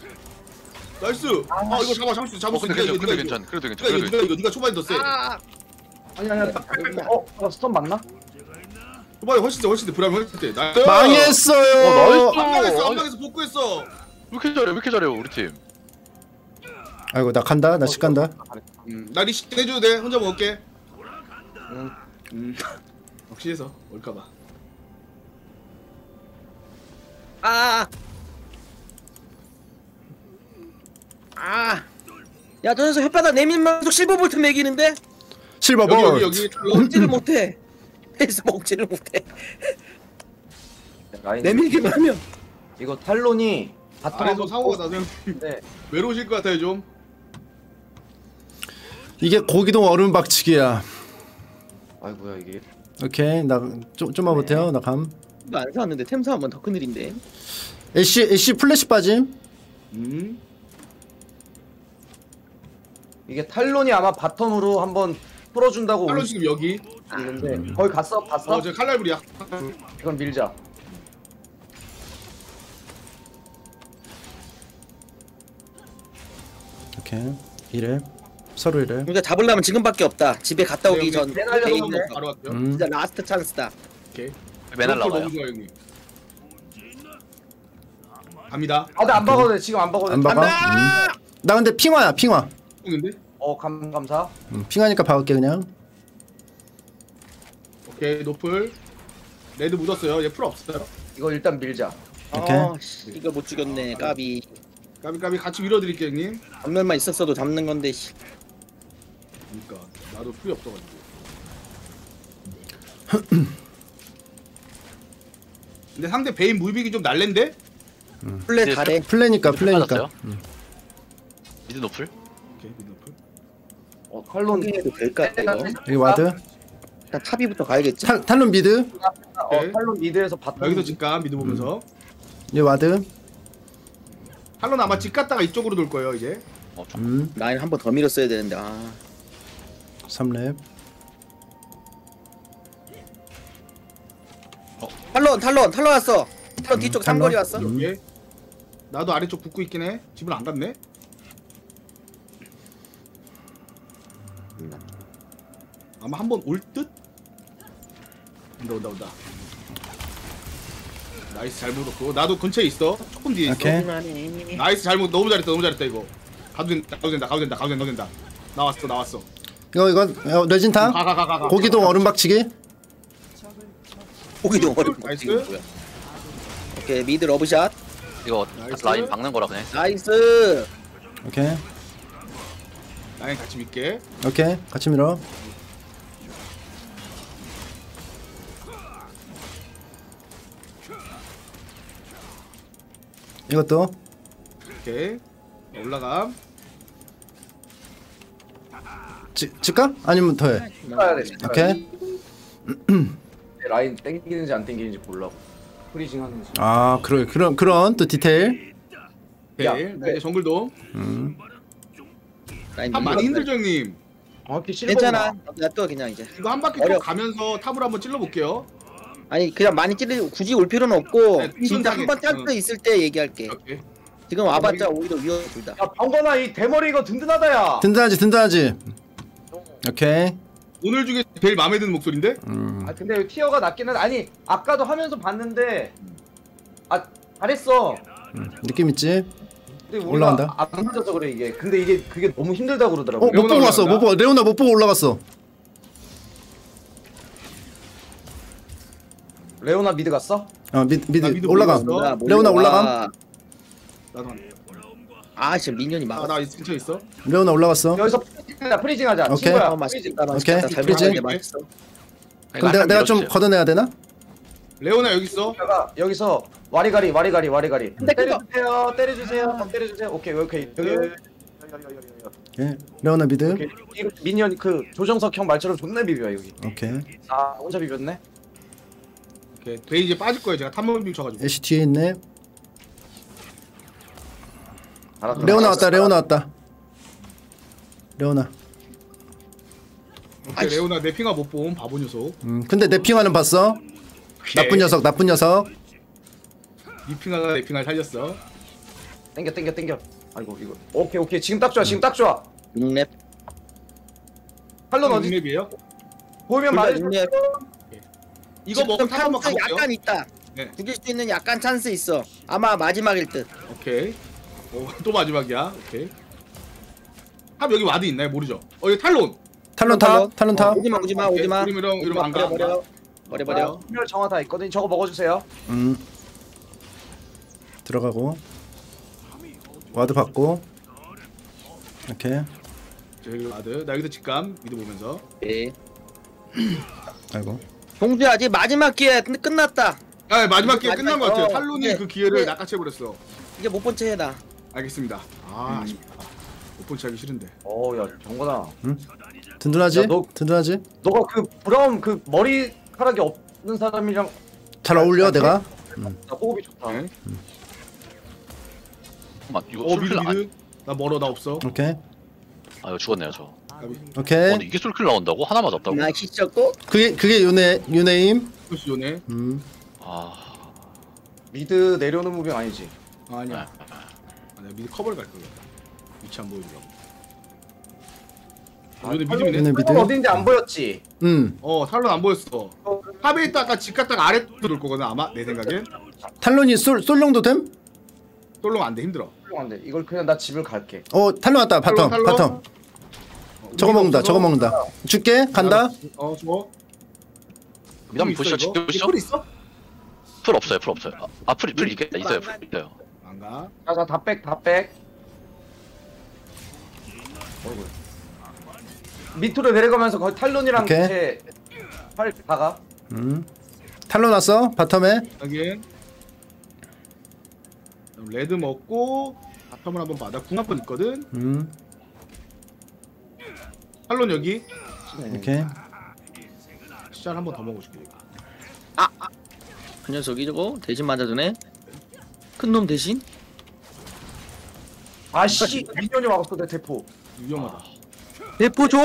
나이스. 아 이거 잡아 잡을 수 잡을 어 수. 괜찮 이거, 그래도 괜찮 그래도. 괜찮 그래도 이거 네가 이거 네가 초반에 더 세. 아, 아니. 딱 뺏겼다. 어? 어 stun 맞나? 초반에 훨씬 세 훨씬 세 브라움 훨씬 세. 나이스. 망했어요. 한방에서 한방에서 복구했어. 왜 이렇게 잘해 왜 이렇게 잘해요 우리 팀 아이고 나 간다. 나집 간다. 음, 나 leash 해줘도 돼. 혼자 먹을게. 음. 해서 올까봐. 아. 아. 야, 저 녀석 혓바닥 내밀면서 실버 볼트 매기는데 실버 여기 볼. 여기 여기. 먹지를 못해. 해서 먹지를 못해. 라인. 내밀기만 하면. 이거 탈론이 아래서 사고가 나면 네. <laughs> 외로우실 것 같아요 좀. 이게 고기동 얼음 박치기야. 아이고야 이게. 오케이 나 좀 좀만 못해요. 나 감. 이거 안 사왔는데 템사 한번 더 큰일인데. 애쉬 애쉬 플래시 빠짐. 음. 이게 탈론이 아마 바텀으로 한번 풀어준다고 칼로 올 지금 여기. 수 있는데 거기 갔어? 봤어? 어, 저 칼날부리야. 이건 밀자. 오케이. 이래. 서로 이래. 그러니까 잡으려면 지금밖에 없다. 집에 갔다 오기 전 네, 날려서 베인 한번 바로 갈게요. 음. 진짜 last chance다. 오케이. 맨날 로컬 나와요. 너무 좋아 형님. 갑니다. 아, 나안 박아도 돼. 지금 안 박아도 돼. 안 박아? 음. 나 근데 핑와야 핑와. 근데 어, 감 감사. 음, 핑와니까 박을게 그냥. 오케이 노플. 레드 묻었어요. 얘 풀 없어요. 이거 일단 밀자. 오케이. 어, 씨, 이거 못 죽였네. 까비. 까비 까비 같이 밀어드릴게요 형님. 점멸만 있었어도 잡는 건데. 씨. 나도 풀이 없어가지고. <clears throat> 근데 상대 베인 물빅이 좀 날랜데? 플레 이제 잘해. 플레니까 플레니까. 빠졌어요? 미드 노플? 오케이 미드 노플. 어, 칼론 해도 될까 이거? 여기 와드. 일단 탑이부터 가야겠지. 탈 탈론 미드. 어, 칼론 미드에서 봤 여기서 직감 미드 보면서. 여기 와드. 탈론 아마 집 갔다가 이쪽으로 돌 거예요 이제. 어, 좀 음. 라인 한 번 더 밀었어야 되는데. 아. 3렙. 탈론 탈론 탈론 왔어. 탈론 뒤쪽 탈론? 삼거리 왔어. 음. 여기. 나도 아래쪽 붙고 있긴 해. 집을 안 갔네. 아마 한 번 올 듯? 온다 온다 온다. 나이스 잘 물었고 나도 근처에 있어. 조금 뒤에 있어. 오케이. 나이스 잘못 너무 잘했다 너무 잘했다 이거. 가도 된다 가도 된다 가도 된다 가도 된다 가도 된다. 나왔어 나왔어. 이거 이거 어, 뇌진탕. 가가가가 가. 고기동 얼음 박치기. 고기동 얼음. 나이스. 오케이 미드 러브샷. 이거 나이스. 라인 박는 거라 그냥. 나이스. 오케이. 나랑 같이 밀게. 오케이. 같이 밀어. 이것도 오케이. 올라감. 지, 질까? 아니면 더해. 가야 돼. 오케이. <clears throat> 라인 땡기는지 안 땡기는지 몰라. freezing 하는지. 아, 그래. 그런 그런 또 디테일. 야, 나 이제 정글도. 음. 탑 많이 힘들죠 형님. 실버. 괜찮아. 놔둬 그냥 이제. 이거 한 바퀴 어려- 또 가면서 탑으로 한번 찔러 볼게요. 아니 그냥 많이 찌르 굳이 올 필요는 없고 네, 진짜. 한번 짤때 있을 때 얘기할게. 오케이. 지금 와봤자 오히려 위험해 둘 다. 야, 병건아 이 대머리 이거 든든하다 야. 든든하지, 든든하지. 오케이. 오늘 중에 제일 마음에 드는 목소리인데? 음. 아 근데 티어가 낮기는 아니 아까도 하면서 봤는데 아 잘했어. 음. 느낌 있지? 올라간다. 안 맞아서 그래 이게. 근데 이게 그게 너무 힘들다 고 그러더라고. 어, 못 보고 왔어. 못 보고 레오나 못 보고 올라갔어. 레오나 미드 갔어? 어, 미, 미드 나 미드 올라가. 레오나 올라감. 나도 안 돼. 아 지금 미니언이 아, 막. 나 근처에 있어. 레오나 올라갔어. 여기서 freezing하자. freezing하자. 오케이. 친구야. 어 맛있겠다 맛있겠다. 오케이, 잘 freezing. 먹었네 맛있어. 그럼 내가 내가 좀 걷어내야 되나? 레오나 여기 있어. 내가 여기서 와리가리 와리가리 와리가리. 근데 그거- 때려주세요. 때려주세요. 막 때려주세요. 오케이 오케이. 여기 여기 여기 예. 레오나 미드. 여기. 이 미니언 그 조정석 형 말처럼 존나 비벼 여기. 오케이. 아 혼자 비볐네. 오케이. 베이 이제 빠질 거예요. 제가 탐험 밀쳐가지고. 애쉬 뒤에 있네. 알았다. 레오나 왔다. 레오나 왔다. 레오나. 오케이. 레오나 내 핑와 못 봄. 바보 녀석. 음. 근데 내 핑와는 봤어. 나쁜 녀석. 나쁜 녀석. 이 핑와가 내 핑와를 살렸어. 땡겨 땡겨 땡겨. 아이고 이거. 오케이 오케이 지금 딱 좋아 지금 딱 좋아. 6렙. 칼론 어디 맵이에요? 보이면 말해. 6렙. 이거 먹고 top 한번 가볼게요. 약간 있다. 네. 죽일 수 있는 약간 찬스 있어. 아마 마지막일 듯. 오케이. 오, <laughs> 또 마지막이야. 오케이. top 여기 ward 있나요? 모르죠. 어, 여기 탈론. 탈론 타. 탈론 타. 오지마 오지마. 오지마. 그럼 이런- 이런 안 가, 버려 버려. 버려 버려. 멸 정화 다 있거든. 저거 먹어주세요. 음. 들어가고. 와드 받고. 오케이. 저 여기 ward. 나 여기서 직감 mid 보면서. 네. 아이고. 동주야 아직 마지막 기회 근데 끝났다. 아, 마지막 기회 끝난 것 같아요. 어, 탈론이 네. 그 기회를 네. 낚아채 버렸어. 이제 못 본 채 해다. 알겠습니다. 아, 음. 아쉽다. 못본치 하기 싫은데. 어야 정건아. 든든하지? 야, 너- 든든하지? 너가 그 브라움 그 머리카락이 없는 사람이랑 잘 어울려 내가. 나 호흡이 좋다. 네. 잠깐만 이거 어, mid 술필 안... mid. 나 멀어 나 없어. 오케이. 아 이거 죽었네요 저. 까비. 어, 오케이. 근데 이게 솔킬 나온다고? 하나 맞았다고? 맛있었고 그게 그게 요네 요네임. 그렇지 요네. 음. 아 mid 내려오는 무빙 아니지? 아, 아니야. 아, 내가 mid 커버를 갈 거야. 위치 안. 아, 탈론- mid미네. mid. 탈론 어딘지 안 보였지? 음. 어 탈론 안 보였어. top에 있다가 집 갔다가 아래 돌 거거든 아마 내 생각엔. 탈론이 솔 솔용도 됨? 솔용 안돼 힘들어. 탈론 안 돼. 이걸 그냥 나 집을 갈게. 어 탈론 왔다 bottom 탈론, bottom. 탈론. 저거 먹는다 저거 먹는다. 줄게 간다. 어 좋아. mid 한번 보시죠 지금 보시죠 플 있어? 플 없어요 플 없어요 아, 아 플, 플 이게 있어요 플 있어요 안 가. 자자 다 back, 다 back. 어이구. 밑으로 내려가면서 거의 탈론이랑 오케이. 제팔 다가. 음. 탈론 왔어 bottom에. 여긴. 레드 먹고 bottom을 한번 받아. 궁 한번 있거든. 음. 탈론 여기. 오케이. 시작 한번 더 먹어줄게. 그 녀석이 저거 대신 맞아주네 큰 놈 대신 아씨 minion이 막았어 내 대포. 위험하다. 대포 줘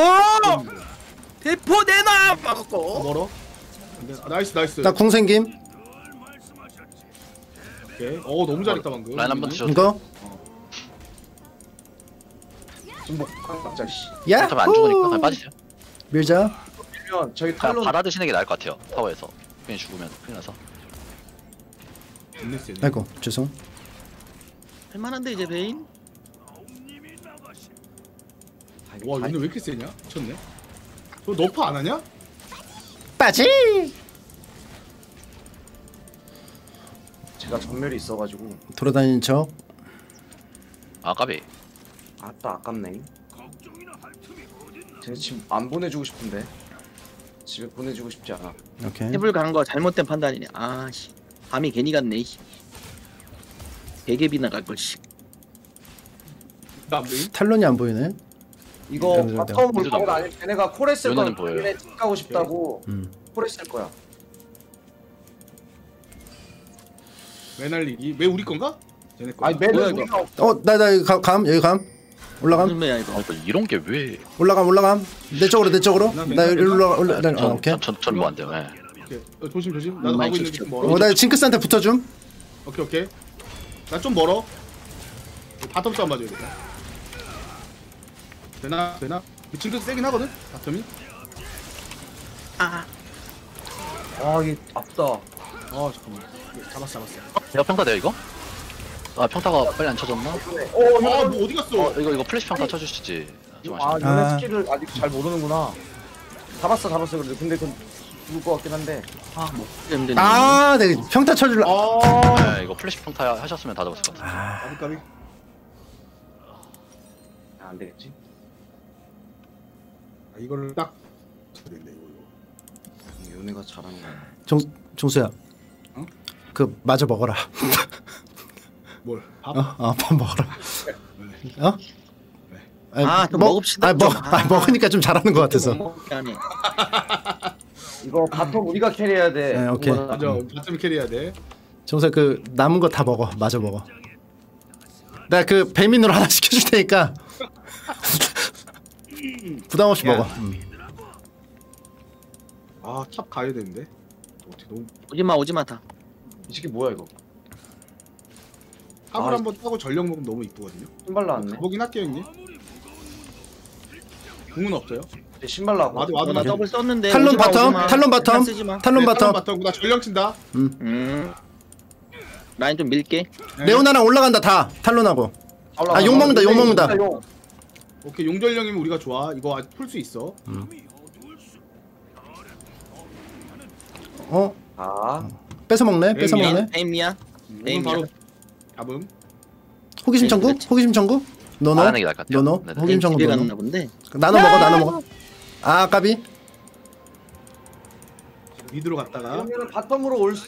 대포 내놔 어, 막았고 멀어. 근데- 아, nice nice. 나 궁 생김. 오케이. 어 너무 잘했다 방금. 라인 한번 드셔도 이거. 씨. 야. 안 죽으니까 그냥 빠지세요 밀자. 그러면 저희 그냥 탈론 받아 드시는 게 나을 것 같아요 타워에서 괜히 죽으면 큰일 나서. 아이고 죄송. 할만한데 이제 베인 와 얘네 왜 이렇게 세냐? 미쳤네. 저 너프 안 하냐? 빠지. 제가 전멸이 있어가지고 돌아다니는 척. 아 까비 아따 아깝네. 쟤 지금 안 보내주고 싶은데 집에 보내주고 싶지 않아. 오케이. 해불 가는 거 잘못된 판단이네 아씨 밤이 괜히 갔네 씨 베개비 나 갈 걸 씨 나 메인? 탈론이 안 보이네. 이거 그래, 그래, 바텀 올 미드도 거면 아니 걔네가 콜했을 거야. 요네는 보여요. 걔네 집 가고 싶다고 음. 콜했을 거야. 왜 날리기? 왜 우리 건가? 쟤네 거. 아니 매는 우리가 없- 어나나 여기 가- 감 여기 감. 올라감. 무슨 매야 이거 아 그러니까 이런 게 왜 올라감 올라감. 내 쪽으로 내 쪽으로. 나 여기 올라 올라. 나- 어, 오케이. 전전뭐 안 돼요 예. 오케이. 어, 조심 조심. 나도 가고 있는데 좀 멀어. 어나 징크스한테 붙어줌. 오케이 오케이. 나 좀 멀어. bottom 싸움 맞아야겠다. 되나 되나? 징크 세긴 하거든. bottom이. 아 아 이게 아프다. 아 잠깐만. 잡았어 잡았어. 내가 평타 돼요 이거? 아 평타가 빨리 안 쳐졌나? 어, 아, 뭐 어디 갔어? 어 이거 이거 플래시 평타 쳐주시지 좀 아 아쉽네 아. 스킬을 아직 잘 모르는구나. 잡았어 잡았어 그래도 근데 그건 죽을 것 같긴 한데. 아 뭐 힘드네 아, 내가 평타 쳐줄라. 아. 네, 이거 플래시 평타 하셨으면 다 잡았을 것 같아요 까비 까비. 아, 안 되겠지. 아, 이거를 딱. 요네가 잘하는 거야. 종 종수야. 어? 그 마저 먹어라. <laughs> 뭘? 밥? 어, 어, 밥 먹어라. 어? 아니, 아, 좀 먹- 먹읍시다, 아니, 먹, 좀. 아니, 먹으니까 좀 잘하는 것 같아서. <laughs> 이거 bottom 우리가 carry해야 돼. 네, 오케이. 맞아. bottom carry해야 돼. 종수야 그 남은 거 다 먹어. 마저 먹어. 내가 그 배민으로 하나 시켜줄 테니까 <laughs> 부담 없이 야. 먹어. 음. 아, top 가야 되는데. 어떻게 너무 오지마 오지마 다 이 새끼 뭐야 이거? top을 아, 한번 타고 전령 먹으면 너무 이쁘거든요. 신발 나왔네. 가보긴 할게요, 형님. 궁은 없어요. 이제 신발 나왔고. 와도 와도 나. 더블 썼는데 탈론 오지마, bottom, 오지마. 탈론 bottom, 쓰지 마. 탈론 네, bottom. bottom. 나 전령 친다. 음 라인 좀 밀게 네. 레오나랑 올라간다 다 탈론하고. 올라가. 아, 욕 먹는다, 욕 먹는다. 오케이, 용전령이면 우리가 좋아. 이거 풀수 있어. 어? 아, 뺏어 먹네. 뺏어 에이미야. 먹네. 에임이야 에임이야. 바로 잡음. 호기심 네, 청구? 그렇지. 호기심 청구? 노노? 안 하는 게 나을 것 같아요. 노노? 네네. 호기심 청구 집에 노노? 갔나 본데 나눠 먹어 나눠 먹어. 아 까비. 미드로 갔다가 그러면 바텀으로 올 수.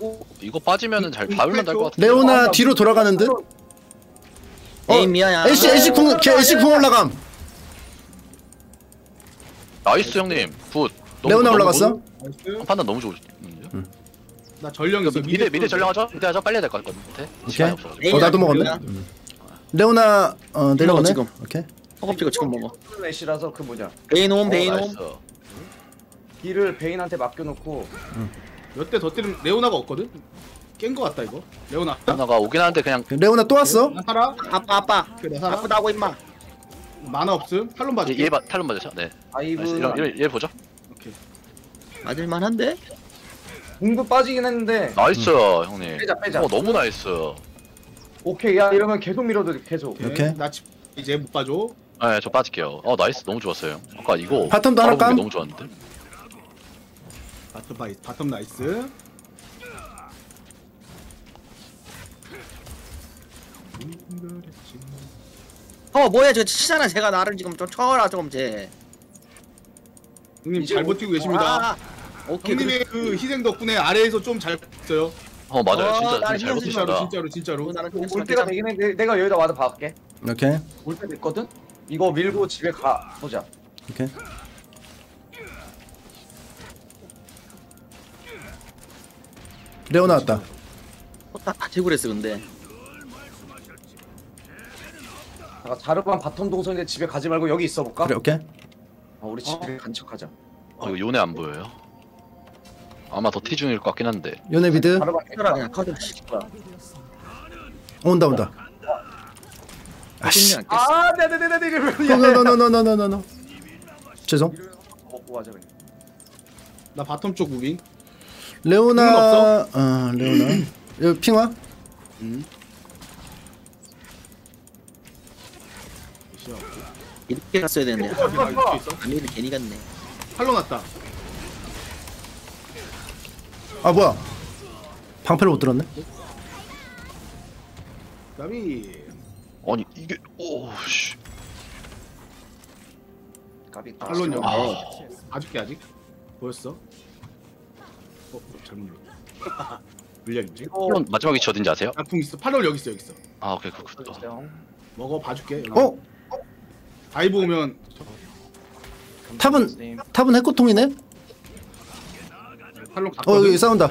오, 이거 빠지면은 잘 밟으면 될것 같은데 레오나 뒤로 돌아가는 듯. 어, 에임이야 야 애쉬 애쉬 궁 걔 애쉬 궁 올라감. nice 형님 good 너무- 레오나 너무 올라갔어? good. nice. 판단 너무 좋은데요? 나 전령 있어. mid mid 전령하죠? mid 하죠? 빨리 해야 될 것 같은데 시간이 없어가지고 어 나도 먹었네. aim이야. 레오나 어 내려오네. 지금. 오케이. 허겁지겁 지금 먹어. 애쉬라서 그 뭐냐 베인홈 어, 베인홈. nice. 딜을 베인한테 맡겨놓고 몇 대 더 때리면 레오나가 없거든? 깬 거 같다 이거 레오나 하나가 오긴 하는데 그냥 레오나 또 왔어? 나 살아? 아빠 아빠. 그래 나 살아? 아프다고 임마. 만화 없음? 탈론 얘, 봐줄게 얘 봐, 탈론 맞으죠? 네. dive. 이런 얘, 얘 보죠. 오케이 맞을만한데? 공도 빠지긴 했는데 나이스 형님. 빼자, 빼자. 어 너무 nice. 오케이 야 이러면 계속 밀어도 돼, 계속 오케이, 오케이. 나 집, 이제 못 봐줘 네, 저 빠질게요. 어 nice 너무 좋았어요. 아까 이거 bottom도 하나 바로 보기 깜? 너무 좋았는데. bottom 바이 bottom nice 어 뭐야 저 치잖아 제가 나를 지금 좀 쳐라 좀 쟤. 형님 이제 잘 버티고 계십니다 아, 오케이 형님의 그 희생 덕분에 아래에서 좀 잘 버텼어요 어 맞아요. 어, 진짜 나는 잘 이현수 진짜로 버티셨다. 진짜로 진짜로 그리고 나는 올 때가 되긴 해 내- 내가 여기다 와서 박을게 오케이 올 때 됐거든? 이거 밀고 집에 가 보자 오케이. 레오 나 왔다. 다 제구랬어 근데. 아, 자르반 바텀 동선인데 집에 가지 말고 여기 있어 볼까? 그래 오케이. 어, 우리 집에 간척하자 어 이거 요네 안 보여요? 아마 더 티 중일 것 같긴 한데. 요네 미드 자르반 쳐라 그냥 커져. 씨. 온다 온다. 아씨. 아 네네네네 노노노노노노노노. 죄송. 먹고 가자 그냥 나 바텀 쪽 무빙 레오나 어 레오나 <clears throat> 여기 핑화 이렇게 갔어야 되는데. 아? 아미를 괜히 갔네. 탈론 왔다 아 뭐야 방패를 못 들었네 나비 아니 이게 오씨. 까비 형 아. 봐줄게 아직 보였어? 어 잘못 눌렀다 <laughs> 물량인지 탈론 마지막 위치 어딘지 아세요? 나궁 있어 팔론 여기 있어 여기 있어 아 오케이 그 그. 먹어 봐줄게. 어 다이브 오면 탑은 탑은 해코통이네 어 여기 싸운다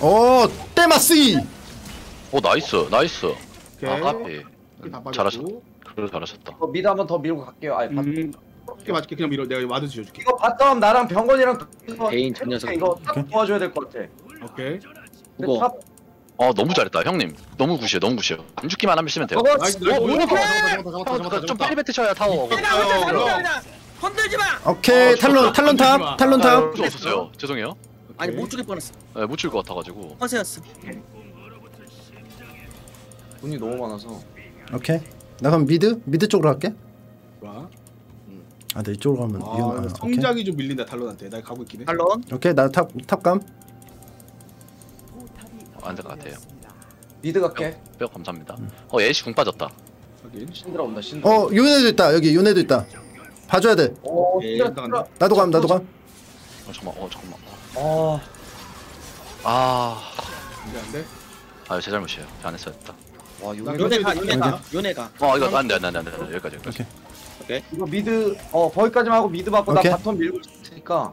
어 때마스이 오 nice nice. 아. 이렇게 다 잘하셨. 그래 잘하셨다. 이거 mid 한번 더 밀고 갈게요 아니 바- 음 이렇게 맞게 그냥 밀어 내가 ward 지어줄게 이거 bottom 나랑 병건이랑 베인 저 녀석. 이거 top 도와줘야 될 것 같아 오케이 근데. 탑 어 너무 잘했다 형님. 너무 good이에요 너무 good이에요. 안 죽기만 하면 쓰면 돼요. 저거 nice nice 어, 오, 잡았다, 좀. 빨리 뱉으셔야 타워. 그냥 그냥 건들지 마. 오케이 어, 탈론 탈론 top 탈론 아, top 좀 없었어요. 죄송해요. 아니 못 죽일 뻔했어. 네, 못 죽일 것 같아가지고. 허세였어. 돈이 너무 많아서 오케이 나 그럼 mid mid 쪽으로 갈게 좋아 아나 이쪽으로 가면 아, 이건 아, 오케이 성장이 좀 밀린다 탈론한테 나 가고 있긴 해 탈론. 오케이 나 top top 감 안될 것 같아요. mid 갈게 뼈 감사합니다. 어 애쉬 궁 빠졌다. 신드라 온다 신드라 어 요네도 있다 여기 요네도 있다 봐줘야 돼오 오케이. 신드라 나도 감 나도 감 어 잠깐만. 어 잠깐만. 어 아. 안돼 안돼 아유 제 잘못이에요. 안 했어야 했다. 와 요네가 오케이. 요네가 요네가. 어 이거 안돼 안돼 안돼 안돼 여기까지 여기까지. 오케이 이거 mid 어 거기까지만 hago mid 받고 오케이. 나 bottom 밀고 있으니까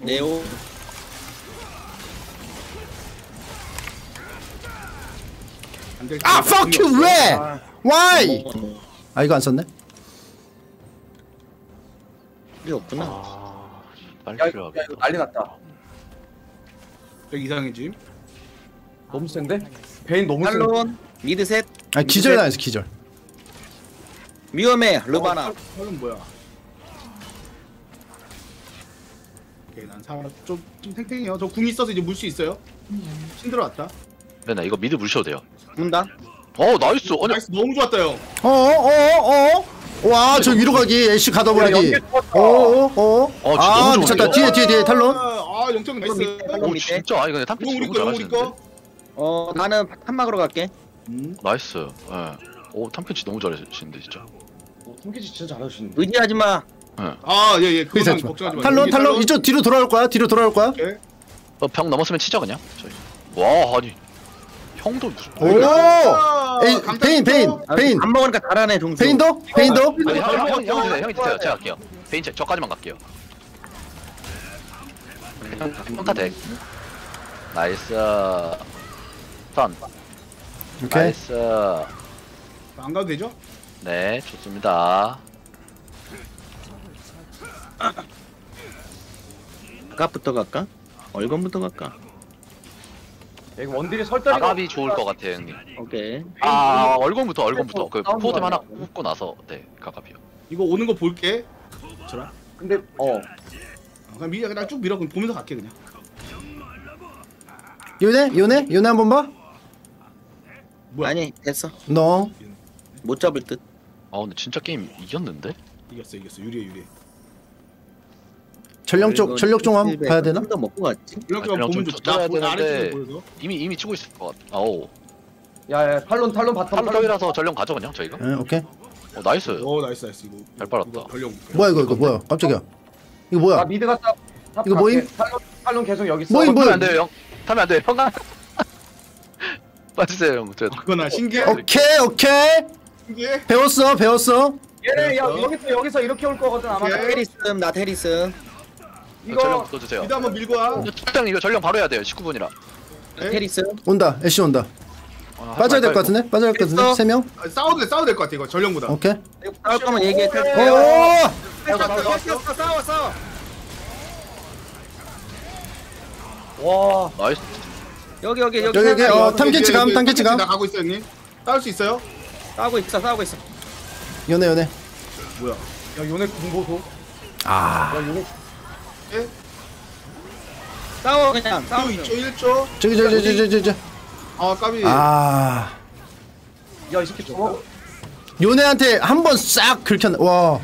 네오. 아 fuck you 왜 why 어, 아 이거 안 썼네 필요 없구나. 아 빨리 야, 야 필요하겠다. 이거 난리 났다 백 이상이지 너무 센데? 베인 너무 센데 탈론. 미드 셋. 아 기절 당했어 기절 위험해. 르바나. 어, 탈론 뭐야 오케이 난 살아 좀, 좀 탱탱해요 저궁 있어서 이제 물 수 있어요 신들어 왔다 네네 이거 미드 물셔도 돼요. 문다. 어 나이스. 아니 나이스 너무 좋았다 형 어어어어 와 저 위로 가기 애쉬 가둬버리기 연계 좋았다. 어어 어 어, 진짜 아 너무 미쳤다? 뒤에 뒤에 뒤에 탈론 아 영정 나이스 밑에, 탈론 오 밑에. 진짜 아니 근데 탐피 이거 우리 너무 거 이거 우리 잘하시는데. 거 어 나는 탄막으로 갈게. 음. 나이스. 예. 오 탐피치 너무 잘하시는데 진짜. 어, 통키지 진짜 잘하시는데 의지하지 마. 아 예 예 그거는 의사 걱정하지 마 탈론 탈론 이쪽 뒤로 돌아올 거야 뒤로 돌아올 거야 어 벽 넘었으면 치죠 그냥. 저희. 와 아니 형도 무슨. 오 아, 에이 베인 베인 아, 베인 안 먹으니까 잘하네 동수. 베인도 베인도 아니 형 형형 드세요 형이 드세요 제가 갈게요. 베인 제 저까지만 갈게요. 평타 덱. nice. stun. 오케이. nice. 안 가도 되죠? 네, 좋습니다. 아까부터 갈까? 얼건부터 갈까? 여기 원딜이 설자리가 아갑이 좋을 것 같아요, 형님. 오케이. 아, 얼건부터, 얼건부터. 그 싸우는 포템 거 하나 아니야? 굽고 나서, 네, 가갑이요. 이거 오는 거 볼게. 저라. 근데 어 어, 그냥 미 그냥 쭉 밀어 그냥 보면서 갈게 그냥. 요네 요네 요네 한 번 봐. 뭐야? 아니 됐어. 너 못 잡을 듯. 아, 근데 진짜 게임 이겼는데? 이겼어 이겼어 유리해 유리해. 전령 쪽 전령 좀 한번 봐야 되나? 좀더 먹고 갔지. 이렇게 아, 보면 나 보- 나 되는데. 아래쪽에 보여서. 이미, 이미 치고 있을 것 같아. 아오. 야야 탈론 탈론 bottom 탈론 탈론이라서 전령 가죠, 그냥 저희가? 예, 오케이. 어, nice. 오 nice nice 이거. 잘 빨았다. 전령. 뭐야 이거 이거 뭐야? 깜짝이야. 이거 나 뭐야? mid 갔다 top 이거. 뭐임? 탈론 탈론 계속 여기 있어 뭐임? 타면 안 돼요, 형. 타면 안 돼요, 형아. <laughs> 빠지세요, 형. 저, 그거나 신기해. 오케이 오케이. 신기해. 배웠어 배웠어. 얘네 야. 여기서 여기서 이렇게 올 거거든 아마. 테리스 나 테리스. 이거 전령 붙어주세요. mid 한번 밀고 와. 형 이거 전령 바로 해야 돼요, 19분이라. 네? 텔 있어. 온다 애쉬 온다. 아, 빠져야 될 것 같은데? 빠져야 될 것 같은데? 됐어. 세 명? 아, 싸워도 돼 싸워도 될 것 같아 이거 전령보다. 오케이. 싸울 거면 얘기해. 텔- 오! 싸워 싸워 싸워. 와 여기 nice. 여기 여기 여기, 여기, 어, 탐켄치 감, 탐켄치 감. 나 가고 있어 형님. 싸울 수 있어요? 싸우고 있어 싸우고 있어. 연애 연애. 뭐야? 야 요네 군보소 아 야 요네 예? 싸워 그냥 또 싸워. 2초 1초. 저기 저기 저기 저기 저기. 저기. 아 까비. 아 야이 새끼 저거 요네한테 한 번 싹 긁혔네. 와.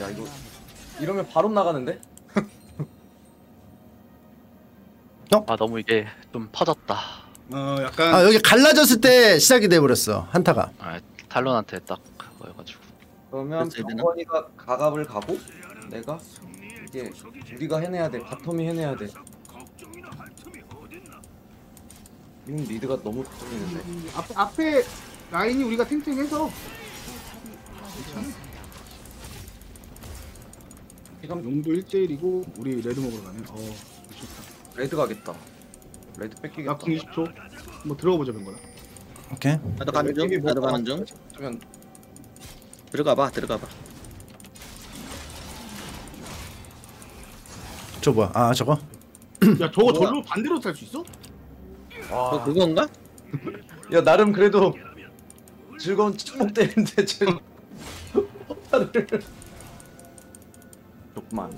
야 이거 이러면 바로 나가는데 아, 너무 이게 좀 퍼졌다. 어 약간 아 여기 갈라졌을 때 시작이 돼 버렸어 한타가. 아, 탈론한테 딱 그거여가지고. 그러면 되나? 병건이가 가갑을 가고 내가 이게 우리가 해내야 돼 bottom이 해내야 돼 지금 리드가 너무 뚫리는데 앞, 앞에 라인이 우리가 탱탱해서 지금 용도 1대1이고 우리 red 먹으러 가네. 어 좋다. red 가겠다 red 뺏기겠다 나궁 20초. 뭐 들어가 보자 베인 거나. 오케이. 나도 가는 중. 나도 가는 중. 그러면 들어가 봐 들어가 봐. 저 뭐야? 아 저거? 야 저거 절로 반대로 탈 수 있어? 어 와. 그건가? 야 나름 그래도 즐거운 때는데 지금 좋구만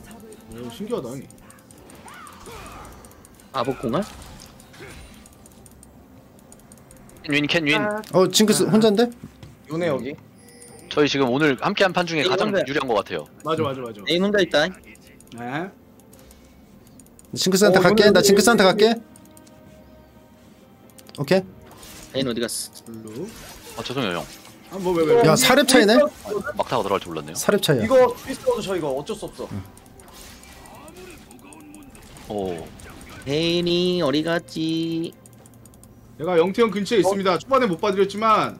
오 신기하다 형이. 아보콩아? 윈, 캔 윈. 어 징크스 혼자인데? 요네 여기 저희 지금 오늘 함께한 판 중에 가장 이건데. 유리한 것 같아요. 맞아 맞아 맞아. 에임 혼자 있다. 네. 징크스한테 어, 갈게. 나 징크스한테. 갈게. 오케이. 에임 어디 갔어? 별로. 아, 죄송해요, 형. 아뭐 왜 왜? 야 사렙 차이네? 막타가 들어갈 줄 몰랐네요. 사렙 차이야. 이거 트위스터도 저 이거 어쩔 수 없어 오. 에임이 어디 갔지? 내가 영태형 근처에 있습니다. 초반에 못 봐드렸지만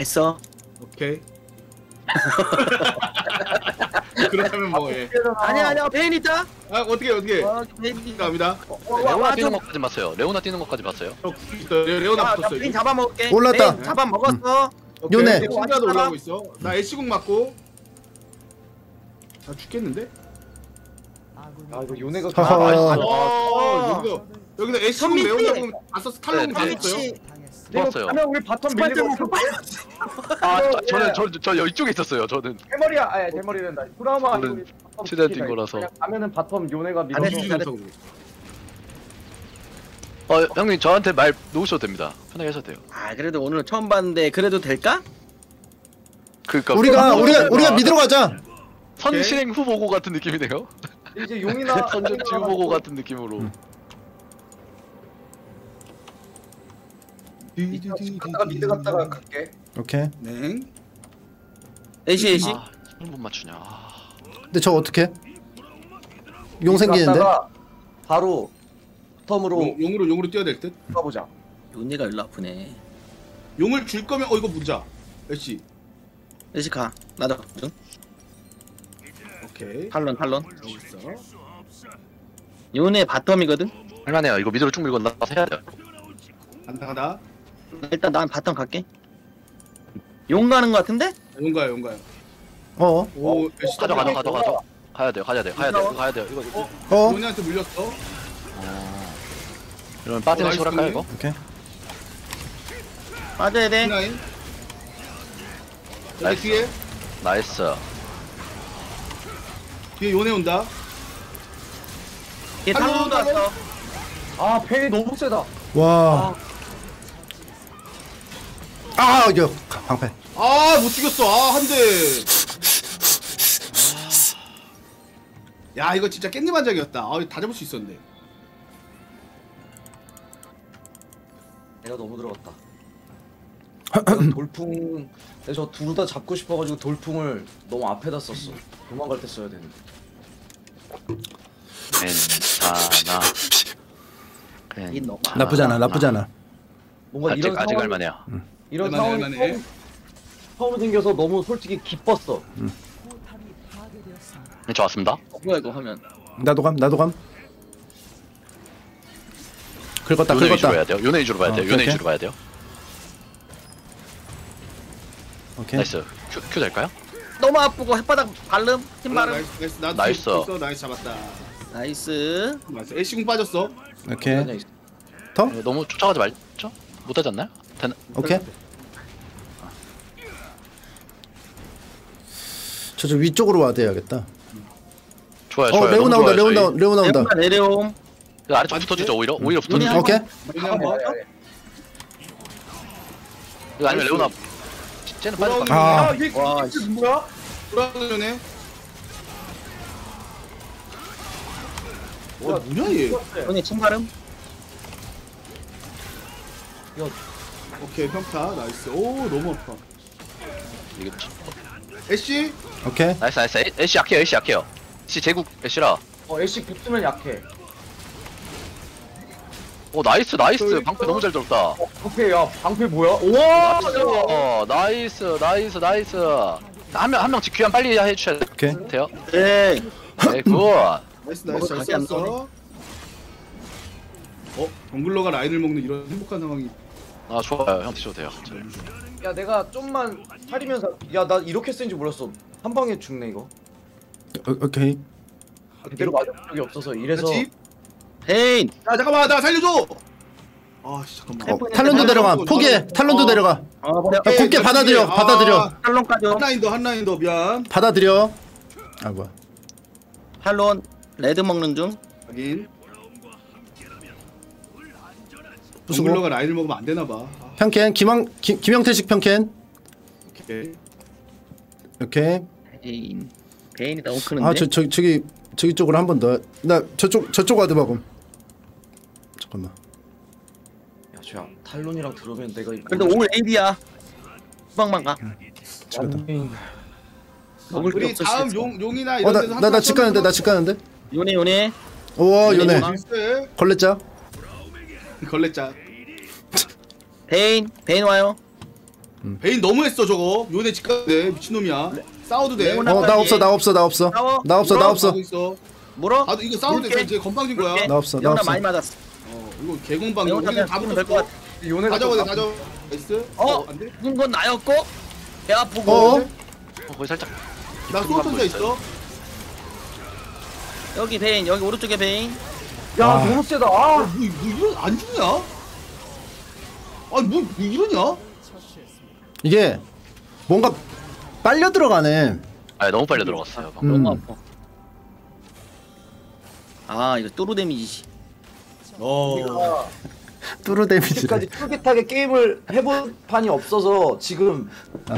했어. 오케이. 그렇다면 뭐 예. 아니야 아니야 베인 있다. 아 어떻게 어떻게 어, 베인 있다. 갑니다. 레오나 뛰는 것까지 봤어요. 레오나 뛰는 것까지 봤어요. 저 있어요. 레- 레오나 나 붙었어요. 베인 잡아먹을게. 올랐다. 베인 잡아먹었어. 오케이. 요네. 혼자도 올라오고 있어. 나 애쉬궁 맞고. 나 죽겠는데? 아 이거 요네가 하하. 어, 여기서 여기서 애쉬궁 현민이! 레오나궁 봤어 탈론 네, 다 네. 했어요. 좋았어요. 하면 우리 bottom 밀리고 아, 저, 저는 예. 저, 저 이쪽에 있었어요. 저는 대머리야 아니 대머리랜다 브라마 저는 우리 바텀 최대한 지키자. 뛴 거라서. 그냥 가면은 바텀 요네가 안 밀어서 했어. 유지전적으로. 어, 형님 저한테 말 놓으셔도 됩니다. 편하게 하셔도 돼요. 아 그래도 오늘 처음 봤는데 그래도 될까? 그러니까 우리가 우리가 우리가 믿으러 가자. 선실행 후보고 같은 느낌이네요. 이제 용이나 <laughs> 선전지 후보고 같은 느낌으로. 갔다가 mid 갔다가 갈게 오케이. 네. 애쉬 애쉬. 아, 못 맞추냐. 아, 근데 저 어떻게? 용 생기는데? 바로 bottom으로 용, 용으로 용으로 뛰어야 될 듯. 가보자 요네가 일로 아프네. 용을 줄 거면 어 이거 문자. 애쉬. 애쉬 가. 나도 가. 중. 오케이. 탈론 탈론. 요네 bottom이거든. 할만해요. 이거 mid로 쭉 밀고 나가서 해야 돼요. 간다 간다. 일단 난 bottom 갈게. 용 가는 거 같은데? 용가요 용가요. 어? 오 가져 가져 가져 가져. 가야 돼요. 가야 돼요. 가야 돼요. 이거 가야 돼요. 이거 이거. 어? 요네한테 물렸어. 이러면 빠지는 어, 식으로 할까요. 이거? 오케이. 빠져야 돼. 라인. 여기 nice. 뒤에 nice. 뒤에 요네 온다. 얘 탈론도 할로. 왔어. 아 페이 너무 세다. 와. 아, 이거 방패. 아 못 죽였어. 아 한 대. 야 이거 진짜 깻잎 한 장이었다. 아 다 잡을 수 있었는데. 내가 너무 들어갔다. <clears throat> 돌풍에서 둘다 잡고 싶어가지고 돌풍을 너무 앞에다 썼어. 도망갈 때 써야 되는데. 괜찮아. 않아, 나쁘지 않아. 뭔가 아직 이런 아직 상황, 할만해요. 이런 상황이 할만해. 처음, 처음 생겨서 너무 솔직히 기뻤어. 네, 좋았습니다. 어, 뭐야 이거 하면. 나도 감, 나도 감. 긁었다, 요네 위주로 긁었다. 해야 돼요. 요네 위주로 봐야 어, 돼요. 요네. 위주로 봐야 돼요. 오케이. 나이스. 큐, 큐 될까요? 너무 아프고 혓바닥 발름, 힘 발음. 나이스 나이스 나도 나이스. 있어. 나이스 잡았다. 나이스. 나이스. 애쉬궁 빠졌어. 오케이. 아니야, 있어. 더? 네, 너무 쫓아가지 말죠? 못하지 않나요? 되나? 오케이. 저쪽 위쪽으로 와야 돼야겠다. 좋아요, 어, 좋아요. 레오 나온다, 좋아요, 레오. 나온, 레오 나온다. 레오나 내려옴. 그 아래쪽 붙어주죠. 오히려 오히려 눈이 붙어주죠. 한 오케이. 이거 아니면 레오나 쟤는 빠질 것 같아. 아. 아, 이게 와, 이게 뭐야? 돌아오는 요네. 와 뭐냐 얘? 손에 침 바름. 오케이 평타 nice. 오 너무 아파. 이게 참- 애쉬 오케이. nice nice. 애- 애쉬 약해요. 애쉬 약해요. 씨 제국 애쉬라. 어 애쉬 붙으면 약해. 오 nice nice. 저기 방패. 너무 잘 들었다. 오케이 야 방패 뭐야? 우와! 어 nice nice nice. 한 명 한명 지키면 빨리 해주셔야 오케이. 돼요. 네. 네 good. nice nice 잘 각이 안 쐈어. 어 jungler가 라인을 먹는 이런 행복한 상황이. 아 좋아요. 형 드셔도 돼요. 야 내가 좀만 차리면서 야 나 이렇게 센지 몰랐어. 한 방에 죽네 이거. 오, 오케이. 그대로 맞은 적이 없어서 이래서 그렇지? 베인. 야 잠깐만 나 살려줘. 아 씨, 잠깐만. 어, 탈론도 내려가. 포기해. 탈론도 어. 내려가. 어, 버려. 아, 곱게 받아들여. 아, 받아들여. 탈론까지. 한 라인 더, 한 라인 더 미안. 받아들여. 아 뭐야. 탈론. red 먹는 중. 하긴. 부수고. jungler가 라인을 먹으면 안 되나 봐. 아, 평캔 김왕 김, 김영태식 평캔. 오케이. 오케이. 페인. 페인이 너무 크는데. 아저 저 저기 저기 쪽으로 한 번 더. 나 저쪽 저쪽 와드 박음. 잠깐만. 야 저야 탈론이랑 들어오면 내가 그래도 올 AD야. 후방만 가. 아니, 먹을 게 우리 없어. 다음 씨. 용 용이나 이런 데서 어나나 나집 가는데 나 집 가는데. 요네 요네. 우와 요네. 걸레자. 걸레자. 베인. 베인 와요. 베인 너무했어 저거. 요네 집가네 미친놈이야. 싸워도 돼. 어나 없어 나 없어 나 없어. 싸워? 나 없어 나 없어. 있어. 물어. 아 이거 싸워도 돼. 이제 건방진 거야. 나 없어, 나 없어. 많이 맞았어. 어 이거 개공방이야. 레오나 우리는 그냥 다 죽으면 될것 붙었어. 같아. 요네가 다 잡아야 돼. 잡아. nice. 어? 안 돼? 죽은 건 나였고. 배 아프고. 어? 어, 거기 살짝 나 소통자 있어. 여기 베인. 여기 오른쪽에 베인. 야 아. 너무 세다. 아, 아. 뭐, 뭐 이런 안 죽냐? 아니 뭐, 뭐 이러냐? 이게 뭔가 빨려 들어가네. 아 너무 빨리 들어갔어요. 방금. 음. 너무 아파. 아 이거 뚜루 데미지. 어. <laughs> 뚜루 데미지. 지금까지 쫄깃하게 게임을 해본 판이 없어서 지금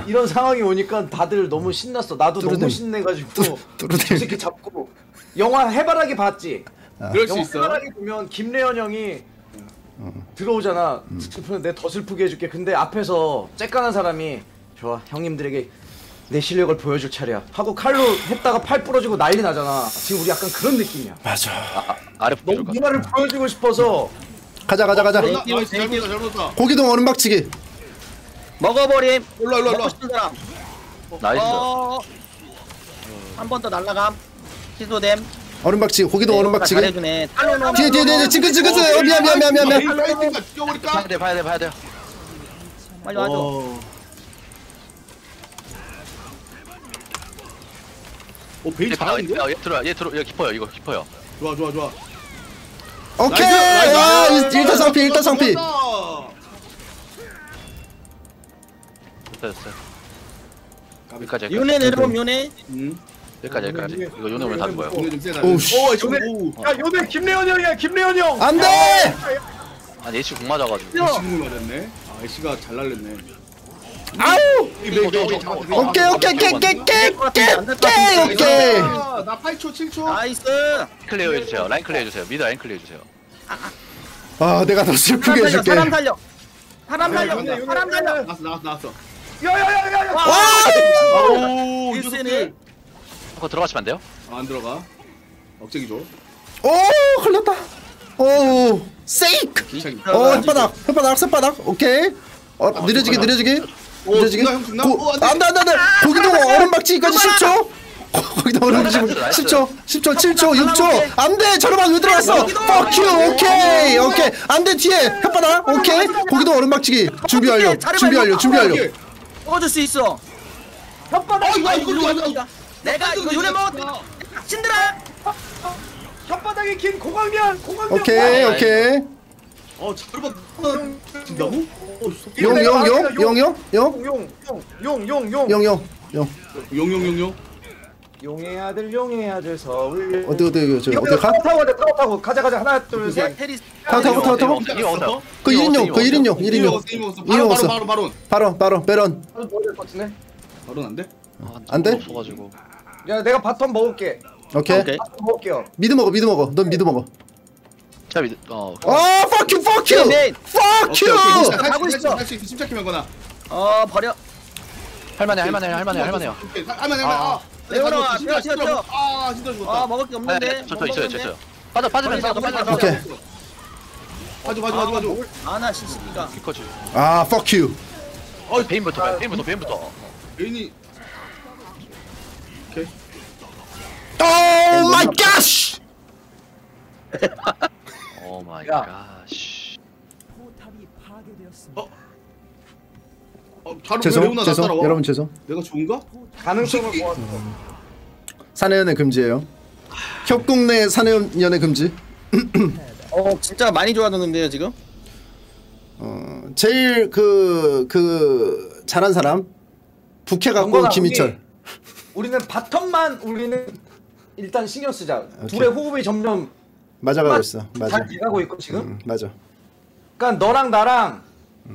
이런 상황이 오니까 다들 너무 신났어. 나도 뚜루댐. 너무 신내가지고 뚜루댐. 저 새끼 잡고 영화 해바라기 봤지? 그럴 수 영화 있어. 해바라기 보면 김래원 형이 들어오잖아. 슬프면 내가 더 슬프게 해줄게. 근데 앞에서 쬐깐한 사람이 좋아 형님들에게 내 실력을 보여줄 차례야 하고 칼로 했다가 팔 부러지고 난리 나잖아. 지금 우리 약간 그런 느낌이야. 맞아. 아, 아래 너무 붙여줄까? 누나를 보여주고 싶어서 가자 가자 가자. 나, nice 잘 먹었다 잘 먹었다. 고기동 얼음 박치기. 먹어버림. 올라 올라 올라. 먹고 싶은 사람. nice. 어. 한 번 더 날라감. 시도됨. 얼음박치기 고기도 얼음박치기 잘해주네. 탈론 뒤에 뒤에 뒤에 지금 지금 지금 어, 미안 미안 미안 미안 미안 파이팅가 죽여버릴까? 봐야 돼 봐야 돼 봐야 돼 빨리 와줘. 어. 오 베인 얘 들어와 잘하는데? 얘 들어와 얘 들어 얘 깊어요 이거 깊어요 좋아 좋아 좋아. 오케이 nice, 아 nice. 일타 상피 일타 상피 좋았다. 됐어 됐어 여기까지 여기까지 요네 내려오면 요네. 음. 여기까지 여기까지 이거 요네 오면 다 죽어요 오늘 좀 세다. 오우, 씨. 요네. 오. 야 요네 김래현 형이야 김래현 형 안돼 아니 애쉬 공 맞아가지고 친구 맞았네. 아, 애쉬가 잘 날렸네. 아우. 오케이 오케이 오케이 오케이 아, 나 8초, 7초. nice. clear 해주세요 라인 clear 해주세요 mid 라인 clear 해주세요 아 내가 더 슬프게. 해줄게 사람 살려. 사람 살려. 요네, 사람 살려. 나왔어, 나왔어, 나왔어. 야야야야야 와 오, 이 일세네. 그거 들어가시면 안 돼요? 아, 안 들어가. 억제기 줘. 오 걸렸다. 오 세이크. 어 혓바닥 혓바닥 혓바닥. 오케이. 어 느려지게 느려지게 오, 느려지게 죽나, 형 죽나? 고- 오, 안 돼. 안돼 안돼 안돼. 고기도 얼음 박치기까지 10초? 거기다 얼음 박치기 10초? 10초 7초 6초? 안돼 저러면 왜 들어갔어? fuck you. 오케이 오케이. 안돼 뒤에. 혓바닥. 오케이. 고기도 얼음 박치기. 준비 완료 준비 완료 준비 완료. 먹어줄 수 있어. 혓바닥 아, 이거, 이거 이거, 이거. 내가 이거 요네 먹었다. 신들아. 혓바닥이 긴 공항면 공항면 오케이 오케이 어, 저걸 진다고? 오, 속- 용용용용용용 용용용용용 용용 용용용용. 용의 아들 용의 아들 서울 어디 어디 어디 어디 가? 타고 가자 타고 타고 가자 가자 하나 둘셋. 타고 타고 타고 타고 그 1인용 그 1인용 이미 1인용 먹었어, 이미 먹었어. 이미 바로, 먹었어. 바로, 바로, 바로. 바로 바로 베런 뭐될 것 같네 바로는 안 돼? 안 돼? 없어가지고 야 내가 바텀 먹을게 오케이 오케이. 바텀 먹을게요 미드 먹어 미드 먹어 넌 미드 먹어 자 미드 어아 fuck you fuck you 네, 네. fuck you 할수 있어. 할수 있어. 침착히만 거나. 어 버려. 할만해 할만해 할만해 할만해요 할- 할만해, 할만해. 아, 레오나, 진짜 튀어, 튀어. 아, 진짜 죽었다. 아 먹을 게 없는데. 네, 저저 있어요 저 있어요 빠져 빨리 빠지면서 오케이 맞아, 맞아, 맞아. 아나. 피커지 아 fuck you 어 베인부터 베인부터 베인부터 베인이 oh my gosh! <laughs> 오 마이 야. 갓 씨. 어, 바로 왜 죄송 나 죄송. 따라와? 여러분 죄송. 내가 좋은가? 가능성을 보았어. 사내연애 금지예요. 협곡 내 사내연애 금지. 어 진짜 많이 좋아졌는데요 지금. 어 제일 그그 잘한 사람? 북해 갖고 김희철. 우리는 바텀만 우리는 일단 신경 쓰자 오케이. 둘의 호흡이 점점 맞아가고 있어 맞아 잘 돼가고 있고 지금 음, 맞아 그러니까 너랑 나랑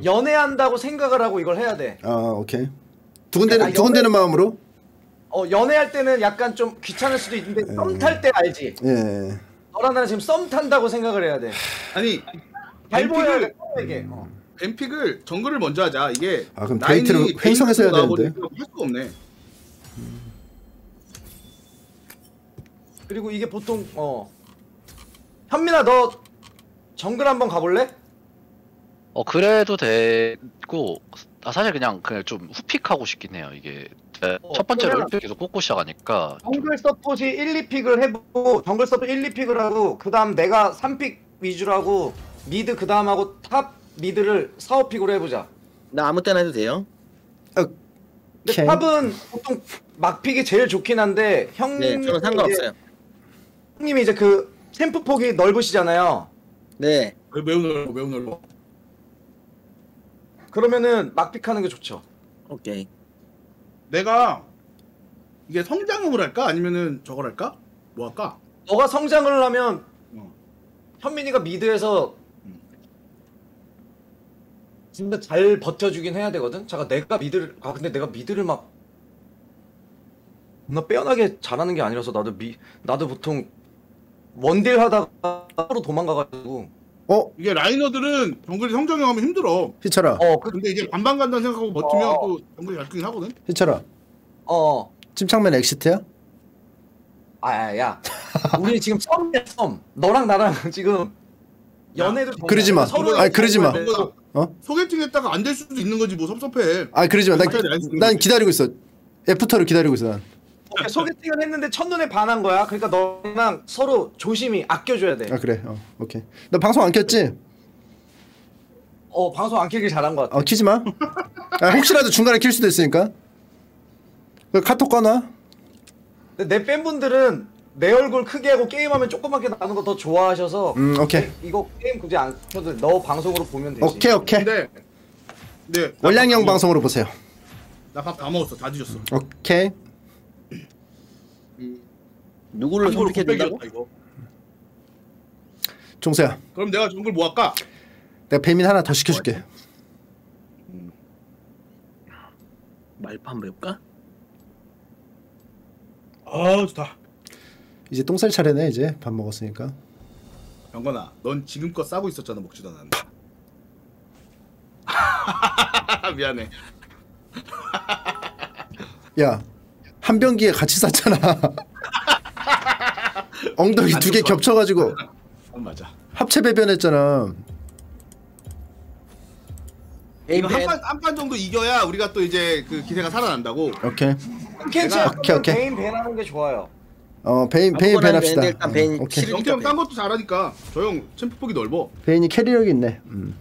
연애한다고 생각을 하고 이걸 해야 돼. 어 오케이 두근대는 아, 두근대는 마음으로 어 연애할 때는 약간 좀 귀찮을 수도 있는데 썸탈 때 알지. 예 너랑 나랑 지금 썸 탄다고 생각을 해야 돼. 아니. 뱀픽을 이게. 어. 뱀픽을 정글을 먼저 하자. 이게 아, 그럼 데이트를 횡성에서 해야 되는데. 할 수가 없네. 그리고 이게 보통 어 현민아 너 정글 한번 가볼래? 어 그래도 되고 아 사실 그냥 그냥 좀 후pick하고 싶긴 해요 이게 제 어, 첫 번째로 그러면- 1pick 계속 뽑고 시작하니까 좀 정글 서폿이 1, 2pick을 해보고 정글 서폿 1, 2pick을 하고 그 다음 내가 3pick 위주로 하고 mid 그 다음 하고 top mid를 4, 5pick으로 해보자. 나 아무 때나 해도 돼요. 근데 오케이. top은 보통 막pick이 제일 좋긴 한데 형 네 저는 상관없어요. 형님이 이제 그 champ 폭이 넓으시잖아요. 네. 왜 매우 넓어, 매우 넓어. 그러면은 막pick하는 게 좋죠. 오케이. 내가 이게 성장형을 할까? 아니면은 저걸 할까? 뭐 할까? 너가 성장을 하면 어. 현민이가 mid에서 진짜 잘 버텨주긴 해야 되거든. 잠깐 내가 mid를 아 근데 내가 mid를 막 나 빼어나게 잘하는 게 아니라서 나도 미 나도 보통 원딜 하다가 서로 도망가가지고 어 이게 laner들은 정글이 성장하면 힘들어. 희철아 어 그, 근데 이제 반반 간다는 생각하고 버티면 어. 또 정글이 잘 크긴 하거든. 희철아 어 침착맨 exit야? 아야 우리 지금 썸이야 썸 너랑 나랑 <laughs> 지금 연애도 그러지 마. 아니, 그러지 마. 어? 소개팅 했다가 안 될 수도 있는 거지 뭐 섭섭해. 아 그러지 마난 알지, 알지. 난 기다리고 있어 after를 기다리고 있어 난 오케이, 소개팅을 했는데 첫눈에 반한 거야. 그러니까 너랑 서로 조심히 아껴줘야 돼. 아 그래. 어 오케이. 너 방송 안 켰지? 어 방송 안 켜길 잘한 것 같아. 어 키지 마. 아, 혹시라도 중간에 킬 수도 있으니까. 그 카톡 꺼놔. 내 팬분들은 내 얼굴 크게 하고 게임하면 조그맣게 나는 거 더 좋아하셔서 음 오케이. 이거 게임 굳이 안 켜도 돼. 너 방송으로 보면 되지. 오케이 오케이. 근데 네 원량형 방송으로 보세요. 나 밥 다 먹었어 다 뒤졌어 오케이. 누구를 선택해 준다고? 이거. 종서야. 그럼 내가 정글 뭐 할까? 내가 배민 하나 더 시켜줄게. 말파 한번 해볼까? 아 좋다 이제 똥살 차례네 이제 밥 먹었으니까. 영건아 넌 지금껏 싸고 있었잖아 먹지도 않았는데 <laughs> 미안해 야 한 병기에 같이 샀잖아. <laughs> 엉덩이 두 개 겹쳐가지고 어, 맞아 합체 배변했잖아. 이거 베인 한판 한판 정도 이겨야 우리가 또 이제 그 기세가 살아난다고 오케이. 캔치 오케이, 오케이. 개인 배나는 게 좋아요. 어 베인 베인 아무거나 ban합시다. 했는데 일단 베인 어, 오케이. 킬- 영태 형 딴 것도 잘하니까 저형 champ 폭이 넓어 베인이 carry력이 있네. 음.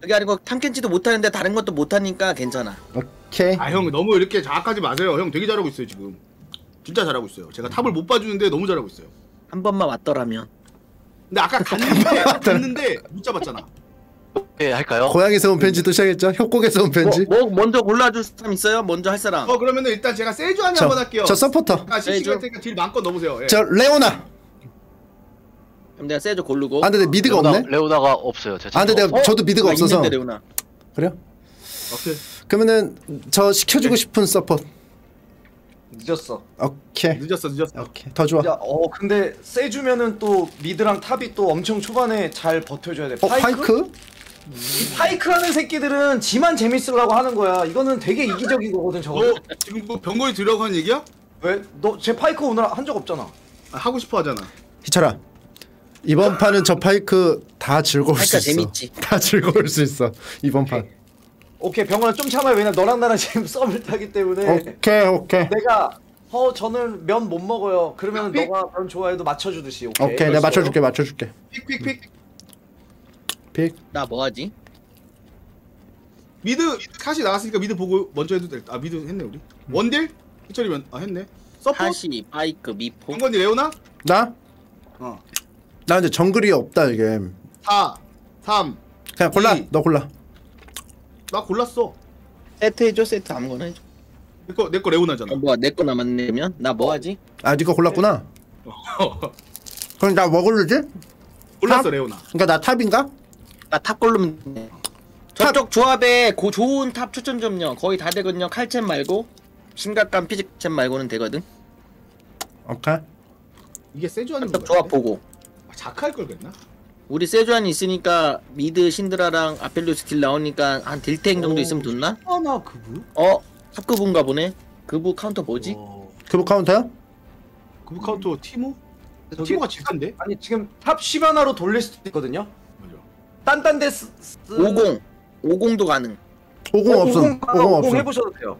그게 아니고 탐켄치도 못하는데 다른 것도 못하니까 괜찮아. 오케이. 아 형 너무 이렇게 자학하지 마세요 형 되게 잘하고 있어요 지금 진짜 잘하고 있어요 제가 top을 못 봐주는데 너무 잘하고 있어요 한 번만 왔더라면. 근데 아까 <laughs> 갔는데 갔는데 못 잡았잖아 네, 할까요? 고향에서 온 편지 또 시작했죠. 효곡에서 온 편지. 뭐, 뭐 먼저 골라줄 사람 있어요? 먼저 할 사람. 어 그러면은 일단 제가 저, 한번 할게요 저 서포터. 아 세주. 테니까 deal 마음껏 넣어보세요 예. 저 레오나. 그럼 내가 세주 고르고. 아 근데 내 mid가 레오나, 없네. 레오나가 없어요. 제 아 근데. 내가 어? 저도 mid가 나 없어서. 있는데, 레오나. 그래요? 오케이 그러면은 저 시켜주고 싶은 support. 늦었어. 오케이. 늦었어 늦었어 오케이. 더 좋아. 야, 어 근데 세 주면은 또 mid랑 top이 또 엄청 초반에 잘 버텨줘야 돼. 어 파이크? 이 파이크 하는 새끼들은 지만 재밌으려고 하는 거야. 이거는 되게 이기적인 거거든 저거. 너 지금 뭐 병거에 들어가고 하는 얘기야? 왜? 너 제 파이크 오늘 한 적 없잖아. 아, 하고 싶어 하잖아 희철아. 이번 판은 저 파이크 다 즐거울 수 있어. 재밌지. 다 즐거울 수 있어. 이번 판. 오케이 병건아 좀 참아요. 왜냐 너랑 나랑 지금 <laughs> 썸을 타기 때문에 오케이 오케이. 내가 어 저는 면 못 먹어요. 그러면 pick. 너가 면 좋아해도 맞춰주듯이 오케이. 오케이 내가 맞춰줄게 맞춰줄게. pick pick pick pick. 나 뭐하지? 미드 카시 나왔으니까 미드 보고 먼저 해도 될 아 미드 했네 우리 원딜? 희철이면 아 했네 서포? 하시, 바이크, 미포. 형건이 레오나? 나? 어나 근데 정글이 없다 이게. 4 3 그냥 골라. 이. 너 골라. 나 골랐어 세트 해줘, 세트 아무거나 해줘. 내거 내 거 레오나잖아 어, 뭐야, 내 거 남았네면? 나 뭐 하지? 아 니가 골랐구나. 그럼 나 뭐 고르지? 골랐어 top? 레오나 그러니까 나 top인가? 나 top 고르면 돼. 저쪽 조합에 고 좋은 top 추천 좀요. 거의 다 되거든요. 칼챔 말고 심각한 피직챔 말고는 되거든. 오케이. 이게 딱거 조합 보고. 아, 자크할 걸 그랬나? 우리 세주아니 있으니까 mid 신드라랑 아펠리오스 deal 나오니까 한 딜탱 정도 오. 있으면 좋나? 하나 그브? 어? top급인가 보네. 그부 카운터 뭐지? 어, 그브 counter야? 그브 카운터 티모? 저기- 티모가 질텐데? 아니 지금 top 시바나로 돌릴 수도 있거든요. 맞아 단단데스 오공. 오공도 가능. 오공 없음. 오공 오공 없음. 해보셔도 돼요.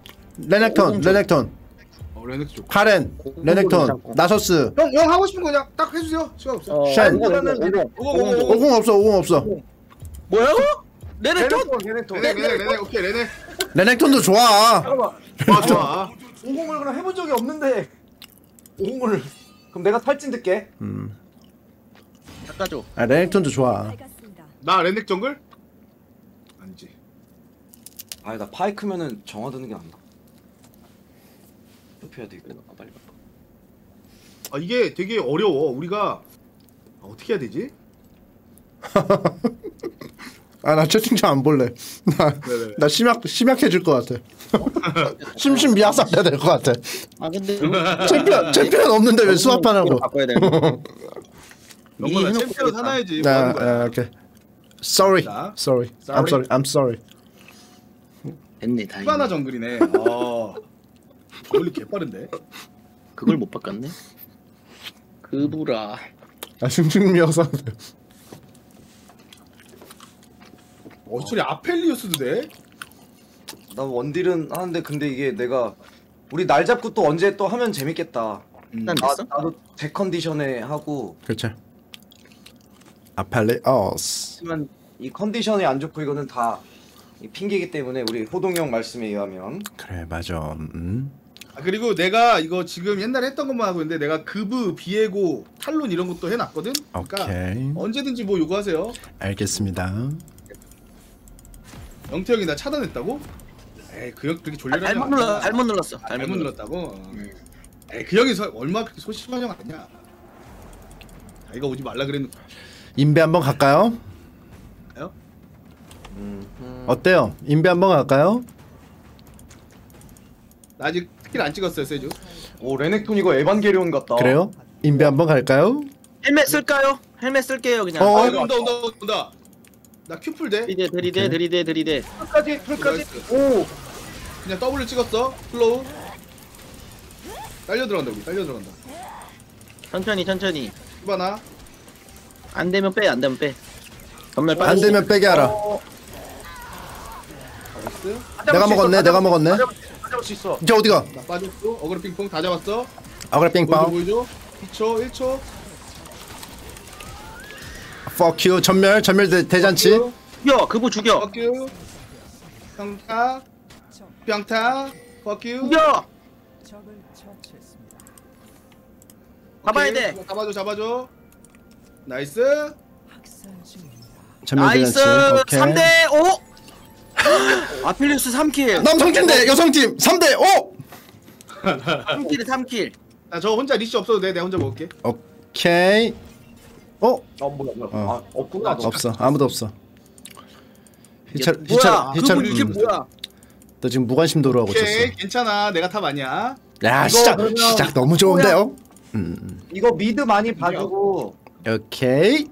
좀. 레넥톤, 어 레넥스 좋고 가렌, 괜찮고. 나서스. 형, 형 하고 싶은 거 그냥 딱 해주세요 시간 없어 어, 쉔. 오공은 오공. 오공, 없어, 오공 없어. 뭐야? 레넥톤? 레넥톤 레넥톤. 레넥 레넥 레넥 오케이 레넥 레넥톤도 좋아. 잠깐만. 좋아 좋아 50을 그럼 해본 적이 없는데 50을 그럼 내가 탈진 듣게. 음, 닦아줘. 아 레넥톤도 좋아. 나 레넥 정글? 아니지 아니 나 파이크면은 정화 드는 게 낫나. 돼 이거. 아, 빨리. 아 이게 되게 어려워 우리가 아, 어떻게 해야 되지? <laughs> 아 나 채팅창 안 볼래. 나, 왜, 왜, 왜? 나 심약 심약해질 것 같아. <laughs> 심심 미약사돼야 될것 같아. 아 근데 챔피언 챔피언 없는데 왜 수합하냐고. 바꿔야 되는 거. 영건아 해놓고 챔피언 그랬다. 하나야지 뭐 나, 하는 거야 아, 오케이. Sorry, 자. sorry. I'm Sorry? I'm sorry. 됐네 다행히. 히바나 정글이네 아 원리 개빠른데 그걸 못 바꿨네. 그부라. 아 심심 미약사. 어 소리 아펠리오스도 돼? 나 원딜은 하는데 근데 이게 내가 우리 날 잡고 또 언제 또 하면 재밌겠다. 음. 난 나, 됐어? 나 도 제 컨디션에 하고 그렇죠. 아팔레어스. 하지만 이 컨디션이 안 좋고 이거는 다이 핑계이기 때문에 우리 호동 형 말씀에 의하면 그래 맞아. 음. 아, 그리고 내가 이거 지금 옛날에 했던 것만 하고 있는데 내가 그브, 비에고, 탈론 이런 것도 해놨거든. 그러니까 오케이. 언제든지 뭐 요구하세요. 알겠습니다. 영태 형이 나 차단했다고? 에이 그 형 그렇게 졸려라. 잘못 눌러 잘못 눌렀어. 아, 잘못. 눌렀다고? 에이 그 형이 서, 얼마 그렇게 소심한 형 아니야. 자기가 오지 말라 그랬는 인베 한번 갈까요? 거예요? 음, 음. 어때요? 인베 한번 갈까요? 나 아직 스킬 안 찍었어요 세주. 오 레넥톤 이거 에반게리온 같다. 그래요? 인베 한번 갈까요? 헬멧 쓸까요? 헬멧 쓸게요 그냥. 어? 아 온다 온다 온다. 나 Q풀 돼. 들이대 들이대. 들이대 들이대. 풀까지 풀까지. 오 그냥 W 찍었어. slow. 딸려 들어간다 우리. 딸려 들어간다. 천천히 천천히. 시바나. 안 되면 빼 안 되면 빼. 점멸 안 빠지. 되면 빼게 하라. nice. 내가 먹었네. 내가 먹었네. 잡을 수 있어. 이제 어디가? 나 빠졌고 어그로 핑퐁 다 잡았어. 어그로 보여줘. 보여줘. 2초 1초. Fuck you. 점멸. 점멸 대, 대잔치. 죽여 그브 죽여. Fuck you. 평타. 평타. Fuck you. 죽여. 잡아야 오케이. 돼. 잡아줘 잡아줘. nice. 점멸 nice. 대잔치. 오케이. 3대 5. <gasps> 아펠리오스 3kill. 남성팀 대 여성팀 3대 5. 3kill에 3kill. 나저 혼자 leash 없어도 돼. 내가 혼자 먹을게. 오케이. 어? 어 뭐야 뭐야. 어. 아 없구나. 없어. 아무도 없어. 희철 뭐야? 희철 희철 그브 이게 음, 뭐야? 너 지금 무관심 도로 하고 오케이 있었어. 괜찮아. 내가 top 아니야. 야 시작 그러면 시작 너무 좋은데요? 음 이거 mid 많이 봐주고 오케이.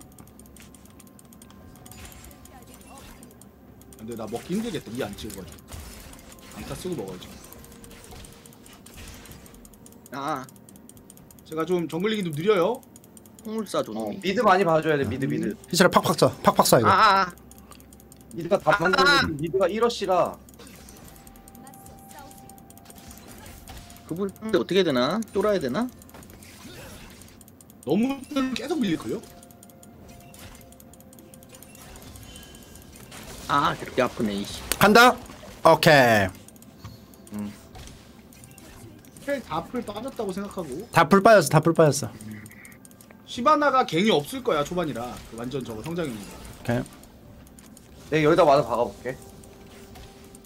근데 나 먹기 힘들겠다. 이 안 찍어가지고. 안타 쓰고 먹어야지. 아 제가 좀 jungling이 좀 느려요. 홍물사 어, 존. mid 많이 봐줘야 돼 mid mid. 희철아 팍팍 쏴 팍팍 쏴 이거. 아, 아. mid가 다 아! 방금 mid가 1러시라 그브 근데 어떻게 되나? 쫄아야 되나? 너무 계속 밀릴걸요? 아 그렇게 아프네 이씨. 간다. 오케이. spell 다 풀 빠졌다고 생각하고 다 풀 빠졌어 다 풀 빠졌어. 시바나가 갱이 없을 거야 초반이라 그 완전 저거 성장입니다. 오케이. 내가 여기다 와서 박아볼게.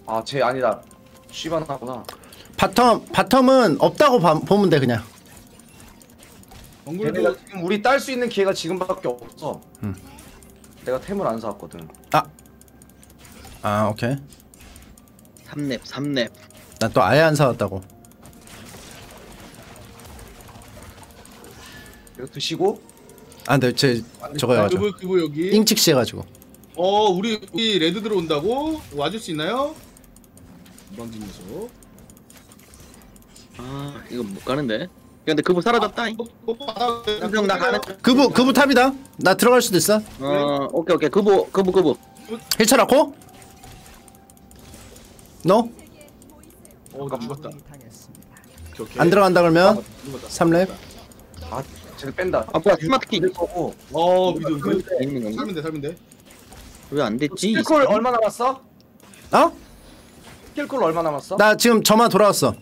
아 쟤 아니다. 쉬바나구나. bottom bottom은 없다고 봐- 보면 돼 그냥. 얘네가 지금 우리 딸 수 있는 기회가 지금밖에 없어. 음. 내가 템을 안 사왔거든. 아 오케이. 3렙 3렙. 난 또 아예 안 사왔다고. 이거 드시고 아 근데 제 저거 해가지고 그브 그브 여기. 잉직시 해가지고. 어 우리 우리 레드 들어온다고 와줄 수 있나요? 건방진 녀석. 아 이거 못 가는데. 근데 그부 사라졌다. 잉. 형나 가는. 그부 그부 탑이다. 나 들어갈 수도 있어. 어 오케이 오케이 그부 그부 그부. 희철아 코? 너? 어나 죽었다. 오케이, 오케이. 안 들어간다 그러면 죽었다. 3렙. 아 쟤를 뺀다. 아 뭐야 스마트 키. 뺄 거고. 어 미드 미드. 있는 건가? 살면 돼 살면 돼. 왜 안 됐지? 킬콜 얼마 남았어? 어? 킬콜 얼마 남았어? 나 지금 저만 돌아왔어.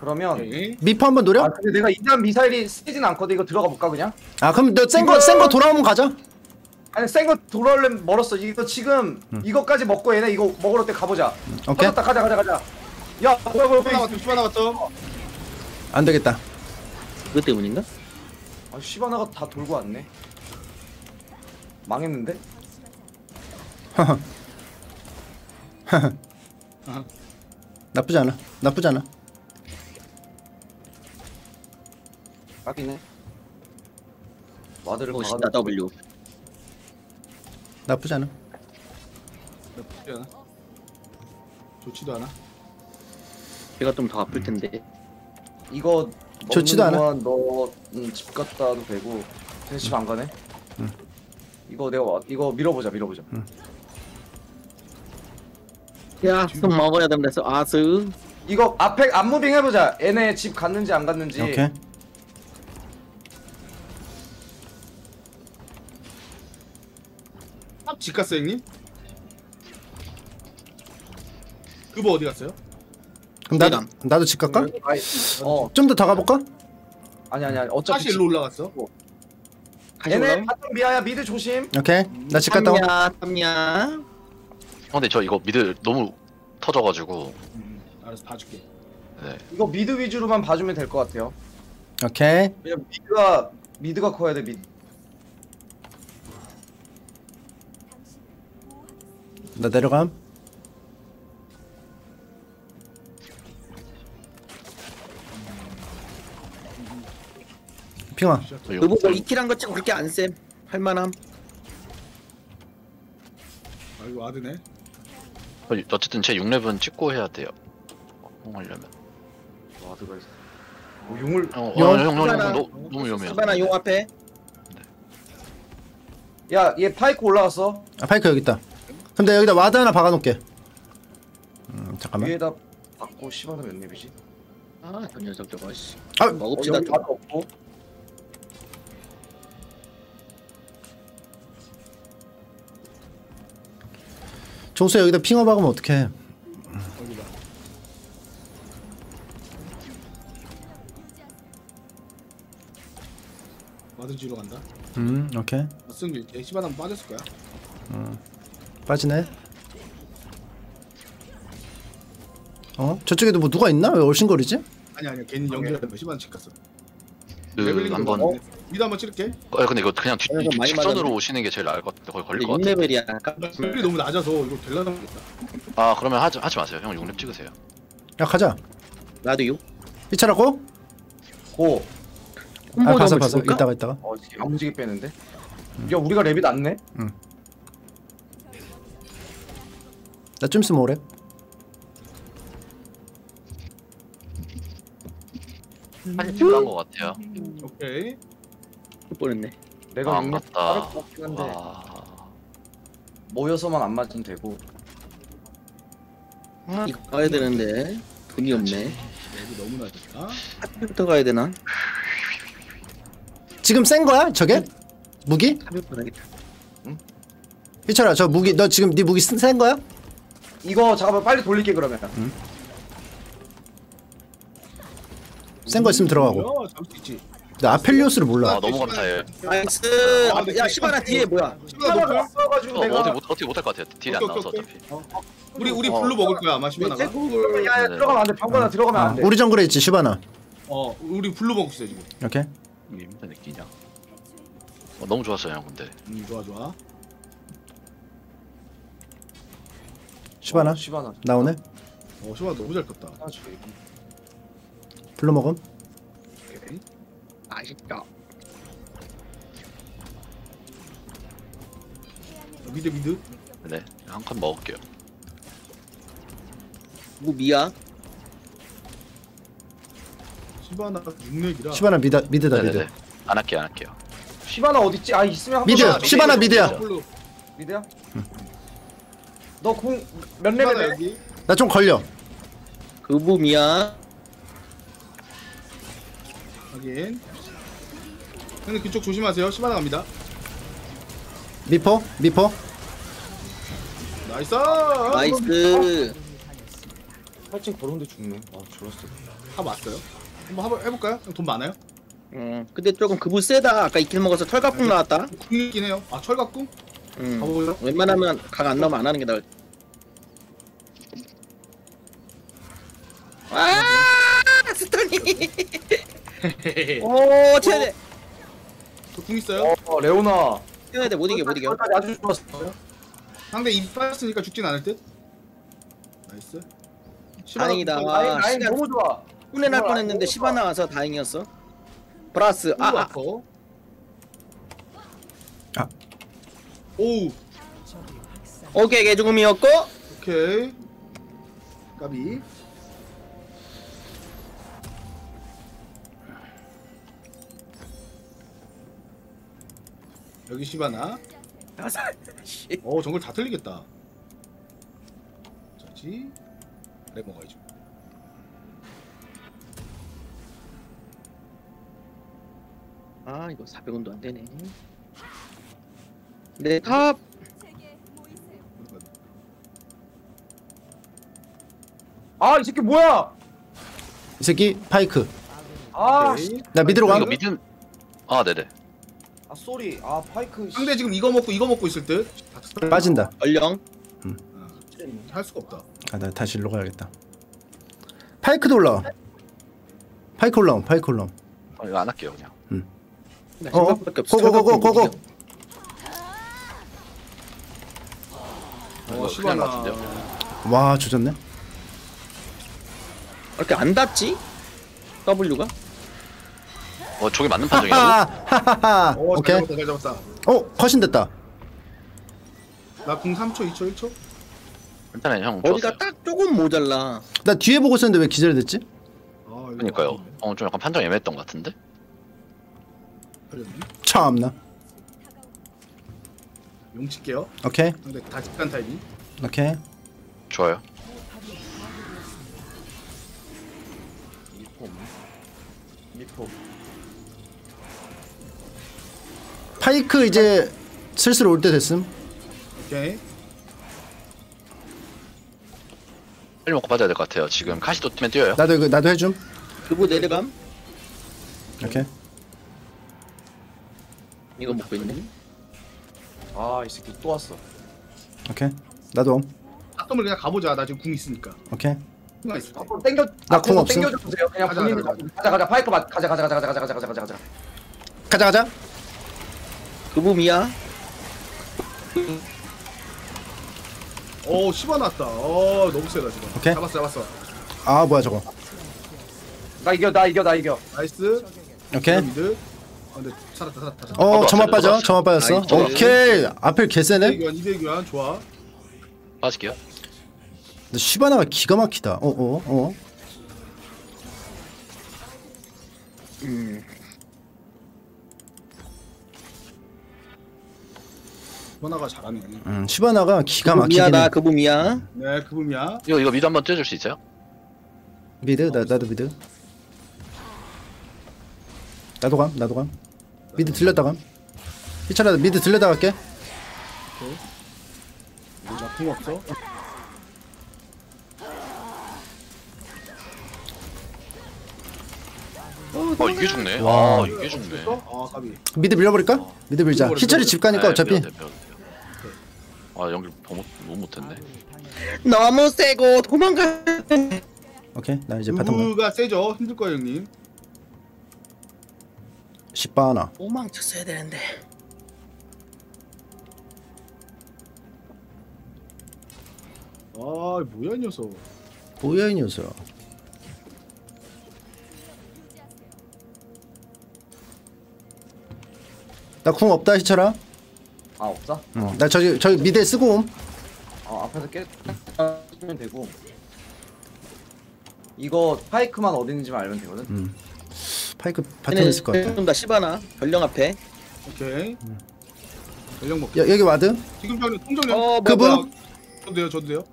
그러면 오케이. 미포 한번 노려? 아 근데 내가 이단 미사일이 쓰진 않거든. 이거 들어가 볼까 그냥? 아 그럼 너센거센 거 돌아오면 가자. 아니 센거 돌아오려면 멀었어. 이거 지금 이거까지 먹고 얘네 이거 먹으러 때 가보자. 오케이. 터졌다 가자 가자 가자. 야 뭐야 뭐야 뭐야. 나왔어 슈바 나왔어. 안 되겠다. 그것 때문인가? 아 시바나가 다 돌고 왔네. 망했는데? <laughs> 나쁘지 않아. 나쁘지 않아. 깎이네. 와드를 멋있다. W. 나쁘지 않아. 나쁘지 않아. 좋지도 않아. 걔가 좀 더 아플 텐데. 이거 좋지도 않아. 너집 갔다 와도 되고. 근데 집안 가네. 이거 내가 와- 이거 밀어보자 밀어보자. 야, 좀 먹어야 된다. 아스. 이거 앞에 앞무빙 해보자. 얘네 집 갔는지 안 갔는지. 오케이. 집 갔어요 형님? 그거 어디 갔어요? 그럼 나도. 나도 집 갈까? 아이, 어좀더더 가볼까? 아니 아니 아니 어차피 다시 일로 올라갔어? 다시 얘네. bottom 미아야 mid 조심. 오케이. 나 집 갔다 와. 탐야 탐야. 어, 근데 저 이거 mid 너무 터져가지고 음, 알아서 봐줄게 네. 이거 mid 위주로만 봐주면 될 것 같아요. 오케이. 왜냐면 mid가 mid가 커야 돼 mid. 나 내려감. 핑와. 저 이거 그보다 이킬한 거 치고 그렇게 안 쌤. 할만함. 아 이거 ward네 저 어쨌든 제 6렙은 찍고 해야 돼요. 어, 하려면. ward가 있어. 뭐 용을 어, 어, 용? 형, 형, 형, 하나. 너무, 위험해요. 시바나 용 앞에. 야 얘 파이크 올라왔어. 아 파이크 여기 있다. 내가 여기다 ward 하나 박아놓을게. 음 잠깐만. 위에다 박고 시바나 몇 렙이지? 아, 저 녀석 저거 씨. 아 먹읍시다 여기 좀. 없고. 종수 여기다 핑와 박으면 어떡해? 여기다 ward 뒤로 간다 음 오케이. 이제 시바나면 빠졌을 거야 빠지네. 어? 저쪽에도 뭐 누가 있나? 왜 얼씬거리지? 아니 아니 괜히 연결하는 거 시바나 집 갔어 그, leveling 한번. 어? mid 한번 찌를게 어, 근데 이거 그냥 뒤, 어, 이거 많이 직선으로. 오시는 게 제일 나을 것 같아. 거의 걸릴 것 같아. 6레벨이야. 레벨이 너무 낮아서 이거 될라나 모르겠다 아, 그러면 하지, 하지 마세요. 형 6렙 찍으세요. 야 가자. 나도 용. 이차라고? 고. 아 콤보 좀 가서 줄까? 이따가 이따가. 어 야무지게 빼는데. 야 우리가 랩이 낮네. 나 좀 있으면 오래. 사실 들어간 것 같아요. 오케이 음. 뻔했네. 내가 아, 안 맞다. 와. 모여서만 안 맞으면 되고. 이거 가야 되는데 돈이 없네. 랩이 너무 낮았다 카페부터 가야 되나? 지금 센 거야? 저게? 무기? 카페부터 가야겠다. 희철아 저 무기 너 지금 네 무기 쓴- 센 거야? 이거 잠깐만 빨리 돌릴게 그러면. 센거 있으면 들어가고. 수 있지 나 아펠리오스를 몰라. 아, 너무 감사해요. nice. 아, 아, 야 그- 시바나 뒤에 뭐야? 시바나 써가지고 어, 내가. 어떻게, 못, 어떻게 못할 것 같아요. deal이 안 오케이, 나와서 오케이, 어차피. 우리 우리 어. blue 먹을 거야 아마 시바나가 야, 야 네. 들어가면 안 돼. 병건아 들어가면 아, 안 돼. 우리 정글에 있지 시바나. 어 우리 blue 먹고 있어 지금 오케이. 이게 무슨 느끼냐. 어, 너무 좋았어요, 형, 근데. 음 좋아 좋아 시바나 어, 시바나. 나오네. 어 시바나 너무 잘 컸다 아, 저기. 불러 먹음. 오케이 맛있다. 미드 미드 네. 한 칸 먹을게요. 뭐 미야? 시바나가 6렉이라 시바나 미드 미드다 네네네. 미드. 안 할게요, 안 할게요. 시바나 어디 있지? 아 있으면 한 미드. 번만 시바나 미드야. 블루 미드야? 너공몇 시바나 레벨? 여기 나 좀 걸려. 그브 미아? 확인 형님 그쪽 조심하세요 시바나 갑니다 미포 미포. nice nice. 팔찌 걸었는데 죽네. 아 죽었어. 다 왔어요 한번 해볼- 해볼까요? 형돈 많아요? 음, 근데 조금 그브 세다. 아까 이 kill 먹어서 철갑궁 나왔다. 궁 있긴 해요 아 철갑궁? 음. 가보고요 웬만하면 각 안 나오면 안 하는 게 나을. 아, stun이. <laughs> 오, 쟤네. 저궁 있어요 어 레오나. 쟤네 돼못 이겨 못 이겨. 여기까지 아주 좋았어. 상대 입 빠졌으니까 죽진 않을 듯 nice 시바나 다행이다. 궁 라인 라인 시간- 너무 좋아. 혼쭐날 뻔했는데 시바나 와서 다행이었어. 플러스 아, 아 오우. 오케이 개죽음이었고. 오케이. 까비. 여기 시바나. <laughs> 어 정글 다 틀리겠다. 저지. 그래 먹어야지 아 이거 400원도 안되네. 네 top. 아 이 새끼 뭐야? 이 새끼 파이크. 아. 씨. 나 mid로 가. 이거 mid 아 네네 아 쏘리. 아 파이크. 씨. 상대 지금 이거 먹고 이거 먹고 있을 듯. 빠진다. 전령. 할 수가 없다. 아, 나 다시 일로 가야겠다. 파이크도 올라와. 파이크 올라와. 파이크 올라와. 어, 이거 안 할게요 그냥 나 어, 생각밖에 없어. 고고고고, 고고. 생각밖에 이거 어, 그냥 시바나. 같은데요 와, 조졌네. 없어. 이렇게 안 닿지? W가? 어 저게 맞는 판정이라고? 하하. 오, 오케이. 잘 잡았다, 잘 잡았다. 어, 컷신 됐다. 나궁 3초, 2초, 1초. 괜찮아요 형 어디가 좋았어요 딱 조금 모자라. 나 뒤에 보고 있었는데 왜 기절됐지? 아, 이거 그러니까요 아깝네. 어좀 약간 판정 애매했던 것 같은데 걸렸네. 참나. 용 칠게요. 오케이. 상대 다 직간 타이밍. 오케이. 좋아요 미포. 미포. 파이크 이제 슬슬 올 때 됐음. 오케이. 빨리 먹고 빠져야 될 것 같아요 지금 카시도 뛰면 뛰어요 나도 이거 나도 해줌. 그거 내려감. 오케이. 이거 먹고 있네. 아이 새끼 또 왔어. 오케이. 나도. 옴. 탑덤을 그냥 가보자. 나 지금 궁 있으니까. 오케이. 앞으로 땡겨. 나 앞으로 궁 없음. 땡겨줘 보세요. 그냥 가자, 본인이 가자, 가자 가자 파이크 맞 가자 가자 가자 가자 가자 가자 가자 가자. 가자 가자. 그브 미아. 오, 시바나 왔다. 어, 너무 세다 지금. 오케이. 잡았어, 잡았어. 아, 뭐야 저거. 나 이겨 나 이겨 나 이겨. nice. 오케이. mid. 아, 근데 살았다, 살았다. 살았다. 어, 저만 왔어요, 빠져. 저만 빠졌어. 아, 이쪽에. 오케이. 앞에 개세네. 200원, 200원 좋아. 빠질게요 근데 시바나가 기가 막히다. 어, 어, 어. 음. 번화가 잘하네. 음, 시바나가 기가 막히긴 해. 나 그브 미아. 네, 그브 미아. 이거 이거 mid 한번 뛰어줄 수 있어요? mid, 나 나도 mid. 나도 감, 나도 감. mid 들렸다 감. 희철아, mid 들렸다 갈게. 나궁 없어. 어 이게 죽네 와. 아 이게 죽네 아, 까비. mid 밀어버릴까? mid 밀자. 밀어버려, 희철이 집 가니까 네, 어차피. 아 연결 너무 너무 못했네 너무 세고 도망가. 오케이, 나 이제 bottom 가. 누구가 세죠? 힘들 거예요, 형님. 시바나. 도망쳤어야 되는데. 아, 뭐야 이 녀석. 뭐야 이 녀석. 나 궁 없다 희철아. 아 없어? 응. 나 저기 저기 mid에 쓰고 옴. 어 앞에서 깨면 되고. 이거 파이크만 어디 있는지만 알면 되거든. 파이크 bottom에 있을 것 같아. 좀더 시바나 전령 앞에. 오케이. 전령 먹. 여, 여기 ward. 지금 저는 통전령. 어, 그 뭐야, 분? 저도 돼요, 저도 돼요.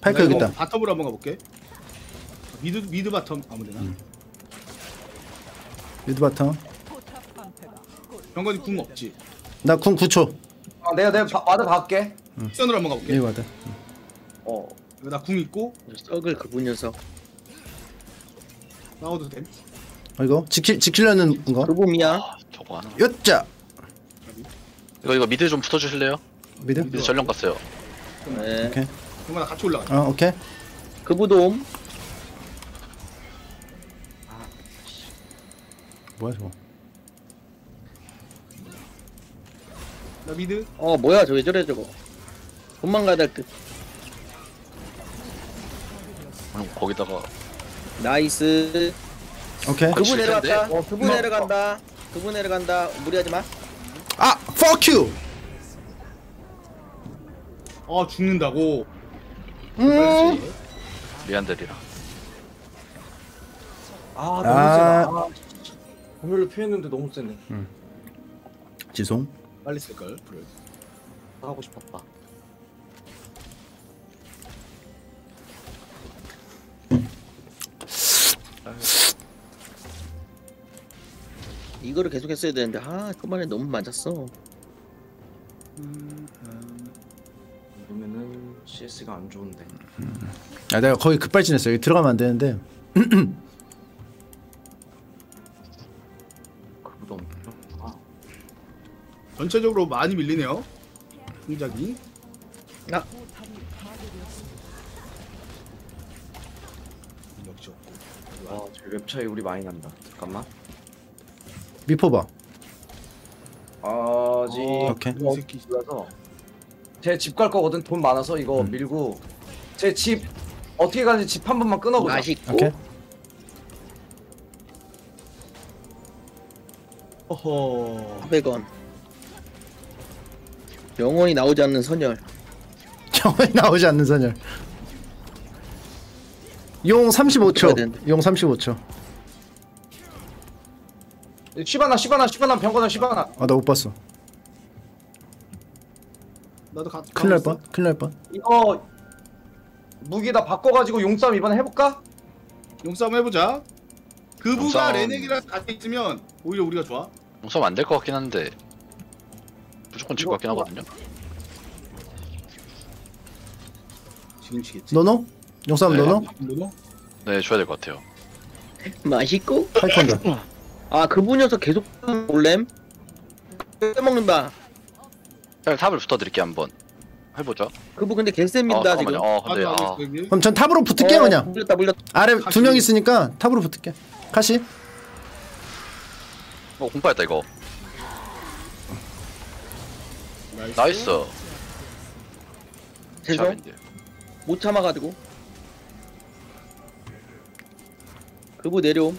파이크 나 여기 있다. bottom으로 한번 가볼게. mid mid bottom 아무데나. mid bottom. 병건이 궁 없지. 나 궁 9초. 아 내가 내가 바, ward 박을게. 선으로 한번 가볼게. 여기 ward. 어. 나 궁 있고 썩을 그브 녀석. 나와도 돼. 어, 이거 지킬 지키려는 거. 그브 미아. 아 저거 하나 요짜. 이거 이거 mid 좀 붙어 주실래요? mid. mid 전령 갔어요 네. 오케이. 병건아 같이 올라가. 어 오케이. 그부돔. 뭐야 저거. 나 mid. 어 뭐야 저왜 저래 저거. 도망가야 될 듯. 형 거기다가 nice. 오케이. 그- 그브? 내려갔다. 어 그브 내려간다. 그분 내려간다. 무리하지 마. 아 fuck you. 아 죽는다고. 음. 리안델이라 아 너무 아. 세다. 아, 공멸을 피했는데 너무 세네. 지송. 빨리 쓸 걸. 불을. 하고 싶었다. 이거를 계속 했어야 되는데 아 초반에 너무 맞았어 이러면은 CS가 안 좋은데. 아 내가 거의 급발진했어 여기 들어가면 안 되는데 그보다 없죠. 아, 전체적으로 많이 밀리네요. 동작이. 아. 역시 없고. 와, 저 웹차이 우리 많이 난다. 잠깐만. 미포 봐 아직 오케이. 이 새끼 라서 제 집 갈 거거든. 돈 많아서 이거 음. 밀고 제 집 어떻게 가는지 집 한 번만 끊어보자. 맛있고 오케이 어허. 400원 영원히 나오지 않는 선열 <laughs> 영원히 나오지 않는 선열 용 들어가야 35초 되는데. 용 35초 쉬바나 쉬바나 쉬바나 병건아 쉬바나. 아 나 못 봤어 나도 가. 큰일 날. 뻔 큰일 날 뻔 이거 무기 다 바꿔가지고 용싸움 이번에 해볼까? 용싸움 해보자. 그부가 용싸움. 레넥이랑 같이 있으면 오히려 우리가 좋아. 용서면 안될 것 같긴 한데 무조건 질 것 같긴 하거든요. 지금 치겠지. 노노? 용싸움 네. 노노? 네, 줘야 될 것 같아요. 맛있고 파이컨다 <laughs> 아 그분 녀석 계속 올렘 빼먹는다 그냥 탑을 붙어드릴게 한번 해보죠. 그분 근데 개쌤 어, 지금. 어, 근데 아. 그럼 전 탑으로 붙을게요 어, 그냥 물렸다 물렸다 아래. 두 명 있으니까 탑으로 붙을게 카시 어 공파했다 이거. nice. 죄송. 못 참아가지고 그브 내려옴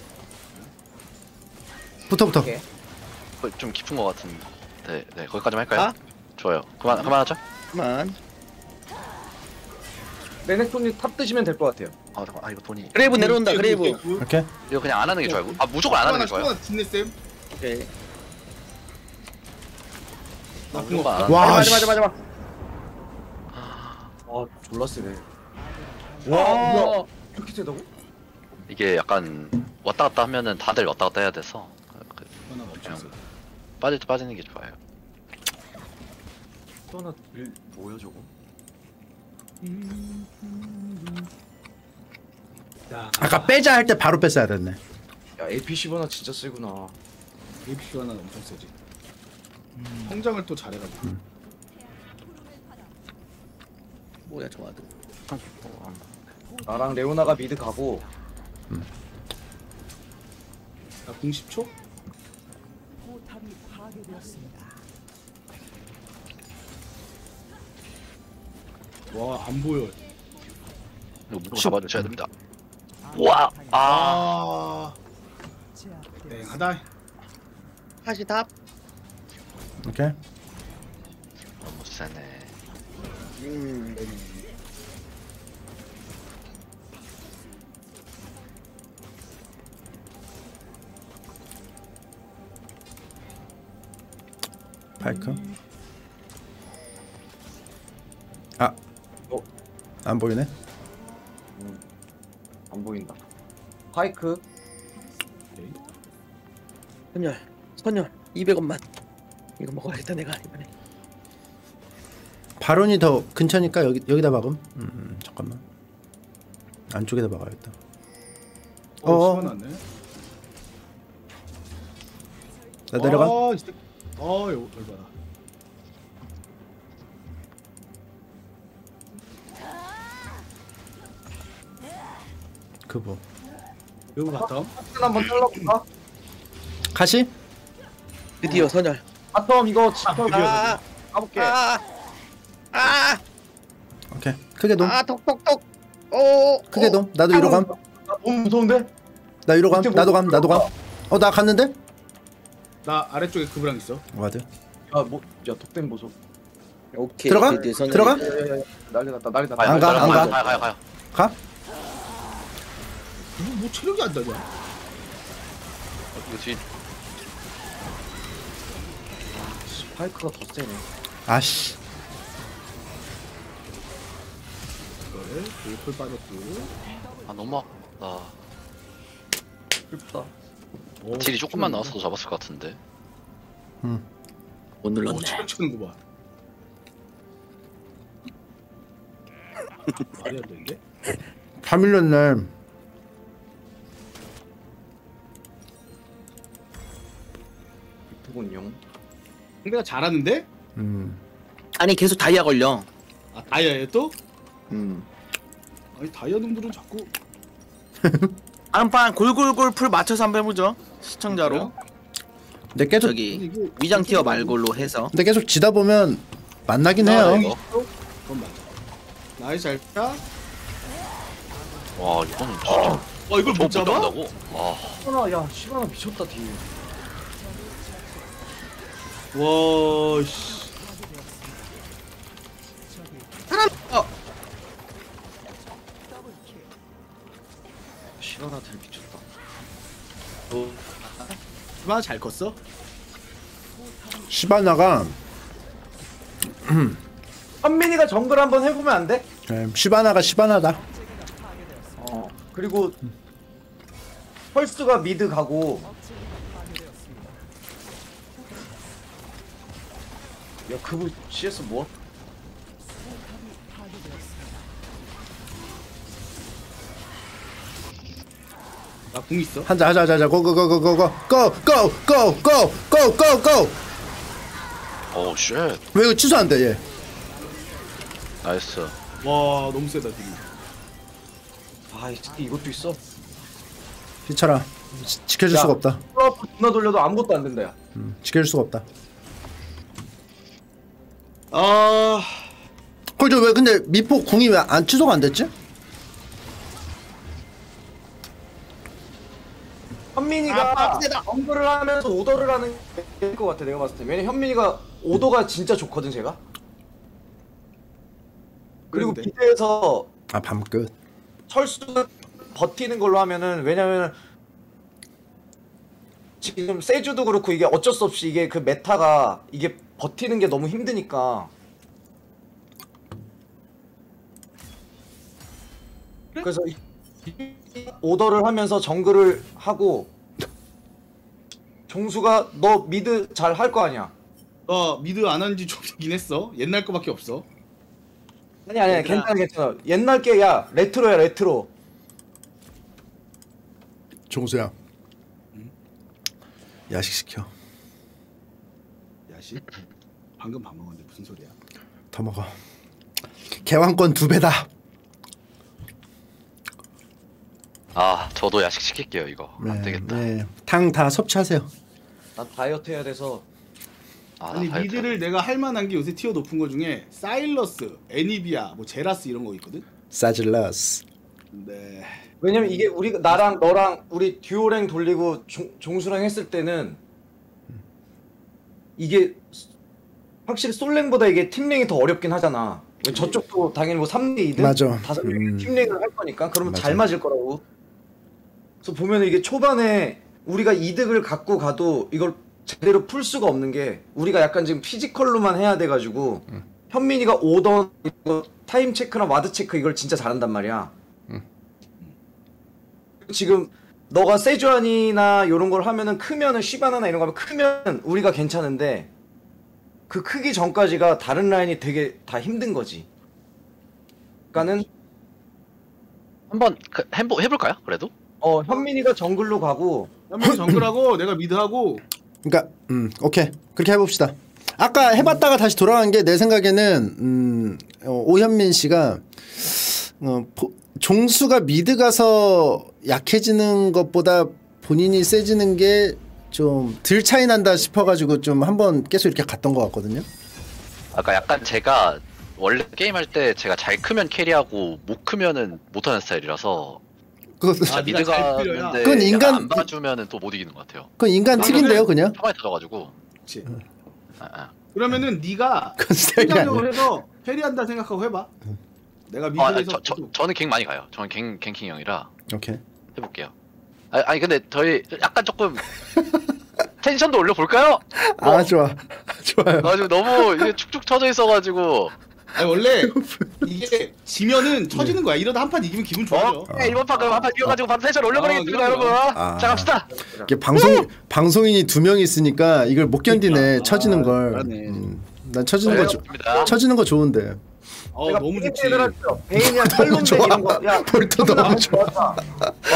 붙어 붙어 오케이. 어, 좀 깊은 것 같은데. 네, 네 거기까지만 할까요? 아? 좋아요. 그만 그만하죠. 그만 레넥톤이 top 드시면 될 것 같아요. 아 잠깐, 아 이거 돈이 그레이브 내려온다 그레이브 오케이 이거 그냥 안 하는 게 좋아요. 아 무조건 안 하는 게 좋아요. 진네 쌤. 오케이 아, 무조건 안 하는. 와, 맞아 씨. 맞아 맞아 맞아 와 졸라 세네. 와 뭐야? 이렇게 세다고? 이게 약간 왔다 갔다 하면은 다들 왔다 갔다 해야 돼서 그- 멈췄어. 빠질 때 빠지는 게 좋아요. 또 하나 밀 뭐야 저거? 자, 아까 빼자 할 때 바로 뺐어야 됐네 야 AP 15나 진짜 세구나. AP가 하나 엄청 세지. 성장을 또 잘해가지고. 뭐야 저 ward 나랑 레오나가 mid 가고 나 90초? 와, 안 보여. 이거 무조건 잡아주셔야 됩니다. 와, 아, 아. 땡하다. 다시 탑 오케이 너무 세네. 음. 파이크 아. 어? 안 보이네 안 보인다. 파이크 선열 선열 200원만 이거 먹어야겠다 내가 이번에 바론이 더 근처니까 여기 여기다 박음 음, 음 잠깐만 안쪽에다 박아야겠다 어, 어. 시원하네. 나 내려가 아, 진짜. 아, 열- 열받아. 그거. 여기. 하트 한번 잘라볼까? 카시? 드디어 선열. 바텀 이거 지켜 아, 가볼게. 아, 아, 오케이. 크게 돔. 아, 톡톡톡. 오, 크게 돔. 나도 위로 감나 나 너무 무서운데? 위로 감. 밑에 나도 뭐- 감. 나도 감어나 갔는데 나 아래쪽에 그브랑 있어. 와드 야, 뭐, 야, 독된 보소. 오케이. 들어가? 선열. 들어가? 난리 났다, 난리 났다. 안 가, 안 가. 가요, 가요, 가요. 가 이거 뭐 체력이 안 나냐? 어, 뒤 파이크가 더 세네. 아씨 그래, 풀 빠졌고. 아 너무 아프다. 슬프다. 오, 딜이 조금만 나왔어도 잡았을 것 같은데. 못 오, 눌렀네. 체력 치는 거 봐. <laughs> 말이 안 되는데? 다 밀렸네. 이쁘군요. 상대가 잘하는데? 음. 아니 계속 다이아 걸려. 아 다이아에 또? 음. 아니 다이아 놈들은 자꾸 <laughs> 한판 골골골 풀 맞춰서 한번 해보죠. 시청자로. 근데 계속 저기 위장 tier 말고로 해서. 근데 계속 지다 보면 만나긴 아, 해요. 이거. nice 잘 타. 와 이거는 진짜 와 이걸 저거 못 잡아? 와 시바나 야 시바나 미쳤다 뒤. 와 씨. 시바나 들 미쳤다. 얼마나 잘 컸어? 시바나가 현민이가 정글 한번 해보면 안 돼? 예, 시바나가 시바나다. 어. 그리고 펄스가 mid 가고. 야 그거 CS 뭐? 나궁 있어. 한자 하자 하자 하자 고고고고고고고고고고고고고 oh shit 왜 이거 취소 안 돼? 얘. nice 와 너무 세다 deal이. 아이 새끼 이것도 있어. 희철아 지, 지켜줄 야. 수가 없다. 플러프 존나 돌려도 아무것도 안 된다 야. 음, 지켜줄 수가 없다. 아 그저 왜 근데 미포 궁이 왜 안 취소가 안 됐지? 현민이가 정글을 하면서 오더를 하는 게것 같아 내가 봤을 때. 왜냐 현민이가 오더가 진짜 좋거든 제가. 그리고 그런데? mid에서 아 밤끝. 철수 버티는 걸로 하면은 왜냐면 지금 세주도 그렇고 이게 어쩔 수 없이 이게 그 meta가 이게 버티는 게 너무 힘드니까 그래서 오더를 하면서 정글을 하고 종수가 너 mid 잘 할 거 아니야 나 mid 안 한지 좀 되긴 했어. 옛날 거밖에 없어. 아니 아니 괜찮아 괜찮아 옛날 게 야 retro야 retro 종수야. 야식 시켜. 야식. 방금 밥 먹었는데 무슨 소리야? 더 먹어. 계왕권 두 배다. 아 저도 야식 시킬게요 이거 안 되겠다 네. 탕다 섭취하세요. 난 다이어트 해야 돼서 아, 아니 다이어트. 미드를 내가 할 만한 게 요새 티어 높은 거 중에 사일러스, 애니비아, 뭐 제라스 이런 거 있거든. 사질러스. 네. 왜냐면 이게 우리가 나랑 너랑 우리 듀오랭 돌리고 종, 종수랑 했을 때는 이게 확실히 솔랭보다 이게 팀랭이 더 어렵긴 하잖아. 왜 저쪽도 당연히 뭐 3대 2든 맞아. 5대 음. 팀랭을 할 거니까 그러면 잘 맞아. 맞을 거라고. 그래서 보면 이게 초반에 우리가 이득을 갖고 가도 이걸 제대로 풀 수가 없는 게 우리가 약간 지금 physical로만 해야 돼 가지고 음. 현민이가 오더 타임 체크나 ward 체크 이걸 진짜 잘한단 말이야. 지금 너가 세주아니나 요런 걸 하면은 크면은 시바나나 이런 거 하면 크면 우리가 괜찮은데 그 크기 전까지가 다른 라인이 되게 다 힘든 거지. 그러니까는 한번 그, 해보, 해볼까요 그래도? 어 현민이가 정글로 가고 현민이 정글하고 내가 미드하고 그러니까 음 오케이 그렇게 해봅시다. 아까 해봤다가 다시 돌아간 게 내 생각에는 음, 어, 오현민 씨가 어, 포- 종수가 미드 가서 약해지는 것보다 본인이 세지는 게 좀 덜 차이 난다 싶어가지고 좀 한번 계속 이렇게 갔던 것 같거든요. 아까 약간 제가 원래 게임할 때 제가 잘 크면 carry하고 못 크면은 못하는 스타일이라서 진짜 아, mid가. 있는데 그건 인간- 안 봐주면은 또 못 이기는 것 같아요 그건 인간 특인데요, 그냥. 초반에 터져가지고 그렇지. 아, 아. 그러면은 네가 <laughs> 그건. 신장력을 해서 carry한다 생각하고 해봐. 내가 아, mid에서 저, 저, 저 는 gank 많이 가요 저는 gank, ganking 형이라 오케이. 해볼게요 아, 아니 근데 저희 약간 조금 <laughs> tension도 올려볼까요? 아 좋아, <laughs> 좋아요. 나 지금 너무 이게 축축 처져 있어가지고 아니 원래 이게 지면은 처지는 거야. 이러다 한 판 이기면 기분 좋아져. 어? 네, 이번 판 그럼 한판 이겨가지고 바로 텐션 올려버리겠습니다 아, 여러분 아. 자 갑시다 이게 방송 방송인이 두 명 있으니까 이걸 못 견디네. 처지는 아, 걸. 음, 난 처지는 거 조, 좋습니다 처지는 거 좋은데. 어 너무 좋지. 얘들았죠. 베인이랑 이런 거. 야, 볼터 너무 좋아. 어,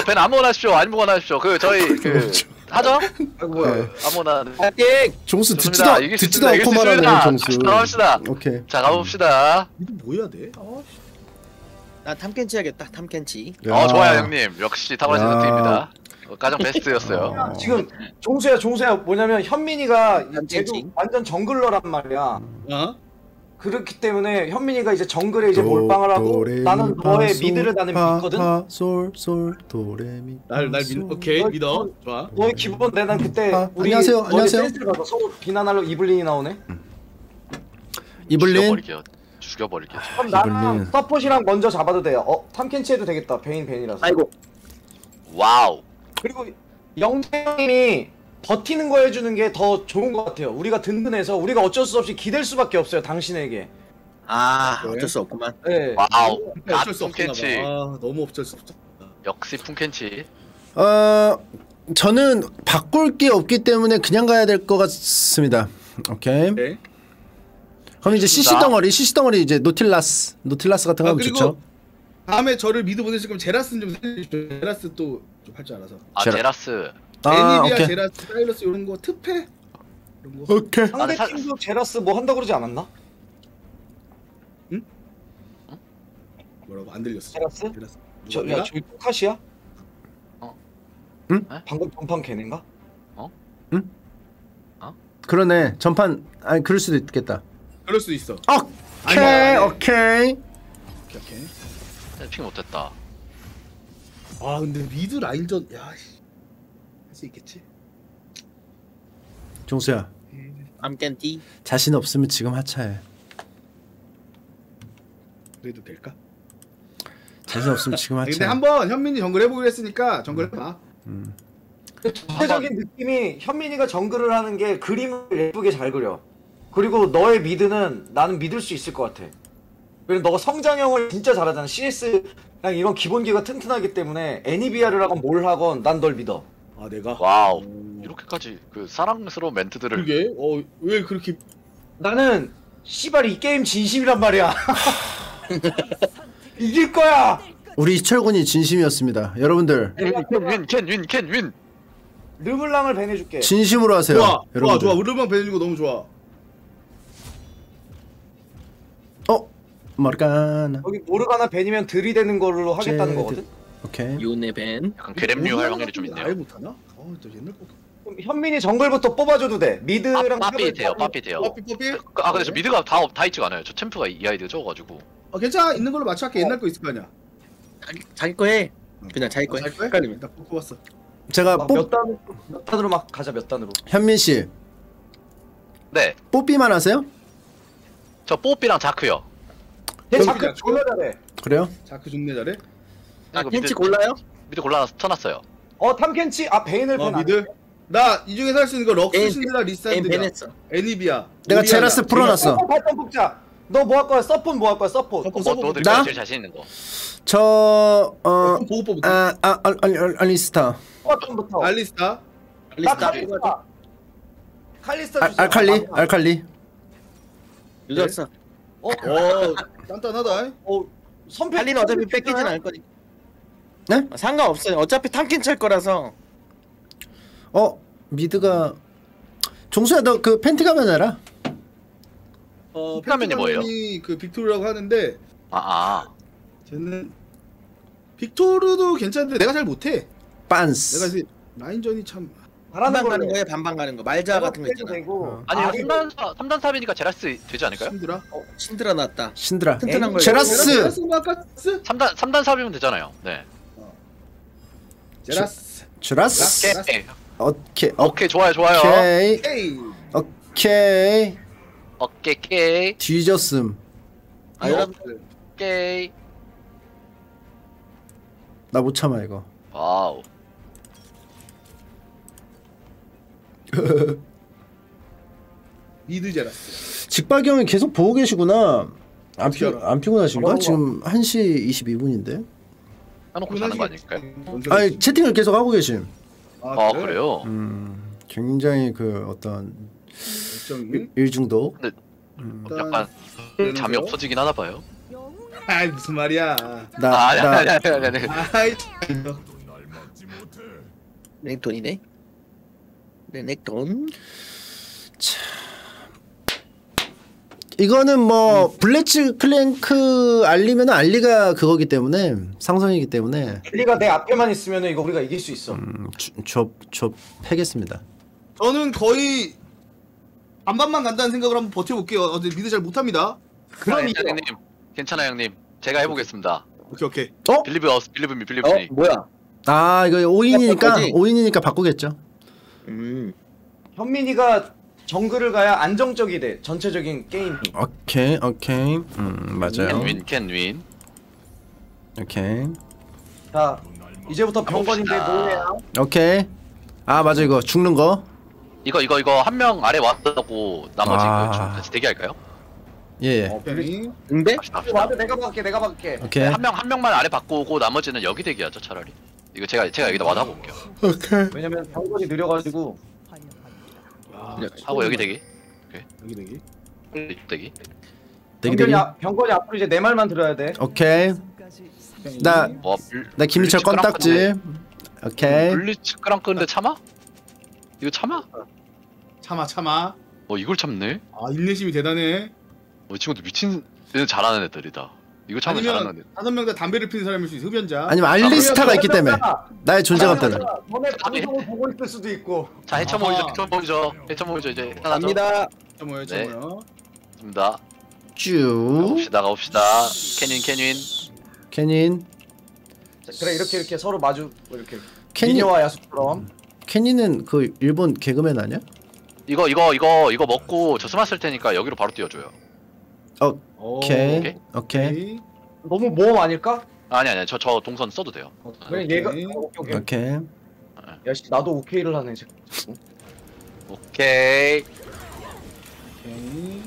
벤 아무거나 하십시오 아무거나 하십시오 그 저희 그 하죠? 아이고 뭐야. 네. 아무거나 파이팅! 종수 좋습니다. 듣지도 이길 수 듣지도 있습니다. 않고 이길 수 말하네 있습니다. 종수. 갑시다, 오케이. 자 가봅시다 이거 뭐 해야 돼? 아, 씨. 나 탐켄치 해야겠다. 탐켄치. 어 좋아요 형님 역시 야. 팀입니다 어, 가장 베스트였어요 야, 지금 종수야 종수야 뭐냐면 현민이가 되지. 완전 정글러란 말이야. 어? 그렇기 때문에 현민이가 이제 정글에 이제 도, 몰빵을 하고 나는 파, 너의 솔, 미드를 나는 파, 믿거든. 파, 솔, 솔, 도레미. 날, 날 솔. 믿, 오케이, 믿어. 좋아. 너의 기본 내난 그때 아, 우리 안녕하세요, 너의 안녕하세요. 봐서 서로 비난하러 이블린이 나오네. 이블린. 죽여버릴게요 죽여버릴게요 그럼 나랑. 서폿이랑 먼저 잡아도 돼요. 어 탐켄치 해도 되겠다. 베인 베인이라서. 아이고. 와우 그리고 영태형님이 버티는 거 해주는 게 더 좋은 것 같아요. 우리가 든든해서 우리가 어쩔 수 없이 기댈 수밖에 없어요. 당신에게. 아 그래? 어쩔 수 없구만. 네. wow 어쩔 수 없나 봐. god 아, 너무 어쩔 수 없다. 역시 풍켄치 어 저는 바꿀 게 없기 때문에 그냥 가야 될 것 같습니다. 오케이. 네. 그럼 이제 CC. 덩어리, CC 덩어리 이제 노틸라스, 노틸라스 같은 거 아, 하면 좋죠. 다음에 저를 mid 보내실 거면 제라스는 좀 살려주십시오. 제라스 또 좀 할 줄 알아서. 아 제라- 제라스 아, 애니비아, 오케이. 제라스, 사일러스 이런 거 특패 이런 거. 오케이. 상대 아, 사- 팀도 제라스 뭐 한다고 그러지 않았나? 뭐라고 안 들렸어. 제라스? 제라스. 저? 야, 저기 푸카시야? 어? 응? 방금 전판 걔네인가? 그러네. 전판 아니 그럴 수도 있겠다. 그럴 수도 있어. 오케이, 아니, 오케이. 오케이, 오케이. pick 못했다 아 근데 mid 라인전 야 씨. 할수 있겠지? 종수야, 암켄티. 자신 없으면 지금 하차해. 그래도 될까? 자신 없으면 지금 하차해. 근데 한번 현민이 정글 해보기로 했으니까 정글 해봐. 전체적인 느낌이 현민이가 정글을 하는 게 그림을 예쁘게 잘 그려. 그리고 너의 미드는 나는 믿을 수 있을 것 같아. 그리고 너가 성장형을 진짜 잘하잖아. CS 그냥 이런 기본기가 튼튼하기 때문에 애니비아를 하건 뭘 하건 난 널 믿어. 아 내가. wow 오. 이렇게까지 그 사랑스러운 멘트들을 그게 어 왜 그렇게 나는 씨발 이 게임 진심이란 말이야. <laughs> 이길 거야. 우리 이철군이 진심이었습니다. 여러분들 윈윈캔윈캔윈 르블랑을 ban해줄게. 진심으로 하세요. 좋아 좋아 여러분들. 좋아 르블랑 ban해준 거 너무 좋아. 어, 모르가나. 여기 모르가나 벤이면 들이대는 걸로 하겠다는 제- 거거든. 오케이. 요네 벤. 약간 그램류 할 확률이 좀 아예 있네요 못하나? 어저 옛날 거. 그럼 현민이 정글부터 뽑아줘도 돼. 미드랑 빠- 빠삐 돼요 빠삐 돼요 뽀삐 뽀삐. 아 근데 저 미드가 다, 다 있지가 않아요 저 챔프가 이 아이디가 적어가지고 아 괜찮아 있는 걸로 맞춰 할게 옛날 거 있을 거 아니야. 자기, 자기 거 해. 그냥 자기 거 아, 해. 잘 거야? 헷갈리면. 나 뽑았어. 제가 막뽑몇 단, 몇 단으로 막 가자 몇 단으로. 현민 씨네저 뽑기만 하세요? 뽀삐랑 자크요 걔 그럼 자크 졸라 잘해. 그래요? 자크 존내 잘해. 아 이거 켄치 미드- 골라요? 미드 골라서 쳐놨어요 어 탐켄치 아 베인을 어펜 미드. 나 이 중에서 할수 있는 거 럭스 벤- 신드라 벤 리산드라 벤했어. 애니비아. 내가 제라스 풀어놨어. 서포 발전 뽑자. 너 뭐 할 거야? 서폰 뭐 할 거야? 서폰. 서포 뭐, 서포. 뭐 나? 제일 자신 있는 거 저 어. 보고 뽑을게. 아, 아, 아, 아니, 아니, 알리스타. 서폰부터. 알리스타. 나 리스타. 칼리스타. 칼리스타 아, 주세요. 알칼리, 알칼리. 늦었어. 어, 어 단단하다. 어, 선패. 칼리는 어차피 뺏기진 않을 거니. 네? 아, 상관없어요. 어차피 탐켄치 할 거라서. 어, 미드가 종수야 너 그 팬티 가면 해라. 어 펜타맨이 뭐예요? 펜타맨이 그 빅토르라고 하는데 아아 쟤는 빅토르도 괜찮은데 내가 잘 못해. 빤스. 내가 이제 라인전이 참. 반반 가는. 거에 반반 가는 거. 말자 같은 거 있잖아. 되고. 아니 아, 3단 3단 삽이니까 제라스 되지 않을까요? 힘들어. 어, 신드라 났다. 신드라. 튼튼한 거. 제라스. 제라스 마카스. 3단 3단 삽이면 되잖아요 네 제라스. 주라스. 오케이 오케이. 오케이 좋아요 좋아요 오케이. 에이. 오케이. 오케이 오케이 뒤졌음. 아, 여러분 오케이 나 못 참아 이거. wow <laughs> mid 제라스. 직박이 형이 계속 보고 계시구나. 안, 피, 안 피곤하신가? 지금 1시 22분인데 해놓고 자는 거 아닐까요? 아니 채팅을 계속 하고 계심 아 그래 요? 음, 굉장히 그 어떤 일정이? 일중독 약간 잠이 없어지긴 하나 봐요. <laughs> 아 무슨 말이야? 나, 아 아니 나 아니 아니 아니 아니. 아이 랭톤이네. 랭톤. 이거는 뭐 블레츠 클랭크 알리면 알리가 그거기 때문에 상성이기 때문에 엘리가 내 앞에만 있으면 이거 우리가 이길 수 있어. 음, 저, 저, 저 패겠습니다 저는 거의 반반만 간다는 생각을 한번 버텨볼게요. 어 제 mid 잘 못합니다. 그럼 이겨. 형님 괜찮아요 형님. 제가 해보겠습니다. 오케이 오케이. 어? believe us believe me believe 어 me. 뭐야? 아 이거 5인이니까 바꾸지? 5인이니까 바꾸겠죠 음. 현민이가 정글을 가야 안정적이 돼. 전체적인 게임이. 오케이 오케이 음 맞아요 can win can win. 오케이 자 이제부터 병건인데. 뭐해야? 오케이 아 맞아 이거 죽는 거 이거 이거 이거 한 명 아래 왔다고 나머지 아. 그좀 같이 대기할까요? 예 오케이. 응배? 갑시다 갑시다. 맞아 내가 박게 내가 박게. 오케이 한 명 한 명만 아래 받고 오고 나머지는 여기 대기하죠 차라리. 이거 제가 제가 여기다 와다 볼게요. 오케이 왜냐면 병건이 느려가지고 하고 여기 대기. 여기 여기. 여기 대기. 대기 병건이, 대기 앞- 병건이 앞으로 이제 내 말만 들어야 돼. 오케이 나와 불. 나 김희철 껌딱지 끄는데. 오케이 블리츠 끄랑 끄는데 참아? 이거 참아? 참아 참아. 어 이걸 참네? 아 인내심이 대단해. 어, 이 친구들 미친 얘는 잘하는 애들이다. 이거 아니면 애들. 다섯 명 다 담배를 피는 사람일 수 있어 흡연자. 아니면 알리스타가 있기 때문에 나의 존재감 때문에 너네 방송을 보고 있을 수도 있고. 자 해쳐. 모이죠 해쳐 모이죠 해쳐 모이죠 이제 갑니다. 참아요 네. 참아요. 있습니다. 쭉 가봅시다 가봅시다. 캐닌 캐닌. 캐닌 자, 그래 이렇게 이렇게 서로 마주 이렇게. 미녀와 야수처럼. 캐닌은 그 일본 개그맨 아니야? 이거 이거 이거 이거 먹고 저 스마 쓸 테니까 여기로 바로 띄워줘요. 오케이 오케이. 오케이 오케이. 너무 모험 아닐까? 아니 아니 저 저 동선 써도 돼요. 그냥 얘가 오케이. 어, 오케이 오케이. 오케이 야 씨 나도 오케이를 하네 지금. 오케이. 오케이.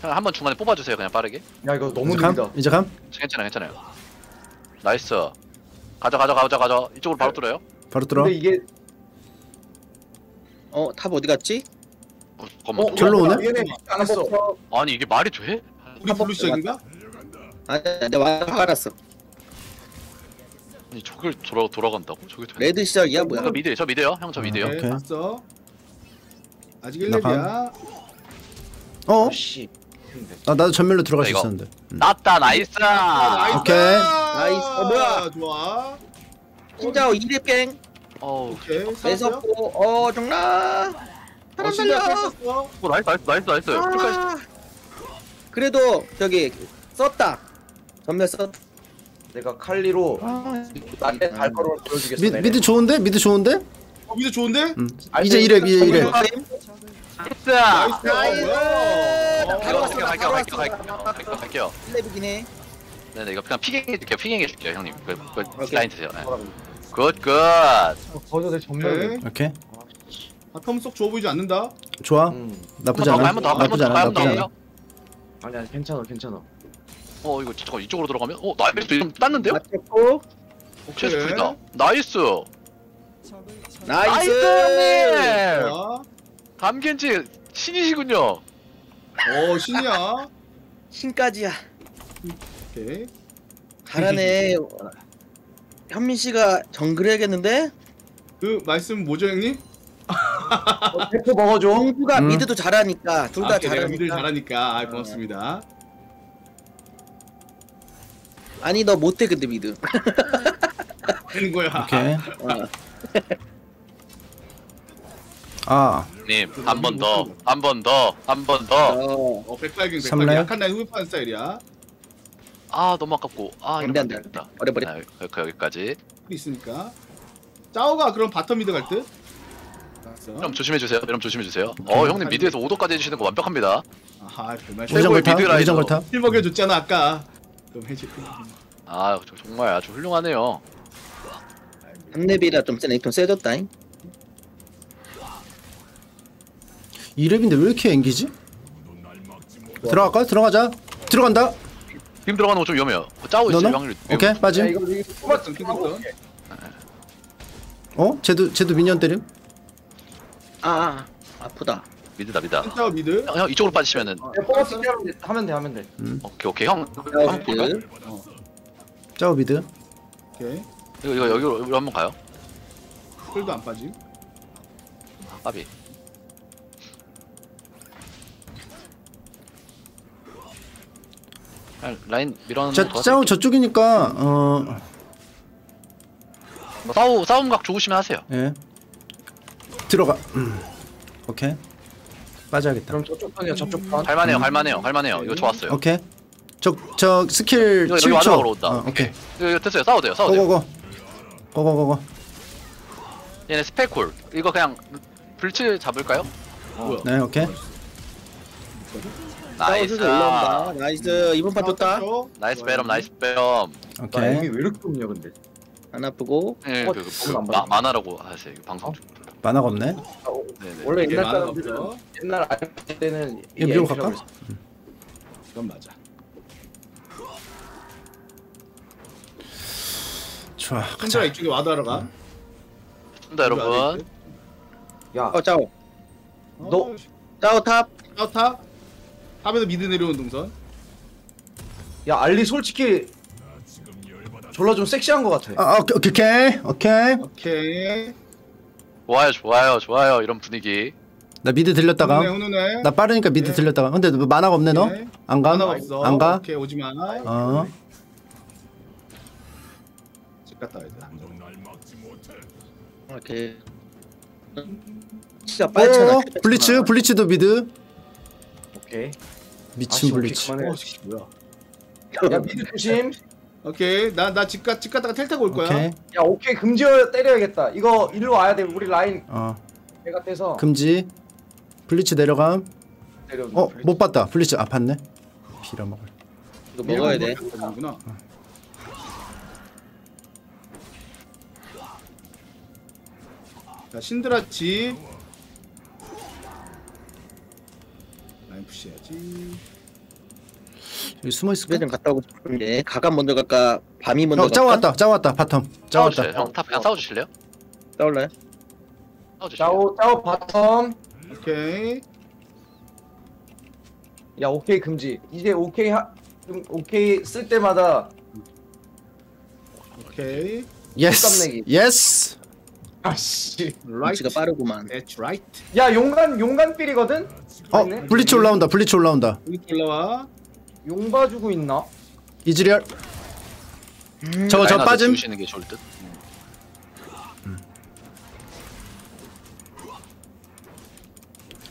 형 한번 중간에 뽑아주세요 그냥 빠르게. 야 이거 너무 이제 느리다. 감? 이제 감? 괜찮아요 괜찮아요. nice. 가자 가자 가자 가자 이쪽으로 바로 뚫어요. 바로 들어 근데 이게 어 top 어디 갔지? 어, 잠깐만. 어, 절로 오네? 얘네 안 했어. 아니 이게 말이 돼? 우리 blue 시작인가? 아 내가 와 알았어. 아니 저길 돌아 돌아간다고? 저게 돼? red 시작이야 뭐야? 저 mid 저 mid요 형 저 mid요. 오케이. 네, 봤어. 아직 나 1렙이야. 어? 씨. 아, 나도 점멸로 들어갈 수. 있었는데 음. 났다 nice. 오케이. nice. 어, 뭐야? 좋아. 진짜 이렙 gank 어우 오케이. 매섭고 어 정라. 어, 신나 뺐었어. 어, nice nice nice nice. 끝까지. 아. 그래도 저기 썼다. 전멸 썼. 내가 칼리로 나한테 갈 거로 보여주겠어. 미. 미드 좋은데? 미드 좋은데? 어, 미드 좋은데? 음. 이제 2렙 이제 2렙 나이스. 나이스. 나이스. 바로 왔어, 갈게요 갈게요 갈게요 왔어. 갈게요 갈게요. 플레이북이네 네네 이거 그냥 피갱 해줄게요 피갱 해줄게요 형님. 그, 그 오케이. 라인 드세요. 네. 굿 굿. 거기서 내 전멸. 오케이. 오케이 바텀 속 좋아 보이지 않는다. 좋아 음. 나쁘지 않아 더 한번 나쁘지 더 않아 한번 더 나쁘지 한번 않아 더. 아니 아니 괜찮아 괜찮아. 어 이거 잠깐 이쪽으로 들어가면 어 nice 좀 땄는데요? 맞췄고 최소 오케이. 풀이다. nice. nice. 형님. 좋아. 탐켄치 신이시군요. 어, 신이야. <laughs> 신까지야. 오케이. 잘하네. <laughs> 현민 씨가 정글 해야겠는데? 그 말씀 뭐죠, 형님? 어, 대포 먹어줘. 공주가 음. mid도 잘하니까 둘 다 아, 내가 mid를 잘하니까. 잘하니까. 아, 고맙습니다. 아니 너 못해 근데 mid. <laughs> 하는 거야. 오케이 어. 아 님 한 번 더, 한 번 더, 한 번 더. 어. 어, 삼렙? 백발경. 약한 라인 후회하는 스타일이야. 아 너무 아깝고. 아 안 돼, 이러면 안 안 돼. 되겠다. 버려 버려. 아, 여기 여기까지. 풀 있으니까. 짜오가 그럼 bottom mid 갈 듯? 여러분 조심해 주세요. 여러분 조심해 주세요. 어 형님 mid에서 오더까지 해주시는 거 완벽합니다. 아하, 별말 최고의? mid laner. 타? heal 먹여줬잖아, 아까. 그럼 해줘. 아 저- 정말 아주 훌륭하네요. 3렙이라 좀센 레이톤 세졌다잉. 2렙인데 왜 이렇게 앵기지? 들어갈까? 들어가자 들어간다. 빔 들어가는 거 좀 위험해요. 짜오 있을 너너? 확률이. 오케이 야 빠짐. 이거 킹크던 어? 쟤도 쟤도 미니언 때림. 아, 아 아프다. 미드다 미드다. 센터 미드 형, 형 이쪽으로 빠지시면은 야, 뽑아서 하면 돼 하면 돼 하면 돼 오케이 오케이 형. 짜오 미드. 짜오 미드. 오케이 이거 이거 여기로 여기로 한번 가요. 풀도 안 빠짐 까비. 아, 라인 밀어넣는 자 거 짜오 저쪽이니까 어뭐 싸우 싸움 각 좋으시면 하세요. 예. 들어가. 음. 오케이. 빠져야겠다. 그럼 저쪽 편이야 저쪽 편 갈만해요, 갈만해요, 갈만해요. 이거 좋았어요. 오케이. 저 저 스킬 이거 여기 7초. 마지막으로 온다. 어, 오케이. 이거, 이거 됐어요. 싸워도 돼요, 싸워도 돼요. 고고고. 고고고고. 얘네 스펙콜. 이거 그냥 불치 잡을까요? 뭐야 네, 오케이. 나이스. 올라온다. 나이스. 이번 판 좋다. 나이스 배럼, 나이스 배럼. 나 오케이. 아, 왜 이렇게 없냐 근데 안 아프고. 예, 어, 그, 그, 마, 받았네. 만화라고 하세요. 이거 방송 중. 만화가 없네. 네네. 원래 이게 옛날 만화가 사람들은. 옛날 알 때는 이거 밀고 갈까? 이건 맞아 좋아. 현재가 이쪽에 와드하러 가 좋습니다, 여러분. 야 어 짜오. 너- 짜오 탑. 아웃탑 탑에서 미드 내려온 동선 야 알리 솔직히 졸라 좀 섹시한 거 같아 아, 오케이, 오케이, 오케이. 오케이 좋아요, 좋아요, 좋아요. 이런 분위기. 나 미드 들렸다가. 훈훈해 훈훈해 나 빠르니까 미드 네. 들렸다가. 근데 너 만화가 없네 너? 네. 안 가? 하나가 없어 안 가? 오케이 오지 마 어. 집 갔다 와야 돼 오케이. 진짜 빨리 오, 블리츠, 블리츠도 미드. 오케이 미친 오케이, 블리츠. 어 뭐야 야 미드 조심 오케이 나나집 가, 집 갔다가 텔 타고 올 거야 오케이. 야 오케이 금지어 때려야겠다 이거 일로 와야 돼 우리 라인 어. 배가 떼서 금지. 블리츠 내려감. 때려 어, 못 봤다. 블리츠 아 봤네. 빌어먹을. 이거 먹어야 돼. 구나 자 신드라 집 라인 푸시해야지 여기 숨어 있을까? 좀 갔다 오고 싶은데 가감 먼저 갈까? 밤이 먼저 어, 갈까? 짜왔다짜왔다 바텀. 짜왔다 싸워주세요. 형, 탑 그냥 싸워 주실래요? 싸울래요? 싸워 주실래요? 짜오 짜오 바텀 오케이 야 오케이 금지 이제 오케이 하 음, 오케이 쓸 때마다 오케이 예스. 예스. 아씨 라이트 눈치가 빠르구만. That's right 야 용간 용간 필이거든 어? 블리츠 올라온다. 블리츠 올라온다. 여기 올라와 용 봐주고 있나 이즈리얼. 저거 저 빠짐. 지우시는 게 좋을 듯.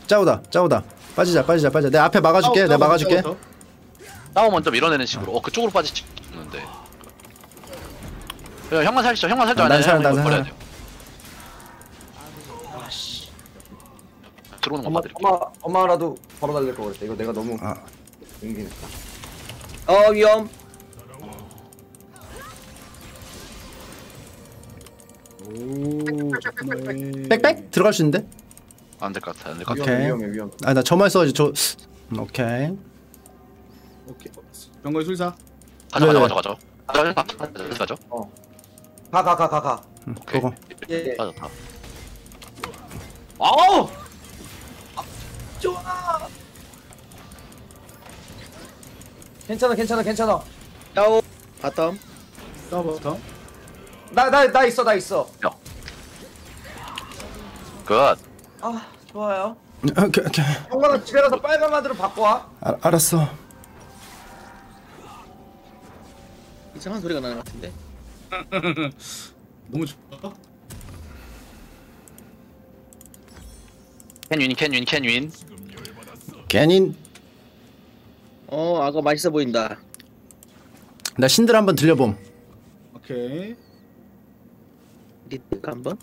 짜오다. 짜오다. 빠지자. 빠지자. 빠지자. 내 앞에 막아줄게. 싸워, 막아줄게. 싸워. 먼저 밀어내는 식으로. 어 그쪽으로 빠지는데. 야, 형만 살리죠. 형만 살죠. 아, 난 살아, 형난 살아. 들어오는 거 엄마 봐드릴게요. 엄마 엄마라도 바로 달릴 거 그랬다 이거 내가 너무 아. 용기 냈다 어 위험. 오 빽빽 들어갈 수 있는데? 안 될 것 같아. 안될 것 같아. 오케이. 위험해 위험해 위험해 아, 나 저만 써가지고 저 음, 오케이. 오케이 병거의 술사 가져 네, 가져 네. 가져 가져. 가져 가져. 가져. 가가 가 가가 음, 오케이. 그거. 예. 빠졌다. 아우 괜찮아 괜찮아 괜찮아 짜오 바텀. 싸워부터 나 나 나 있어 나 있어 굿. 아 좋아요 오케이, 오케이. 형관아 집에 가서 빨간 마드로 바꿔 와 아, 알았어. 이상한 소리가 나는 것 같은데. <laughs> 너무 좋아 캔윈 캔윈 캔윈. 괜히 어 악어 맛있어 보인다. 나 신들 한번 들려봄. 오케이 리트가 한번.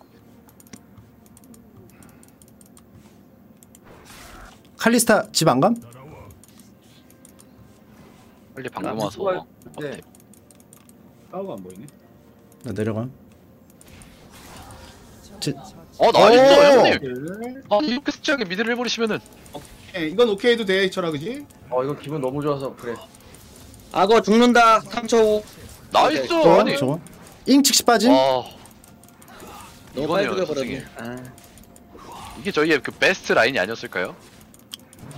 칼리스타 집 안 감? 빨리 방금 아, 와서. 네. 싸우가 안 보이네 나 내려감. 제, 어 나이스 오! 형님. 아 이렇게 스치하게 미드를 해버리시면은. 오케이. 이건 오케이 해도 돼 철아 그지? 어 이거 기분 너무 좋아서 그래 악어 죽는다 3초 후 나이스 저거 아니 저거 잉 즉시 빠짐 와 너무 빨리 이거네요, 죽여버렸네. 아, 이게 저희의 그 베스트 라인이 아니었을까요?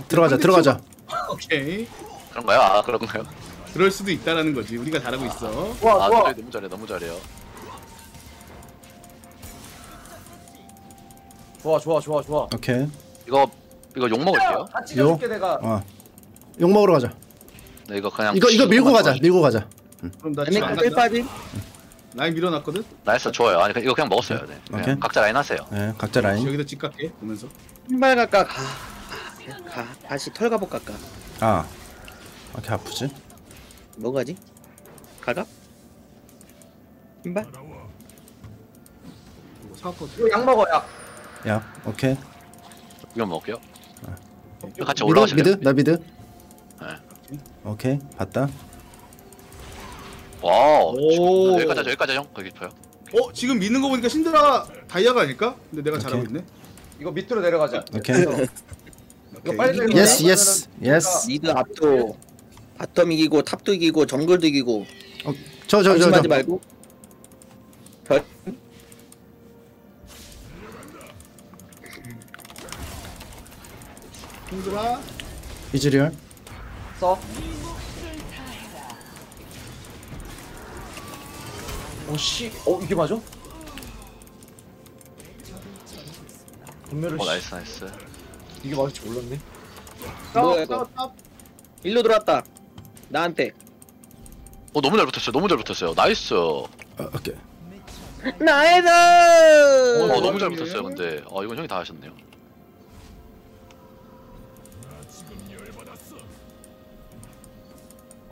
들어가자 들어가자 <laughs> 오케이. 그런가요? 아 그런가요? 그럴 수도 있다라는 거지. 우리가 잘하고 있어. 아 저희 너무 잘해 너무 잘해요 좋아 좋아 좋아 좋아 오케이 이거 이거 욕 먹을게요. 같이 요? 가줄게 내가. 어 욕 먹으러 가자. 네, 이거 그냥 이거 이거 밀고 가자 밀고 가자. 그럼 나 지금 안 간다. 1파비 라인 밀어놨거든. 나이스 좋아요. 아니 이거 그냥 먹었어요. 네. 그냥 오케이. 각자 라인 하세요. 예 각자 라인. 여기다 집 갈게 보면서. 신발 갈까? 가, 가, 가 다시 털가복 갈까? 아. 이렇게 아프지? 뭐 가지? 갈까? 신발? 이거 사왔거든. 이거 약 먹어 약. 야 오케이. 이거 먹을게요. 이거 같이 미드? 올라가실래요? 미드? 나 미드? 네. 오케이. 봤다. 와우. 오. 여기까지 여기까지 형 거기 싶어요. 어 지금 미는 거 보니까 신드라가 다이아가 아닐까? 근데 내가 잘하고 오케이. 있네. 이거 밑으로 내려가자. 오케이. <laughs> 이거 빨리 내려가. 예스 예스 예스 미드 앞도 바텀 이기고 탑도 이기고 정글도 이기고 저저 방심하지 저저 말고. 별 신드라. 이즈리얼. 써. 오씨. 어 이게 맞아? 분멸을 어 씨, 나이스 나이스. 이게 맞을지 몰랐네. 뭐야, 이거? 일로 들어왔다. 나한테. 어 너무 잘 붙었어요. 너무 잘 붙었어요. nice. 어 어, 오케이. nice! 어, 너무 잘 네. 붙었어요 근데. 어 이건 형이 다 하셨네요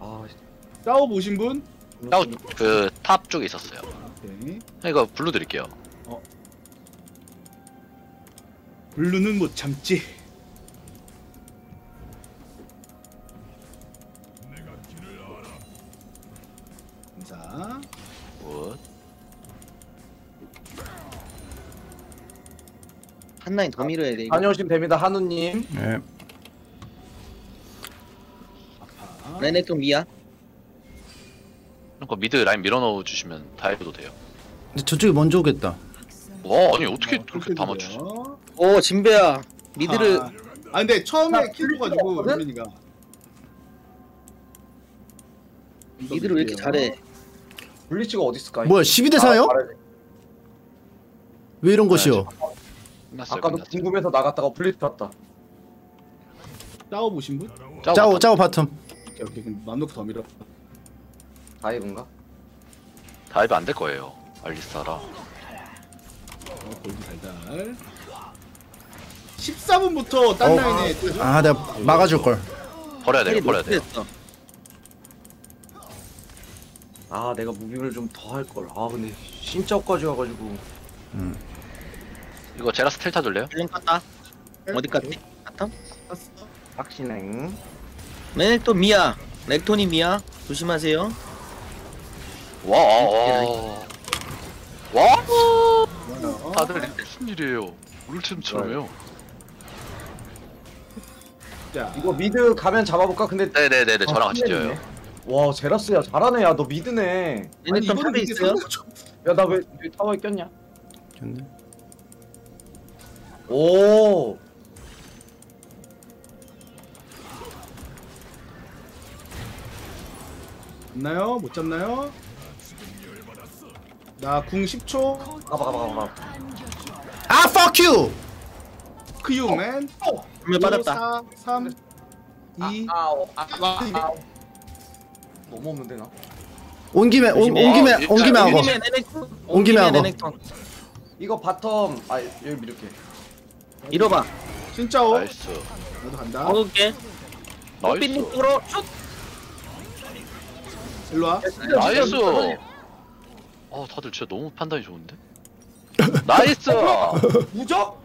아 싸워 보신 분? 그 top 쪽에 있었어요 오케이. 이거 blue 드릴게요 blue는 못 참지. 감사. good 한 라인 더 밀어야 돼 이거 다녀오시면 됩니다 한우님 예 레넥톤 MIA 그러니까 mid 라인 밀어넣어 주시면 다 해도 돼요. 근데 저쪽이 먼저 오겠다. 와 아니 어떻게 그렇게 다 맞추지? 오 진배야. mid를 아, 아 근데 처음에 나 킬로 가지고 없거든? 유민이가. mid를 왜 이렇게 잘해? 블리츠가 어디 있을까? 뭐야 12대 4요? 말해야 돼. 왜 이런 것이요? 끝났어요 아까도 끝났어요. 궁금해서 나갔다가 블리츠 탔다. 싸워 보신 분? 짜오 짜오 bottom 오케이 오케이 그럼 맘 놓고 더 밀어. 다이브인가? 다이브 안 될 거예요 알리스타라 어, 골드 달달. 14분부터 딴 어. 라인에 뜨죠? 아 내가 막아줄 걸 버려야 돼요 힐이 버려야 돼요 높겠어. 아 내가 무빙을 좀 더 할걸 아 근데 신짜까지 와가지고 이거 제라스 텔타 줄래요? 힐링 깠다 어디 갔지? 바텀? 확신행 레넥톤 미야 렉톤이 미야 조심하세요. 와 와와. 와? 어? 다들 이게 무슨 일이에요? 울팀처럼요. 자, 이거 미드 가면 잡아볼까? 근데 네네네네. 아, 저랑 같이. 뛰어요. 와 제라스야. 잘하네. 야너 미드네. 아니 레넥톤 이거는 탑에 있어요? 좀- 야나 왜 타워에 꼈냐? 오 잡나요? 못 잡나요? 나 궁 10초. 가봐 가봐 가봐 아 fuck you 크유맨. 분명 빠졌다 4, 3, 2. 아우 아, 와, 너무 없는데 나 온 김에 온, 온 아, 김에 진짜 온 김에 하고 옮기면 레넥톤 온 김에 하고. 이거 bottom 아 여기 밀을게 밀어봐 진짜 어? nice 나도 간다. 먹을게 뽀삐님 nice 뚫어 슛 일로 와. nice 어 다들 진짜 너무 판단이 좋은데 <laughs> nice 무적?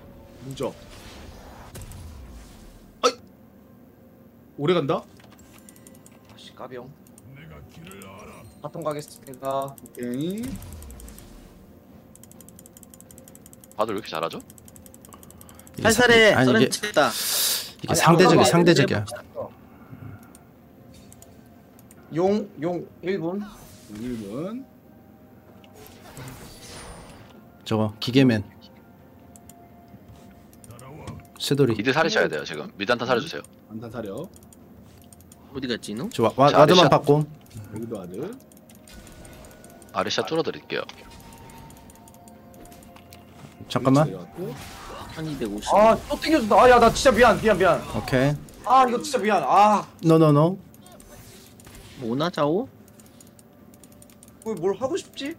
무적. 어이. 오래 간다. 아씨 까비용 bottom 가겠습니다 오케이. 다들 왜 이렇게 잘하죠? 이게 살살해 상- 아니 이게 이게 상대적이 아니, 상대적이야 용, 용 1분. 1분. 저거 기계맨. 쇠돌이. mid 살리셔야 돼요 지금 mid 한타 살려주세요 안탄 사려. 어디 갔지 너? 저 와, 와, 자, 와드만 아리샤. 받고. 여기도 아들. 아리샤 뚫어드릴게요 잠깐만. 내려왔고. 1250 아, 또 땡겨준다. 아, 야, 나 진짜 미안, 미안, 미안. 오케이. 아, 이거 진짜 미안. 아, 노노노. 뭐나 자오? 이거 뭘 하고 싶지?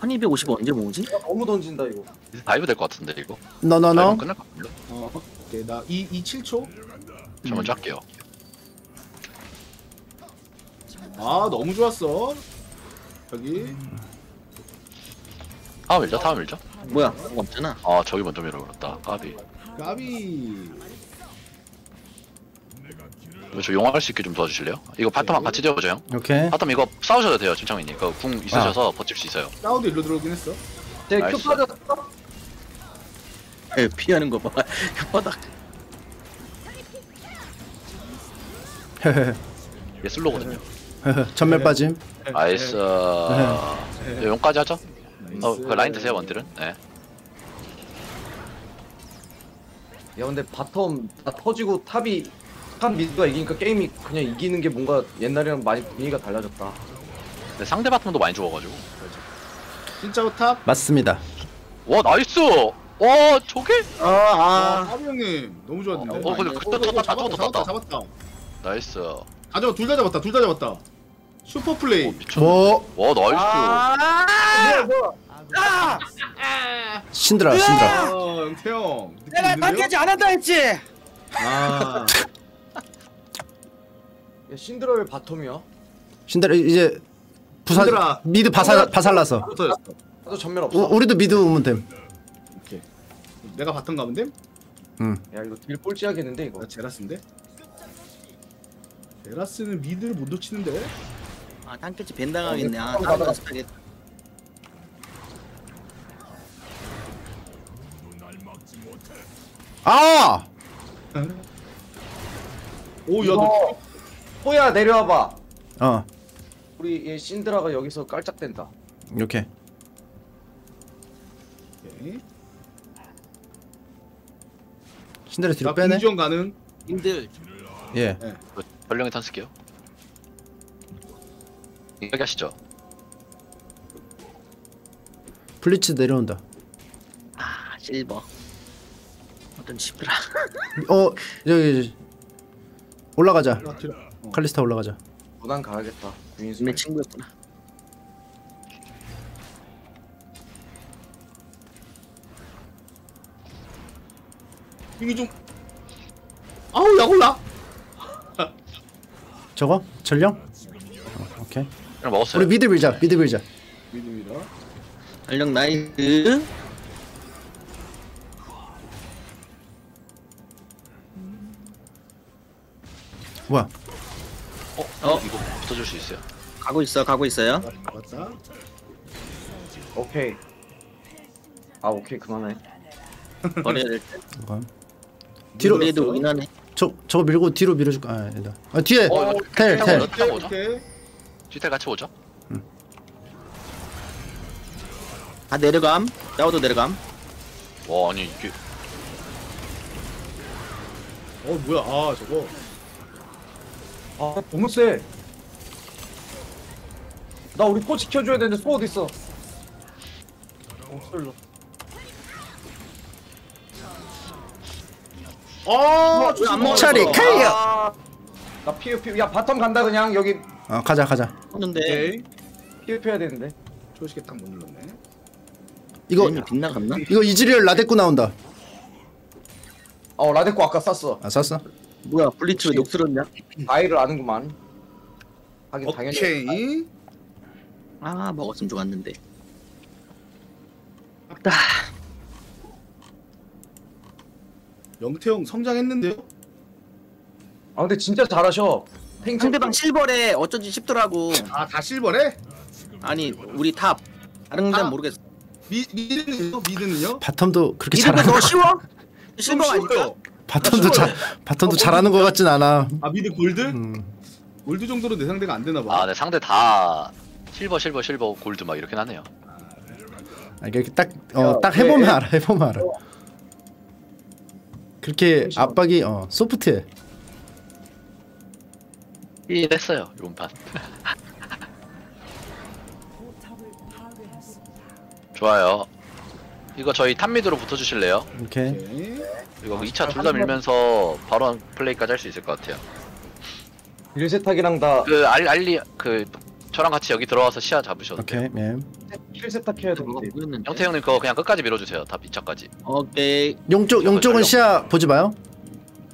1250 언제 모으지? 야, 너무 던진다 이거. dive 될 것 같은데 이거 no no no. dive 끝날 것 같은데 어. 오케이 나 2, 2 7초. 저 먼저 할게요 아 너무 좋았어. 여기. 다음 밀죠 다음 밀죠 뭐야 그거 없잖아 아 저기 먼저 밀어버렸다 까비 까비. 저 용할 수 있게 좀 도와주실래요? 이거 bottom 같이 되어보죠 형 오케이. bottom 이거 싸우셔도 돼요 침착맨님 이거 궁 있으셔서 버틸 수 있어요 사우드 일로 들어오긴 했어. 제 Q nice. 빠졌어. 에 피하는 거 봐 혓바닥 <laughs> 얘 slow거든요 <laughs> 점멸 빠짐. nice 네, 용까지 하죠? 어, 그 라인 드세요 원딜은 네 야, 근데 bottom 다 터지고 top이 top mid가 이기니까 게임이 그냥 이기는 게 뭔가 옛날이랑 많이 분위기가 달라졌다. 근데 상대 bottom도 많이 죽어가지고 진짜 top. 맞습니다. 와 nice 와 저게 아, 아아 까비 형님 너무 좋았는데. 어 근데 그때 떴다 잡았다, 떴다 잡았다, 떴다 잡았다. nice 오 아, 저거 둘다 잡았다, 둘 다 잡았다. 슈퍼 플레이. 미쳤네 오와 nice 뭐야, 뭐야. 신드라 신드라. 아, 태형. 느낌 있는데요? 안 한다 했지? 아, 야, 신드라 왜 바텀이야? 신드라 이제 부산 신드라. 미드 바살. 붙어졌어. 나도 전멸 우, 없어. 우리도 미드 오면 됨. 오케이. 내가 바텀 가면 돼? 야, 이거 딜 꼴찌하겠는데 이거. 나 제라스인데. 제라스는 미드를 못 놓치는데. 아 땅끝이 벤 당하겠네 아 어, 거 스타겠다 아 오, 야, 너 호야 내려와봐. 어. 우리 얘 신드라가 여기서 깔짝댄다. 이렇게. 오케이. 신드라 뒤로 나 빼네. 공지원 가능. 님들 예. 전령에 탄 쓸게요 여기 하시죠 블리츠 내려온다. 아 실버 어떤 집들아 어 여기 올라가자. 나 뒤로. 어. 칼리스타 올라가자. 무난 가야겠다. 유인수. 내 친구였구나 힘이 좀. 아우, 야, 올라. <laughs> 저거 전령? 어, 오케이. 먹었어요 우리 미드 밀자. 미드 밀자. 믿음이다. 전력 나이스 뭐야? 어? 어? 이거 붙어줄 수 있어요 가고 있어 가고 있어요 맞다. 오케이. 아, 오케이 그만해. <laughs> 버려야 될때 이거. 뒤로 그래도 인하네 저 저거 밀고 뒤로 밀어줄까? 아, 아니다. 아 뒤에 어, 텔텔 텔. 오죠? 오케이? 오케이. 같이 오죠? 다 내려감 짜오도 내려감 와 아니 이게 어, 뭐야. 아, 저거. 아, 너무 세. 나 우리 포 지켜줘야 되는데 소 어디 있어? 어, 솔로. 아, 왜안 먹었어? 차리 칼리어. 아, 나 피해 피해. 야 바텀 간다 그냥 여기 어 가자 가자. 하는데 오케이. 피해 피해야 되는데. 초식에 딱 못 눌렀네. 이거 이거 빗나갔나? 이거 이즈리얼 라데꾸 나온다. 어 라데코 아까 쐈어. 아 쐈어? 뭐야 블리츠 왜 녹슬었냐? 아이를 아는구만. 하긴 당연히. 오케이. 아 먹었으면 좋았는데 아, 영태형 성장했는데요? 아 근데 진짜 잘하셔. 탱 상대방 실버래 어쩐지 싶더라고 아, 다 실버래? 아니 우리 top 다른 건 잘 아. 모르겠어 미, mid는요? mid는요? bottom도 그렇게 잘하는 더 거. 쉬워? 좀 실버가 아닐까? 쉬워요. bottom도 잘 bottom도 잘하는 거 같진 않아. 아, mid 골드? 음. 골드 정도로 내 상대가 안 되나 봐. 아, 네 상대 다 실버, 실버, 실버, 골드 막 이렇게 하네요. 아, 이게 딱어딱 해보면 알아 해보면 알아 그렇게 압박이 어 소프트해 힐했어요 이번 판. <laughs> 좋아요. 이거 저희 탑미드로 붙어주실래요? 오케이 오케이. 이거 2차 둘 다 밀면서 바로 플레이까지 할 수 있을 것 같아요. 힐세탁이랑 다 그 알, 알리 그 저랑 같이 여기 들어와서 시야 잡으셔도 돼요. 오케이 예 힐세탁 해야 뭐가 되는데 보였는데. 영태 형님 그거 그냥 끝까지 밀어주세요. top 2차까지. 오케이. 용쪽 용쪽은 시야 보지 마요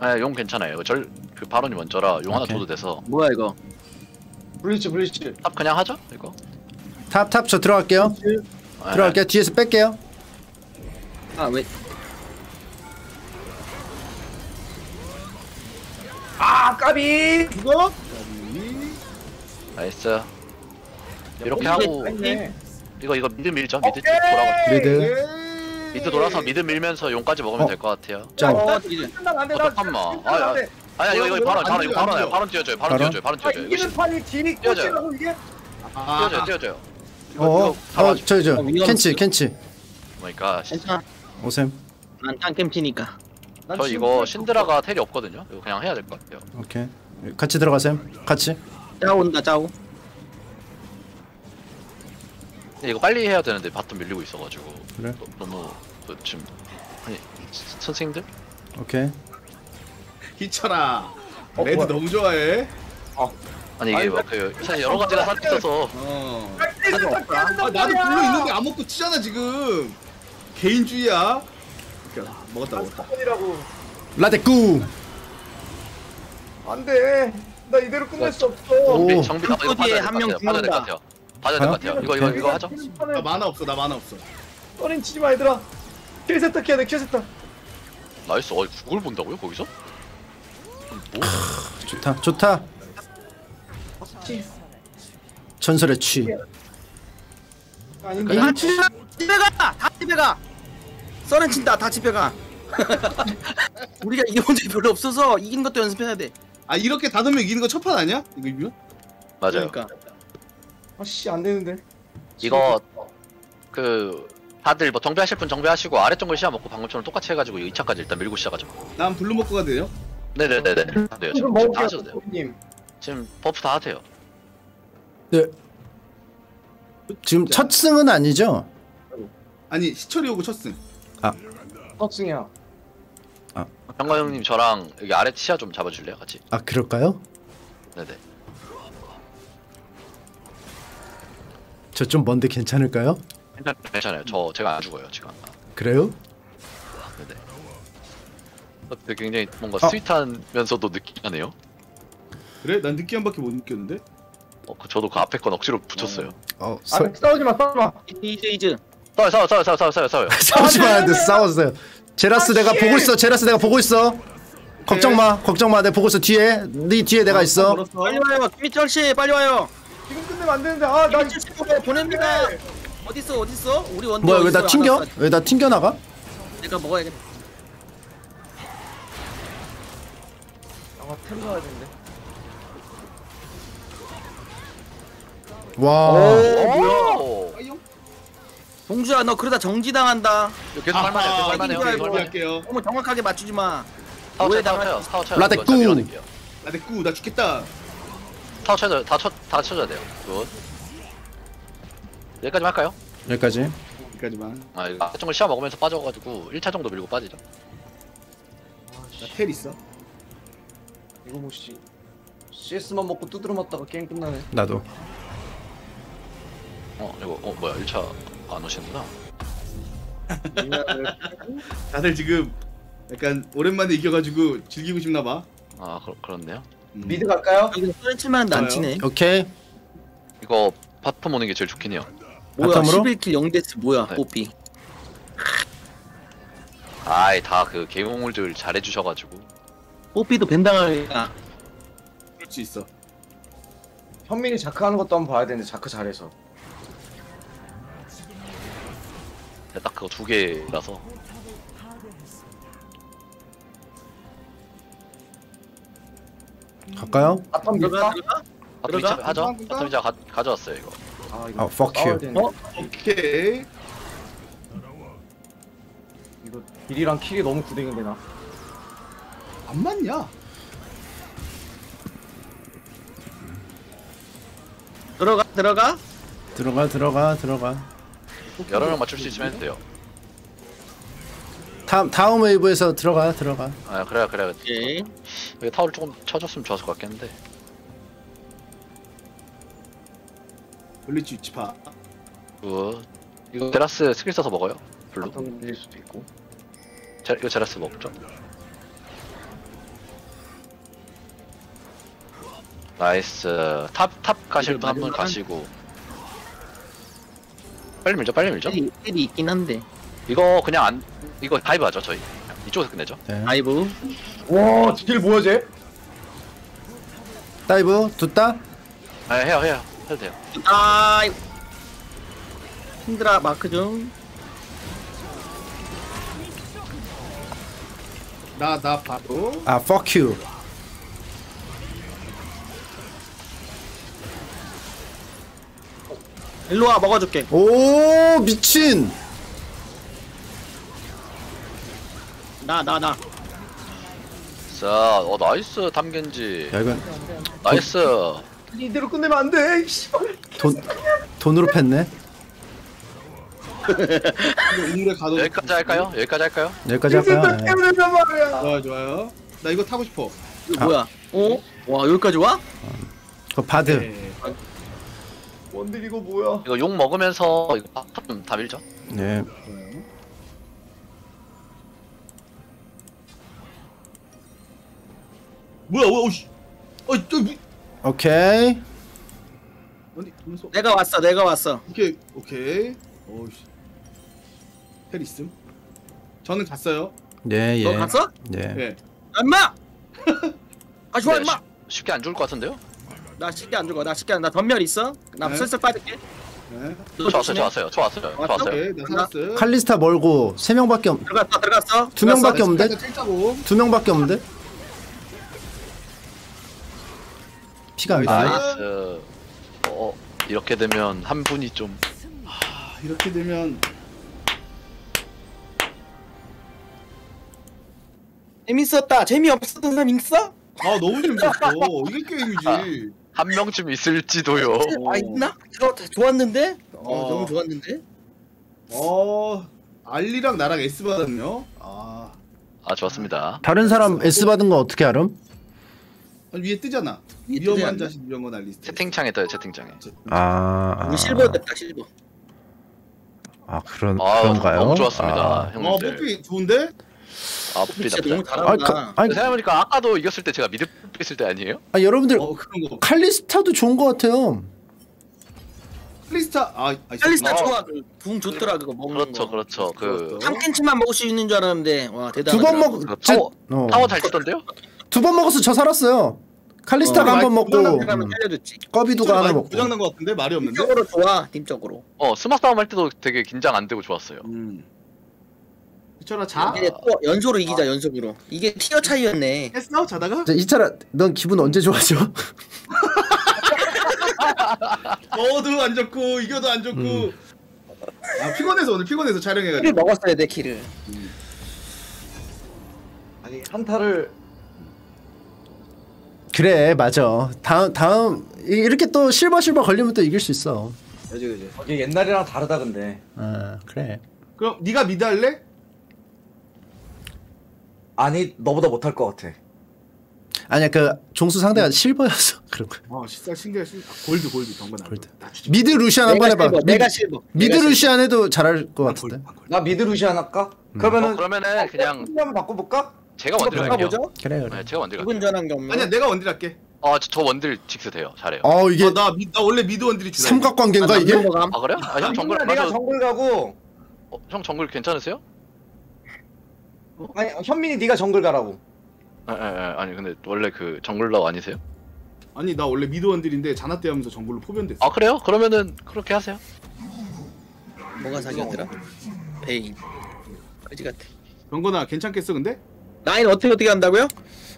아, 용 괜찮아요. 절그 발언이 먼저라 용 하나 오케이. 줘도 돼서 뭐야 이거? 블리츠 블리츠 top 그냥 하죠? 이거. top top 저 들어갈게요 아, 들어갈게요 뒤에서 뺄게요 아 왜? 아 까비 이거? nice. 이렇게 하고 네. 이거 이거 mid 밀죠. mid 쭉 돌아가. mid 예. mid 돌아서 mid 밀면서 용까지 먹으면 어. 될 것 같아요. 짠 어, 어, 잠깐만. 아, 아, 아니야 이거 이거 바로 바로 이거 바로 나요. 바로 뛰어줘요. 바로? 뛰어줘요. 바로 아 뛰어줘요. 이기는 판이 딜이. 꽂히라고 이게 아, 뛰어줘요. 뛰어줘요. 이거 이거 어어저저 어, 위험했어. 켄치 켄치 그러니까 괜찮아. 오셈 난땅 켄치니까. 저 이거 신드라가 텔이 없거든요. 이거 그냥 해야 될 것 같아요. 오케이 같이 들어가셈 같이 짜오 온다 짜오. 근데 이거 빨리 해야 되는데 bottom 밀리고 있어가지고 그래 너- 그 지금 아니 스- 선생님들 오케이 희철아. 어, red 뭐야? 너무 좋아해. 아니 이게 막그 사실 여러 가지가 살아 있어서 어. 해야 아, 나도. 불로 있는데 안 먹고 치잖아 지금. 개인주의야. 오케이, 먹었다 먹었다. 이라고 라데꾸 안돼 나 이대로 끝낼 수 없어 오. 정비 정비 아, 이거 그 봐줘야 뒤에 될것 한명 같아요. 봐줘야 될것 죽는다. 같아요. 봐줘야 될것 같아요. 이거 이거 이거 하죠. 나 만화 없어 나 만화 없어. 떠린 치지 마 얘들아 힐세탁 해야 돼 힐세탁 나이스. 어 그걸 본다고요 거기서? 뭐? 좋다 좋다 전설의 취 아닌데 다 가! 집에 가! 다 집에 가! 썰은 친다 다 집에 가 <laughs> 우리가 이겨본 적이 별로 없어서 이긴 것도 연습해야 돼 아 이렇게 다섯 명 이기는 거 첫 판 아니야? 이거 이기면? 맞아요. 그러니까 아씨 안 되는데 이거 그 다들 뭐 정비하실 분 정비하시고 아래 정글 시야 먹고 방금처럼 똑같이 해가지고 2차까지 일단 밀고 시작하죠. 난 blue 먹고 가도 돼요? 네네네네. 다 돼요. 지금, 지금 다 하셔도 돼요. 님 지금 buff 다 하세요. 네 지금 첫 승은 아니죠 아니 희철이 오고 첫 승. 첫 승이야 병관 형님 저랑 여기 아래 시야 좀 잡아줄래요 같이? 아 그럴까요 네네. 저 좀 먼데 괜찮을까요 괜찮, 괜찮아요. 저 제가 안 죽어요 지금. 그래요 네네. 어, 되게 굉장히 뭔가 어. sweet하면서도 느끼하네요. 그래? 난 느끼한 밖에 못 느꼈는데? 어, 그 저도 그 앞에 건 억지로 붙였어요. 어 아 서, 싸우지 마 싸우지 마 이즈 이즈 싸워 싸워 싸워 싸워 싸워 싸워 싸워요. 싸우지 마는데 싸웠어요. 제라스 내가 보고 있어. 제라스 내가 보고 있어. 걱정 마. 걱정 마. 내가 보고 있어. 뒤에. 네 뒤에 내가 있어. 빨리 와요. 김희철 씨 빨리 와요. 지금 끝내면 안 되는데. 아나 김희철 씨 보고 보냅니다. 어딨어 어딨어? 우리 원대 뭐야 왜 나? 튕겨. 왜 나 튕겨 나가? 내가 먹어야겠다. 아템 사야? 되는데 와 오! 동주야 너 그러다 정지당한다 계속. 이긴 줄 계속 알고. 할만해요. 할게요. 너무 정확하게 맞추지 마 타워 오해 쳐요, 타워 당할 쳐요, 타워 쳐요. 라데꾸. 밀어낼게요. 나 죽겠다. 타워 쳐야 다 쳐, 다 쳐줘야 돼요. good. 여기까지 할까요? 여기까지 여기까지만. 아 이거 정글 시야 먹으면서 빠져가지고 1차 정도 밀고 빠지죠. 나텔 있어. 이거 뭐지 CS만 먹고 두드려 맞다가 게임 끝나네 나도 어 이거 어 뭐야 1차 안 오시는구나. <laughs> 다들 지금 약간 오랜만에 이겨가지고 즐기고 싶나 봐. 아 그렇 그렇네요. 음. mid 갈까요? 이거 칠만한데 안. 치네 오케이 이거 bottom 오는 게 제일 좋긴 해요. 뭐야 bottom으로? 11 kill 0 death 뭐야 네. 뽀삐 아이 다 그 개용물들 잘해주셔가지고 뽀삐도 ban당하니까 그럴 수 있어. 현민이 자크 하는 것도 한번 봐야 되는데 자크 잘해서 딱 그거 두 개라서 갈까요? bottom 들어가 밀까? 들어가. bottom 들어가? 이차 하죠? 들어가? bottom 이차 가, 가져왔어요 이거 아 아, fuck you. 싸워야 되는데. 어? 오케이. 이거 딜이랑 kill이 너무 구댕인데 나. 안 맞냐? 들어가 들어가 들어가 들어가 들어가. 여러 명 맞출 수 있으면 해도 돼요. 다음 다음 wave에서 들어가 들어가. 아 그래야 그래야 오케이 여기 타워를 조금 쳐줬으면 좋았을 것 같긴 한데. 블리츠 위치파. good 이거 제라스 스킬 써서 먹어요? blue. bottom 밀릴 수도 있고. 제, 이거 제라스 먹죠. nice. top top 가실 분 한 분 가시고 빨리 밀죠 빨리 밀죠 텔이 있긴 한데 이거 그냥 안 이거 dive 하죠 저희 이쪽에서 끝내죠 네. dive 와, 딜 뭐야 쟤? dive 뒀다. 아 해요 해요 해도 돼요 아이 힘들어 마크 중 나, 나 바로. 아 fuck you. 일로 와 먹어줄게 오 미친. 나 나 나 자, 어 나이스 담겐지 야 이건 나이스 이대로 끝내면 안 돼. 씨발. 돈 돈으로 팼네. 우물에 가둬. 여기까지 할까요? 여기까지 할까요? 여기까지 할까요? 네. 말이야. 좋아요, 좋아요. 나 이거 타고 싶어. 이거 뭐야 어? 와 여기까지 와? 그 바드. 네. 원딜 이거 뭐야? 이거 욕 먹으면서 이거 bottom 다 밀죠 네. 뭐야, 어, 어씨. 어, 저, 뭐- 오케이. 아니. 내가 왔어 내가 왔어 오케이, 오케이. 어우씨. 텔 있음. 저는 갔어요. 예너 예. 갔어? 예. 네. 엄마 아 좋아 네, 엄마 쉽- 쉽게 안 죽을 것 같은데요? 나 쉽게 안 죽어 나 쉽게 안, 나 점멸 있어 나 네. 슬슬 빠질게 네. 너 좋았어요. 좋았어요 좋았어요 왔어? 좋았어요 오케이, 나 살았어. 칼리스타 멀고 세 명밖에 없. 들어갔어 들어갔어 두 명밖에 없는데? 두 명밖에 없는데? 피가 안 나. nice 어 이렇게 되면 한 분이 좀 아, 이렇게 되면 재밌었다 재미없었던 사람 있어? 아 너무 재밌었어. 이게 게임이지. 한 명쯤 있을지도요 어. 아 있나? 이거 다 좋았는데? 어, 어. 너무 좋았는데? 어 알리랑 나랑 S 받았네요. 아 아 좋았습니다 다른 사람 S 받은 거 어떻게 알음? 아니, 위에 뜨잖아. 위에 위험한? 자식 위험한 알리스트. 채팅창에 떠요 채팅창에 아. 아. 우리 실버 됐다 실버 아 그런 아 그런가요? 너무 좋았습니다 아. 어 형님들 뽀삐 좋은데? 아 뽀삐 진짜 나쁘지 너무 아, 잘한다 가, 아니, 생각해보니까 아까도 이겼을 때 제가 mid 있을 때 아니에요? 아 여러분들 어 그런 거. 칼리스타도 좋은 것 같아요. 칼리스타 아, 아 칼리스타 어. 좋아 그궁 좋더라 그거 먹는 그렇죠 거 그렇죠 그 좋았어. 탐 켄치만 먹을 수 있는 줄 알았는데 와두 대단하다 번 먹, 그 제- 타워- 어. 타워 잘 떴던데요? 두 번 먹어서 저 살았어요. 칼리스타가 어, 한번 먹고 음, 꺼비두가 하나 먹고. 고장난 것 같은데 말이 없는데? 팀적으로 좋아 팀적으로 어 스마 싸움 할 때도 되게 긴장 안 되고 좋았어요 음. 미쳐라 자. 이제 또 연소로 이기자 연속으로 이게 티어 차이였네 했어 자다가? 자, 이차라 넌 기분 언제 좋아져? <laughs> 너도 안 좋고 이겨도 안 좋고. 음. 아 피곤해서 오늘 피곤해서 촬영해가지고. 먹었어야 돼 키를 아니 한타를 그래 맞아. 다음 다음 이- 이렇게 또 silver silver 걸리면 또 이길 수 있어. 그지 그지. 이게 옛날이랑 다르다 근데. 아 그래. 그럼 네가 mid 할래? 아니 너보다 못할 것 같아. 아니야 그 종수 상대가 silver여서 <laughs> 그런 거야. 어 실사 신기해 신 gold gold 안 gold. mid 루시안 한번 해봐. 실버 내가 silver mid 내가. 루시안 해도 잘할 것 아, 같은데. 골드, 아, 골드. 나 mid 루시안 할까? 음. 그러면은 어, 그러면은 그냥 한번 바꿔볼까? 제가 원딜 할게요 그래 그래. 네, 제가 원딜 할게요 전환 경로 아니야 내가 원딜 할게. 아, 저, 저 원딜 직스 돼요 잘해요 어 이게 아, 나, 미, 나 원래 mid 원딜이 주라. 삼각관계인가 이게? 아 그래요? 아, 형 정글 내가 맞아 정글 가고 어, 형 정글 괜찮으세요? 아니 현민이 네가 정글 가라고. 아, 아, 아, 아니 근데 원래 그 정글러 아니세요? 아니 나 원래 mid 원딜인데 자낳대 하면서 정글로 포변됐어. 아 그래요? 그러면은 그렇게 하세요 뭐가 사기였더라 베인 그지 같아 병건아 괜찮겠어 근데? 라인 어떻게 어떻게 한다고요?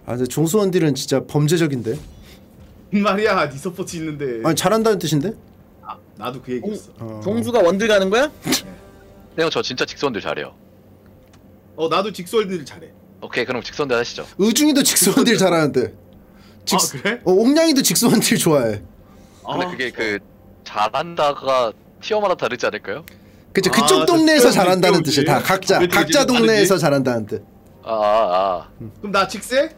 아 근데 종수 원딜은 진짜 범죄적인데. <laughs> 말이야 니 support 있는데 아니 잘한다는 뜻인데? 아, 나도 그 얘기였어 어. 종수가 원딜 가는 거야? 형 저 진짜 직스 원딜 잘해요. 어 나도 직스 원딜 잘해 오케이 그럼 직스 원딜 하시죠. 의중이도 직스 원딜 잘하는데. 직... 아 그래? 어 옥냥이도 직스 원딜 좋아해. 근데 아, 그게 그 잘한다가 tier마다 다르지 않을까요? 그쵸 아, 그쪽 저 동네에서 잘한다는. 뜻이야. 다 각자 각자 다르지. 동네에서 잘한다는 뜻. 아, 아, 아. 그럼 나 직스?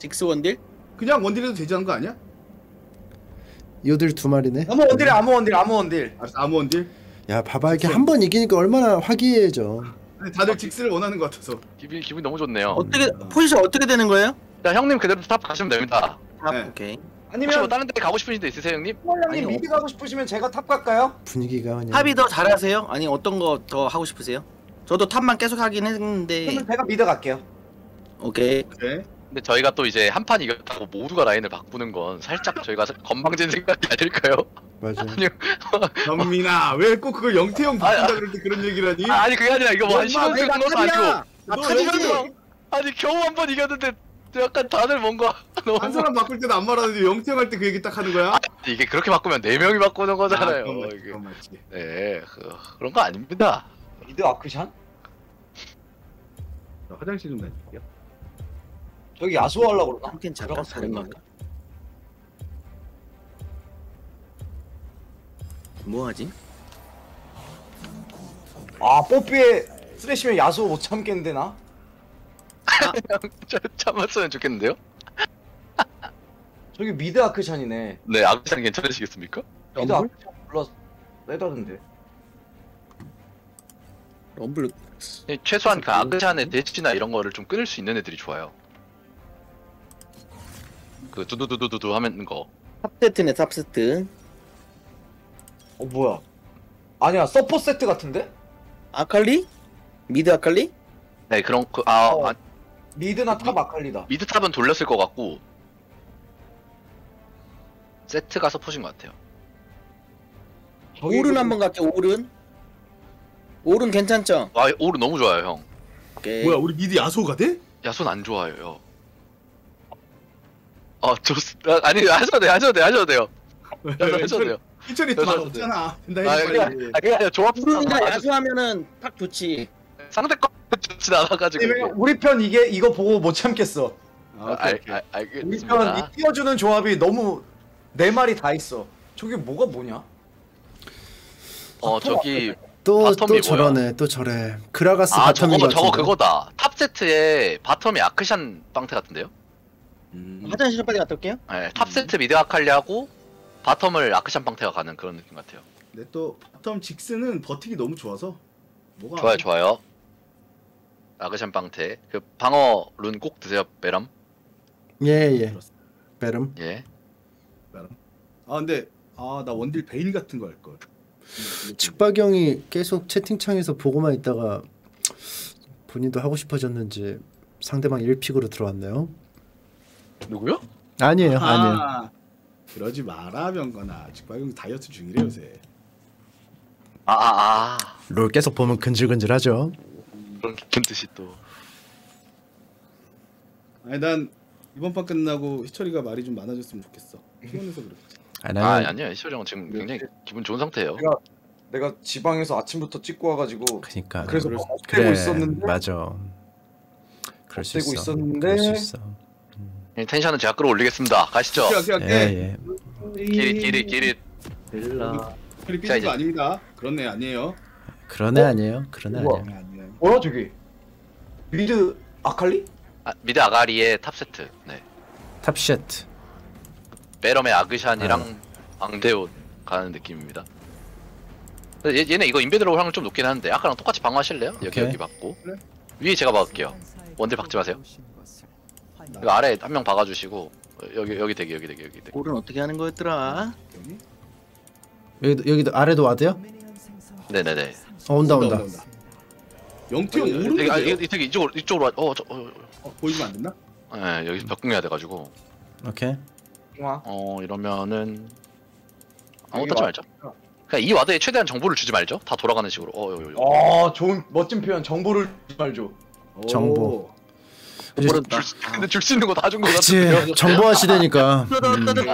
직스 원딜? 그냥 원딜해도 되지 않은 거 아니야? 요들 두 마리네. 아무 원딜 아무 원딜 아무 원딜. 알았어 아무 원딜 야 봐봐 이렇게 한 번 이기니까 얼마나 화기애애해져. 근데 다들 직스를 원하는 것 같아서 기분 기분 너무 좋네요. 어떻게 포지션 어떻게 되는 거예요? 자 형님 그대로 top 가시면 됩니다. 아, 네. 오케이. 혹시 뭐 아니면 다른 데 가고 싶으신 데 있으세요 형님? 아니, mid 가고 싶으시면 제가 top 갈까요? 분위기가 그냥. top이 더 잘하세요? 아니 어떤 거 더 하고 싶으세요? 저도 top만 계속 하긴 했는데 그러면 제가 mid 갈게요. 오케이 그래 근데 저희가 또 이제 한 판 이겼다고 모두가 라인을 바꾸는 건 살짝 저희가 건방진 생각이 아닐까요? 맞아. 아니요. <laughs> 현민아 왜 꼭 그걸 영태형 바꾼다 그럴 때 그런 얘기를 하니? 아, 아니 그게 아니라 이거 뭐한 엄마, 10년 내가 된 것도! 아니고 나너 top이지! 여기서 아니 겨우 한 번 이겼는데 약간 다들 뭔가 <laughs> 너무 한 사람 바꿀 때도 안 말하는데 영태형 할 때 그 얘기 딱 하는 거야? 이게 그렇게 바꾸면 네 명이 바꾸는 거잖아요. 그건 맞지, 이게. 그건 맞지. 네, 그, 그런 거 아닙니다. 미드 아크샨? 나 화장실 좀 다닐게요 저기 야수 하려고 그러나? 한캔 잠깐 건가? 뭐하지? 아 뽀삐에 쓰레쉬면 야스오 못 참겠는데 나? 참- 참았으면 좋겠는데요? 저기 mid 아크샨이네. 네, 아크샨 괜찮으시겠습니까? mid 아크샨 몰라 빼다던데. 럼블 네, 최소한 그 아크샨의 대치나 이런 거를 좀 끊을 수 있는 애들이 좋아요. 그 두두두두두두 하면 거. top 세트네 top 세트 어 뭐야? 아니야 서포 세트 같은데? 아칼리? mid 아칼리? 네, 그런 그 아, 어. 아 mid나 top 아칼리다. mid top은 돌렸을 것 같고 세트가 서포신 것 같아요. 오른 그- 한번 갈게 오른 오른 괜찮죠? 아, 오른 너무 좋아요, 형. 오케이 뭐야 우리 mid 야스오가 돼? 야스온 안 좋아요. 아, 좋, 아, 아니 하셔도 돼요, 하셔도 돼요, 하셔도 돼요. 하셔도 돼요. 희철이 저- 말 저- 없잖아 된다 아, 그냥, 빨리 아, 그냥 조합 아주 야스오하면은 딱 좋지 상대 거 좋진 않아가지고. 왜냐면 우리 편 이게 이거 보고 못 참겠어. 아, 알. 알, 우리 편 알겠습니다. 이 띄워주는 조합이 너무 네 마리 다 있어. 저게 뭐가 뭐냐? 어 저기 또 bottom이 또 뭐야? 저러네 또 저래. 그라가스 아 bottom인 저거 것 저거 같은데. 그거다. top 세트에 bottom이 아크샨 빵태 같은데요? 음. 화장실 좀 빨리 갔다 올게요 네, top 세트 mid 아칼리하고 bottom을 아크샨 빵태가 가는 그런 느낌 같아요. 근데 또 bottom 직스는 버티기 너무 좋아서 뭐가 좋아요, 좋아요. 아크샨 빵태. 그 방어 룬 꼭 드세요, 베람. 예 예. 베름. 예. 아 근데 아 나 원딜 베인 같은 거 할 걸. 측박영이 계속 채팅창에서 보고만 있다가 본인도 하고 싶어졌는지 상대방 1픽으로 들어왔네요. 누구요? 아니에요, 아니에요. 아, 그러지 마라 병건아. 직박형 다이어트 중이래 요새. 아, 아, 아. 롤 계속 보면 근질근질하죠. 그런 깊은 뜻이 또. 아니 난 이번 판 끝나고 희철이가 말이 좀 많아졌으면 좋겠어. 피곤해서 그래. 아니, 아, 나는 아니요. 희철이 형 지금 굉장히 기분 좋은 상태예요. 내가 내가 지방에서 아침부터 찍고 와가지고 그러니까 그래서 수- 업되고 그래 있었는데 맞아. 그럴 수 있어. 있었는데 그럴 수 있어. 예, tension은 제가 끌어올리겠습니다. 가시죠. 오케이 오케이 예 오케이. 예. 기릿, 기릿, 기릿. 릴라. 희철이 자, 삐진 이제- 거 아닙니다. 그렇네 아니에요. 그런 애 아니에요. 그런 애 우와. 아니에요. 뭐야 저기? mid 아칼리? 아, mid 아칼리에 top 세트. 네. 탑쉣. 베럼의 아그샨이랑 앙데오 가는 느낌입니다. 얘, 얘네 이거 인베드로 확률 좀 높긴 한데 아까랑 똑같이 방어하실래요? 여기 오케이. 여기 받고 그래. 위에 제가 박을게요. 원딜 박지 마세요. 이거 아래 한 명 박아주시고 어, 여기 여기 대기 여기 대기 여기 대기. 오른 어떻게 하는 거였더라 여기? 여기도 여기도 아래도 와드요? 네네네. 어 온다 온다. 영태형 여기, 오른데 아, 이거 되게 이쪽으로 이쪽으로 와. 어, 저, 어, 어, 보여주면 안 됐나? 어. 네, 여기서 벽궁해야 돼가지고 오케이. 중앙. 어 이러면은 아무것도 여기 하지. 말죠. 그냥 이 와드에 최대한 정보를 주지 말죠. 다 돌아가는 식으로. 어, 요, 요, 요. 아 좋은 멋진 표현. 정보를 주지 말죠. 정보. 모른다. 근데 줄 수 있는 거 다 준거 그치 같은데요. 정보화 시대니까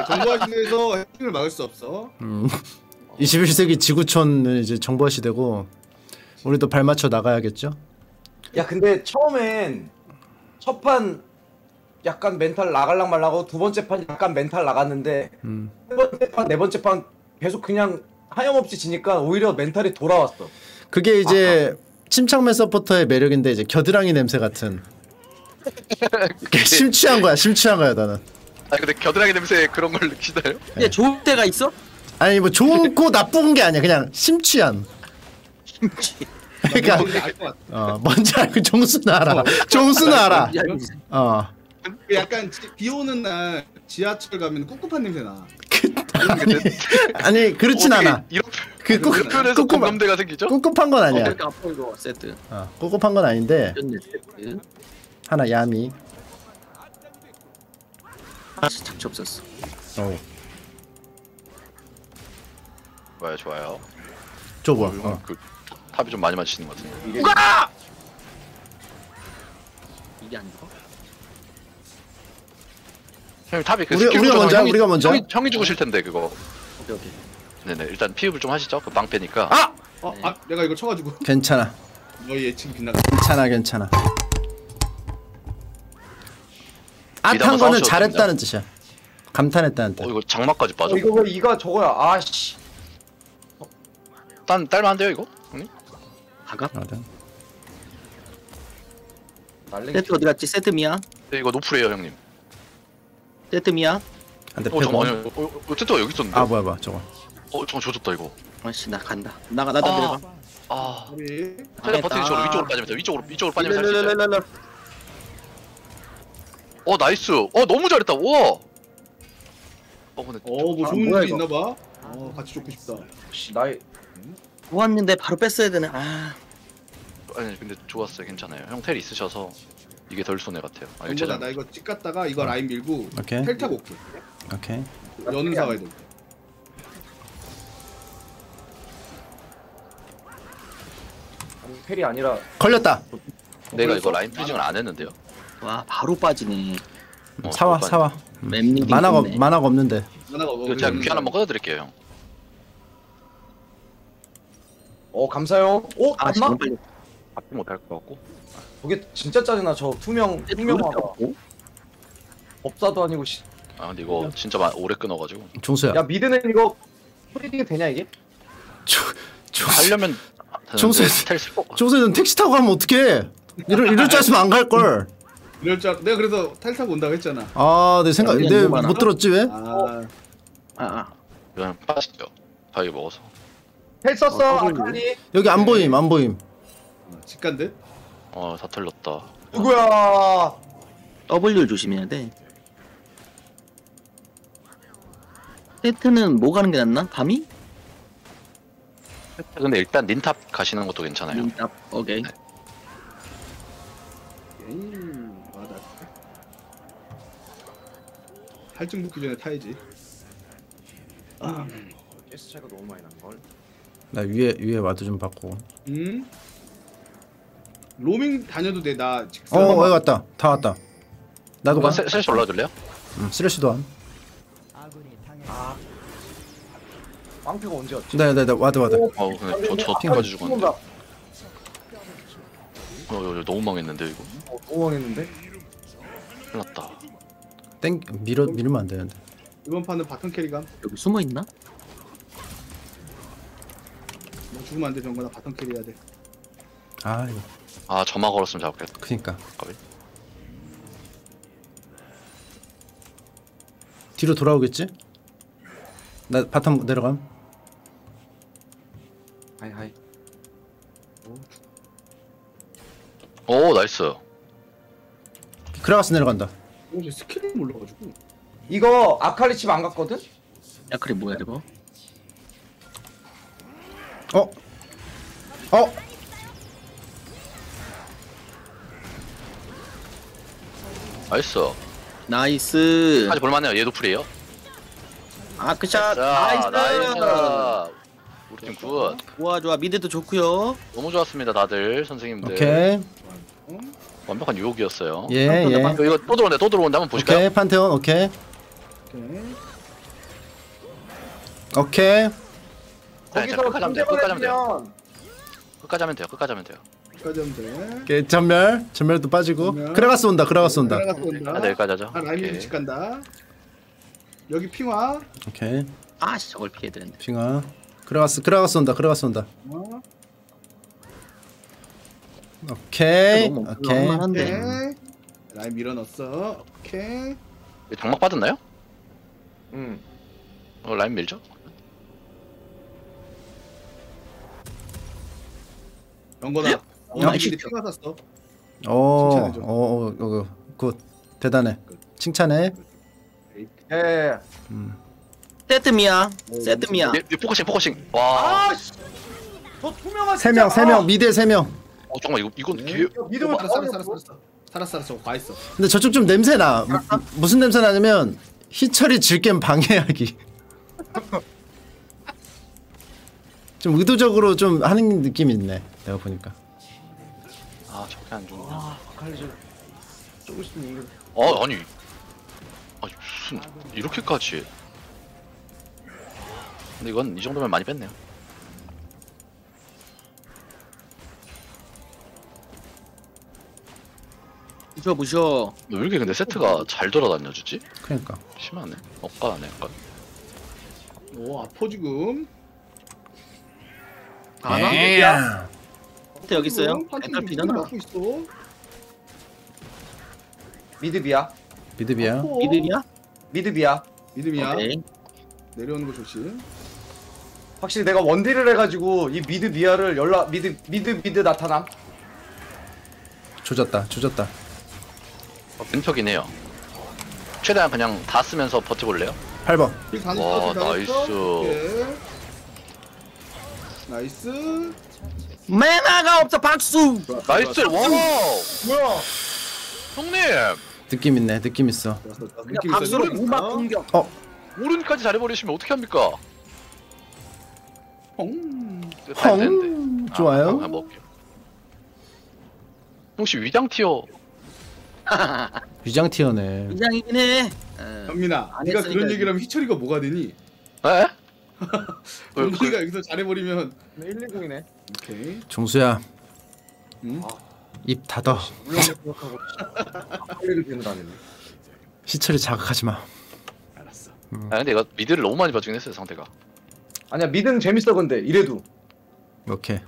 정보화 시대에서 핵심을 막을 수 없어. 음. 21세기 지구촌은 이제 정보화 시대고 우리도 발맞춰 나가야겠죠 야 근데 처음엔 첫 판 약간 멘탈 나갈랑 말라고 두 번째 판 약간 멘탈 나갔는데 음. 세 번째 판 네 번째 판 계속 그냥 하염없이 지니까 오히려 멘탈이 돌아왔어. 그게 이제 침착맨 서포터의 매력인데 이제 겨드랑이 냄새 같은 심취한 거야 심취한 거야 나는 아 근데 겨드랑이 냄새 그런 걸 느끼나요? 근데 좋을 때가 있어? 아니 뭐 좋고 나쁜 게 아니야 그냥 심취한 그러니까 알것 같아. 어 뭔지 알고 종수는 알아 종수는 알아 야, 어그 약간 지, 비 오는 날 지하철 가면 꿉꿉한 냄새 나. 근데 아니 그렇진 어떻게 않아 이런 그 꿉꿉한- 공감대가 생기죠? 꿉꿉한 건 아니야 그러니까 아파 이거 세트. 어, 꿉꿉한 건 아닌데. 하나 야미 아, 잡지 없었어. 어 좋아요 좋아요. 줘봐 이건 어. 그 top이 좀 많이 맞히는 것 같은데. 이게 안 죽어? 형님 top이 그 우리- 스킬 우리가 먼저야? 형이- 우리가 먼저야? 형이, 형이 죽으실 텐데 그거. 오케이 오케이. 네네 일단 피흡을 좀 하시죠. 그 방패니까. 아 어, 아, 내가 이거 쳐가지고 괜찮아 너희 예측 빗나가. 괜찮아 괜찮아 미담은 거는 잘했다는 뜻이야 감탄했다는 어뜻 이거 장막까지 빠져. 어, 이거 왜 이가 저거야? 아씨. 딴 딸만한데요 이거? 형님? 가가? 맞아. 날랭이. 세트 어디 갔지? 세트 미야? 네, 이거 노플이에요 형님. 세트 미야? 안돼 어 잠깐만. 어, 어, 어, 어쨌든 여기 있었는데. 아 뭐야 뭐야 저거 어 잠깐 조졌다 이거. 아씨 나 간다. 나가 나도 아. 내려가. 아. 우리 최대한 버티기 저로 위쪽으로 빠지면서 위쪽으로 위쪽으로 빠지면서 할수. 랄랄랄랄랄. 어 나이스. 어 너무 잘했다. 우와. 어 근데 어뭐 아, 좋은 뭐야, 일이 이거? 있나 봐. 어 같이 좋고 싶다. 씨, 나이 좋았는데 바로 뺐어야 되네. 아. 아니 근데 좋았어요. 괜찮아요. 형 텔 있으셔서 이게 덜 손해 같아요. 아, 이거 제가 나 이거 찍 갔다가 이거 라인 밀고 오케이 텔 타고 올게. 오케이 여는 사와도. 아니, 펠이 아니라 걸렸다 내가 이거 라인 프리징을 안 했는데요. 와 바로 빠지네. 어, 사와 저거 사와 맵링 만화가 만화가 없는데 하나가 뭐 이거 제가 귀 하나 꽂아드릴게요 형. 어 감사요. 오 아? 지금 빨리. 받지 못할 것 같고. 저게 진짜 짜증나 저 투명 투명화가 업사도 아니고 씨. 아 근데 이거 진짜 마- 오래 끊어가지고. 종수야 야 미드는 이거 프리딩이 되냐 이게? 조, 종수 하려면 종수- 텔 쓸거 종수는 택시 타고 가면 어떡해 이럴, 이럴 줄 알았으면 안 갈 걸 이럴 줄 알... 내가 그래서 텔 타고 온다고 했잖아. 아 내 생각 여기 내 너무 많아. 못 들었지 왜? 아아 아. 그냥 빠지죠. 바위 먹어서. 텔 썼어 어, 아칼리. 여기 안 보임 안 보임 직관듯. 어다 털렸다. 누구야? W를 조심해야 돼. 세트는 뭐 가는 게 낫나? 밤이? 근데 일단 닌탑 가시는 것도 괜찮아요. 음, 오케이. 에 할증 붙기 전에 타야지. CS 차이가 너무 많이 난 걸. 나 위에 위에 ward 좀 받고 음. 로밍 다녀도 돼. 나 직선. 어 여기 왔다 다 왔다 나도 가셋 올라줄래요? 응, 쓰레쉬도 함 빵피가 언제 왔지? 네 네 네 와드 와드 어 근데 저저 팀까지 죽었는데. 어, 어, 어, 너무 망했는데 이거. 어, 너무 망했는데? 큰일 났다. 땡 밀어 밀면 안 되는데 이번 판은 바텀 캐리감. 여기 숨어 있나? 뭐 죽으면 안 돼. 정거나 바텀 캐리 해야 돼. 아 이거 아 점화 걸었으면 잡겠다. 그니까 까비. 뒤로 돌아오겠지? 나 bottom 내려감 hi hi. 오 nice. 그라가스 내려간다 어, 쟤 스킬이 몰라가지고. 이거 아칼리 집 안 갔거든? 야 그래 뭐야 이거? 어? 어? nice. nice. 아직 볼만해요. 얘도 플이에요. 아크샨. 자, nice. nice. 우리 팀 good. 좋아 좋아 mid도 좋고요. 너무 좋았습니다, 다들 선생님들. 오케이 완벽한 유혹이었어요. 예 예. 이거, 이거 또 들어온다 또 들어온다 한번 보실까요? 오케이 판테온 오케이 오케이. 오케이. 네, 자, 거기서 끝까지 하면 돼요. 끝까지 하면 돼요. 끝까지 하면 돼요. 끝까지 하면 돼요. 여기까지 하면 돼. 오케이 전멸 전멸도 빠지고 전멸. 크라가스 온다 크라가스 온다. 아, 네, 여기까지 하죠. 아, 라임. 위치 간다. 여기 핑화. 오케이 아씨 저걸 피해 드렸네. 핑아 크라가스 크라가스 온다 크라가스 온다. 어, 오케이 너무 오케이. 오케이. 엉망한데. 라임 밀어넣었어. 오케이. 장막 받았나요? 음. 어, 라인 밀죠? 영건아. 핑화 샀어. 오, 칭찬해줘. 오, 오, 오, 굿, 대단해. 칭찬해. 예, 예. 세트미야. 세트미야. 네, 네, 포커싱 포커싱. 와. 아 씨. 저 투명한 세 명, 세 명, 아, 미드에 세 명. 어 잠깐만 이거 이건 네. 개. 야, 믿음을 살았어, 살았어, 다 살았어, 살았어. 봐 있어. 근데 저쪽 좀 냄새 나. 무- 무슨 냄새 나냐면 희철이 질겜 방해하기. <laughs> 좀 의도적으로 좀 하는 느낌이 있네. 내가 보니까. 아 저게 안 좋네. 아, 갈리 좀 조금 있으면 이거. 어 아니. 아니 무슨 이렇게까지. 근데 이건 이 정도면 많이 뺐네요. 부셔 부셔. 왜 이렇게 근데 세트가 잘 돌아다녀 주지? 그러니까. 심하네. 억까하네 약간. 오, 아퍼 지금. 아, 예. 세트 여기 있어요. 엔탈 지금 피잖아. 맞고 있어. 미드비야. 미드비야. 아퍼. 미들이야? 미드비야. 믿음이야. 오케이. 내려오는 거 조심. 확실히 내가 원딜을 해가지고 이 미드 비아를 연락 미드 미드 미드 나타남. 조졌다, 조졌다. 왼쪽이네요 최대한 그냥 다 쓰면서 버텨볼래요? 8번. 힐다 와, 나이스. 오케이. 나이스. 매나가 없어 박수. 나이스! 와! 뭐야? 형님! 느낌 있네, 느낌 있어. 느낌 있어, 박수로 있어. 우막 공격. 오른까지 잘해버리시면 어떻게 합니까? 다 헝. 되는데. 좋아요. 아, 먹을게요. 혹시 위장 티어 <laughs> 위장 티어네. 위장이긴 해. 어. 현민아, 안 네가 했으니까 그런 얘기를 하면 희철이가 뭐가 되니? 에? 그, <laughs> 현민이가 여기서 잘해버리면 110이네. 오케이. 종수야, 응? 입 닫아. 물론 생각하고 빨리를 비는 안 했네. 희철이 자극하지 마. 알았어. 아 근데 이거 미드를 너무 많이 봐주긴 했어요 상대가 아니야 미드는 재밌어 근데 이래도 오케이.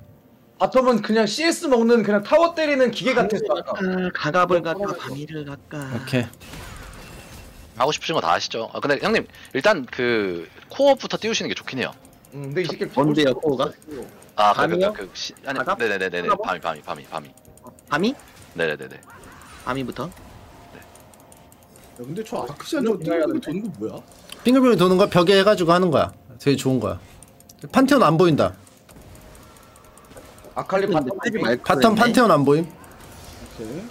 바텀은 그냥 CS 먹는 그냥 타워 때리는 기계 같았어 아까. 아, 가갑을 갈까 방위를 갈까. 오케이. 하고 싶으신 거 다 아시죠? 아 근데 형님 일단 그 코어부터 띄우시는 게 좋긴 해요 응, 근데 이 새끼 뭔데요, 코어가? 아 그, 그, 바미요? 그, 그, 시, 아니 바닥? 네네네네? 바미 바미 바미 바미 바미? 네네네네 바미부터. 야, 근데 저 아크샨 저 띵거 도는 거 뭐야? 빙글빙글 도는 거 벽에 해가지고 하는 거야. 되게 좋은 거야. 판테온 안 보인다. 아칼리 바텀 무빙. 바텀. 판테온 안 보임. 오케이.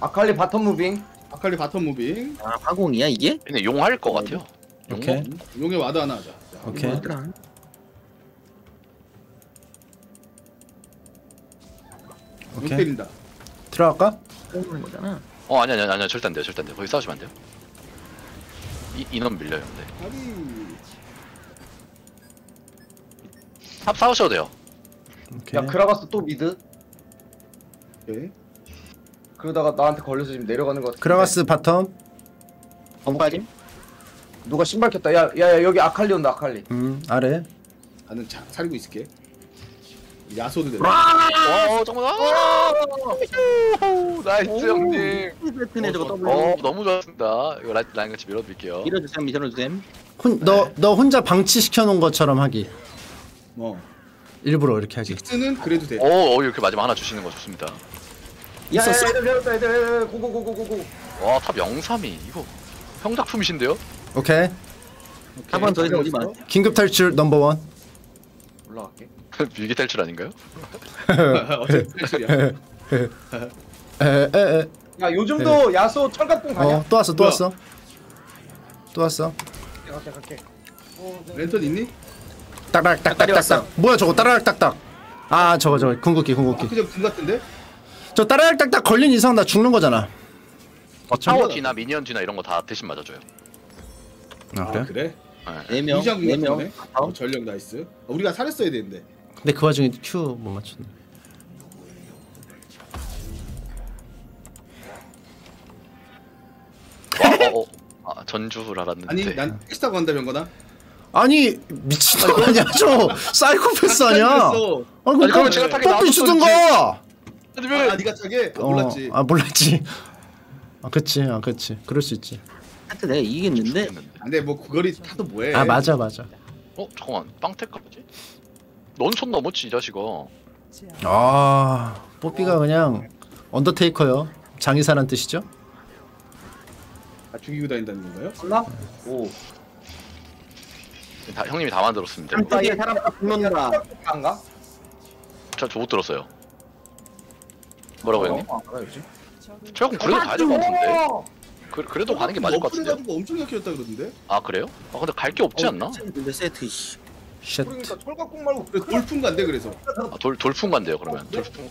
아칼리 바텀 무빙. 아칼리 바텀 무빙. 아 화공이야 이게? 근데 용 할 것 같아요 용? 오케이. 응? 용의 와드 하나 하자. 자, 오케이. 용 오케이. 때린다. 들어갈까? 하는 거잖아. 어 아니 아니 아니 절대 안 돼요 절대 안 돼요 거기 싸우시면 안 돼요 이, 인원 밀려요 근데 아니. 탑 싸우셔도 돼요 오케이. 야 그라가스 또 미드. 오케이. 그러다가 나한테 걸려서 지금 내려가는 것 같아. 그라가스 바텀. 범빠짐? 누가 신발 켰다. 야, 야, 야 여기 아칼리 온다 아칼리. 음 아래. 나는 자, 살고 있을게. 야소도 돼. 와 잠깐만 아! nice 형님 세트네 저거 더블. 어 너무 좋았습니다 이거 라인, 라인 같이 밀어드릴게요 밀어주셈 밀어주셈. 혼너 너 혼자 방치 시켜 놓은 것처럼 하기. 뭐. 일부러 이렇게 하기. 식스는 그래도 돼. 오, 오 이렇게 마지막 하나 주시는 거 좋습니다 야, 있었어? 야, 애들 애들 애들 고고고고고고. 와 탑 032 이거 형작품이신데요? 오케이. 한 번더 해서 오지 마. 긴급 탈출 넘버 원. 올라갈게. <laughs> 밀기 탈출 아닌가요? 어차피 탈출이야. 에에에. 야 요즘도 야소 철갑봉 가냐? 어 또 왔어 또 뭐야? 왔어. 또 왔어. 갈게 갈게. 랜턴 있니? 왔어. 딱딱딱딱. 뭐야 저거 따락 딱딱. 아 저거 저거 궁극기 궁극기. 아크시안 군 같은데? 저 따라할 딱딱 걸린 이상 나 죽는 거잖아. 어, 타워 뒤나 미니언 뒤나 이런 거 다 대신 맞아줘요. 아, 아 그래? 그래? 네 명, 이장 네 명. 같은데? 어, 전력 나이스. 어, 우리가 살았어야 되는데. 근데 그 와중에 Q 못 맞췄네. 와, 어, 어. 아, 전주를 알았는데. 아니 난 택시 타고 간다면 거나? 아니 미친 거 아니야 저 사이코패스 아니야? 아 아니, 그러면 제가 타기 뽀삐 주든가. 아니면 아 네가 타게? 아, 어, 몰랐지. 아 몰랐지. 아 그치 아 그치 그럴 수 있지. 하여튼 내가 이기겠는데. 근데 뭐 그거리 타도 뭐해? 아 맞아 맞아. 어 잠깐만 빵태까지? 넌손 넘었지 이 자식아. 아 뽀삐가 그냥 언더테이커요. 장의사란 뜻이죠? 아, 죽이고 다닌다는 건가요? 몰라? 오. 다, 형님이 다 만들었습니다. 깜짝이야 사람 죽는다. 안가? 저못 들었어요. 뭐라고 형님? 어. 최근 그래도 가야 될 것 같은데. 그, 그래도 가는 게 맞을 것 같은데요. 가지고 엄청 약해졌다 그러던데? 아 그래요? 아 근데 갈 게 없지 않나? 근데 세트 씨. 쉣. 그러니까 철갑국 말고 그래 돌풍 간대 그래서. 아, 돌 돌풍 간대요 그러면. 돌풍.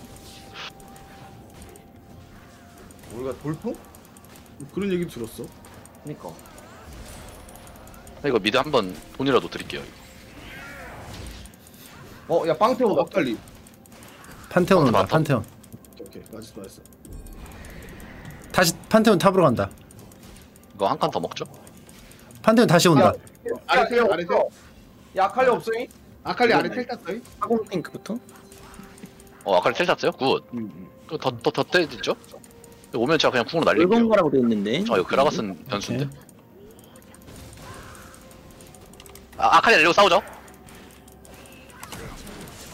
우리가 돌풍? 그런 얘기 들었어. 그니까. 이거 미드 한 번 돈이라도 드릴게요. 어, 야 판테 어, 오다. 엇갈리. 판테온 온다. 맞다. 판테온. 오케이, 맞았어, 맞았어. 다시 판테온 탑으로 간다. 이거 한 칸 더 먹죠? 판테온 다시 온다. 아래 텔, 아래 텔. 야 아칼리 없어잉? 아칼리 아래 텔 땄어요? 화공 탱크부터. 어 아까 텔 탔어요? good. 응, 응. 더더더 떼지죠? 오면 제가 그냥 궁으로 붉은 날릴게요. 거라고 돼 있는데. 아 이거 그라가스는 변수인데. 아 아칼리 날리고 싸우죠?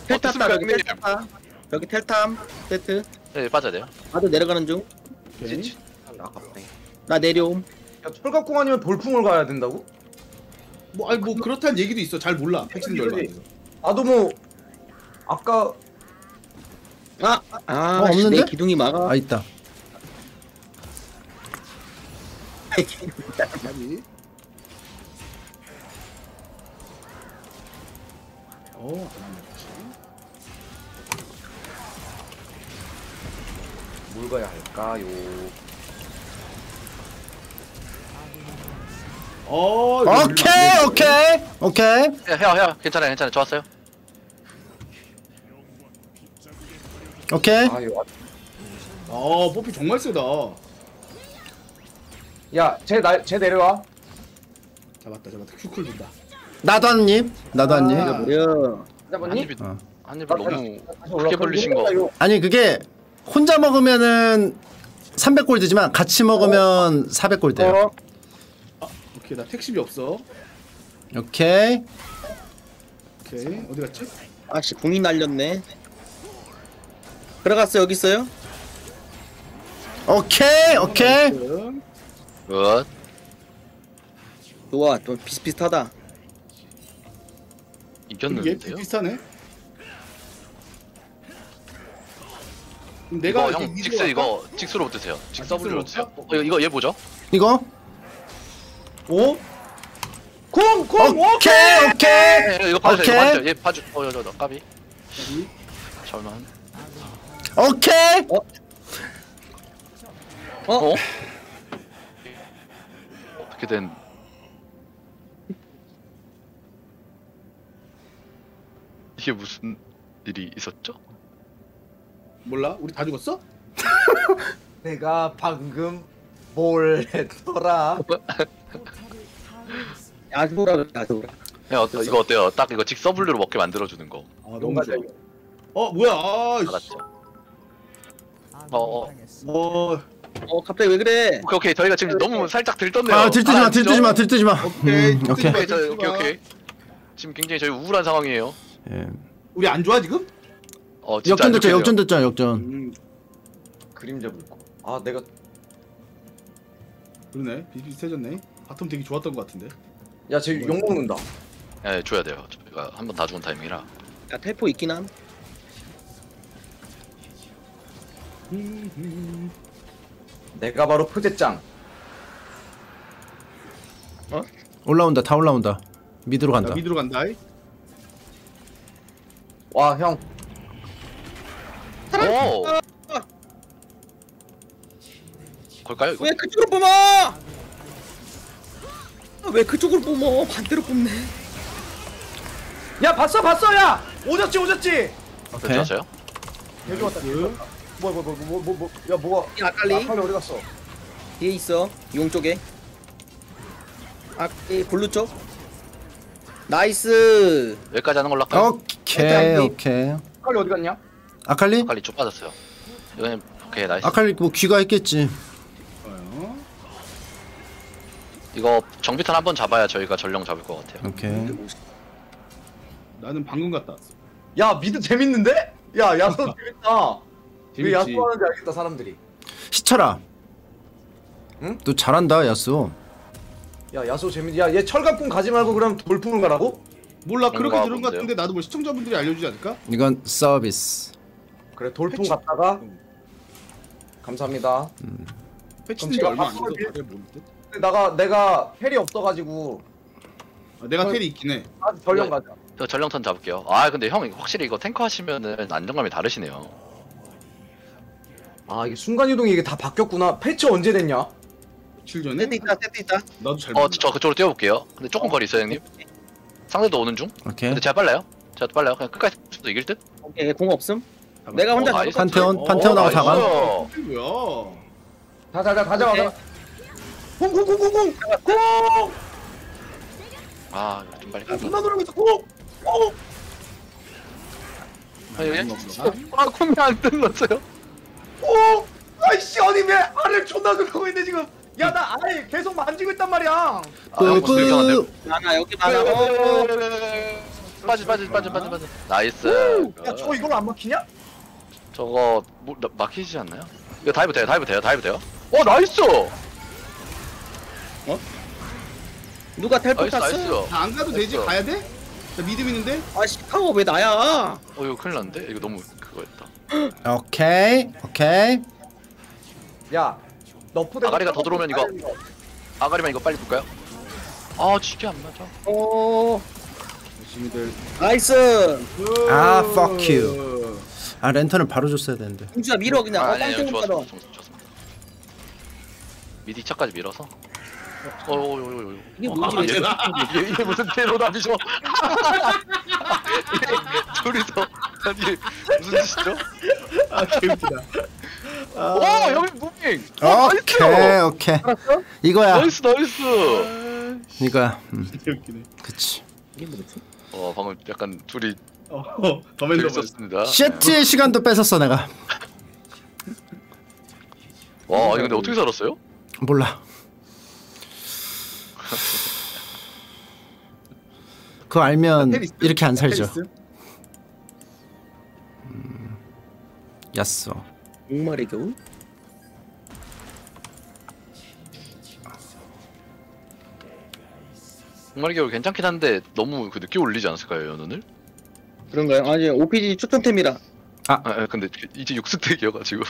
텔 어, 탔다 됐습니까, 여기 텔 형님? 탔다. 여기 텔탐 세트. 네 빠져야 돼요. 나도 내려가는 중. 오케이. 아깝네. 나 내려옴. 야 철갑국 아니면 돌풍을 가야 된다고? 뭐, 아니 뭐 그렇다는 얘기도 있어. 잘 몰라. 안 돼서. 나도 뭐 아까 아, 아, 어, 씨, 없는데? 내 기둥이 막아. 아 있다. 아니. 어, 안 다시. 뭘 가야 할까요? 어, 이거 오케이 오케이 오케이. 해, 해요 해요. 괜찮아요 괜찮아요. 좋았어요. 오케이. 아 이거 어, 뽀삐 정말 세다. 야쟤날쟤 내려와. 잡았다, 잡았다. 큐쿨 준다. 나도 한 입. 나도 한 입. 아. 뭐야? 한 잡았니? 입이 어. 한 입을 너무 크게. 벌리신 거. 아니 그게 혼자 먹으면은 300골 되지만 같이 먹으면 400골 돼요. 어? 오케이, 나 택시비 없어. 오케이. 오케이, 어디 갔지? 아씨 궁이 날렸네. 들어갔어 여기 있어요? 오케이 오케이. 응. 굿. 좋아 좀 비슷비슷하다. 이겼는데요? 비슷하네. 그럼 내가 이거 형 위로 직스 갈까? 이거 직수로 드세요. 직서블로 직스로 드세요. 어, 이거 이거 얘 보죠? 이거 오? 쿵! 쿵! 오케이 오케이. 네, 이거 봐주세요. 오케이. 이거 봐주세요. 얘 봐주. 어, 저, 저, 까비. 절만. 오케이. 어? 어떻게 된? 이게 무슨 일이 있었죠? 몰라? 우리 다 죽었어? <laughs> 내가 방금 뭘 했더라? 야소라 야소라. 야, 어때, 이거 어때요? 딱 이거 직서블루로 먹게 만들어주는 거. 아 너무 좋아. 어 뭐야? 아, 씨. 알았죠? 어, 어. 어, 어 갑자기 왜 그래? 오케이, 오케이. 저희가 지금 너무 살짝 들떴네요. 아 들뜨지 마 아시죠? 들뜨지 마 들뜨지 마. 오케이. 음, 오케이. 오케이, 저, 오케이, 오케이. 지금 굉장히 저희 우울한 상황이에요. 예. 우리 안 좋아 지금? 어, 진짜 역전 안 됐죠. 역전 됐죠 역전. 음, 그림자 물고. 아 내가 그러네. 비슷비슷해졌네. 바텀 되게 좋았던 것 같은데. 야쟤 욕 먹는다. 네, 줘야 돼요. 저희가 한 번 다 죽은 타이밍이라. 야 텔포 있긴 함. 내가 바로 표제짱. 올라온다 다 올라온다. 미드로 나 간다. 미드로 간다. 이. 와 형. 오! 걸까요? 이거? 왜 그쪽으로 뽑아? 아, 왜 그쪽으로 뽑어? 반대로 뽑네. 야 봤어 봤어 야 오졌지 오졌지 오케이. 괜찮았어요? 개 좋았다 개 좋았다 뭐야 뭐야 뭐뭐뭐야 뭐가 이 아칼리 아칼리 어디 갔어 뒤에 있어. 용 쪽에. 아, 이 블루 쪽. nice. 여기까지 하는 걸로 할까요? 오케이 일단 오케이. 아칼리 어디 갔냐 아칼리? 아칼리 쭉 빠졌어요. 이거는 오케이 nice. 아칼리 뭐 귀가 있겠지. 이거 정비탄 한번 잡아야 저희가 전령 잡을 것 같아요. 오케이. 나는 방금 갔다 왔어. 야 미드 재밌는데 야 야수 재밌다 왜 야수 재밌지. 하는지 알겠다 사람들이 시철아. 응? 너 잘한다 야수. 야 야수 재밌 야얘 철갑군 가지 말고 그럼 돌풍을 가라고 몰라 그렇게 들은 것? 같은데 나도 뭐 시청자분들이 알려주지 않을까? 이건 서비스. 그래 돌풍 패치. 갔다가 응. 감사합니다 그럼 지 제가 얼마 안 돼서 다들 모를 듯? 근데 나가 내가 헬이 없어가지고 아, 내가 어. 텔이 있긴 해. 아직 전령 네. 가자 저 전령턴 잡을게요. 아 근데 형 확실히 이거 탱커 하시면은 안정감이 다르시네요. 아 이게 순간 이동이 이게 다 바뀌었구나 패치 언제 됐냐 7 전에 세트 있다, 세트 있다. 나도 잘어 몰라. 저 그쪽으로 뛰어볼게요. 근데 조금 거리 있어요 형님. 상대도 오는 중. 오케이. 근데 제가 빨라요. 제가 빨라요. 그냥 끝까지 도 이길 듯. 오케이, 공 없음. 내가 혼자 어, 나이스. 판테온 어, 판테온하고 나이스. 다간. 이게 뭐야? 다 다다 잡아 오케이. 공공공공공 공! 아 이거 좀 빨리. 존나 노리고 있어 공! 공! 아, 여기? 뭔가 아 콤이 안 뜯었어요. 공! 아이씨 어디 왜 알을 존나 누르고 있네 지금 야나알 계속 만지고 있단 말이야 아, 형 벌써 이렇게 하는데요? 뿌뿌. 많아, 여기 많아. 어, 빠지 빠지 빠지 빠지 빠지. 나이스. 야 저거 이걸 안 막히냐? 저거 뭐, 나- 막히지 않나요? 이거 다이브 돼요, 다이브 돼요, 다이브 돼요. 어 나이스, 누가 텔포 나이스, 나이스. 탔어? 어 다안 가도 되지? 됐어. 가야 돼? 나 믿음 있는데? 아, 시카고 왜 나야? 이거 큰일 났는데? 이거 너무 그거였다. <gasps> 오케이 오케이. 야 너프대 아가리가 더 들어오면 이거. 아가리만 이거 빨리 볼까요? 아 지게 안 맞아. 오, 열심히들. nice. 아, fuck you. 아 랜턴을 바로 줬어야 되는데. 공주야 밀어 그냥. 아, 어, 아니 아니 깡통 좋았어, 따라. 좋았어, 좋았어. mid 2차까지 밀어서. 어어어어 이게 뭐지? 이게, 이게, 무슨 테러담이죠? <laughs> 둘이서 아니 무슨 짓이죠? 아 개웃기다. 오 여기 moving. 오케이 오케이. 이거야 nice nice. 이거야. 음, 개웃기네. 그치. 이게 뭐지? 어 방금 약간 둘이 어, 더맨더 재밌었습니다. 쉣의 시간도 뺏었어 내가. 와 이거 근데 어떻게 살았어요? 몰라. 그거 알면 테니스? 이렇게 안 살죠. 테니스? 야스. 목말의 겨우? 정말 겨울 괜찮긴 한데 너무 그 늦게 올리지 않았을까요 연원을? 그런가요? 아니, OPG 추천템이라. 아, 아 근데 이제 육스택이어가지고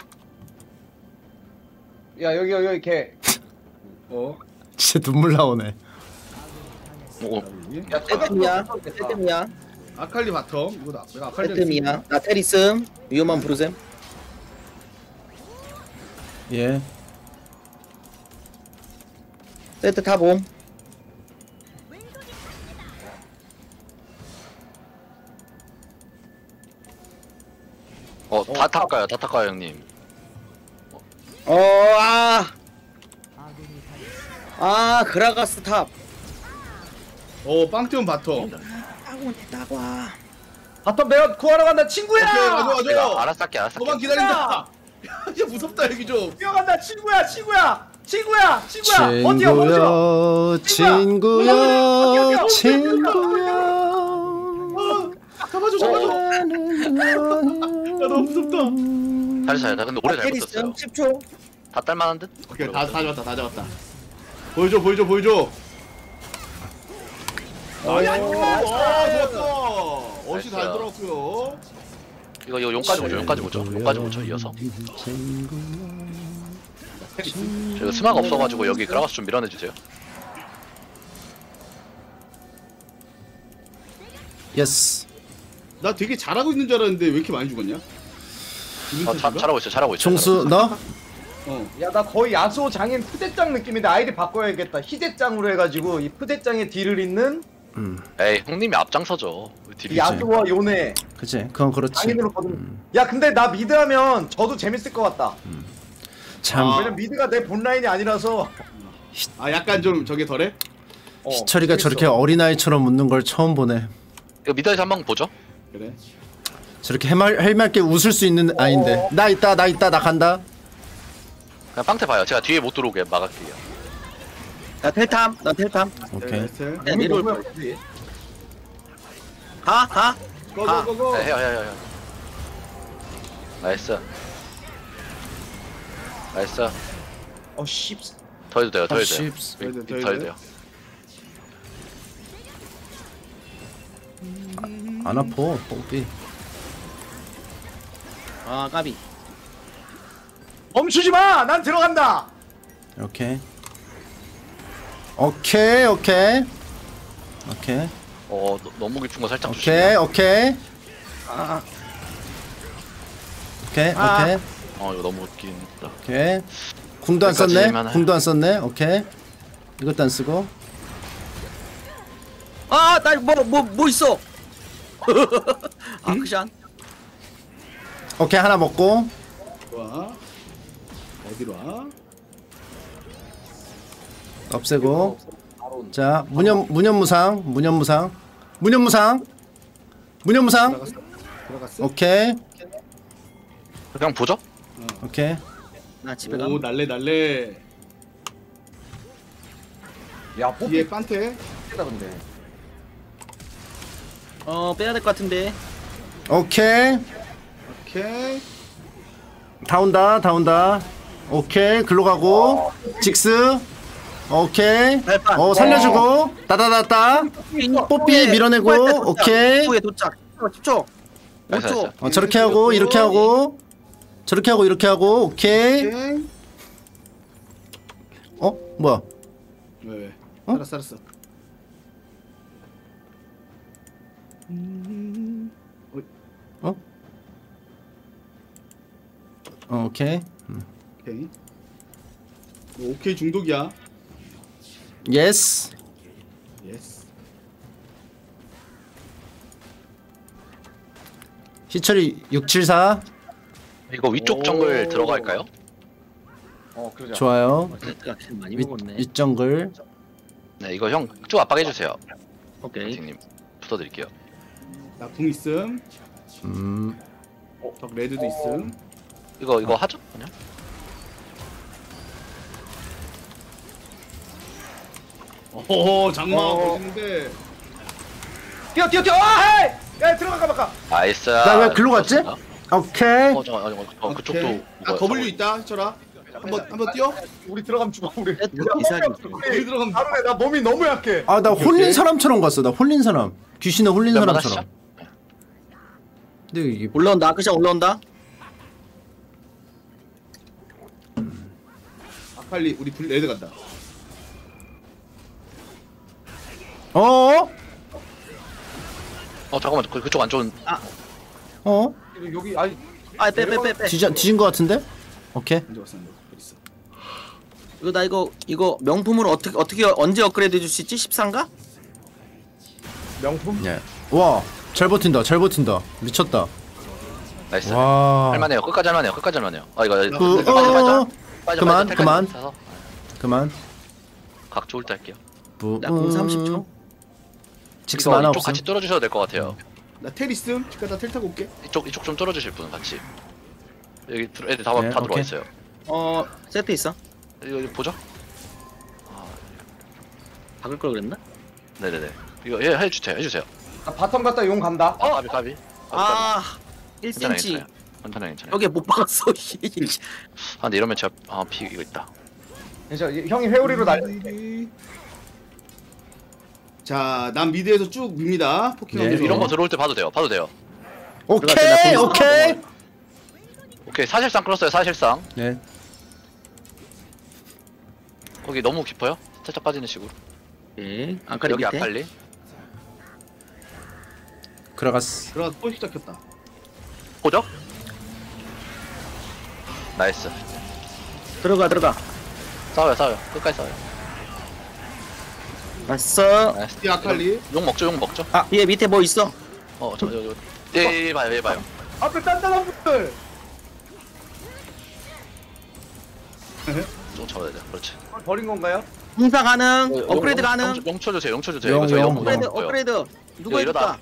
야 여기 여기 여기 걔 어. 진짜 눈물 나오네. 어, 야, 세템이야. 세템이야. 아칼리 바텀. 이거 나 내가 아칼리. 세템이야. 나 테리스. 위험한 브루셈. 예. 세트 타봄. 어 다 탑가요 다 탑가요 형님 어, 아. 아, 그라가스 top. 어 빵태원 bottom. 따고 따고. bottom 내가 구하러 간다 친구야 오케이 맞아 내가 맞아. 알아서 할게 알아서 너만 할게 기다린다. 야, 무섭다 여기 좀. 뛰어간다 친구야 친구야 친구야 친구야 친구야, 친구야, 친구야. 잡아줘 잡아줘. 야 너무 무섭다. 다시 잘했다 근데 오래 잘 붙었어요 10초. 다 딸만한 듯? 오케이 다, 다 잡았다 다 잡았다. 보여줘 보여줘 보여줘. nice. 아 좋았어. 어시 잘. 들어갔고요. 이거 이거 용까지 보죠 용까지 보죠 용까지 보죠 이어서 저희가 스마가 없어가지고 여기 그라가스 좀 밀어내주세요 yes. 나 되게 잘하고 있는 줄 알았는데 왜 이렇게 많이 죽었냐? 어, 자? 잘하고 있어 잘하고 있어 종수 너? 어. 야 나 거의 야스오 장인 푸대짱 느낌인데 아이디 바꿔야겠다 희대짱으로 해가지고 이 푸대짱의 뒤를 잇는 에이 형님이 앞장서죠. 딜이 야스오와 요네 그치 그건 그렇지 장인으로 거든 야 근데 나 mid 하면 저도 재밌을 것 같다 참 아. 왜냐면 mid가 내 본 라인이 아니라서 아 약간 좀 저게 덜해? 어, 희철이가 재밌어. 저렇게 어린아이처럼 웃는 걸 처음 보네 이거 mid에서 한번 보죠. 그래. 저렇게 해맑, 해맑게 웃을 수 있는 아인데 나 있다 나 있다 나 간다 그냥 빵태 봐요. 제가 뒤에 못 들어오게 막을게요. 나 텔 탐 나 텔 탐 오케이 네, 야 내려올 너무 거야 약하지. 가 가. go go go go. 네, 해요 해요 해요. nice. nice. 어 씨. 더 해도 돼요. 더 아, 해도 돼요. 씨. 더 해도 더 돼요, 해도 돼요. 안 아파 뽀삐 아 까비. 멈추지 마! 난 들어간다! 오케이 오케이 오케이 오케이 어 너, 너무 깊은 거 살짝 오케이 조심해요. 오케이 아 오케이 아. 오케이 어 이거 너무 웃긴 다 오케이 궁도 안 썼네 여기까지만 해. 궁도 안 썼네 오케이 이것도 안 쓰고 아 나 뭐 뭐 뭐 있어. <laughs> 아크샨. 오케이 하나 먹고 좋아. 어디로 와? 없애고 자 무념 무념무상 무념무상 무념무상 무념무상. 오케이 그냥 보죠. 오케이 나 집에 가. 오 날래 날래. 야 뽀삐 뒤에 판테. 다 근데 어 빼야 될 것 같은데. 오케이 오케이. 다 온다 다 온다 오케이 글로 가고 직스 오케이 발판. 어 살려주고 따다다따 뽀삐 밀어내고, 오케이. 10초에 도착. 10초. nice, 5초. nice. 어 저렇게 하고 이렇게 하고 저렇게 하고 이렇게 하고 오케이. 어 뭐야 왜 왜? 어? 알았어 알았어. 음, 어, 오케이 오케이. 너 오케이 중독이야. yes yes. 희철이 674 이거 위쪽 오. 정글 들어갈까요? 어 그러자 좋아요 세트가 아크샨 많이 윗, 먹었네. 윗 정글 네 이거 형 쭉 압박해 주세요. 오케이. 님 붙어 드릴게요. 나 궁 있음. 음적 red도 있음. 이거 이거 하죠 그냥. 오 장마 어. 멋있는데. 뛰어 뛰어 뛰어 아 헤이! 야 들어가 봐까 나이스. 나왜 글로 갔지? 오케이 어 잠깐 어, 어, 그쪽도 오케이. 아 W 있다 해쳐라. 한번 한번 뛰어. 우리 들어가면 죽어 우리 세트 이상이. 여기 들어가면 다루네 나 몸이 너무 약해 아 나 홀린 사람처럼 갔어 나 홀린 사람 귀신에 홀린 사람처럼 근데 이게 올라온다. 아크샨 올라온다. 아칼리 우리 불 레드 간다. 어? 어 잠깐만 그, 그쪽 안 좋은 어? 여기 아니 아 빼 빼 빼 빼. 뒤져, 뒤진 거 같은데? 오케이 언제 왔어? 언제 어디 있어? 이거 나 이거 이거 명품으로 어떻게 어떻게 언제 업그레이드 해줄 수 있지? 14인가? 명품 예. 와잘 버틴다 잘 버틴다 미쳤다 nice. 와 할만해요. 끝까지 할만해요. 끝까지 할만해요. 아 이거 그, 빠져, 어, 빠져, 어, 빠져. 빠져, 그만, 빠져, 그만. 타서. 그만 각 좋을 때 할게요. 부, 나 궁 30초. 직스 이거 마나 이쪽 없음 같이 뚫어주셔도 될 것 같아요. 나 텔 있음. 집 갔다 텔 타고 올게. 이쪽 이쪽 좀 뚫어주실 분 같이. 여기 들- 애들 다, 다 네, 들어와 오케이. 있어요. 어 세트 있어. 이거, 이거 보죠. 박을 걸 그랬나? 네네네. 이거 해, 해주세요. 해주세요. 나 bottom 갔다 용 간다 아, 까비 까비. 아 괜찮아 1cm. 괜찮아요. 괜찮아 괜찮아. 여기에 못 박았어. 아 근데 이러면 제가 아피 이거 있다. 괜찮아 형이 회오리로 날려 자, 난 mid에서 쭉 밉니다. poking 네. 이런 거 들어올 때 봐도 돼요. 봐도 돼요. 오케이 오케이 오케이 사실상 끌었어요. 사실상 네 거기 너무 깊어요. 살짝 빠지는 식으로. 오케이. 아칼리 여기 밑에. 아칼리. 들어갔어 들어가서 포식 잡혔다. 보죠. nice. 들어가 들어가. 싸워요 싸워요 끝까지 싸워요 왔어. 이 아칼리. 욕 먹죠 욕 먹죠 뒤에 밑에 뭐 있어? 어 저 저 저 예, 예 봐요 예 봐요 앞에 단단한 분들. 좀 잡아야 돼요 그렇지 버린 건가요? 공사 가능. 용- 업그레이드 용- 가능. 용- 용쳐 주세요 용쳐 주세요 용, 이거 저희 용, 용 업그레이드 먹어요. 업그레이드. 누가 이거 이러다- 해줄까?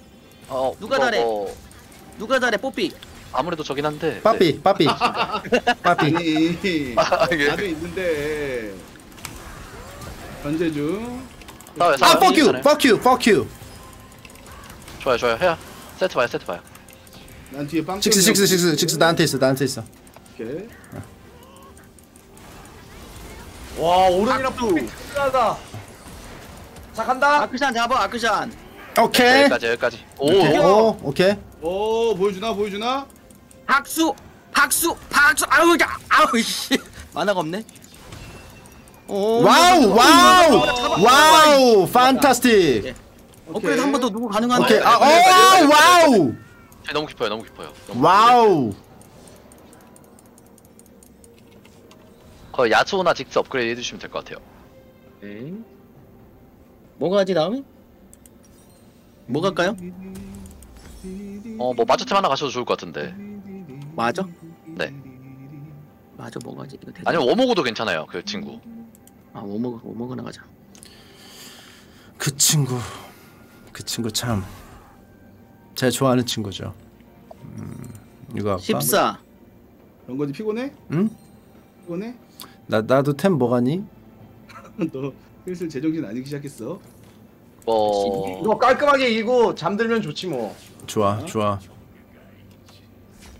어 누가 이거 잘해? 뭐 누가 잘해? 뽀삐. 아무래도 저긴 한데 빠삐 빠삐 <laughs> 빠삐 아니. 아, 이게- 나도 있는데. 견제 중. 네. 싸워요 아 싸워요 fuck you fuck you fuck you 좋아요 좋아요 해야 세트 봐요 세트 봐요 난 뒤에 빵. 식스 식스 식스 식스 나한테 있어 나한테 있어 오케이. 와 오른이랑. 뽀삐 특별하다. 자 간다. 아크샨 잡아 아크샨. 오케이 여기까지 여기까지 오 오케이 오 오케이 오 보여주나 보여주나? 박수 박수 박수 아우 야 아우 씨 <laughs> 마나가 없네. 오, wow wow. wow fantastic 업그레이드 한 번 더 누구 가능한데? 오케이 아 네, 네, 네, 네, 네, 오 네. wow 너무 깊어요 너무 깊어요 너무 wow 거의 야스오나 직스 업그레이드 해주시면 될 것 같아요 네. 뭐가 하지 다음에? 뭐 갈까요? 어뭐 마저템 하나 가셔도 좋을 것 같은데 맞아? 네 맞아 뭐 가지? 이거 대단. 아니면 워모그도 괜찮아요 그 친구 아 워모그 워모그 나가자. 그 친구 그 친구 참 제가 좋아하는 친구죠 음 이거 할까? 14. 그런 거지 피곤해? 응? 피곤해? 나 나도 템 뭐가니? <laughs> 너 슬슬 제정신 아니기 시작했어. 뭐 이거 깔끔하게 이기고 잠들면 좋지 뭐. 좋아 좋아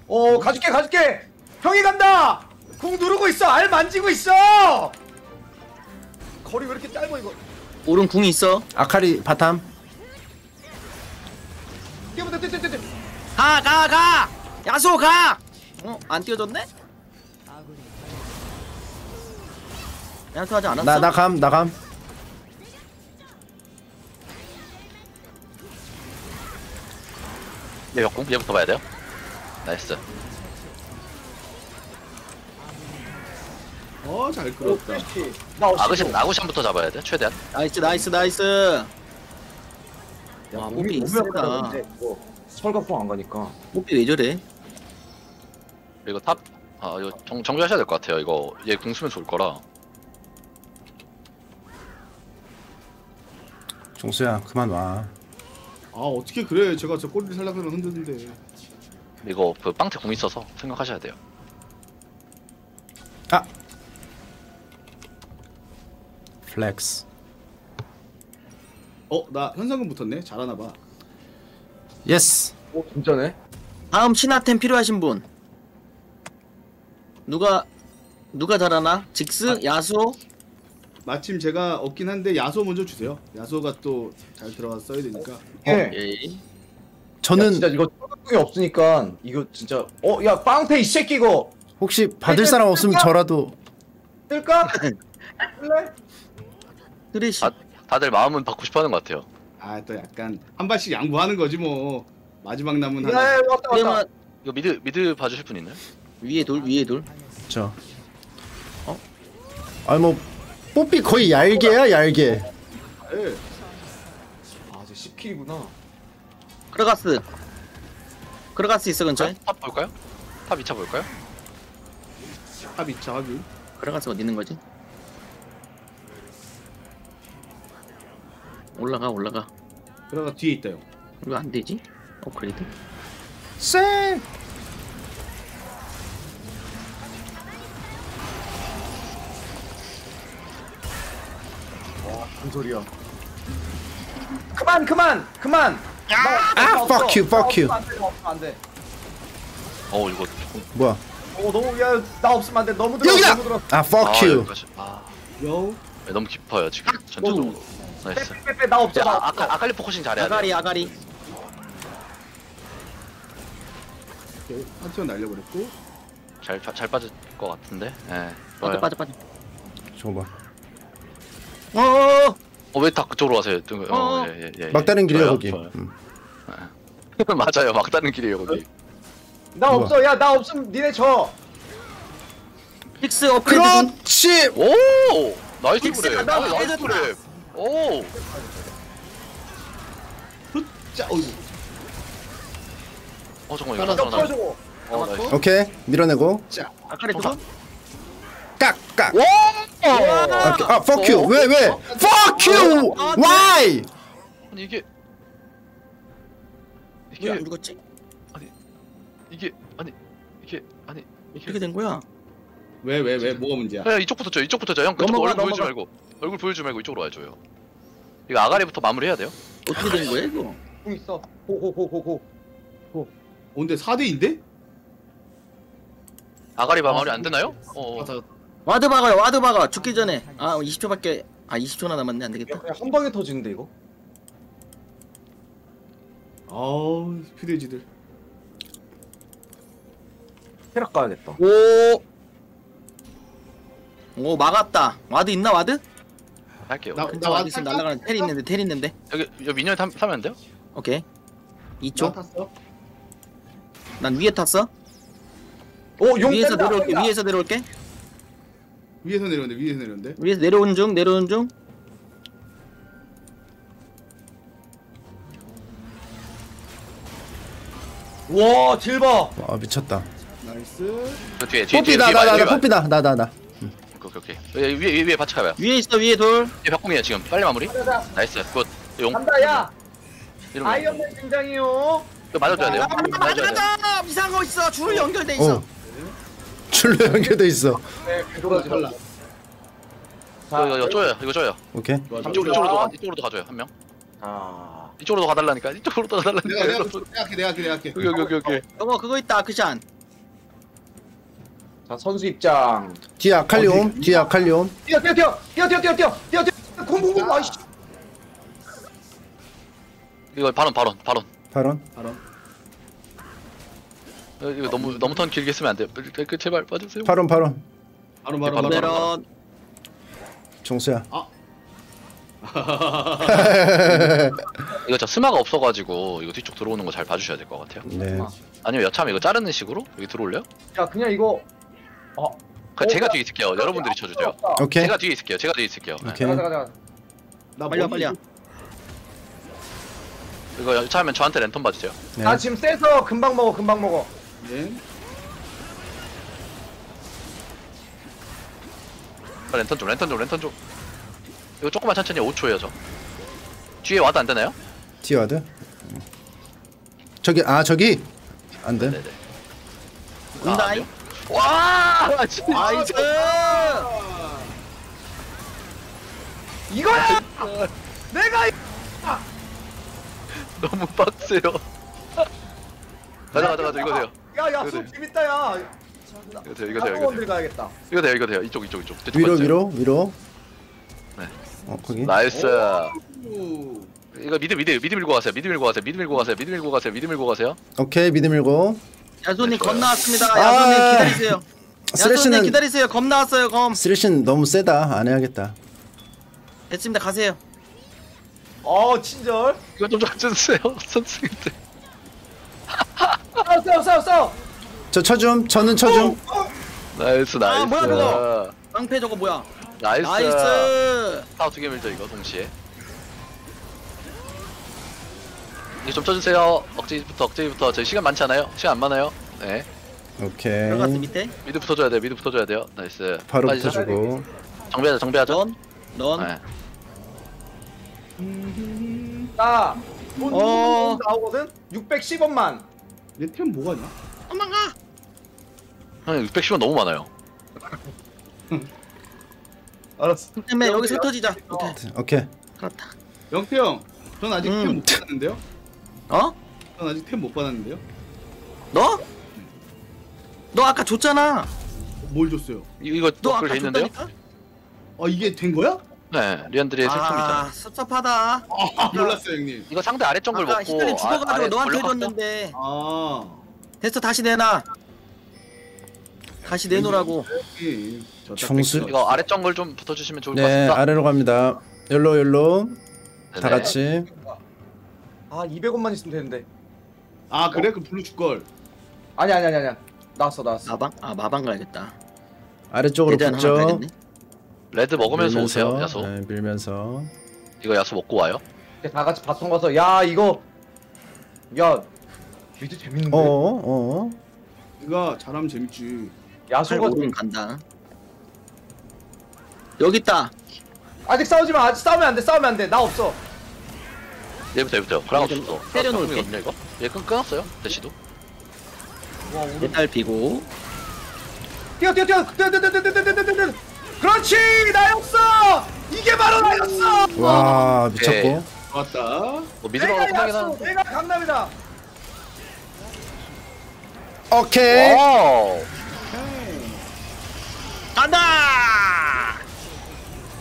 어 가줄게 가줄게. 형이 간다. 궁 누르고 있어. 알 만지고 있어. 거리 왜 이렇게 짧아 이거. 오른 궁이 있어. 아칼리 bottom 뛰어보자 뛰어 뛰어 뛰어. 가 가 가. 야스오 가. 어 안 뛰어졌네? 야스오 하지 않았어? 나 나 감 나감 얘몇공 얘부터 봐야 돼요 nice 어잘 끌었다. 나 없이. 아그신 아구샨부터 잡아야 돼 최대한 나이스 나이스 나이스. 야, 와, 몸이 몸이 이거 설각포 안 가니까. 뽀삐 왜 저래? 그리고 탑 아 이거 정, 정비하셔야 될 것 같아요 이거 얘 궁수면 좋을 거라 종수야 그만 와 아 어떻게 그래? 제가 저 꼬리를 살려면 흔드는데. 이거 그 빵태 궁 있어서 생각하셔야 돼요 아 flex 어 나 현상금 붙었네. 잘하나 봐. yes 오 진짜네. 다음 신화템 필요하신 분. 누가 누가 잘하나? 직스, 야스오. 마침 제가 없긴 한데 야스오 먼저 주세요. 야스오가 또 잘 들어가서 써야 되니까. 예. 예. 저는 저는 진짜 이거 설각풍이 없으니까 이거 진짜 어 야 빵태 이 새끼 이거 혹시 받을 사람 없으면 저라도 뜰까? <laughs> 뜰래? 쓰레쉬. 아, 다들 마음은 받고 싶어하는 것 같아요 아 또 약간 한 발씩 양보하는 거지 뭐. 마지막 남은 하나. 야, 야 왔다 왔다. 이거 mid mid 봐주실 분 있나요? 위에 돌 위에 돌. 저 어? 아니 뭐 뽀삐 거의 얄개야 얄개 예. 아, 저 10 kill이구나. 그라가스. 그라가스 있어 근처에? top 볼까요? top 2차 볼까요? top 2차 확인. 그라가스 어디 있는 거지? 올라가 올라가. 그라가 뒤에 있다 형. 이거 안 되지? 업그레이드? 쎄 무슨 소리야? 그만 그만 그만. 나, 아, 없어. fuck you, fuck 나 you. 없으면 안 돼, 나 없으면 안 돼. 어 이거 뭐야 오 너무 야나 없으면 안 돼. 너무 들어. 여기다! 너무 들어. 아 fuck 아, you 여기까지. 아 요. 네, 너무 깊어요 지금 전체적으로 나이스 빼빼빼 나 없어. 이제 나 아, 없어. 아까 아칼리 포커싱 잘해야 돼요 아가리 아가리. 오케이. 한티원 날려버렸고. 잘, 잘, 잘 빠질 것 같은데 예 빠져 빠져 빠져. 저거 봐 어어어. 어왜 다 그쪽으로 가세요? 어, 어. 예, 예, 예, 예. 막다른 길이야 좋아요, 거기 좋아요. 음. <laughs> 맞아요 막다른 길이에요 거기 나 뭐야? 없어. 야 나 없으면 니네 져. nice 업그레이드 중. 그렇지. 오 nice 직스 그래 nice. 그래 오 자, 어이. 어 잠깐만 이거 좀 하나 풀어줘. 어 나이스 오케이 밀어내고 자, 아까리 또. 깍깍. 오 오케이. 아 fuck you. 왜 왜? fuck you. 아, why? 아니 이게 왜 이게 안 죽었지? 이게 아니 이게 아니 어떻게 이게 된 거야? 왜, 왜, 왜, 뭐가 문제야? 야 이쪽부터 줘 이쪽부터 줘형 그쪽 넘어가, 얼굴 넘어가. 말고 얼굴 보여주지 말고 이쪽으로 와줘요 이거 아가리부터 마무리해야 돼요 어떻게 된 거야 이거? 궁 있어. 호호호호호. 어, 근데 4대인데? 아칼리 마무리 안 되나요? 어 어. 와드 박아요 와드 박아 죽기 전에 아 20초밖에 아 20초나 남았네 안 되겠다 그냥 한 방에 터지는데 이거? 아우, 스피드지들. 테락 가야겠다. 오. 오 막았다 와드 있나 와드? 할게요 나- 있으면 탈까? 날라가는 텔 있는데 텔 있는데 여기 여기 미니언 타, 타면 안 돼요? 오케이 저 2초 탔어? 난 위에 탔어 오용 위에서 내려올게 위에서 내려올게 위에서 내려오는데, 위에서 내려오는데. 위에서 내려오는 중 내려오는 중와 딜봐. 와 미쳤다. 나이스. 그 뒤에 뒤에 뽀삐 뒤에 뒤에 봐, 나나나 뒤에 봐. 뽀삐 나나 나 나. 오케이 오케이 오케이. 위에 위에 위에 같이 가봐요. 위에 있어 위에 돌. 위에 박공이에요 지금. 빨리 마무리. nice good용. 간다 야. 이러면 아이언맨 등장이요. 이거 맞아줘야 돼요. 가자 맞아줘야 돼요. 가자 이상한 거 있어. 줄 연결돼 있어. 어. 줄로 연결돼 있어. 네, 그거지 빨라. 이거 이거, 이거 쪼여요. 이거 쪼여요. 오케이. 이쪽으로 이쪽으로도 가, 이쪽으로도 가줘요 한명. 아. 이쪽으로도 가달라니까. 이쪽으로도 내가, 가달라니까. 내가. 내가 할게, 내가 할게, 내가 할게. 여기 여기 여기 여기 저거 그거 있다 아크샨 자 선수 입장. 뒤에 아칼리온. 뒤에 아칼리온. 뛰어 뛰어 뛰어 뛰어 뛰어 뛰어 뛰어 뛰어 뛰어 공공공 아이씨. 이거 발언 발언 발언 발언. 이거 이거 너무 너무 턴 길게 쓰면 안 돼요 그, 그, 제발 봐주세요 발언 발언. 바로, 바로, 바로, 바로. 정수야. <laughs> 이거 저 스마가 없어가지고 이거 뒤쪽 들어오는 거 잘 봐주셔야 될 것 같아요 네. 아니면 여차하면 이거 자르는 식으로 여기 들어올래요? 야 그냥 이거. 그 제가 뒤에 있을게요 여러분들이 쳐주세요 오케이. 제가 뒤에 있을게요 제가 뒤에 있을게요 네. 오케이. 가자 가자 가자. 나 빨리 와 머리 빨리 와 이거 여차하면 저한테 랜턴 봐주세요 네. 아 지금 세서 금방 먹어 금방 먹어. 네. 아, 랜턴 좀 랜턴 좀 랜턴 좀 이거 조금만 천천히 5초에요 저 뒤에 와도 안 되나요? 뒤에 와드. 저기 아 저기 안 돼. 네네 온다 안 돼요? 와 진짜 나이스 이거야. 내가 이- 너무 빡세요 가자 가자 가자 이거 돼요 야 야수 그래. 재밌다 야. 이거 돼요 이거 돼요 이거 돼요 학원들 가야겠다. 이거 돼요 이거 돼요 이쪽 이쪽 이쪽 위로 봐주세요. 위로 위로. 네. 어 거기. nice 오. 이거 mid mid mid 밀고 가세요 mid 밀고 가세요 mid 밀고 가세요 mid 밀고 가세요 mid 밀고 가세요 오케이 mid 밀고. 야손님. 검 나왔습니다 아. 야손님 기다리세요 야손님 쓰레쉬는 기다리세요 검 나왔어요 검 쓰레쉬는 너무 세다. 안 해야겠다. 됐습니다 가세요 어 친절. 이거 좀 놔주세요 선생님들 싸워 싸워 싸워 싸워. 저 쳐줌. 저는 쳐줌. nice nice 아, 뭐야, 저거? 깡패 저거 뭐야 nice nice 타워 두개 밀죠 이거 동시에 이거 좀 쳐주세요 억제부터 억제부터 저희 시간 많지 않아요? 시간 안 많아요? 네 오케이. 들어갔어 밑에 mid 붙어줘야 돼요 mid 붙어줘야 돼요 nice 바로 빠지죠? 붙어주고. 정비하자 정비하자 넌넌 네. 나. 돈, 어. 돈 나오거든. 610원만. 얘템 뭐가 있나? 도망가 형 610원 너무 많아요 <laughs> 알았어. 때문에 여기서 터지자 오케이 오케이. 그렇다 영태 형, 전 아직 음. 템못 받았는데요? 어? 전 아직 템 못 받았는데요? 너? 너 아까 줬잖아 뭘 줬어요? 이- 이거 너 아까 돼 있는데요? 줬다니까? 아 이게 된 거야? 네 리안드리의 슬픔이잖아 아 섭섭하다 아 몰랐어요 형님. 이거 상대 아래 정글 아까 먹고 히드리 죽어가지고 아- 너한테? 해줬는데 아. 됐어 다시 내놔 다시 내놓으라고 저딱 이거 아래 정글 좀 붙어주시면 좋을 것 네 같습니다 아래로 갑니다. 열로 열로 다 네네. 같이. 아 200원만 있으면 되는데. 아 그래? 그럼 blue 줄 걸. 아니 아니 아니 아니. 나왔어 나왔어. 마방? 아 마방 가야겠다 아래쪽으로 하나 붙죠. 가야겠네. 레드 먹으면서 오세요 야수 네, 밀면서. 이거 야수 먹고 와요 다 같이 바통 가서 야 이거 야 미드 재밌는데 어, 어. 이거 잘하면 재밌지. 야수가 오른 간다. 여기 있다. 아직 싸우지 마 아직 싸우면 안돼 싸우면 안돼 나 없어 얘부터 얘부터 그라가 좀 없어 때려놓을게. 없냐 이거? 얘 끊, 끊었어요 대시도 메탈 비고. 뛰어 뛰어 뛰어 뛰어 뛰어 뛰어 뛰어 뛰어 뛰어 뛰어 뛰어 그렇지 나였어 이게 바로 나였어 와. 미쳤고. 좋았다. 뭐 미드로가 내가 끝나긴 야수 하는데 내가 강남이다 오케이. 와우 간다.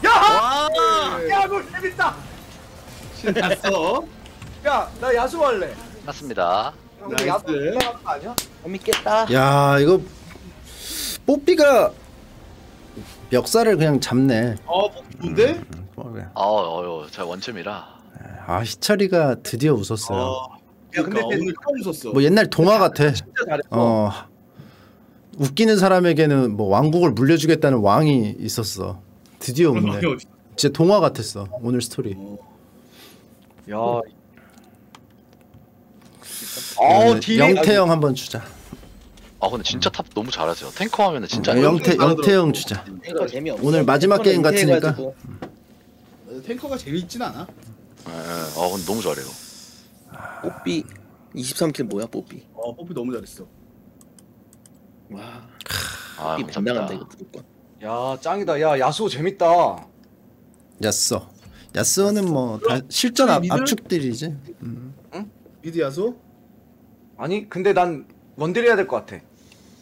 야! 와. 야, 너 재밌다. 신났어. <laughs> 야, 나 야수 할래. 끝났습니다 형, 야수 nice. 올라가는 거 아니야? 재밌겠다. 야, 이거 뽀삐가 멱살을 그냥 잡네. 어, 뭐, 뭔데? 뽀삐가. 아 어휴 제가 원점이라 아, 희철이가 드디어 웃었어요. 어. 야, 근데 그러니까 오늘 처음 웃었어. 뭐 옛날 동화 같아. 진짜 잘했어. 어. 웃기는 사람에게는 뭐 왕국을 물려주겠다는 왕이 있었어. 드디어 그런 웃네. 방이 어디- 진짜 동화 같았어. 오늘 스토리. 야. 어, 네, deal이 영태형 한번 주자. 아 근데 진짜 top 너무 잘하세요 탱커 하면은 진짜 어, 영태. 영태형 주자. 이거 재미없어. 오늘 마지막 게임 같으니까. 어, tanker가 재밌진 않아. 예, 예. 아 근데 너무 잘해요 뽀삐 23kill 뭐야 뽀삐. 어, 뽀삐 너무 잘했어. 와. 아 뽀삐 반장한다 감사합니다 이거 무조건. 야, 짱이다. 야, 야수 재밌다. 야쏘. 야쏘는 뭐 다 실전 압? 압축들이지. 미드 야수? 아니, 근데 난 원딜 해야 될 것 같아.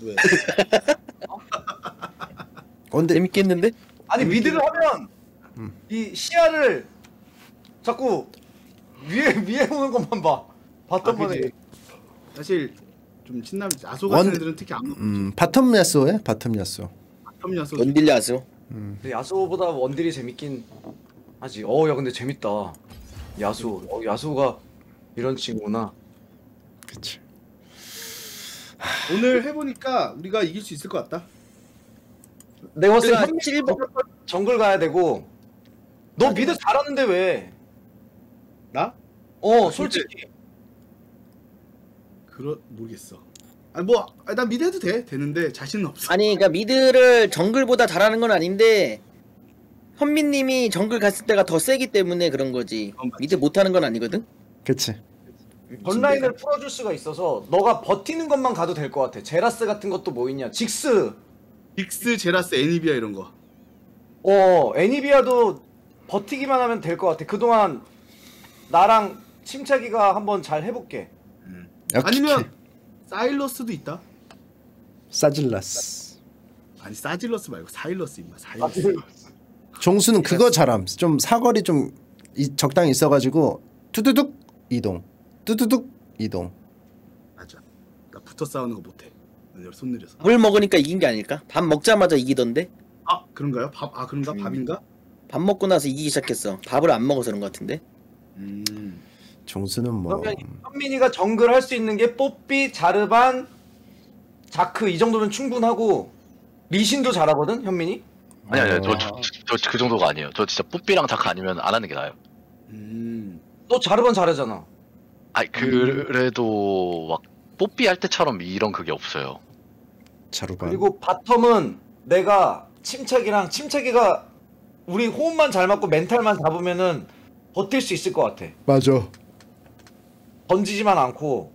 왜? <laughs> 근데 재밌겠는데? 아니, 미드를 하면 음. 이 시야를 자꾸 위에 <laughs> 위에 오는 것만 봐. 봤던 아, 번에. 그지. 사실 좀 신남 야수 같은 원- 애들은 특히 안 음, 바텀 야쏘에 바텀 야쏘. 텀 야수. 원딜 야수. 근데 야수보다 원딜이 재밌긴 하지. 어, 야, 근데 재밌다. 야수. 어, 야수가 이런 친구구나. 그치. 오늘 해보니까 우리가 이길 수 있을 것 같다. 내가 봤을 때 실버- 정글 가야 되고 너 미드 잘하는데 왜? 나? 어 솔직히 그러 모르겠어. 아니 뭐 난 mid 해도 돼. 되는데 자신은 없어. 아니 그러니까 mid를 정글보다 잘하는 건 아닌데 현민님이 정글 갔을 때가 더 세기 때문에 그런 거지. mid 못하는 건 아니거든. 그치. 전라인을 풀어줄 수가 있어서 너가 버티는 것만 가도 될 것 같아. 제라스 같은 것도 뭐 있냐? 직스. 직스, 제라스, 애니비아 이런 거. 어 애니비아도 버티기만 하면 될 것 같아. 그동안 나랑 침착이가 한번 잘 해볼게. 아니면 사일러스도 있다. 사질라스. 아니 사질러스 말고 사일러스 임마. 사일러스. 종수는 그거 잘함. 좀 사거리 좀 이- 적당히 있어가지고 투두둑 이동. 투두둑 이동. 맞아. 나 붙어 싸우는 거 못해. 손 느려서. 물 먹으니까 이긴 게 아닐까? 밥 먹자마자 이기던데. 아 그런가요? 밥 아 그런가? 밥인가? 밥 먹고 나서 이기기 시작했어. 밥을 안 먹어서 그런 것 같은데. 음. 종수는 뭐 그러면 현민이가 정글 할 수 있는 게 뽀삐, 자르반, 자크 이 정도면 충분하고 리신도 잘하거든 현민이. 아니 아니 어. 저저 그 정도가 아니에요 저 진짜 뽀삐랑 다크 아니면 안 하는 게 나아요 음. 너 자르반 잘하잖아. 아니 그래도 막 뽀삐 할 때처럼 이런 그게 없어요 자르반. 그리고 bottom은 내가 침착이랑 침착이가 우리 호흡만 잘 맞고 멘탈만 잡으면은 버틸 수 있을 것 같아. 맞아. 던지지만 않고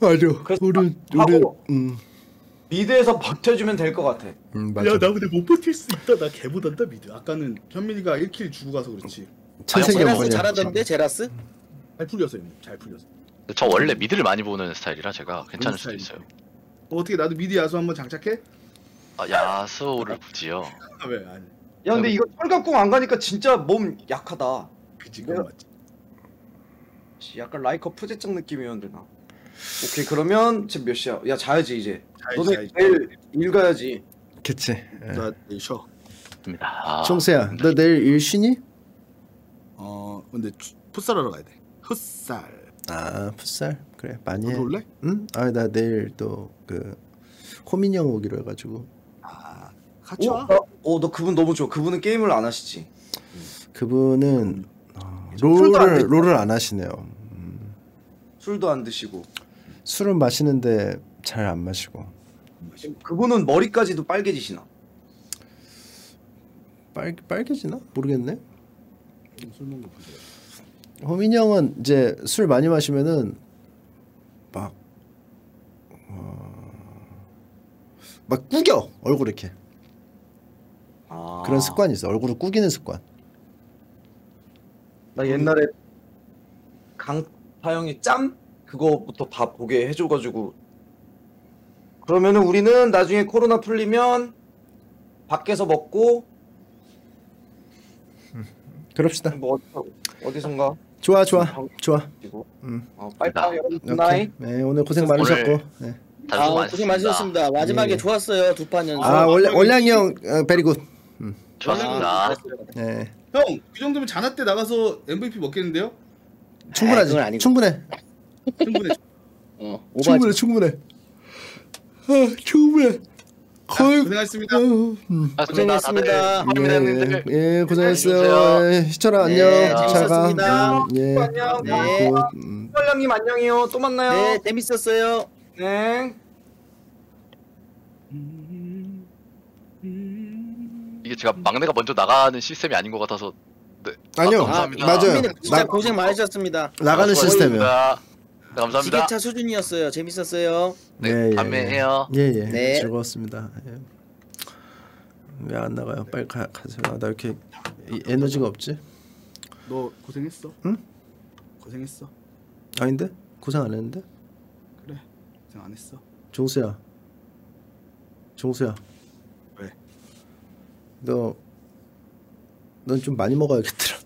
맞아. 그래서 우리 하고- 우리 음, mid에서 버텨주면 될 것 같아. 음 맞아. 야 나 근데 못 버틸 수 있다. 나 개못한다 mid. 아까는 현민이가 1 kill 주고 가서 그렇지. 천생의 제라스. 잘하던데 제라스? 잘 풀렸어 형님. 잘 풀렸어. 저 원래 mid를 많이 보는 스타일이라 제가 괜찮을 수도 있어요 어, 어떻게 나도 mid 야스오 한번 장착해? 아 야수를 굳이요 아 왜? 아니. 야 근데 이거 철갑궁 안 가니까 진짜 몸 약하다. 그치 그건 맞지. 씨, 약간 라이커 푸제짱 느낌이었는데 나. 오케이 그러면 지금 몇 시야? 야 자야지 이제. 자야지, 너네 자야지. 내일 일 가야지. 그치. 예. 나 내일 쉬어. 입니다 아, 종수야, 너 내일 일 쉬니? 어 근데 주- 풋살하러 가야 돼. 풋살. 아 풋살 그래 많이 해. 올래? 응? 아 나 내일 또 그 호민이 형 오기로 해가지고 아 같이 와. 어, 너 그분 너무 좋아. 그분은 게임을 안 하시지. 그분은 어, 술도 안 롤을. 롤을 안 하시네요. 술도 안 드시고. 술은 마시는데 잘 안 마시고 그분은 머리까지도 빨개지시나? 빨 빨개지나 모르겠네. 술 먹는 거 보세요. 호민이 형은 이제 술 많이 마시면은 막 어, 막 꾸겨 얼굴 이렇게 아. 그런 습관이 있어 얼굴을 꾸기는 습관. 나 옛날에 강파영이 짬 그거부터 밥 보게 해줘가지고 그러면은 우리는 나중에 코로나 풀리면 밖에서 먹고 <laughs> 그럽시다. 뭐 어디, 어디선가 좋아 좋아 좋아. 그리고 음. 어, 빨리빨리 오케이. good night 네 오늘 고생 많으셨고. 네. 아, 고생 많으셨습니다. 마지막에 예. 좋았어요. 두 판 연속. 아 원래 월량이 형 어, very good. 좋았습니다. 네 형, 그 정도면 자낳대 나가서 MVP 먹겠는데요? 충분하지. 아니고. 충분해. 충분해. 어. 충분해 충분해. 아 충분해. 거의 고생하셨습니다. 어, 음. 고생했습니다. 예, 예, 고생했어요. 예, 희철아 네, 안녕. 잘 가. 재밌었습니다. 음, 예. 안녕. 네. 곧, 음. 빨량님 안녕히요 또 만나요 네, 재밌었어요. 네. 이게 제가 막내가 먼저 나가는 시스템이 아닌 것 같아서 네. 아니요. 아, 감사합니다. 맞아요. 선배님 진짜 나, 고생 많으셨습니다. 나가는 아, 시스템이요. 네, 감사합니다. 지게차 수준이었어요. 재밌었어요. 네, 판매해요. 예, 예. 네. 즐거웠습니다. 예. 왜안 나가요? 빨리 가, 가세요. 아, 나 이렇게 이 에너지가 없지? 너 고생했어? 응? 고생했어. 아닌데? 고생 안 했는데? 그래. 고생 안 했어. 종수야. 종수야. 왜? 너, 넌 좀 많이 먹어야겠더라.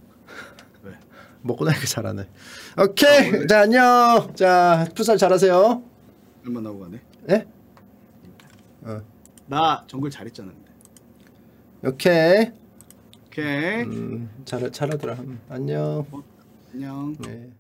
왜? <laughs> 먹고 나니까 잘하네. 오케이. 자, 안녕. 자, 풋살 잘하세요. 얼마 나고 가네. 예? 어. 나 정글 잘했잖아. 근데. 오케이. 오케이. 음, 잘 잘하더라. 음, 안녕. 안녕. 네.